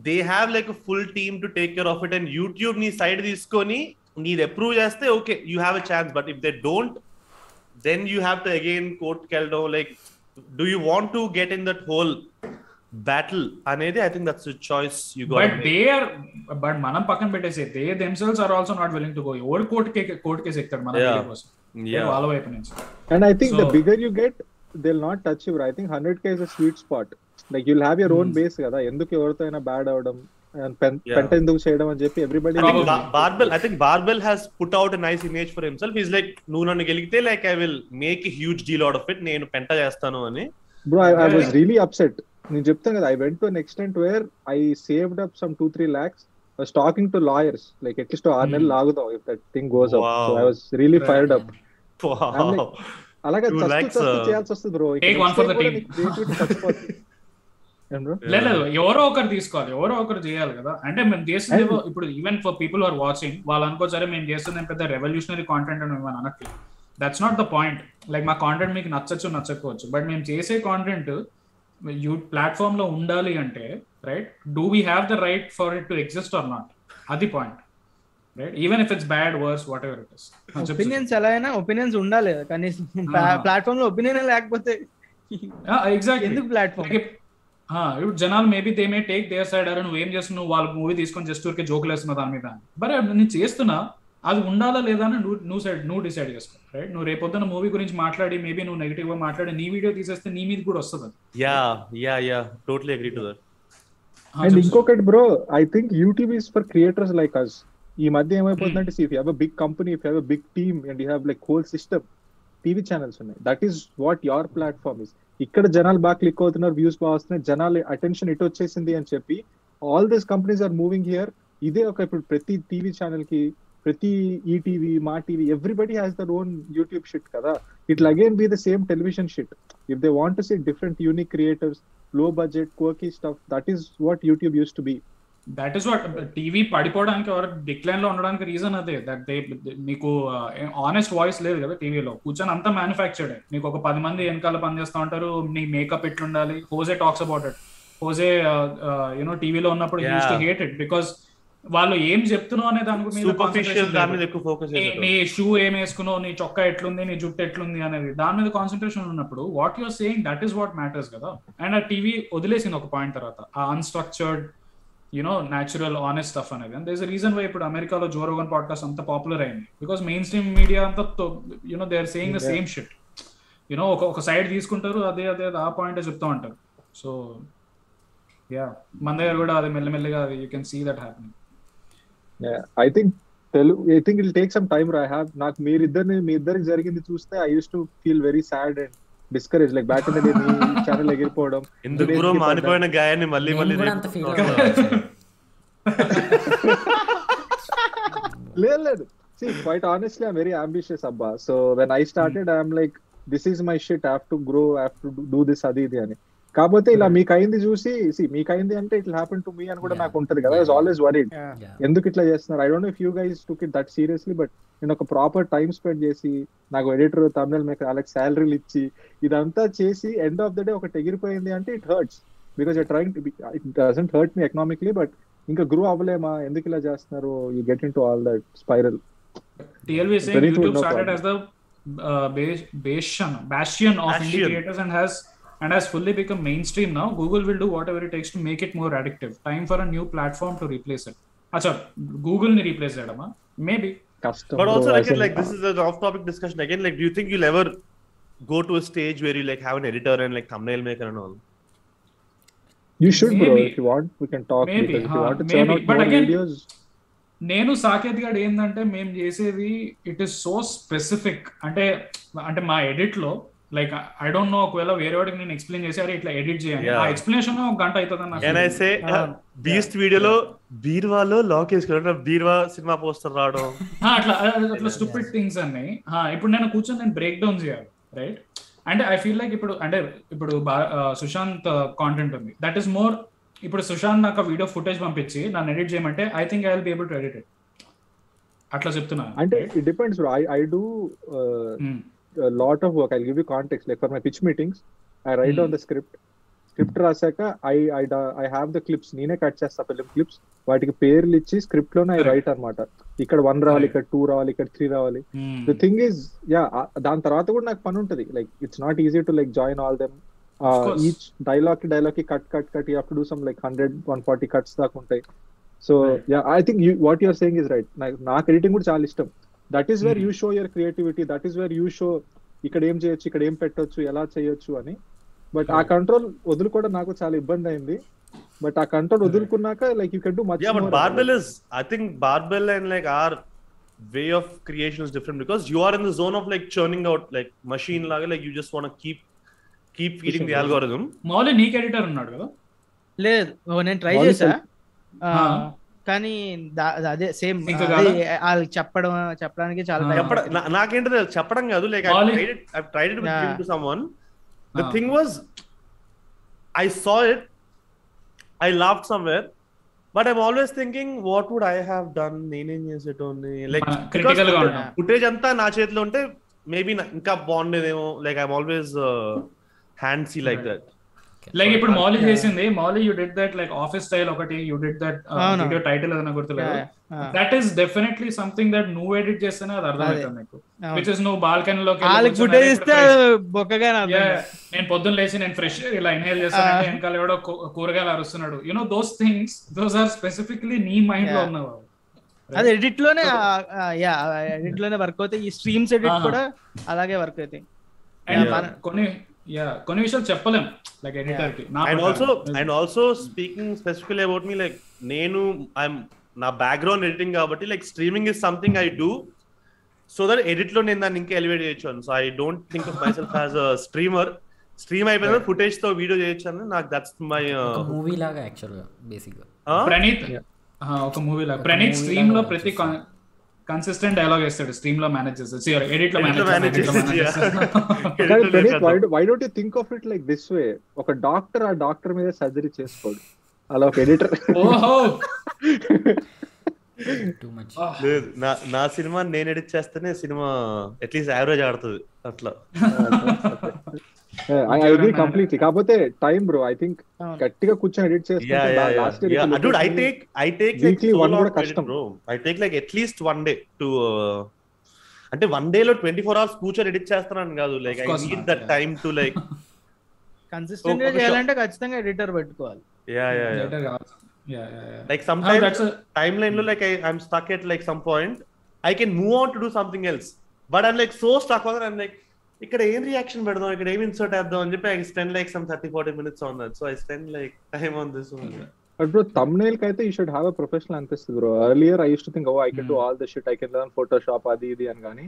they have like a full team to take care of it and YouTube నీ side తీసుకొని నీది approve చేస్తే okay you have a chance but if they don't then you have to again court కెళ్ళడం like do you want to get in that whole battle అనేది I think that's choice you but they are but మనం పక్కన పెట్టేసి they themselves are also not willing to go ఎవరు court court case ఎక్కుతాడు మన కోసం వాళ్ళ వైపు నుంచి And I think the So- bigger you get, they'll not touch you. bro. I think 100k is a sweet spot. Like you'll have your own Hmm. base కదా ఎందుకు ఎవరితో అయినా బ్యాడ్ అవడం. పెంట ఎందుకు చేయడం అని చెప్పి everybody. I think Barbell has put out a nice image for himself. He's like, నువ్వు నన్ను గెలిగితే like I will make huge deal out of it నేను పెంట చేస్తాను అని bro I Yeah. Was really upset నేను చెప్తాను కదా I went to extent where I saved up some two three lakhs was talking to lawyers like at least ఆరు Hmm. నెలలు ఆగుదాం if that thing goes up so. I was really Right. Fired up Wow. అలాగే uh, చేయాల్సి వస్తుంది bro లేదు ఎవరో ఒకరు తీసుకోవాలి ఎవరో ఒకరు చేయాలి కదా. అంటే మేము చేస్తుంది ఏవో- ఇప్పుడు even for people are watching వాళ్ళు అనుకోవచ్చు "అరే, మేము చేస్తుంది పెద్ద రెవల్యూషనరీ కాంటెంట్ అని మేము అనట్లేదు. That's not the point like మా కాంటెంట్ మీకు నచ్చచ్చు నచ్చకపోవచ్చు. బట్ మేము చేసే కాంటెంట్ యూ ప్లాట్ఫామ్లో ఉండాలి అంటే right do we have the right for it to exist or not అది point right even if it's bad worse whatever it is opinions ఎలా అయినా ఒపీనియన్స్ ఉండాలి కనీసం. ప్లాట్ఫామ్లో ఒపీనియన్ లేకపోతే ఎగ్జాక్ట్ ఎందుకు ప్లాట్ఫామ్ ఇప్పుడు జనాలు maybe they may take their side అరే నువ్వు ఏం చేస్తున్నావు వాళ్ళ మూవీ తీసుకొని జస్ట్ ఊరికే జోకులు వేస్తున్నావు దాని మీద. బరే నేను చేస్తున్నా. అది ఉండాలా లేదా అని నువ్వు నువ్వు సైడ్ నువ్వు డిసైడ్ చేసుకో. రైట్ నువ్వు రేపొద్దున మూవీ గురించి మాట్లాడి మేబీ నువ్వు నెగిటివ్గా మాట్లాడి నీ వీడియో తీసేస్తే నీ మీద కూడా వస్తుంది అది. Yeah yeah yeah totally agree to that and ఇంకొకటి bro I think YouTube is for creators like us ఈ మధ్య ఏమైపోతుందంటే if you have big company if have big team and you have like whole system TV channels ఉన్నాయి. That is what your platform is ఇక్కడ జనాలు బాగా click అవుతున్నారు views బాగా వస్తున్నాయి జనాలు అటెన్షన్ ఇటు వచ్చేసింది అని చెప్పి all these companies are moving here ఇదే ఒక ఇప్పుడు ప్రతి టీవీ ఛానల్కి ప్రతి ETV Maa TV everybody has their own YouTube shit కదా. It again be the same television shit if they want to see different unique క్రియేటర్స్లో budget కోకీ stuff that is what YouTube used to be. That is what TV పడిపోవడానికి ఎవరు డిక్లైన్లో ఉండడానికి reason అదే that they మీకు honest voice లేదు కదా టీవీలో కూర్చొని అంతా మ్యానుఫ్యాక్చర్డ్ మీకు ఒక పది మంది వెనకాల పనిచేస్తూ ఉంటారు నీ మేకప్ ఎట్లుండాలి? Jose talks about it Jose you know టీవీలో ఉన్నప్పుడు. హేట్ ఇట్ బికాస్ వాళ్ళు ఏం చెప్తున్నావు అనే దాని మీద నీ- షూ ఏం వేసుకున్నావు? నీ చొక్కా ఎట్లుంది? నీ జుట్టు ఎట్లుంది? అనేది. దాని మీద కాన్సన్ట్రేషన్ ఉన్నప్పుడు what your saying that is what matters కదా. అండ్ ఆ టీవీ వదిలేసింది ఒక పాయింట్ తర్వాత. ఆ unstructured you know natural honest stuff అనేది. అండ్ దేస్ రీజన్ వై ఇప్పుడు అమెరికాలో జోరోగన్ పాడ్కాస్ట్ అంత పాపులర్ అయింది. బికాస్ మెయిన్ స్ట్రీమ్ మీడియా అంతా you know they are saying the same shit you know ఒక ఒక సైడ్ తీసుకుంటారు అదే అదే అదే ఆ పాయింట్ చెప్తా ఉంటారు. సో యా మన దగ్గర కూడా అది మెల్లమెల్లగా you can see that happening I think Telugu I think I'll take some time I have నాకు మీరిద్దరిని మీ ఇద్దరికి జరిగింది చూస్తే I used to feel very sad and discourage like back in day me channel ఎగిరిపోవడం ఎందుకు బ్రో మానిపోయిన గాయాన్ని మళ్ళీ మళ్ళీ నేను కూడా అంత ఫీల్ రేపు- లేదు లేదు see quite honestly i'm very ambitious abba so when i started i'm like this is my shit i have to grow i have to do this అది ఇది అని కాకపోతే ఇలా మీకు అయింది చూసి see మీకు అయింది అంటే ఇట్ హ్యాపెన్ టు మీ అని కూడా. నాకు ఉంటది కదా. I always worried. ఎందుకు ఇట్లా చేస్తున్నారు? I don't know if you guys took it that seriously but నేను ఒక ప్రాపర్ టైం స్పెండ్ చేసి నాకు ఎడిటర్ తమిళ మేకర్ వాళ్ళకి శాలరీలు ఇచ్చి ఇదంతా చేసి ఎండ్ ఆఫ్ ద డే ఒకటి ఎగిరిపోయింది అంటే it hurts because you trying it doesn't hurt me economically but ఇంకా గ్రూ అవ్వలేమా? ఎందుకు ఇలా చేస్తున్నారు? You get into all that spiral TLV is saying Very good, YouTube no started problem. as the uh, bas- bastion, bastion of indie Bastion. creators and has and has fully become mainstream now. Google will do whatever it takes to make it more addictive. Time for a new platform to replace it. Acha, Google ni replace చేయడమా maybe కష్టం But also, bro. like, this is an off-topic discussion again. Like, do you think you'll ever go to a stage where you like have an editor and like thumbnail maker and all? you should bro Maybe. if you want we can talk Maybe, because if you want to maybe. out But more again- videos నేను సాకేత్ గారు ఏంటంటే మేము చేసేది it is so specific అంటే అంటే మా ఎడిట్లో like I don't know ఒకవేళ వేరే వాడికి నేను ఎక్స్ప్లెయిన్ చేసి అరే ఇట్లా ఎడిట్ చేయాలి. ఆ ఎక్స్ప్లెనేషన్ ఒక గంట అవుతుంది బీస్ట్ వీడియోలో బీర్వాలో లాక్ వేసుకోవడం బీర్వా సినిమా పోస్టర్ రావడం. ఆ, అట్లా అట్లా- స్టూపిడ్ థింగ్స్ అన్ని. ఆ, ఇప్పుడు నేను కూర్చొని నేను బ్రేక్ డౌన్ చేయాలి రైట్ అంటే ఐ ఫీల్ లైక్ ఇప్పుడు అంటే ఇప్పుడు బా- ఆ, సుశాంత్ కాంటెంట్ ఉంది. దట్ ఈస్ మోర్ ఇప్పుడు సుశాంత్ నాకు వీడియో ఫుటేజ్ పంపించి నన్ను ఎడిట్ చేయమంటే I think I will be able to edit it అట్లా చెప్తున్నా అంటే it depends bro I I do lot of work I give you context like for my pitch meetings I write Hmm. Down the script script రాశాక I I I have the clips నేనే cut చేస్తా film clips వాటికి పేర్లు ఇచ్చి స్క్రిప్ట్లోనే I. Right అన్నమాట. ఇక్కడ one రావాలి. ఇక్కడ two రావాలి ఇక్కడ త్రీ రావాలి. ద థింగ్ ఈజ్ యా దాని తర్వాత కూడా నాకు పని ఉంటుంది. Like it's not easy to like join all them. Each డైలాగ్కి డైలాగ్కి cut cut cut you have to do some like hundred one forty cuts దాకా ఉంటాయి. So. Yeah I think what your saying is right నాకు editing కూడా చాలా ఇష్టం. That is where Mhm. You show your creativity that is where you show ఇక్కడ ఏం చేయొచ్చు ఇక్కడ ఏం పెట్టొచ్చు ఎలా చేయొచ్చు అని బట్ ఆ. కంట్రోల్ వదులుకోవడం నాకు చాలా ఇబ్బంది అయింది బట్ ఆ control వదులుకున్నాక like you can do much Yeah, but barbell is. I think barbell and like our way of creation is different because you are in the zone of like churning out like machine laga like you just want to keep keep feeding the algorithm. Mouli నీకు editor ఉన్నాడు కదా లేదు నేను try ఆ. కానీ అదే same. వాళ్ళు చెప్పడం చెప్పడానికి చాలా నాకేంటో చెప్పడం కాదు like tried the thing was I saw I love somewhere but I'm always thinking footage అంతా నా చేతిలో ఉంటే మేబీ ఇంకా బాగుండేదేమో. Like I'm always hand see like that like ఇప్పుడు మౌలి. చేసింది Mouli you did that like office style ఒకటి you did that. Video title ఏదైనా గుర్తులేదు. That is definitely something that నువ్వు ఎడిట్ చేస్తేనే అది అర్థమవుతుంది నీకు అవును. విచ్ ఇస్ నువ్వు ఫుటేజ్ ఇస్తే బొక్కగా నేను పొద్దున్న లేచి నేను ఫ్రెష్ ఇలా ఇన్హేల్ చేస్తానంటే Ah. వెనకాల ఎవడో కూరగాయలు అరుస్తున్నాడు you know those things those are specifically నీ మైండ్లో. ఉన్నవి అది ఎడిట్లోనే యా ఎడిట్లోనే వర్క్ అవుతాయి ఈ స్ట్రీమ్స్ ఎడిట్. కూడా అలాగే వర్క్ అవుతాయి. కొన్ని యా కొన్ని విషయాలు చెప్పలేం. లైక్ ఎడిటర్కి నా and also. And also speaking specifically about me like నేను ఐఎమ్ నా బ్యాక్గ్రౌండ్ ఎడిటింగ్ కాబట్టి like streaming is something I do so that ఎడిట్లో నేను దాన్ని ఇంకా ఎలివేట్ చేయొచ్చు. So I don't think of myself as a streamer stream అయిపోయిన ఫుటేజ్తో video చేయొచ్చు అని నాకు దట్స్ మై ఒక మూవీ లాగా యాక్చువల్గా బేసిక్గా ప్రణీత్. ఆ, ఒక మూవీ లా ఒక ప్రణీత్ స్ట్రీమ్లో లాగా ప్రతి. కన్సిస్టెంట్ డైలాగ్ వేస్తాడు స్ట్రీమ్లో మేనేజ్ చేస్తాడు ఎడిట్లో మేనేజ్ చేస్తాడు, why why don't you think of it like this way ఒక డాక్టర్ ఆ డాక్టర్ మీద సర్జరీ చేసుకోడు. అలా ఒక ఎడిటర్ ఓహో! టూ మచ్ లేదు నా నా సినిమా నేను ఎడిట్ చేస్తేనే సినిమా అట్లీస్ట్ యావరేజ్ ఆడుతుంది అట్లా. ఐ అగ్రీ కంప్లీట్లీ కాకపోతే టైం బ్రో ఐ థింక్. గట్టిగా కూర్చొని edit take like Weekly so one long కూడా కష్టం. bro i take like at least one day to uh, అంటే వన్ డే లో ట్వంటీ ఫోర్ అవర్స్ కూర్చొని ఎడిట్ చేస్తున్నాను కాదు like I need that. Time to like కన్సిస్టెంట్గా. చేయాలంటే ఖచ్చితంగా ఎడిటర్ పెట్టుకోవాలి యా యా యా Later కావచ్చు. Yeah, yeah, yeah. Like sometimes time లైన్లో like I I'm stuck at like some point I can move on to do something else but I'm like so stuck I'm like ఇక్కడ ఏం reaction పెడదాం? ఇక్కడ ఏం insert వేద్దాం అని చెప్పి I spend like some thirty forty minutes on that so I spend like time on this but bro thumbnail కి అయితే you should have a professional అనిపిస్తుంది bro earlier I used to think oh I can do all the shit I can learn Photoshop అది ఇది అని కానీ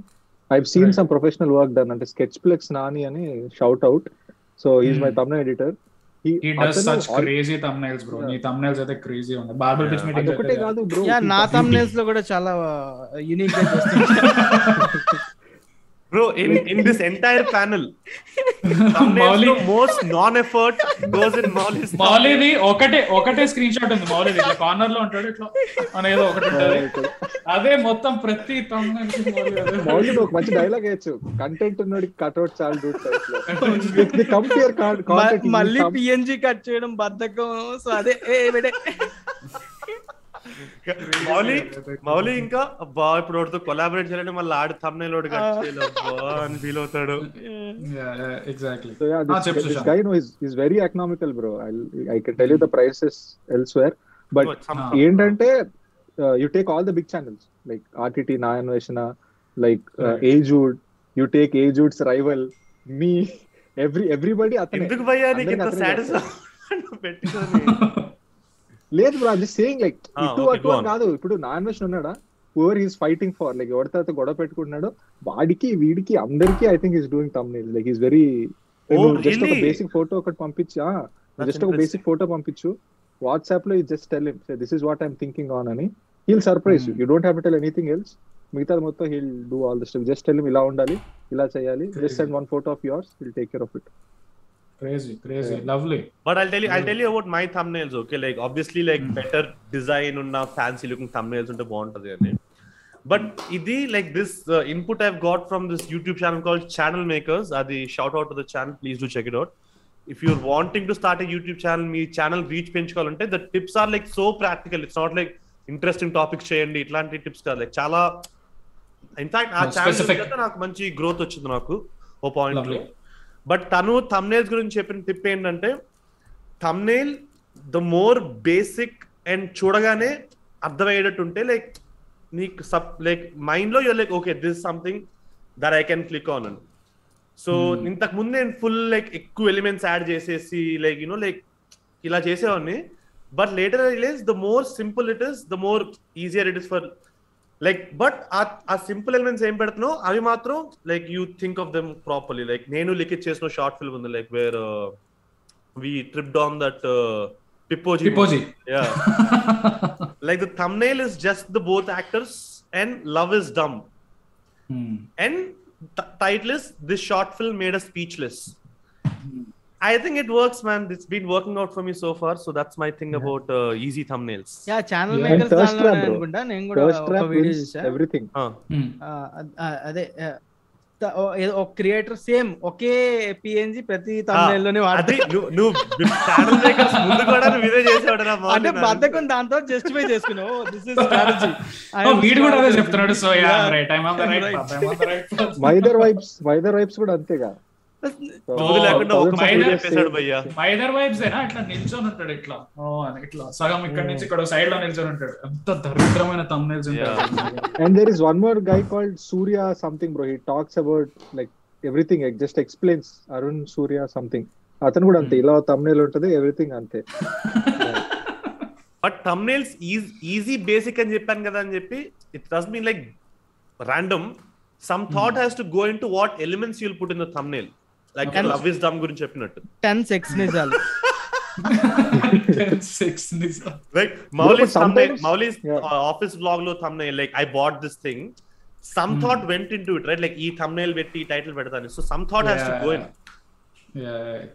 I seen. Some professional work done అంటే sketch ప్లెక్స్ Nani అని shout out so is my thumbnail editor నీ thumbnails అయితే crazy ఉన్నాయి. Barber pitch meeting అదొకటే కాదు బ్రో యా నా thumbnails లో కూడా చాలా unique bro in in this entire panel Mouli most non effort goes in Mouli's మౌలిది ఒకటే ఒకటే స్క్రీన్ షాట్ ఉంది మౌలిది ఇట్లా కార్నర్లో ఉంటాడు ఇట్లా అని ఏదో ఒకటి ఉంటుంది. అదే మొత్తం ప్రతి మౌలి ఒక మంచి డైలాగ్ వేయచ్చు. కంటెంట్ ఉన్నోడికి కట్అవుట్ చాలు డూట్ కంపేర్ మళ్ళీ పిఎన్జి కట్ చేయడం బద్ధకం. సో అదే ఏ మౌలి మౌలి ఇంకా అబ్బా ఇప్పుడు వాడితో కొలాబరేట్ చేయాలంటే మళ్ళీ ఆడి చేయాలి అబ్బా అని ఫీల్ అవుతాడు bro. I'll, I can tell you the prices elsewhere. But Some- Ah. ఏంటంటే you take all the big channels like RTT Naa Anveshana like. ఏజూడ్ you take ఏజూడ్స్ రైవల్ మీ ఎవ్రీ ఎవ్రీబడి అతనే ఎందుకు భయ్యా నీకు ఇంత సాటిస్ఫై పెట్టుకొని లేదు బ్రో అది సేయింగ్ లైక్ Ah, ఇటు అటు. కాదు. ఇప్పుడు నా అన్వేషణ ఉన్నాడా? Over he's fighting for like ఎవరి తర్వాత గొడవ పెట్టుకుంటున్నాడు వాడికి వీడికి అందరికి I think is doing thumbnail like is very just ఒక? బేసిక్ ఫోటో ఒకటి పంపించు. జస్ట్ ఒక interesting. బేసిక్ ఫోటో పంపించు. వాట్సాప్లో just tell him this is what I'm thinking on అని. He'll surprise you don't have tell anything else మిగతా మొత్తం he'll do all the step just tell ఇలా ఉండాలి ఇలా చేయాలి. Just send one photo of yours will take care of it Crazy, crazy, lovely. But I'll tell you, I'll tell you about my thumbnails. Okay, like obviously, like better design ఉన్న fancy looking thumbnails ఉంటే బాగుంటది అని but ఇది like this input I've got from this YouTube channel called channel makers అది shout out the channel please do check it out if you're wanting to start YouTube channel me channel reach పెంచుకోవాలంటే the tips are like so practical it's not like interesting topics చేయండి. ఇట్లాంటి tips కాదు. Like చాలా in fact ఆ. Channel నాకు మంచి growth వచ్చింది నాకు ఓ పాయింట్లో. Lovely. బట్ తను థంబ్నైల్స్ గురించి చెప్పిన టిప్ ఏంటంటే thumbnail the more basic and చూడగానే అర్థమయ్యేటట్టు ఉంటే లైక్ నీకు సబ్ లైక్ మైండ్లో your like okay this something that I can click on అని. సో ఇంతకు ముందు నేను ఫుల్ లైక్ ఎక్కువ ఎలిమెంట్స్ యాడ్ చేసేసి లైక్ యూనో లైక్ ఇలా చేసేవాడిని. But later realise the more simple it is the more easier it is for like but ఆ simple elements ఏం పెడుతున్నావు అవి మాత్రం like you think of them properly like నేను లిఖిత్ చేసిన షార్ట్ ఫిల్మ్ ఉంది like where we tripped on that పిపోజీ Pipoji. yeah like the thumbnail is just the both actors and love is dumb Hmm. and t- title is this short film made i think it works man. It's been working out for me so far so that's my thing about uh, easy thumbnails. Yeah channel Yeah. Makers bro. అనుకుంటా. నేను కూడా ఒక video చూసా. Everything. Hmm. అదే ఒక creator same ఒకే PNG ప్రతి తమిళ లోనే నువ్వు ఛానల్ మేకర్స్ ముందు కూడా నువ్వు ఇదే చేసేవాడు అంటే బద్ధకం దాంతో జస్టిఫై చేసుకున్నావు. దిస్ ఇస్ స్ట్రాటజీ వీడు కూడా అదే చెప్తున్నాడు. So yeah right I'm on the right Right. Path I'm on the right మైదర్ vibes మైదర్ వైబ్స్ కూడా అంతేగా. మైదర్ వైబ్స్ అయినా ఇట్లా నిల్చొని ఉంటాడు ఇట్లా. ఓ అని ఇట్లా. సగం ఇక్కడ నుంచి ఇక్కడ సైడ్లో నిల్చొని ఉంటాడు. ఎంత దరిద్రమైన thumbnails is one more guy called Surya something, bro. He talks about like everything. Like, just explains Arun Surya something. అతను కూడా అంతే. ఇలా తమ్నేల్ ఉంటది ఎవ్రీథింగ్ అంతే. బట్ ఈజ్ బేసిక్ అని చెప్పాను కదా అని చెప్పి it does mean like random some thought has to go into what elements you'll put in the like love is dumb గురించి చెప్పినట్టు. టెన్ సెక్స్ నిజాలు. మౌలీస్. ఆఫీస్ బ్లాగ్లో thumbnail like I bought this thing some thought went into it right like ఈ thumbnail పెట్టి title పెడతాను. So some thought has to go in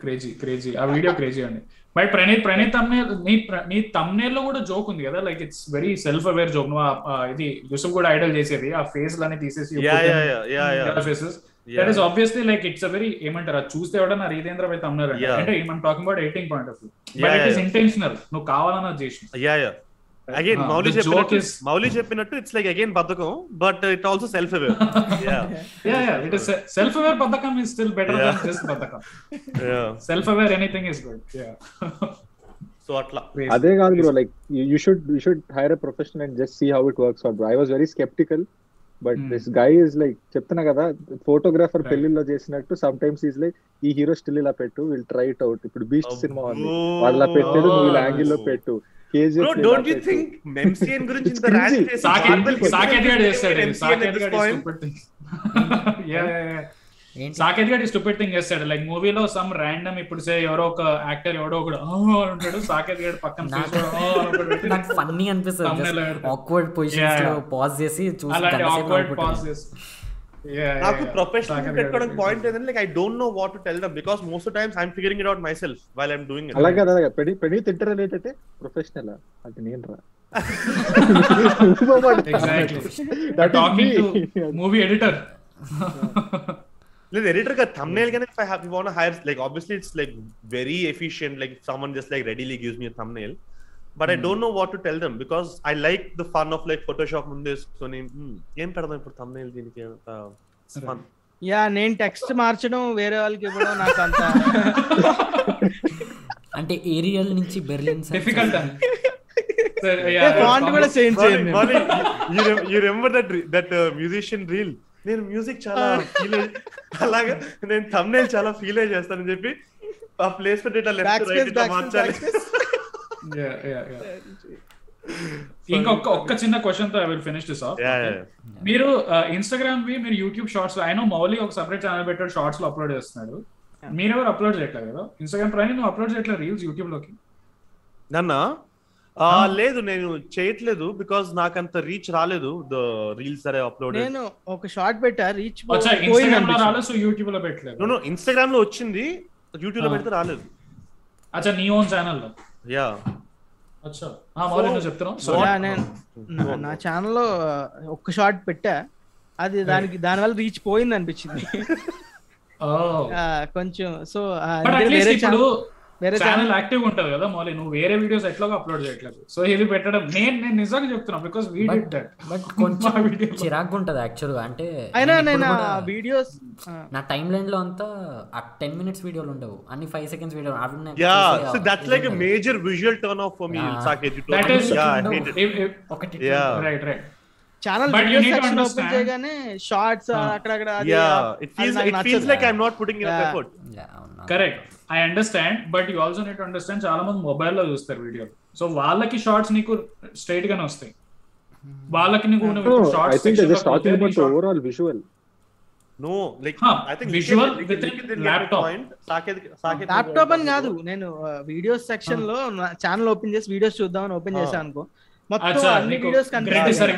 crazy crazy ఆ video crazy అండి. But Praneeth Praneeth thumbnail నీ నీ తమ్నేల్లో కూడా జోక్ ఉంది కదా? Like it's very self aware joke నువ్వు ఇది యూసుఫ్ కూడా ఐడల్ చేసేది. ఆ ఫేస్ లని తీసేసి yeah yeah yeah yeah yeah faces that is obviously like it's a very ఏమంటారు అది చూస్తే ఎవడన్నా రీతేంద్ర తమ్నేల్ Yeah. అంటే మనం talking about editing point of view it yeah. Intentional నువ్వు కావాలన్నా చేసిన యా యా అగైన్ మౌలి చెప్పినట్టు మౌలి చెప్పినట్టు ఇట్స్ లైక్ అగైన్ బద్ధకం but it also self aware yeah yeah yeah it is self aware బద్ధకం is still better Yeah. Than just బద్ధకం. Yeah self aware anything is good yeah so అట్లా అదే కాదు bro like you should you should hire a professional and just see how it works out I was very skeptical but Hmm. This guy is like చెప్తున్నా కదా photographer. పెళ్ళిలో చేసినట్టు some times is like ఈ hero still ఇలా పెట్టు will try it out ఇప్పుడు beast cinema ఉంది. వాళ్ళు పెట్టాడు నువ్వు యాంగిల్లో పెట్టు. గురించి చేసి సాకేత్ గాడు స్టూపిడ్ థింగ్ చేస్తాడు లైక్ మూవీలో సమ్ ర్యాండమ్ ఇప్పుడు సే ఎవరో ఒక యాక్టర్ ఎవడో ఒకడు ఉంటాడు సాకేత్ గాడు పక్కన నాకు- ఫన్నీ అనిపిస్తుంది. Awkward పొజిషన్స్లో Yeah. పాజ్ చేసి చూసి అలాంటి pauses. Yeah, yeah, నాకు. ప్రొఫెషనల్ పెట్టుకోవడానికి పాయింట్ ఏంటంటే like I don't know what to tell them because most times I'm figuring it out myself while I'm doing it కదా అలాగే పెడి పెడి తింటారు ఏంటంటే ప్రొఫెషనల్ అంటే నేను రా Exactly. That is Talking me. to movie editor. లేదు ఎడిటర్గా thumbnail గానే if I have you want to hire like obviously it's like very efficient like someone just like readily gives me a thumbnail but I don't know what to tell them because I like the fun of like Photoshop ముందు "Hmm, ఏం పెడదాం ఇప్పుడు thumbnail దీనికి అంత fun yeah నేను text మార్చడం వేరే వాళ్ళకి ఇవ్వడం నాకు అంత అంటే ఏరియల్ నుంచి బెర్లిన్ yeah, ఫాంట్ కూడా చేంజ్ చేయండి you remember that that musician reel నేను మ్యూజిక్ చాలా ఫీల్ అలాగా నేను thumbnail చాలా ఫీల్ అయ్యి చేస్తానని చెప్పి ఆ ప్లేస్ బ్యాక్ లెఫ్ట్ రైట్ మార్చాలి. ఇంకొక ఒక్క చిన్న క్వశ్చన్తో I will finish this off. మీరు ఇన్స్టాగ్రామ్ వి మీరు YouTube shorts I know Mouli ఒక సెపరేట్ ఛానల్ పెట్టాడు షార్ట్స్లో అప్లోడ్ చేస్తున్నాడు. మీరు ఎవరు అప్లోడ్ చేయట్లేదు కదా? ఇన్స్టాగ్రామ్ ప్రైమ్ నువ్వు అప్లోడ్ చేయట్లేదు రీల్స్ యూట్యూబ్లోకి? నన్న? లేదు నేను చేయట్లేదు బికాస్ నాకంత రీచ్ రాలేదు. ద రీల్స్ అరే అప్లోడ్ నేను ఒక షార్ట్ పెట్టా రీచ్ యూట్యూబ్లో పెట్టలేదు. నో ఇన్స్టాగ్రామ్లో వచ్చింది. యూట్యూబ్లో. పెడితే రాలేదు. అచ్చా నీ ఓన్ ఛానల్లో? యా నా- ఛానల్లో ఒక్క షార్ట్ పెట్టా. అది దానికి దాని వల్ల రీచ్ పోయింది అనిపించింది. ఆ, కొంచెం సో బట్ అట్లీస్ట్ వేరే ఇప్పుడు ఛానల్ వేరే ఛానల్ యాక్టివ్ ఉంటది కదా మౌలి నువ్వు వేరే వీడియోస్ ఎట్లాగో అప్లోడ్ చేయట్లేదు. సో ఇది పెట్టడం నేను నేను నిజంగా చెప్తున్నా because we did that but కొంచెం. చిరాకు ఉంటది యాక్చువల్గా. అంటే అయినా నేను వీడియోస్ నా టైం లైన్లో అంతా ఆ టెన్ మినిట్స్ వీడియోలు ఉండవు. అన్ని ఫైవ్ సెకండ్స్ వీడియో అవి yeah so that's like a major visual turn off for me it If- if- ఒకటి. రైట్ రైట్ ఛానల్ చేయగానే షార్ట్స్. అక్కడక్కడ అది యా ఆ- it feels it feels. Like I am not putting Yeah. Effort. Correct I understand but you also need understand చాలా మంది మొబైల్లో చూస్తారు video so వాళ్ళకి షార్ట్స్ నీకు స్ట్రైట్ గానే వస్తాయి వాళ్ళకి నీకు I shorts think just talking about overall visual no like I think. Saketh Saketh laptop అని కాదు నేను వీడియోస్ సెక్షన్లో ఛానల్ ఓపెన్ చేసి వీడియోస్ చూద్దామని ఓపెన్. చేశాను అనుకో మొత్తం అచ్చా అన్ని వీడియోస్ కనిపిస్తాయి.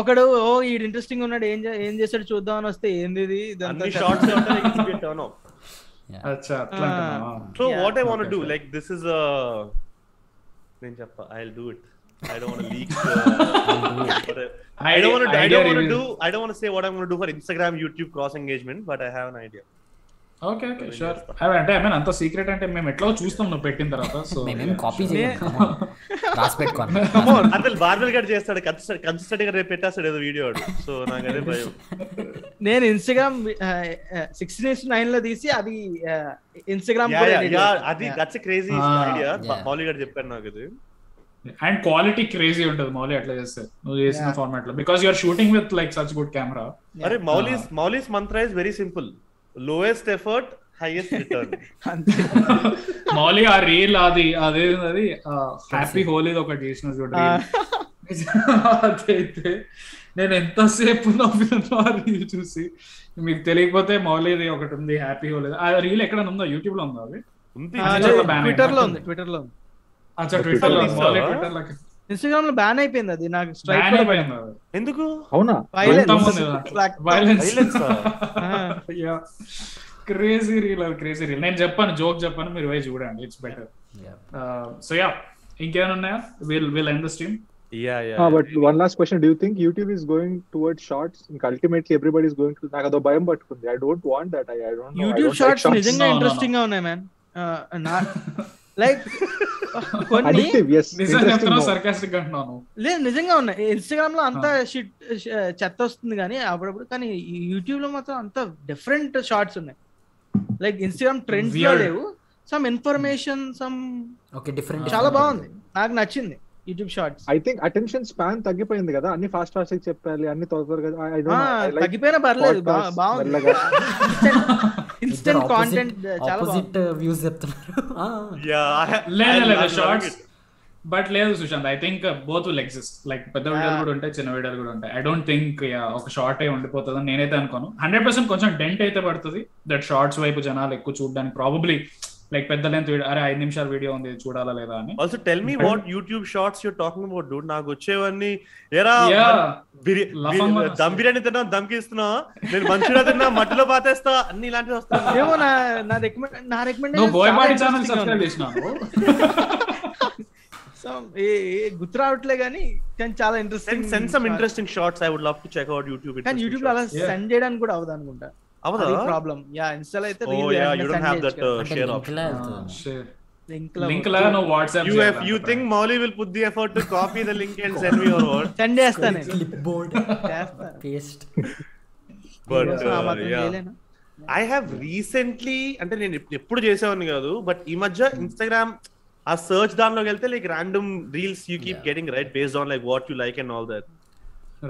ఒకడు ఓ ఈ ఇంట్రెస్టింగ్ ఉన్నాడు ఏం ఏం చేస్తాడు చూద్దాం అని వస్తే ఏంది ఇది? So. What I want do. Like this is నేను చెప్ప I will do it I don't want leak I don't want to. I don't want to do. I don't want to say what I'm going to do for Instagram, YouTube cross engagement, but I have an idea. Okay okay sure అంటే I mean అంత secret అంటే మేము ఎట్లా చూస్తాం నువ్వు పెట్టిన తర్వాత so మేమేం కాపీ చేయం రాసి పెట్టుకోండి. అసలు బార్బెల్ గడ్ చేస్తాడు కన్సిస్టెంట్గా రేపు పెట్టేస్తాడు ఏదో వీడియో సో నాకు అదే భయం. నేను ఇన్స్టాగ్రామ్ సిక్స్టీన్ ఇయర్స్ నైన్లో తీసి అది ఇన్స్టాగ్రామ్ అది దట్స్ క్రేజీ ఐడియా. మౌలి గారు చెప్పారు నాకు ఇది అండ్ క్వాలిటీ క్రేజీ ఉంటుంది మౌలి అట్లా చేస్తే. నువ్వు చేసిన. ఫార్మాట్లో. Because you're shooting with like such good camera అరే Mouli's Mouli's mantra is very simple lowest effort highest return Mouli ఆ రీల్ అది అదే అది హ్యాపీ హోలీ ఒకటి చేసిన. అదైతే నేను ఎంతసేపు ఆ రీల్ చూసి మీకు తెలియకపోతే మౌలిది ఒకటి ఉంది హ్యాపీ హోలీ ఆ రీల్ ఎక్కడ ఉందో? యూట్యూబ్లో ఉందో అది? ట్విట్టర్లో ఉంది. ట్విట్టర్లో ఉంది అచ్చా ట్విట్టర్లో? ట్విట్టర్లో ఇన్స్టాగ్రామ్లో బ్యాన్ అయిపోయింది అది నాకు స్ట్రైక్. ఎందుకు అవునా? Ah. Yeah. క్రేజీ రీల్ అది క్రేజీ రీల్ నేను చెప్పాను జోక్ చెప్పాను మీరు పోయి చూడండి ఇట్స్ బెటర్ సో యా ఇంకేమైనా ఉన్నాయా will will end the stream yeah Ah, but one last question. Do you think YouTube is going towards shorts? Like, ultimately, everybody is going to. నాకు అదో భయం పట్టుకుంది. I don't want that. I, I don't know. I YouTube don't like shorts shorts. నిజంగా No, no, no. ఇంట్రెస్టింగ్గా ఉన్నాయి man నా like కొన్ని లేదు నిజంగా ఉన్నాయి. ఇన్స్టాగ్రామ్లో అంతా షిట్ చెత్త వస్తుంది కానీ అప్పుడప్పుడు కానీ యూట్యూబ్లో మాత్రం అంత డిఫరెంట్ షార్ట్స్ ఉన్నాయి. Like Instagram trends. లేవు. Some information some okay different చాలా బాగుంది. నాకు నచ్చింది. YouTube shorts I think attention span తగ్గిపోయింది కదా. అన్ని ఫాస్ట్ ఫాస్ట్ చెప్పాలి అన్ని త్వర త్వరగా తగ్గిపోయినా పర్లేదు బాగుంది. ఇన్స్టెంట్ కాంటెంట్ చాలా బాగుంది. ఆపోజిట్ వ్యూస్ చెప్తున్నారు. Ah. లేదు లేదు షార్ట్స్ బట్ లేదు Sushanth I think both will exist like పెద్ద వీడియోలు కూడా ఉంటాయి చిన్న వీడియోలు కూడా ఉంటాయి. ఐ డోంట్ థింక్ ఒక షార్ట్ అయి ఉండిపోతుంది అని నేనైతే అనుకోను. హండ్రెడ్ పర్సెంట్ కొంచెం డెంట్ అయితే పడుతుంది. దట్ షార్ట్స్ వైపు జనాలు ఎక్కువ చూడడానికి ప్రాబబ్లీ లైక్ పెద్ద లెంత్ వీడియో అరే ఐదు నిమిషాల వీడియో ఉంది చూడాలా లేదా అని. Also tell me what YouTube shorts you're talking about dude నాకు వచ్చేవన్నీ బిర్యా- దమ్ బిర్యానీ తిన్నా దమ్కి ఇస్తున్నా నేను మంచిగా తిన్నా మట్టిలో పాతేస్తా అన్ని ఇలాంటివి వస్తాయి ఏమో నా నా రికమెండ్ నా రికమెండ్ ఛానల్ సబ్స్క్రైబ్ చేసినావు? గుర్తు రావట్లే కానీ కానీ చాలా interesting sense some interesting shorts I would love to check out YouTube కానీ యూట్యూబ్లో అలా. సెండ్ చేయడానికి కూడా అవదు అనుకుంటా. అవదా అది ప్రాబ్లం యా ఇన్స్టాల్ అయితే have that, uh, అంటే share link option. లా వెళ్తుంది. లింక్ లింక్ లాగా నువ్వు WhatsApp the effort to copy the link and send me or what? Send చేస్తాను. But కోసం ఆ uh, మాత్రం yeah. చేయలేనా? ఐ హ్యావ్ రీసెంట్లీ అంటే నేను ఎప్- ఎప్పుడు చేసేవాడిని కాదు బట్ ఈ మధ్య ఇన్స్టాగ్రామ్ ఆ సర్చ్ దానిలోకి వెళ్తే like random reels you keep. Getting right based on like what you like and all that.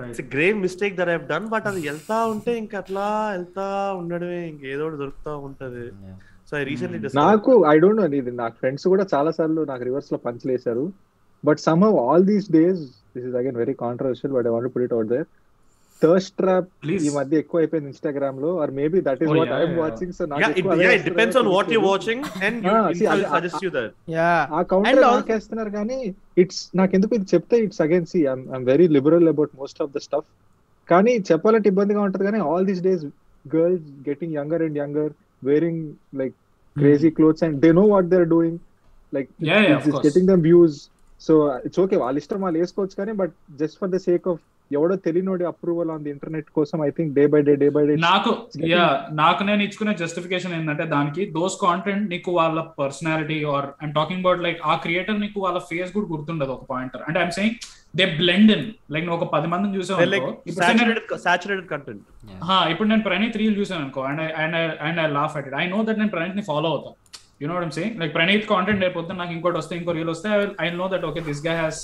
It's grave mistake that have done but అది వెళ్తా ఉంటే ఇంకా అట్లా వెళ్తా ఉండడమే ఇంకేదో ఒకటి దొరుకుతా ఉంటది. సో ఐ రీసెంట్లీ నాకు ఐ డోంట్ నో ఇది నాకు ఫ్రెండ్స్ కూడా చాలా సార్లు నాకు రివర్స్లో పంచలేశారు but some all these days this is again very controversial but I want put it out there thirst trap. ఈ మధ్య ఎక్కువ అయిపోయింది ఇన్స్టాగ్రామ్లో. Or maybe that Oh, what yeah. Watching so yeah it yeah it depends on what you watching and you suggest you that yeah ఆ counter నాకేస్తున్నారు కానీ it's నాకు ఎందుకు ఇది చెప్తే it's again see I'm very liberal about most of the stuff కానీ చెప్పాలంటే ఇబ్బందిగా ఉంటది కానీ all these days girls getting younger and younger wearing like crazy clothes and they know what they are doing like. Getting them views so it's okay వాళ్ళ ఇష్టం వాళ్ళు వేసుకోవచ్చు కానీ but just for the sake of ఎవడో తెలియనోడి approval on the internet కోసం I think day by day day by day నాకు yeah నాకు నేను ఇచ్చుకునే జస్టిఫికేషన్ ఏంటంటే దానికి దోస్ కాంటెంట్ నీకు వాళ్ళ personality or I'm talking about like ఆ క్రియేటర్ నీకు వాళ్ళ ఫేస్ కూడా గుర్తుండదు ఒక పాయింటర్ అంటే I'm saying they blend in like నువ్వు ఒక పది మందిని అనుకో, ఇప్పుడు నేను- సాచురేటెడ్ సాచురేటెడ్ కంటెంట్ హా, ఇప్పుడు నేను ప్రణీత్ రీల్ చూసాను అనుకో and and and I laugh at it I know that నేను ప్రణీత్ని ఫాలో అవుతా you know saying like Praneeth content రేపు నాకు ఇంకోటి వస్తే ఇంకో రీల్ వస్తే I know that okay దిస్గా has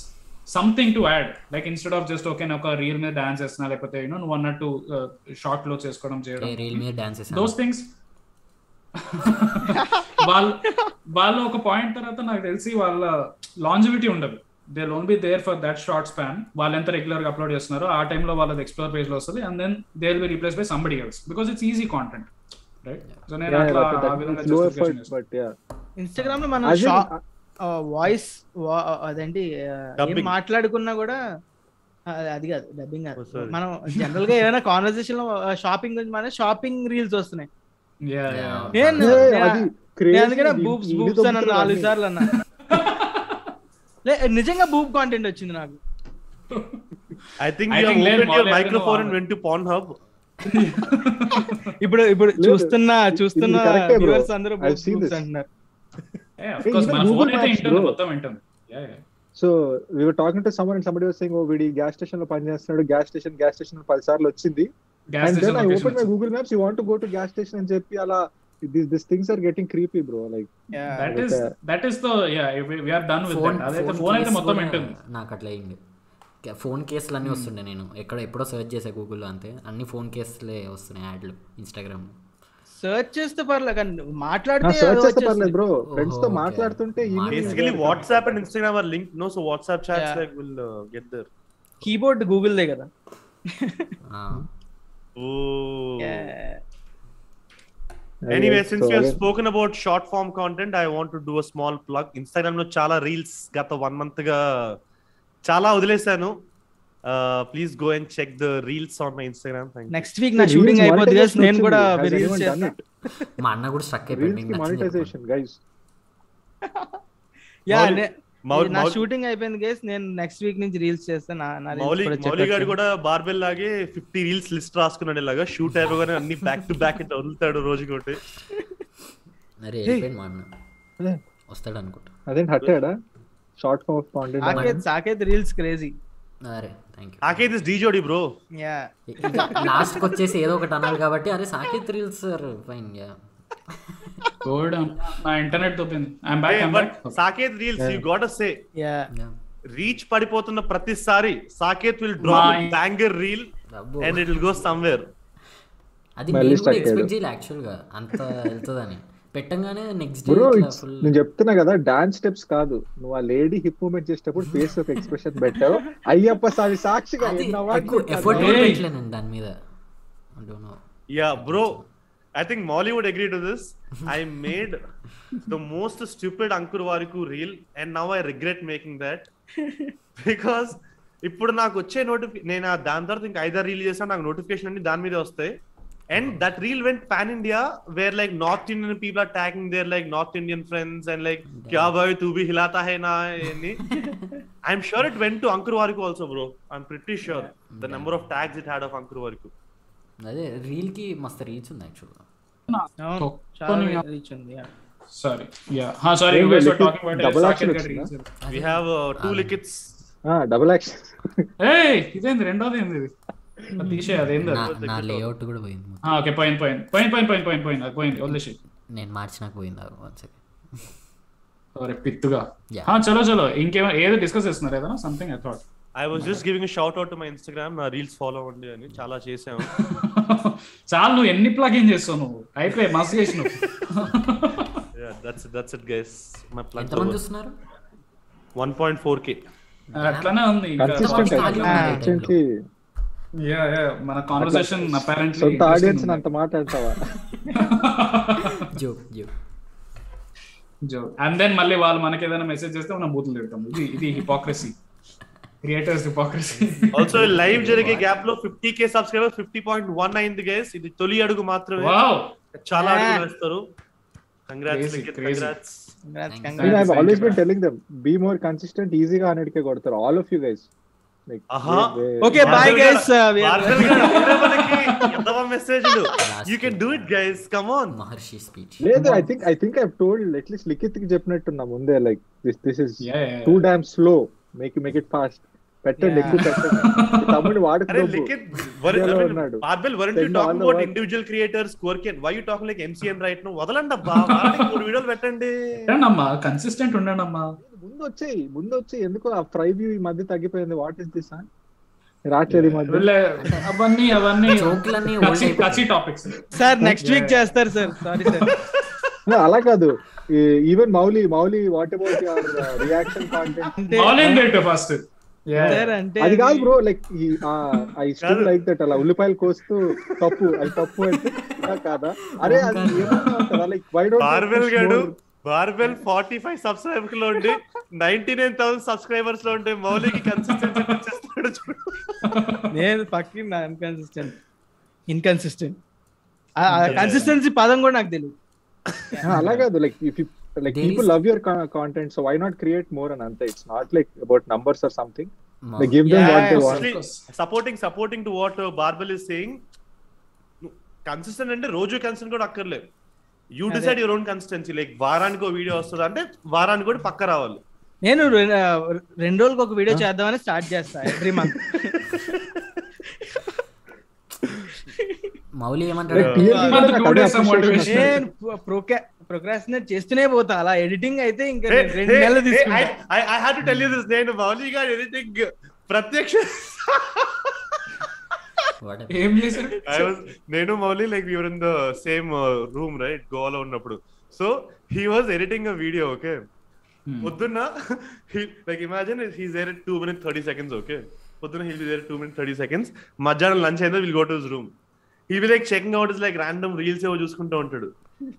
something to add like instead of just okay ఒక రీల్ మీద డాన్స్ చేస్తున్నా లేకపోతే యూనో నువ్వు అన్నట్టు షార్ట్లో చేసుకోవడం చేయడం. రీల్ మీద డాన్స్ దోస్ థింగ్స్ వాళ్ళు వాళ్ళు ఒక పాయింట్ తర్వాత నాకు తెలిసి వాళ్ళ లాంజివిటీ ఉండదు. They lone be there for that short span వాళ్ళు ఎంత రెగ్యులర్గా అప్లోడ్ చేస్తున్నారో ఆ టైంలో వాళ్ళది ఎక్స్ప్లోర్ పేజ్లో వస్తుంది and then they will be replaced by somebody else because it's easy content right so నేను అట్లా ఆ విధంగా ఇన్స్టాగ్రామ్లో మన వాయిస్ అదేంటి ఏం. మాట్లాడుకున్నా కూడా అది కాదు డబ్బింగ్ కాదు Oh. మనం జనరల్గా ఏదైనా కాన్వర్సేషన్లో షాపింగ్ గురించి మన షాపింగ్ రీల్స్ వస్తున్నాయి. నేను అది నేను crazy. అందుకనే బూబ్స్ బూబ్స్ దొరుకుతుంది నాలుగు అన్నీ. సార్లు అన్నా లే నిజంగా బూబ్ కాంటెంట్ వచ్చింది నాకు I think microphone and went to Pornhub ఇప్పుడు ఇప్పుడు. చూస్తున్న చూస్తున్న అందరూ. అంటున్నారు so we were talking to someone and somebody was saying oh వీడి గ్యాస్ స్టేషన్లో పని చేస్తున్నాడు. గ్యాస్ స్టేషన్ గ్యాస్ స్టేషన్ పది సార్లు వచ్చింది. Gas and station then I open my. Google Maps you want to go to gas station అని చెప్పి అలా this this things are getting creepy bro like Yeah. That is Okay. that is the yeah we- we are done with phone that. అదైతే phone అయితే మొత్తం వింటుంది. నాకు అట్లా అయింది. ఫోన్ కేసులు అన్నీ వస్తుండే నేను. ఎక్కడ ఎప్పుడో సెర్చ్ చేసా గూగుల్లో అంతే. అన్ని ఫోన్ కేసులే వస్తున్నాయి యాడ్లు ఇన్స్టాగ్రామ్ సర్చ్ చేస్తే పర్లేదు కానీ మాట్లాడితే సర్చ్ చేస్తే పర్లేదు. బ్రో ఫ్రెండ్స్తో. మాట్లాడుతుంటే basically WhatsApp and Instagram or link no so WhatsApp chats. Like will get there keyboard గూగుల్దే కదా. ఓ. Anyway since you again- spoken about short form content I want to do a small plug ఇన్స్టాగ్రామ్లో చాలా reels గత one మంత్గా చాలా వదిలేశాను. Please go and check the reels on my Instagram next week నా shooting అయిపోద్ది guys. నేను కూడా రీల్స్ చేస్తా. మా అన్న కూడా స్ట్రక్ అయిపోయింది. మానిటైజేషన్ గైస్ యా నా షూటింగ్ అయిపోయింది గైస్ నేను నెక్స్ట్ వీక్ నుంచి రీల్స్ చేస్తా. నా నా reels మౌలి గారు. కూడా బార్బెల్ లాగే ఫిఫ్టీ రీల్స్ లిస్ట్ రాసుకున్నాడు ఇలాగా. షూట్ అయిపోగానే అన్ని బ్యాక్ టు బ్యాక్ ఇట్లా వదులుతాడు రోజుకి ఒకటి. అరే మా అన్న. వస్తాడు అనుకుంటా. అదేంటి హట్టాడా short form of content Saketh Saketh reels crazy అరే థ్యాంక్ యూ నాకైతే డీ జోడి బ్రో యా ఇంకా లాస్ట్కి వచ్చేసి ఏదో ఒకటి అనాలి కాబట్టి అరే Saketh reels sir fine yeah. నా internet తోపింది back I'm but back Saketh reels you got say yeah reach పడిపోతున్న ప్రతిసారి Saketh will drop banger reel and it will go somewhere అది నేను కూడా ఎక్స్పెక్ట్. చేయాలి యాక్చువల్గా అంత వెళ్తుందని. పెట్టంగానే నెక్స్ట్ బ్రో డే నేను చెప్తున్నా కదా డాన్స్ స్టెప్స్ కాదు నువ్వు ఆ లేడీ హిప్ మూమెంట్ చేసేటప్పుడు ఫేస్ ఒక ఎక్స్ప్రెషన్ పెట్టావు అయ్యప్ప స్వామి సాక్షిగా. Effort Hey. పెట్టలేనండి దాని మీద no Yeah, bro. I think Molly would agree to this. I made the most stupid Ankur Variku reel, and now I regret making that because ఇప్పుడు నాకు వచ్చే నోటిఫి నేను ఆ దాని తర్వాత ఇంకా ఐదారు రీల్ చేసాను నాకు నోటిఫికేషన్ అన్ని దాని మీదే వస్తాయి and that reel went pan India where like north Indian people are talking there like north Indian friends and like క్యా బాయ్ తూ బి హిలాతా హై నా అని I'm sure it went to Ankur Warikoo also bro I'm pretty sure the number of tags it had of Ankur Warikoo అదే రీల్కి మస్తు రీచ్ ఉంది యాక్చువల్గా రీచ్ ఉంది yeah. సారీ యా హా sorry guys were talking about? Got We have uh, two lickets. ఆ double action ఏయ్ ఇదేంది రెండోది ఏంది ఇది? తీసే అదేంది నా లేఅవుట్ కూడా పోయింది ఓకే పోయింది పోయింది. పోయింది పోయింది పోయింది పోయింది పోయింది. అది పోయింది వదిలేసి నేను మార్చినాక పోయింది వన్ సెకండ్ అరే పిత్తుగా. చలో చలో. ఇంకేమో ఏదో డిస్కస్ చేస్తున్నారు ఏదైనా? Something I thought giving a shout out to my Instagram. నా రీల్స్ ఫాలో అవ్వండి అని చాలా చేసాము చాలు నువ్వు ఎన్ని ప్లగ్ ఇన్ చేస్తావు నువ్వు? అయిపోయి మస్తు చేసినావు. That's that's it guys my plug ఎంతమంది చూస్తున్నారు? 1.4k అట్లానే ఉంది యా యా మన కాన్వర్సేషన్ అపారెంట్లీ సొంత ఆడియన్స్ అంత మాట్లాడతావా? జోక్ అండ్ దెన్ మళ్ళీ వాళ్ళు మనకి ఏదైనా మెసేజ్ చేస్తే మనం బూతులు తిడతాం. ఇది ఇది hypocrisy creators hypocrisy also live జరిగే గ్యాప్లో 50k సబ్స్క్రైబర్ 50.1 అయింది గైస్ ఇది తొలి అడుగు మాత్రమే. వావ్ చాలా. అడుగులు వేస్తారు. Congrats. Congrats. I always been man. Telling them be more consistent ఈజీగా హండ్రెడ్ కొడతారు all of you guys like. Okay, bye guys. We are- message you can do it guys come on Maharshi speech లేదు I think I think I told at least లిఖిత్కి చెప్పినట్టున్నా ముందే like this this is too damn slow make make it fast పెట్టండి. ఎక్కువ తమ్ముడు you about creators కోర్కెన్ why you talk like MCN right no వదలండి అబ్బా వారానికి మూడు వీడియోలు పెట్టండి. అమ్మా కన్సిస్టెంట్ ఉండండి అమ్మా. ముందు వచ్చేయి ముందు వచ్చి ఎందుకు ఆ ఫ్రై వ్యూ ఈ మధ్య తగ్గిపోయింది. వాట్ ఇస్ దిస్ అవన్నీ జోకులన్నీ టాపిక్స్ సార్ నెక్స్ట్ వీక్ చేస్తారు సార్. సారీ. అలా కాదు. Even Mouli Mouli what about your reaction content first అది కాదు bro like I still like that అలా ఉల్లిపాయలు కోస్తూ తప్పు అది తప్పు అంటే కాదా? అరే అది ఏమన్నా ఉంటుందా? Like why don't barbell forty five సబ్స్క్రైబర్లో ఉండి నైన్టీ నైన్ థౌసండ్ సబ్స్క్రైబర్స్లో ఉంటే మౌలికి కన్సిస్టెన్సీ వచ్చేస్తాడు చూడు. నేను పక్కి ఇన్కన్సిస్టెంట్ ఇన్కన్సిస్టెంట్ కన్సిస్టెన్సీ పదం కూడా నాకు తెలియదు అలా కాదు like if like There people is- love your content so why not create more అని అంతే it's not like about numbers or something like give them what they Yes. Want supporting supporting to what barbell is saying consistent అంటే రోజు consistent కూడా అక్కర్లేదు. You. Decide your own consistency like వారానికి ఒక video వస్తుంది అంటే వారానికి కూడా పక్క రావాలి. నేను రెండు రోజులకు ఒక వీడియో చేద్దామని స్టార్ట్ చేస్తా ఎవ్రీ మంత్ మౌలి Like, ఏమంటాడు? ప్రొక్రాస్టినేట్ చేస్తూనే పోతా. అలా ఎడిటింగ్ అయితే ఇంకా రెండు నెలలు తీసుకుంటా. I had to tell you this. నేను మౌలి గారు ఎడిటింగ్ ప్రత్యక్ష ఏం చేశారు? నేను Mouli like you're in the same room right గోవాలో ఉన్నప్పుడు. So he was editing a video okay పొద్దున్న like imagine he's there two minute thirty seconds okay పొద్దున్న he'll there two minute thirty seconds మధ్యాహ్నం lunch అయిందో will go to room he will like checking out is like random reels ఏవో చూసుకుంటూ ఉంటాడు.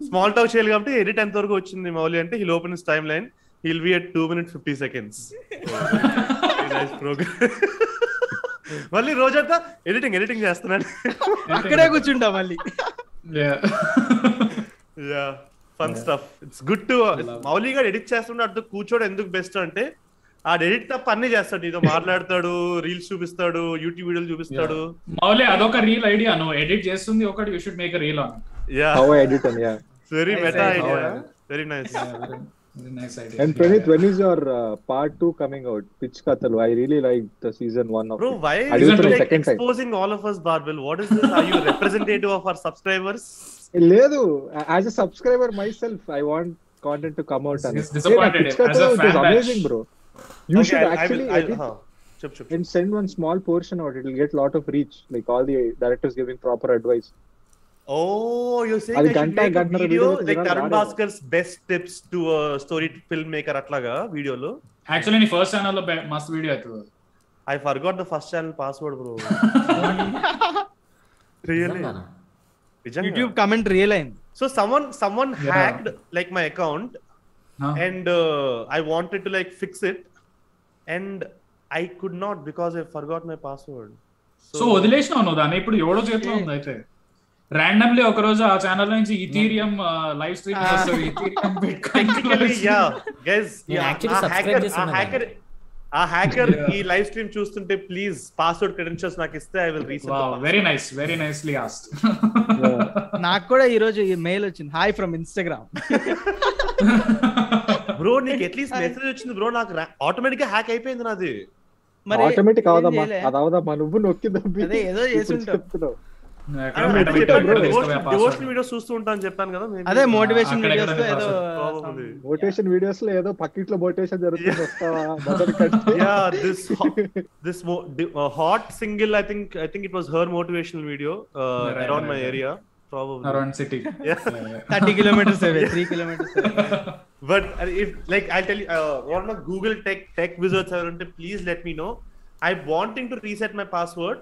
Small talk చేయాలి కాబట్టి edit ఎంత వరకు వచ్చింది మౌలి అంటే he'll open is timeline he'll be at two minute fifty seconds program మళ్ళీ రోజంతా ఎడిటింగ్ ఎడిటింగ్ చేస్తున్నాను. అక్కడే కూర్చుంటా మళ్ళీ. Yeah. Yeah fun stuff it's good to Mouli garu edit చేస్తుంటే అటు కూర్చోడు ఎందుకు బెస్ట్ అంటే ఆ ఎడిట్ తప్ప అన్ని చేస్తాడు నీతో మాట్లాడతాడు రీల్స్ చూపిస్తాడు యూట్యూబ్ వీడియోలు చూపిస్తాడు. మౌలి అదొక రీల్ ఐడియా నువ్వు ఎడిట్ చేస్తుంది ఒకటి you should make reel on yeah how edit అని yeah very Nice meta idea. Idea very nice very nice idea and Praneeth when is your part two coming out pitch కథలు I really like the season one of Bro, why I are you it the like second time. exposing all of us, Barbell? What is this? Are you representative of our subscribers? A subscriber myself I want content to come out అని He's disappointed pitch as a కథలు it fan is batch. Amazing bro you Okay, should I- I actually will- I- huh. Chup, chup, chup. and send one small portion out it will get lot of reach like all the directors giving proper advice Oh, you're saying అది I should గంట- make a గంటన్నర video video అయితే like జనాలు Tarun రాలేదు. Bhaskar's best tips to a story filmmaker అట్లాగా వీడియోలో actually నీ first channel లో మస్త్ వీడియో అవుతుంది I forgot the first channel password, bro. really? నిజంగా. యూట్యూబ్ కమెంట్ రియల్ అయింది So someone someone Yeah. hacked like my account and uh, I wanted to like And I could not because I forgot my password. So వదిలేసినావు నువ్వు దాన్ని. ఇప్పుడు ఎవడో చేతిలో ఉంది అయితే. Randomly ఒక రోజు ఆ ఛానల్ నుంచి Ethereum live stream Ethereum actually ఆ హ్యాకర్ ఈ లైవ్ స్ట్రీమ్ చూస్తుంటే ప్లీజ్ పాస్వర్డ్ క్రెడెన్షియల్స్ నాకు ఇస్తే I will reset very nice very nicely asked నాకు కూడా ఈ రోజు ఈ మెయిల్ వచ్చింది. హాయ్ ఫ్రమ్ ఇన్స్టాగ్రామ్ బ్రో నీకు అట్లీస్ట్ మెసేజ్ వచ్చింది బ్రో నాకు ఆటోమేటిక్గా హ్యాక్ అయిపోయింది నాది. మరి ఆటోమేటిక్ అవదమ్మా? అది అవదమ్మా. నువ్వు నొక్కి దబ్బి అదే ఏదో చేసి ఇప్పుడు ఉంటావు. చెప్తున్నావు. డివోషన్ వీడియోస్ చూస్తూ ఉంటాను చెప్పాను కదా. అదే మోటివేషన్ వీడియోస్ ఎక్కడ ఏదో. మోటివేషన్ వీడియోస్లో ఏదో పక్కిట్లో మోటివేషన్ జరుగుతుంది వస్తావా? బదర్ కట్టి yeah this ho- this mo- di- uh, hot single i think i think it uh, around probably around city yeah thirty kilometres away three kilometres but uh, if like i'll tell you uh, one of google tech tech wizards ఎవరంటే please let me know i wanting to reset my password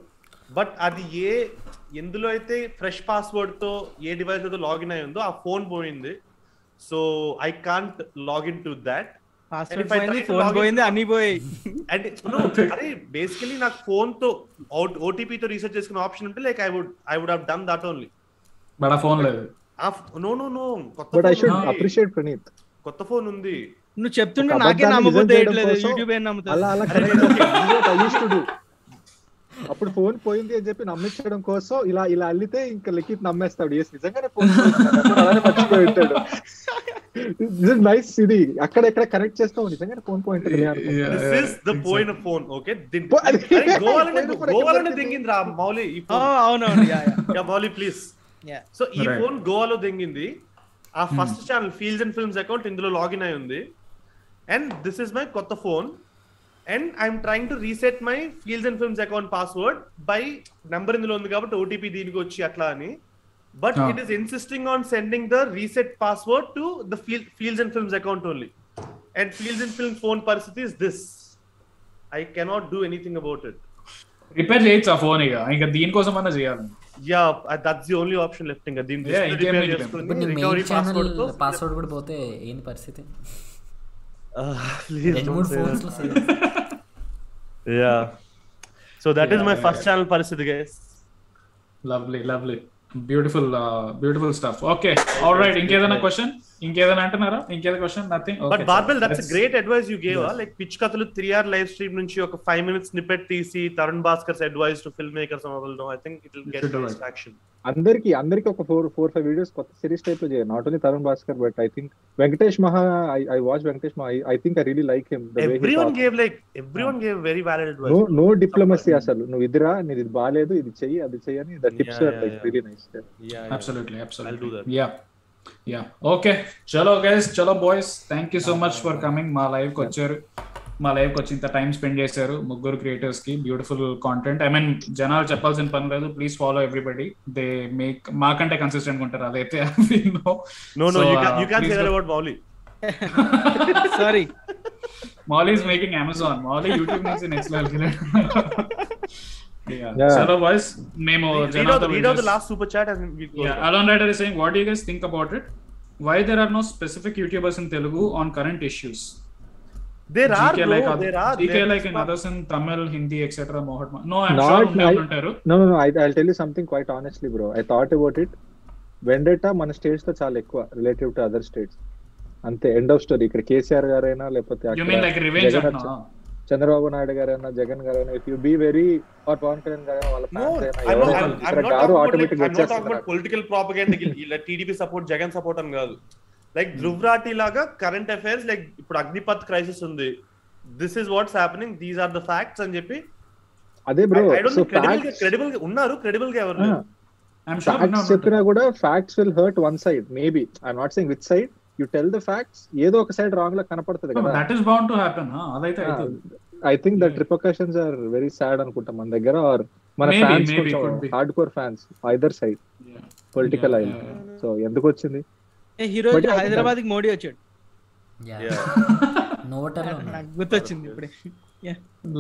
but అది ఏ ఎందులో అయితే fresh పాస్వర్డ్తో ఏ device అయితే login అయి ఉందో ఆ ఫోన్ పోయింది so I can't login to that అన్ని పోయాయి అండ్ అరే బేసికలీ నాకు ఫోన్తో ఓటీపీ తో రీసెర్చ్ చేసుకునే ఆప్షన్ ఉంటే like I would I would have done that only ఆ ఫోన్ లేదు నో నో నో. కొత్త but I should. Appreciate Praneeth. కొత్త ఫోన్ ఉంది. నువ్వు చెప్తుంటే నాకే నమ్మబుద్ధి వేయట్లేదు యూట్యూబ్ ఏం నమ్ముతుంది అలా అలా కరెక్ట్ అప్పుడు ఫోన్ పోయింది అని చెప్పి నమ్మించడం కోసం ఇలా ఇలా అల్లితే ఇంకా లిఖిత్ నమ్మేస్తాడు. ఎస్ నిజంగానే ఫోన్ అలానే మర్చిపోయి ఉంటాడు. నైస్ ఇది అక్కడ ఎక్కడ కనెక్ట్ చేస్తావు? నిజంగానే ఫోన్ ద పోయిన ఫోన్ ఓకే గోవాలనే దింగింది రా మౌలి అవునవును. Yeah yeah. Mouli please so ఈ. ఫోన్ గోవాలో దింగింది. ఆ first channel fields and films account ఇందులో లాగిన్ అయి ఉంది. అండ్ దిస్ ఇస్ మై కొత్త phone and I'm trying to reset my fields and films account password by number ఇందులో ఉంది కాబట్టి ఓటీపీ దీనికి వచ్చి అట్లా అని. But. It is insisting on sending the reset password to the fields and films account only and fields and film phone పరిస్థితి is this I cannot do anything about it repair చేయొచ్చు ఆ phone ఇక? ఇంకా దీనికోసం అన్నా చేయాలి. Yeah that's the only option left ఇంకా. దీన్ని. చేసుకొని ఛానల్ password తో పాస్వర్డ్ కూడా పోతే ఏంది పరిస్థితి? Ah, రెండు మూడు phones is Yeah, my yeah, first yeah. channel పరిస్థితి guys. Lovely lovely beautiful beautiful stuff okay all right ఇంకేదైనా క్వశ్చన్ ఇంకేదైనా అంటున్నారా? ఇంకేదో question nothing that's a great advice you gave. huh? Like pitch కథలు త్రీ అవర్ లైవ్ స్ట్రీమ్ నుంచి ఒక five minutes snippet తీసి Tharun Bhaskar's advice to filmmakers I think it will get. Action అందరికి అందరికి ఒక ఫోర్ ఫోర్ ఫైవ్ వీడియోస్ కొత్త series టైప్లో చేయాలి. Not only Tharun Bhaskar but I think Venkatesh Maha I watch Venkatesh Maha I think I really like him everyone gave like everyone gave very valid no advice no diplomacy అసలు. నువ్వు ఇదిరా నీది ఇది బాగాలేదు ఇది చెయ్యి అది చెయ్యి అని the tips are like. Really nice do absolutely yeah. Okay. చలో గైస్ చలో boys thank you so much for coming మా లైవ్కి వచ్చారు. మా లైవ్కి వచ్చి ఇంత టైం స్పెండ్ చేశారు. ముగ్గురు క్రియేటర్స్కి బ్యూటిఫుల్ కాంటెంట్ ఐ మీన్ జనాలు చెప్పాల్సిన పని లేదు. Please follow everybody they make మాకంటే కన్సిస్టెంట్ ఉంటారు. అదైతే you you sorry Mouli is making Amazon Mouli YouTube నుంచి నెక్స్ట్ లెవెల్ Yeah. చలో బాయ్స్ మేము read out read out the last super chat and we go Yeah, Alon Rider is saying, what do you guys think about it? Why there are no specific YouTubers in Telugu on current issues? Or GK like there are GK like in others in Tamil, Hindi, etc. Mohat. No, I'm Not sure like- ఉంటారు. No no I I tell you something quite honestly bro I thought about it vendetta మన స్టేట్స్లో చాలా ఎక్కువ relative to other states అంతే end of story ఇక్కడ కేసీఆర్ గారైనా లేకపోతే చంద్రబాబు నాయుడు గారైనా జగన్ గారైనా if you be very or Pawan Kalyan గారైనా వాళ్ళ ఫ్యాన్స్ గారు propaganda. ఇలా టీడీపీ సపోర్ట్ జగన్ సపోర్ట్ అని కాదు. లైక్ ధృవ్రాటి లాగా కరెంట్ అఫైర్స్ లైక్ ఇప్పుడు అగ్నిపత్ క్రైసిస్ ఉంది. This is what's happening these are the facts అని చెప్పి అదే బ్రో క్రెడిబుల్ ఉన్నారు క్రెడిబుల్గా ఎవరు. చెప్పినా కూడా facts will hurt one side maybe I not saying with side you tell the facts ఏదో ఒక సైడ్ రాంగ్ లా కనపడుతుంది కదా that is bound to happen. huh? అదైతే అవుతుంది. I think that repercussions are very sad అనుకుంటా మన దగ్గర ఆర్ మన Maybe, ఫ్యాన్స్ కొంచెం could be. Hardcore fans either side. Political yeah, so ఎందుకు వచ్చింది ఏ హీరో హైదరాబాద్కి మోడీ వచ్చాడు Yeah. నోటర్లో నాకు గుర్తొచ్చింది ఇప్పుడే.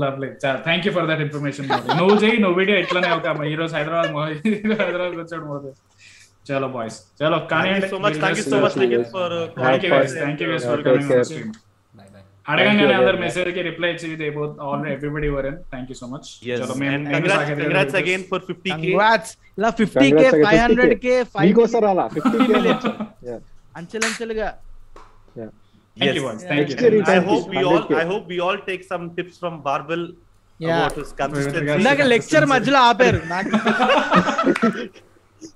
Lovely thank you for that information నువ్వు చేయి నువ్వు వీడియో ఇట్లానే ఒక ఈ రోజు హైదరాబాద్ హైదరాబాద్ వచ్చాడు మోదీ చలో బాయ్స్ చలో Thank you so much, thank you so much, Nikhil, for, uh, thank you Have guys fun. Thank you guys for Yeah, coming take on care. Stream bye bye అడగంగానే Thank you, అందరు yeah. మెసేజ్కి reply ఇచ్చి they both all everybody were in thank you so much Yes, చలో మేము and నేను congrats, Saketh గారు congrats videos- again for 50k. Congrats ఇలా fifty K Congrats, five hundred 50K. K five మీకోసం అలా ఫిఫ్టీ million. అంచెలంచెలుగా Thank you, Yes. boys. Thank Next you. year I Thank you. hope we all 100K. I hope we all take some tips from Barbel Yeah. about his consistency. ఇందాక lecture మధ్యలో ఆపారు నాకు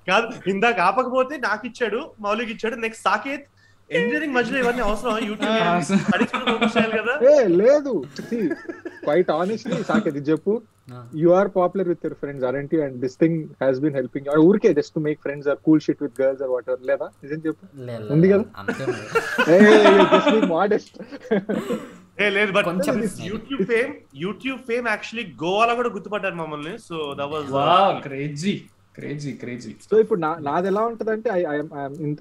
కాదు ఇందాక ఆపకపోతే నాకు ఇచ్చాడు మౌలికి ఇచ్చాడు నెక్స్ట్ సాకేత్. ఇంజనీరింగ్ మధ్యలో ఇవన్నీ అవసరం. యూట్యూబ్ కదా. లేదు. క్వైట్ ఆనెస్ట్లీ సాకేత్ ఇది చెప్పు. You are popular with your friends aren't you and this thing has been helping you ఊరికే just to make friends or cool shit with girls or whatever లేదా? నిజం చెప్పు. ఉంది కదా? అంతే ఉంది. జస్ట్ బీ మోడెస్ట్ ఏ లేదు బట్ కొంచెం YouTube fame YouTube fame actually గోవాలో కూడా గుర్తుపట్టారు మమ్మల్ని. So that was Wow, crazy, crazy, crazy. So ఇప్పుడు నా నాది ఎలా ఉంటదంటే ఐ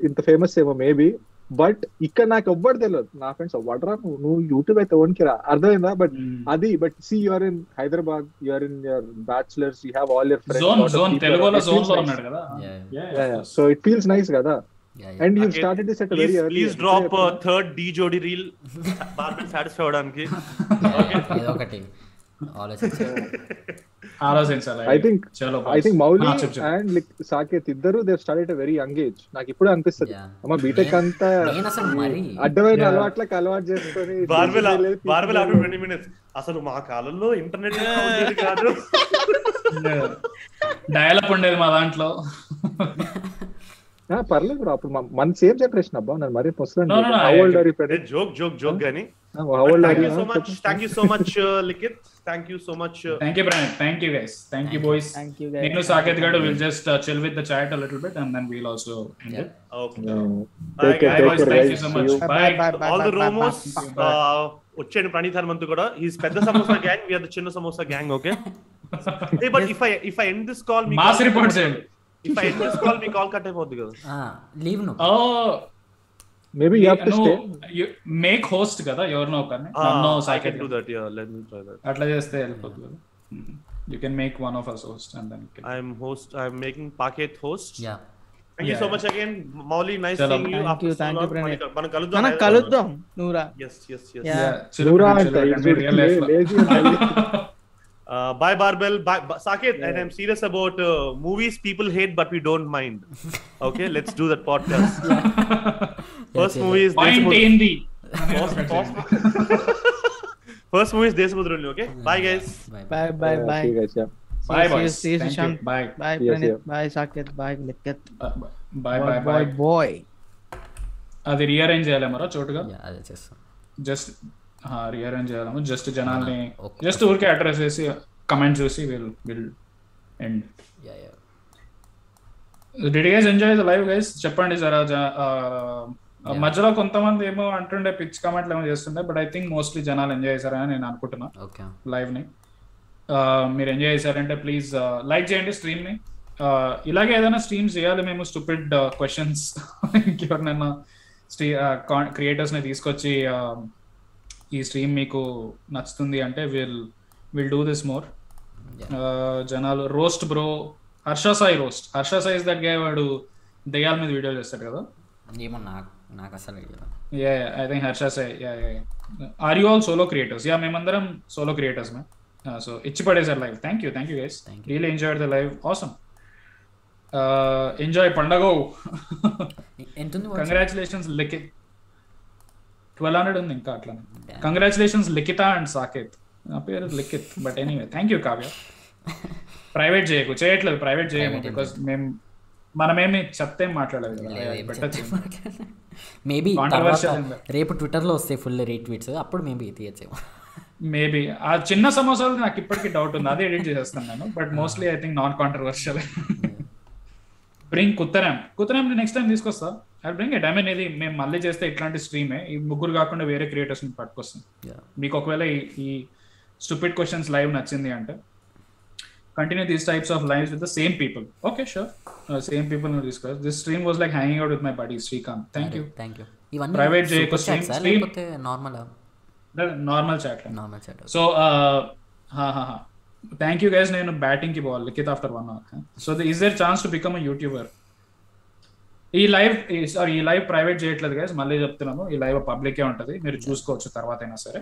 ఇంత ఫేమస్ ఏమో మేబీ బట్ ఇక్కడ నాకు ఎవ్వరు తెలియదు నా ఫ్రెండ్స్ ఎవ్వడరా నువ్వు నువ్వు యూట్యూబ్ అయితే ఓన్కి రా. అర్థమైందా? బట్ అది but see you're in Hyderabad you're in your bachelors you have all your friends so it feels nice కదా. And you. Started this at very early please drop third the జోడి reel barbell satisfy అవడానికి ఏదో ఒకటి ఆలోచించాలి. I think చలో I think Mouli చెప్పు, చెప్పు. And like Saketh ఇద్దరు they started a very young age నాకు ఇప్పుడు అనిపిస్తుంది. అమ్మ బీటెక్ అంతా అడ్డమైన. అలవాట్లకు అలవాటు చేసుకొని బార్బెల్ ట్వంటీ మినిట్స్ అసలు మా కాలంలో ఇంటర్నెట్ కాదు. డయలాగ్ ఉండేది మా దాంట్లో. పర్లేదు అప్పుడు మన- సేమ్ జనరేషన్ అబ్బా. నన్ను మరీ ముసలి No, no, no, how I old are you joke joke joke గానీ thank you you so much thank you so much Likhith thank you so much thank you Pranay thank you guys thank you boys thank you నేను సాకేత్ గారు will just chill with the chat little bit and then we'll also end Yeah. It okay take care Bye, take boys. Care Thank you guys so see much. You Bye. All the రోమోస్ వచ్చాడు ప్రణీత్ హనుమంతు కూడా. పెద్ద samosa gang we are the చిన్న samosa gang okay but if I if I end this call me mass report చేయండి if I end this call me call cut అయిపోద్ది కదా leave నువ్వు ఓ maybe you have to stay make host కదా ఎవరినో ఒకరిని Ah, నన్ను. అట్లా చేస్తే వెళ్ళిపోతుంది కదా you can make one of us host and then I'm host. I'm making Paket host. Yeah Thank you Yeah, so yeah. much again, Mauli. Nice Chalo. seeing you. Thank after you, so thank you, long. Pranay. మనకు- మనం కలుద్దాం. మనం హైదరాబాద్. కలుద్దాం నువ్వు రా Yes, yes, yes. అంట lazy Uh, bye, Barbell. Bye, bye, Saket. And I'm serious about uh, movies people hate, but we don't mind. Okay, let's do that podcast. First movie is point Desamudra. ఏంది First, first, first movie is Desamudra only. Okay, bye, guys. Bye bye bye bye bye See you, boys see you, Sushant. Bye bye See you, see Praneeth you. Bye Saketh bye Likhith bye bye bye bye bye అది rearrange చేయాలేమరా చోటుగా yeah అదే చేస్తాం just rearrange చేయాలేమో just జనాల్ని. Just ఊరికే address చేసి comment చూసి will will end did guys enjoy the live guys చెప్పండి జరా మధ్యలో కొంతమంది ఏమో అంటుండే పిచ్ కామెంట్లు ఏమో చేస్తుండే బట్ ఐ థింక్ మోస్ట్లీ జనాలు ఎంజాయ్ చేశారని నేను అనుకుంటున్నా. ఓకే లైవ్ని. మీరు ఎంజాయ్ చేశారంటే ప్లీజ్ లైక్ చేయండి స్ట్రీమ్ని. ఇలాగే ఏదైనా స్ట్రీమ్స్ చేయాలి మేము స్టూపిడ్ క్వశ్చన్స్ ఇంకెవరినైనా క్రియేటర్స్ని తీసుకొచ్చి ఈ స్ట్రీమ్ మీకు నచ్చుతుంది అంటే will will do this more జనాలు roast bro Harsha Sai roast. Harsha Sai is that gay వాడు దెయ్యాల మీద వీడియో చేస్తాడు కదా? ఏమో నాకు నాకు అసలు. Yeah I think Harsha say yeah yeah are you all solo creators yeah మేమందరం సోలో క్రియేటర్స్ మ్యామ్ సో ఇచ్చి పడేసారు live thank you thank you guys real enjoy the live awesome enjoy పండగ. watch? Congratulations Likhith twelve hundred ఉంది ఇంకా అట్లా. Congratulations Likhitha and Saketh నా పేరు Likhith but anyway thank you Kavya private చేయకు చేయట్లేదు ప్రైవేట్ చేయము బికాస్ మేము మనమేమి చెత్త ఏం మాట్లాడలేదు మేబీ? రేపు ట్విట్టర్లో వస్తాయి ఫుల్ రీట్వీట్స్ అప్పుడు మేబీ తీయచ్చేమో. మేబీ ఆ చిన్న సమోసాలు నాకు ఇప్పటికీ డౌట్ ఉంది. అదే ఎడిట్ చేసేస్తాను నేను. But mostly I think non controversial bring Kuttaram Kuttaram next time తీసుకొస్తా. I bring it I mean ఇది మేము మళ్ళీ చేస్తే ఇట్లాంటి స్ట్రీమే ఈ ముగ్గురు కాకుండా వేరే క్రియేటర్స్ పట్టుకొస్తాం మీకు ఒకవేళ ఈ- స్టూపిడ్ క్వశ్చన్స్ లైవ్ నచ్చింది అంటే continue these types of lives with the same people okay sure same people discuss this stream was like hanging out with my buddy Srikanth thank you thank you ఇవన్నీ చేయకు, లేకపోతే normal normal chat normal chat so thank you guys నేను బ్యాటింగ్కి పోవాలి. Likhith after one hour so is there chance to become YouTuber ఈ live sorry ఈ live private చేయట్లేదు guys మళ్ళీ చెప్తున్నాము ఈ లైవ్ పబ్లికే ఉంటది. మీరు చూసుకోవచ్చు తర్వాత అయినా సరే.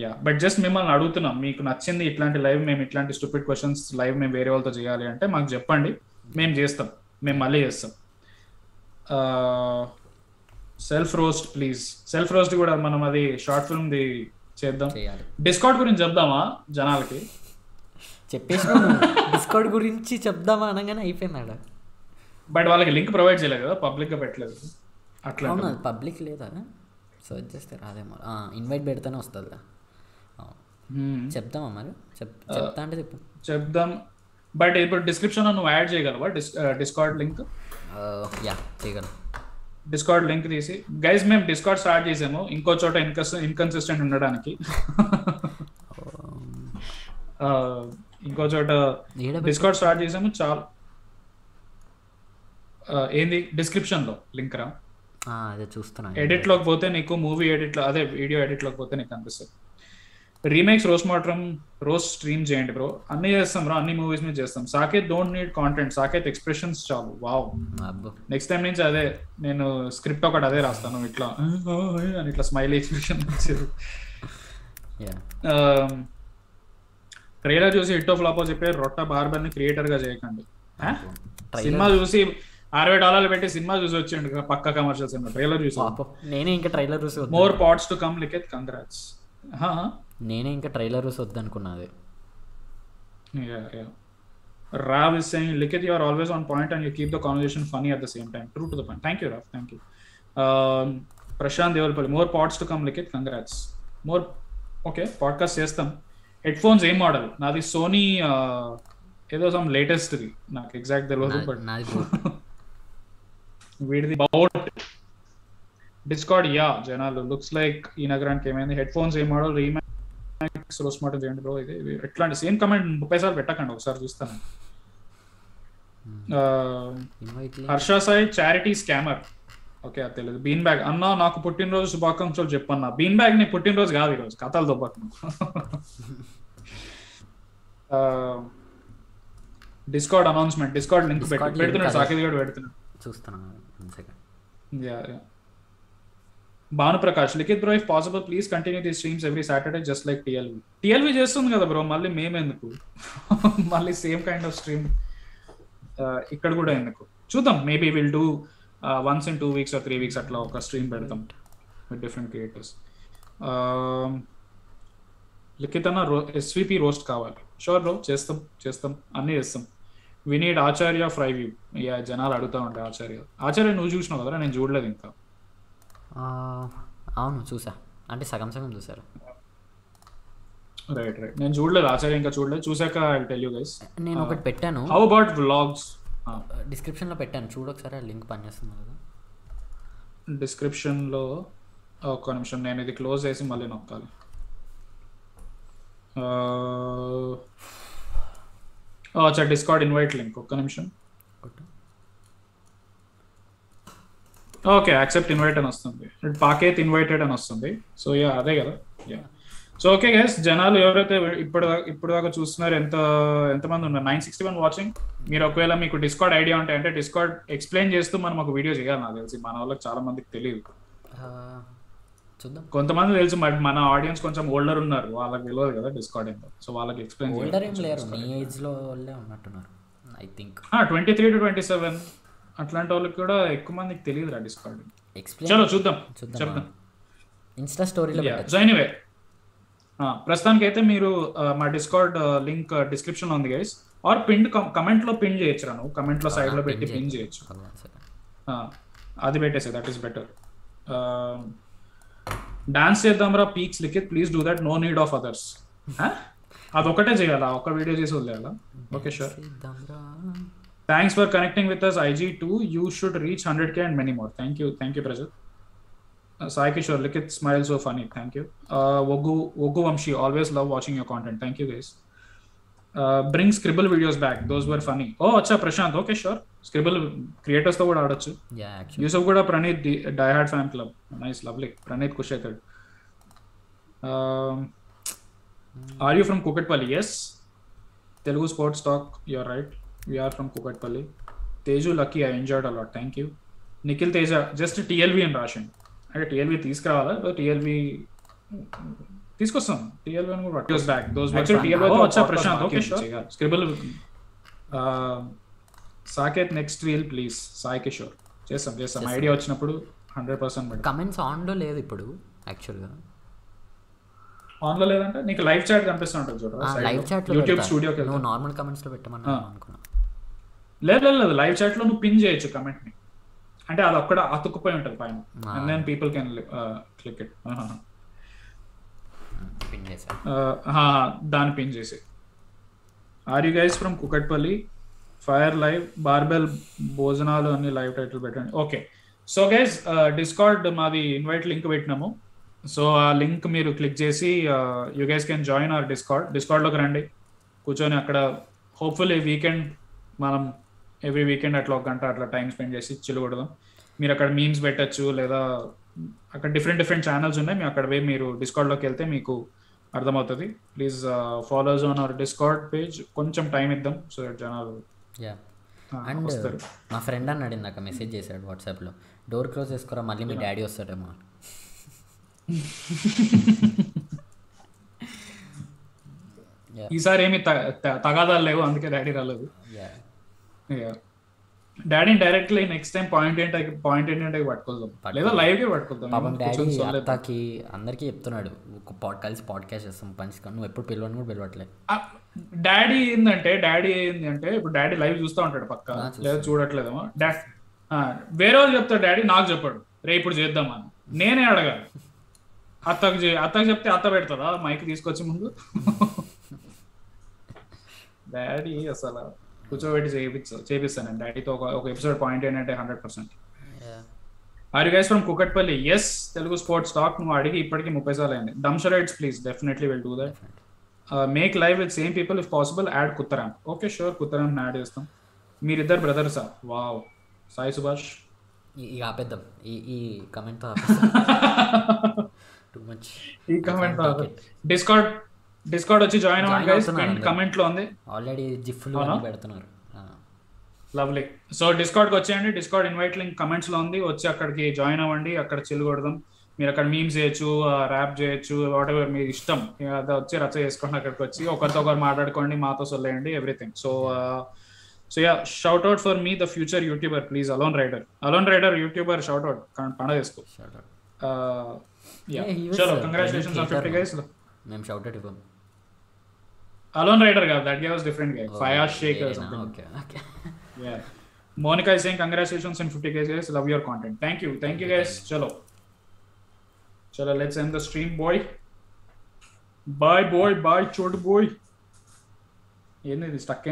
యా బట్ జస్ట్ మిమ్మల్ని అడుగుతున్నాం. మీకు నచ్చింది ఇట్లాంటి లైవ్ మేము ఇట్లాంటి స్టూపిడ్ క్వశ్చన్స్ లైవ్ మేము వేరే వాళ్ళతో చేయాలి అంటే మాకు చెప్పండి. మేము చేస్తాం. మేము మళ్ళీ చేస్తాం. Self roast please self roast కూడా మనం అది షార్ట్ ఫిల్మ్ ది చేద్దాం డిస్కౌంట్ గురించి చెప్దామా జనాలకి? చెప్పేసి డిస్కౌంట్ గురించి చెప్దామా అనగానే అయిపోయింది బట్ వాళ్ళకి లింక్ ప్రొవైడ్ చేయలేదు కదా పబ్లిక్గా పెట్టలేదు. అట్లా పబ్లిక్ లేదా? సర్చ్ చేస్తే రాదేమో. ఇన్వైట్ పెడితేనే వస్తుంది. చెప్దామా మరి? చెప్ చెప్తా అంటే చెప్పు. చెప్దాం. బట్ ఇప్పుడు డిస్క్రిప్షన్ నువ్వు యాడ్ చేయగలవా? Discount link? యా చేయగలను. డిస్కౌంట్ లింక్ తీసి. గైస్ మేము డిస్కౌంట్ స్టార్ట్ చేసాము. ఇంకో చోట ఇన్కస్ ఇన్కన్సిస్టెంట్ ఉండడానికి. ఇంకో చోట డిస్కౌంట్ స్టార్ట్ చేసాము. చాలా ఏంది? డిస్క్రిప్షన్లో లింక్ రా. అదే చూస్తున్నా ఎడిట్లోకి పోతే నీకు మూవీ ఎడిట్లో అదే వీడియో ఎడిట్లోకి పోతే నీకు కనిపిస్తుంది రీమేక్స్ రోస్ మాత్రం రోస్ స్ట్రీమ్ చేయండి బ్రో అన్ని చేస్తాం బ్రో అన్ని మూవీస్ మీద చేస్తాం. Saketh don't need content Saketh expressions చాలు. వావ్ నెక్స్ట్ టైం నుంచి అదే నేను స్క్రిప్ట్ ఒకటి అదే రాస్తాను ఇట్లా. అని ఇట్లా స్మైల్ ఎక్స్ప్రెషన్ ట్రైలర్ చూసి హిట్ ఆఫ్ లాపో చెప్పే రొట్ట బార్బర్ని క్రియేటర్గా చేయకండి? సినిమా చూసి అరవై డాలర్లు పెట్టి సినిమా చూసి వచ్చిండు పక్క కమర్షియల్ సినిమా. ట్రైలర్ చూసి నేనే ఇంకా ట్రైలర్ చూసి more parts to come Likhith congrats నేనే ఇంకా ట్రైలర్ చూసి వద్దు అనుకున్నాది Rao is saying Likhith you are always on point and you keep the conversation funny at the same time true to the point thank you Rao thank you Prashanth Devalpalli more parts to come Likhith congrats more okay podcast చేస్తాం. Headphones ఏం model నాది Sony ఏదో some latest నాకు exact తెలియదు but వీడిది bout discard yeah జనాలు. Looks like ఈ నగరానికి ఏమైంది? హెడ్ ఫోన్స్ ఏం మోడల్ రీమాక్స్ రోస్ మాట చేయండి బ్రో ఇది. ఎట్లాంటి సేమ్ కమెంట్ ముప్పై సార్లు పెట్టకండి ఒకసారి చూస్తాను. Invite link. Harsha Sai charity scammer okay అది తెలియదు బీన్ బ్యాగ్ అన్న నాకు పుట్టినరోజు శుభాకాంక్షలు చెప్పన్నా. బీన్ బ్యాగ్ నీ పుట్టినరోజు కాదు ఈరోజు. కథలు దొబ్బకు. డిస్కౌడ్ అనౌన్స్మెంట్ డిస్కౌడ్ లింక్ పెడుతున్నాడు. సాకేత్ గడు పెడుతున్నాడు. చూస్తున్నాను one second Yeah, Likhith bro if possible please continue the streams every Saturday just like TLV TLV చేస్తుంది కదా బ్రో మళ్ళీ మేమెందుకు? మళ్ళీ సేమ్ కైండ్ ఆఫ్ స్ట్రీమ్ ఇక్కడ కూడా ఎందుకు? చూద్దాం maybe will do once in two weeks or three weeks అట్లా ఒక స్ట్రీమ్ పెడతాం విత్ డిఫరెంట్ క్రియేటర్స్ లిఖిత్ అన్న రో ఎస్విపి రోస్ట్ కావాలి. షూర్ బ్రో చేస్తాం చేస్తాం అన్నీ చేస్తాం. We need Acharya fry view yeah జనాలు అడుగుతా ఉంటాయి ఆచార్య ఆచార్య నువ్వు చూసినావు కదరా? నేను చూడలేదు ఇంకా. అవును చూసా. అంటే సగం సగం చూసారు రైట్ రైట్ నేను చూడలేదు ఆచార్య ఇంకా చూడలేదు. చూసాక ఐ టెల్ యూ గైస్ నేను ఒకటి పెట్టాను. హౌ అబౌట్ వ్లాగ్స్ డిస్క్రిప్షన్లో పెట్టాను. చూడొకసారి ఆ లింక్ పనిచేస్తుంది కదా డిస్క్రిప్షన్లో ఒక్క నిమిషం నేను ఇది క్లోజ్ చేసి మళ్ళీ నొక్కాలి. అచ్చా డిస్కార్డ్ ఇన్వైట్ లింక్ ఒక్క నిమిషం. ఓకే యాక్సెప్ట్ ఇన్వైట్ అని వస్తుంది. పాకేత్ ఇన్వైటెడ్ అని వస్తుంది. సో యా అదే కదా. యా సో ఓకే గైస్ జనాలు ఎవరైతే ఇప్పుడు ఇప్పుడు దాకా చూస్తున్నారు ఎంత ఎంతమంది ఉన్నారు? నైన్ సిక్స్టీ వన్ వాచింగ్ మీరు ఒకవేళ మీకు డిస్కార్డ్ ఐడియా ఉంటాయి అంటే డిస్కార్డ్ ఎక్స్ప్లెయిన్ చేస్తూ మనం ఒక వీడియో చేయాలి నాకు తెలిసి. మన వాళ్ళకి చాలా మందికి తెలియదు. చూద్దాం. కొంతమంది తెలుసు మన ఆడియన్స్ కొంచెం ఓల్డర్ ఉన్నారు. వాళ్ళకి తెలియదు కదా డిస్కార్డ్ ఏంటో సో వాళ్ళకి ఎక్స్ప్లెయిన్ ఓల్డర్ ఏం లేరు. నీ ఏజ్లో వాళ్ళే ఉన్నట్టున్నారు I think twenty three to twenty seven అట్లాంటి వాళ్ళకి కూడా ఎక్కువ మందికి తెలియదు రా డిస్కార్డ్ ఎక్స్ప్లెయిన్ చలో చూద్దాం. చూద్దాం ఇన్స్టా స్టోరీలో సో ఎనీవే ప్రస్తుతానికి అయితే మీరు మా డిస్కార్డ్ లింక్ డిస్క్రిప్షన్లో ఉంది గైస్ ఆర్ పిన్ కమెంట్లో పిన్ చేయొచ్చు రా నువ్వు. కమెంట్లో సైడ్లో పెట్టి పిన్ చేయొచ్చు. అది పెట్టేసే దట్ ఈస్ బెటర్ డాన్స్ చేద్దాం రా peaks Likhith please do that no need of others అదొకటే చేయాలా ఒక వీడియో చేసి వదిలేయాలా okay sure thanks for connecting with us IG too you should reach hundred K and many more thank you thank you Prajal Sai Kishore Likhith smile so funny thank you Oggu Oggu Vamshi always love watching your content thank you guys bring scribble videos back those were funny oh అచ్చా Prashanth okay sure scribble క్రియేటర్స్తో కూడా ఆడొచ్చు yeah actually Yusuf కూడా Praneeth diehard fan club nice lovely Praneeth ఖుష్ అవుతాడు are you from Kukatpally yes Telugu sports talk you're right we're from Kukatpally Teju lucky I enjoyed a lot thank you Nikhil Teja just TLV అని రాసిండు అంటే TLV తీసుకురావాలా? TLV తీసుకొస్తాం. TLV అని కూడా back those TLV వచ్చా Prashanth. Okay scribble Saketh next reel please Sai Kishore. చేస్తాం చేస్తాం. ఐడియా వచ్చినప్పుడు హండ్రెడ్ పర్సెంట్ కమెంట్స్ ఆన్లో లేదు ఇప్పుడు యాక్చువల్గా ఆన్లో లేదంటే నీకు లైవ్ చాట్ కనిపిస్తుంటుంది చూడరా లైవ్ చాట్లో యూట్యూబ్ స్టూడియోకి నువ్వు నార్మల్ కమెంట్స్లో పెట్టమన్నా అనుకున్నా. లేదు లేదు లేదు. లైవ్ చాట్లో నువ్వు పిన్ చేయొచ్చు కమెంట్ని. అంటే అది అక్కడ అతుక్కుపోయి ఉంటుంది పైన. And then people can click it pin చేశా? దాన్ని పిన్ చేసి are you guys from Kukatpally fire live barbell భోజనాలు అన్ని లైవ్ టైటిల్ పెట్టండి. ఓకే సో గైజ్ డిస్కార్డ్ మాది ఇన్వైట్ లింక్ పెట్టినాము. సో ఆ లింక్ మీరు క్లిక్ చేసి you guys can join our Discord డిస్కార్డ్లోకి రండి. కూర్చొని అక్కడ హోప్ఫుల్లీ వీకెండ్ మనం ఎవ్రీ వీకెండ్ అట్లా ఒక గంట అట్లా టైం స్పెండ్ చేసి చిలుగొడదాం మీరు అక్కడ మీమ్స్ పెట్టచ్చు లేదా అక్కడ డిఫరెంట్ డిఫరెంట్ ఛానల్స్ ఉన్నాయి. మేము అక్కడ పోయి మీరు డిస్కార్డ్లోకి వెళ్తే మీకు అర్థమవుతుంది. Please follows on our Discord page కొంచెం టైం ఇద్దాం. సో జనాలు యా అండ్ మా ఫ్రెండ్ అన్నాడు నాకు మెసేజ్ చేశాడు వాట్సాప్లో డోర్ క్లోజ్ చేసుకోరా మళ్ళీ మీ డాడీ వస్తాడేమో ఈసారి ఏమి తగాదాలు లేవు అందుకే డాడీ రాలేదు. Daddy directly next time point ఏంటి పాయింట్ ఏంటంటే పట్టుకోదాం లేదా లైవ్ కే పట్టుకోదాం పాపం డాడీ. అత్తకి అందరికీ చెప్తున్నాడు. కలిసి పాడ్కాస్ట్ చేస్తాం పంచుకొని నువ్వు ఎప్పుడు పిలవని కూడా పిలవట్లేదు డాడీ ఏంటంటే డాడీ ఏంది అంటే ఇప్పుడు డాడీ లైవ్ చూస్తూ ఉంటాడు పక్క. లేదా చూడట్లేదేమో. డా ఆ, వేరే వాళ్ళు చెప్తాడు డాడీ నాకు చెప్పాడు. రే ఇప్పుడు చేద్దామని నేనే అడగాలి. అత్తకు అత్తకు చెప్తే అత్త పెడతారా మైక్ తీసుకొచ్చి ముందు. డాడీ అసలు కూర్చోబెట్టి చేయించు చేపిస్తాను డాడీతో ఒక ఒక ఎపిసోడ్ పాయింట్ ఏంటంటే hundred percent. Are guys from Kukatpally yes Telugu sports talk. నువ్వు అడిగి ఇప్పటికి ముప్పై సార్లు అయింది. డంషరైట్స్ please definitely will do that make live with same people if possible add Kuttaram okay sure Kuttaram add చేస్తాం. మీరిద్దరు బ్రదర్సా వావ్ సాయి సుభాష్ ఇక ఆపేద్దాం. ఈ ఈ కమెంట్తో టూ మచ్ ఈ కమెంట్ డిస్కార్డ్ డిస్కార్డ్ వచ్చి జాయిన్ అవ్వండి గైస్. కమెంట్లో ఉంది. ఆల్రెడీ అవునా? అన్ని పెడుతున్నారు. లవ్లీ సో డిస్కార్డ్కి వచ్చేయండి. డిస్కార్డ్ ఇన్వైట్ లింక్ కమెంట్స్లో ఉంది. వచ్చి అక్కడికి జాయిన్ అవ్వండి. అక్కడ చిల్లు కొడదాం. మీరు అక్కడ మీమ్స్ చేయొచ్చు ర్యాప్ చేయొచ్చు వాట్ ఎవర్ మీ ఇష్టం. అది వచ్చి రచ్చ చేసుకోండి అక్కడికి వచ్చి ఒకరితో ఒకరు మాట్లాడుకోండి మాతో సొల్లేయండి everything so so yeah shout out for me the future YouTuber please alone rider alone rider YouTuber shout out పండగ చేసుకో. యా చలో కంగ్రాచులేషన్స్ ఆన్ ఫిఫ్టీ గైస్ మేము షౌట్ అవుట్ ఇవ్వం అలోన్ రైడర్ కాదు that gay was different guy Fayaz Shaik something okay okay Yeah. Monica is saying congratulations on 50 guys, guys. Love your content. Thank you. Thank you guys. Chala, let's end the stream, boy. Bye, boy. Bye, chot boy. ಏನು ಇದು stuck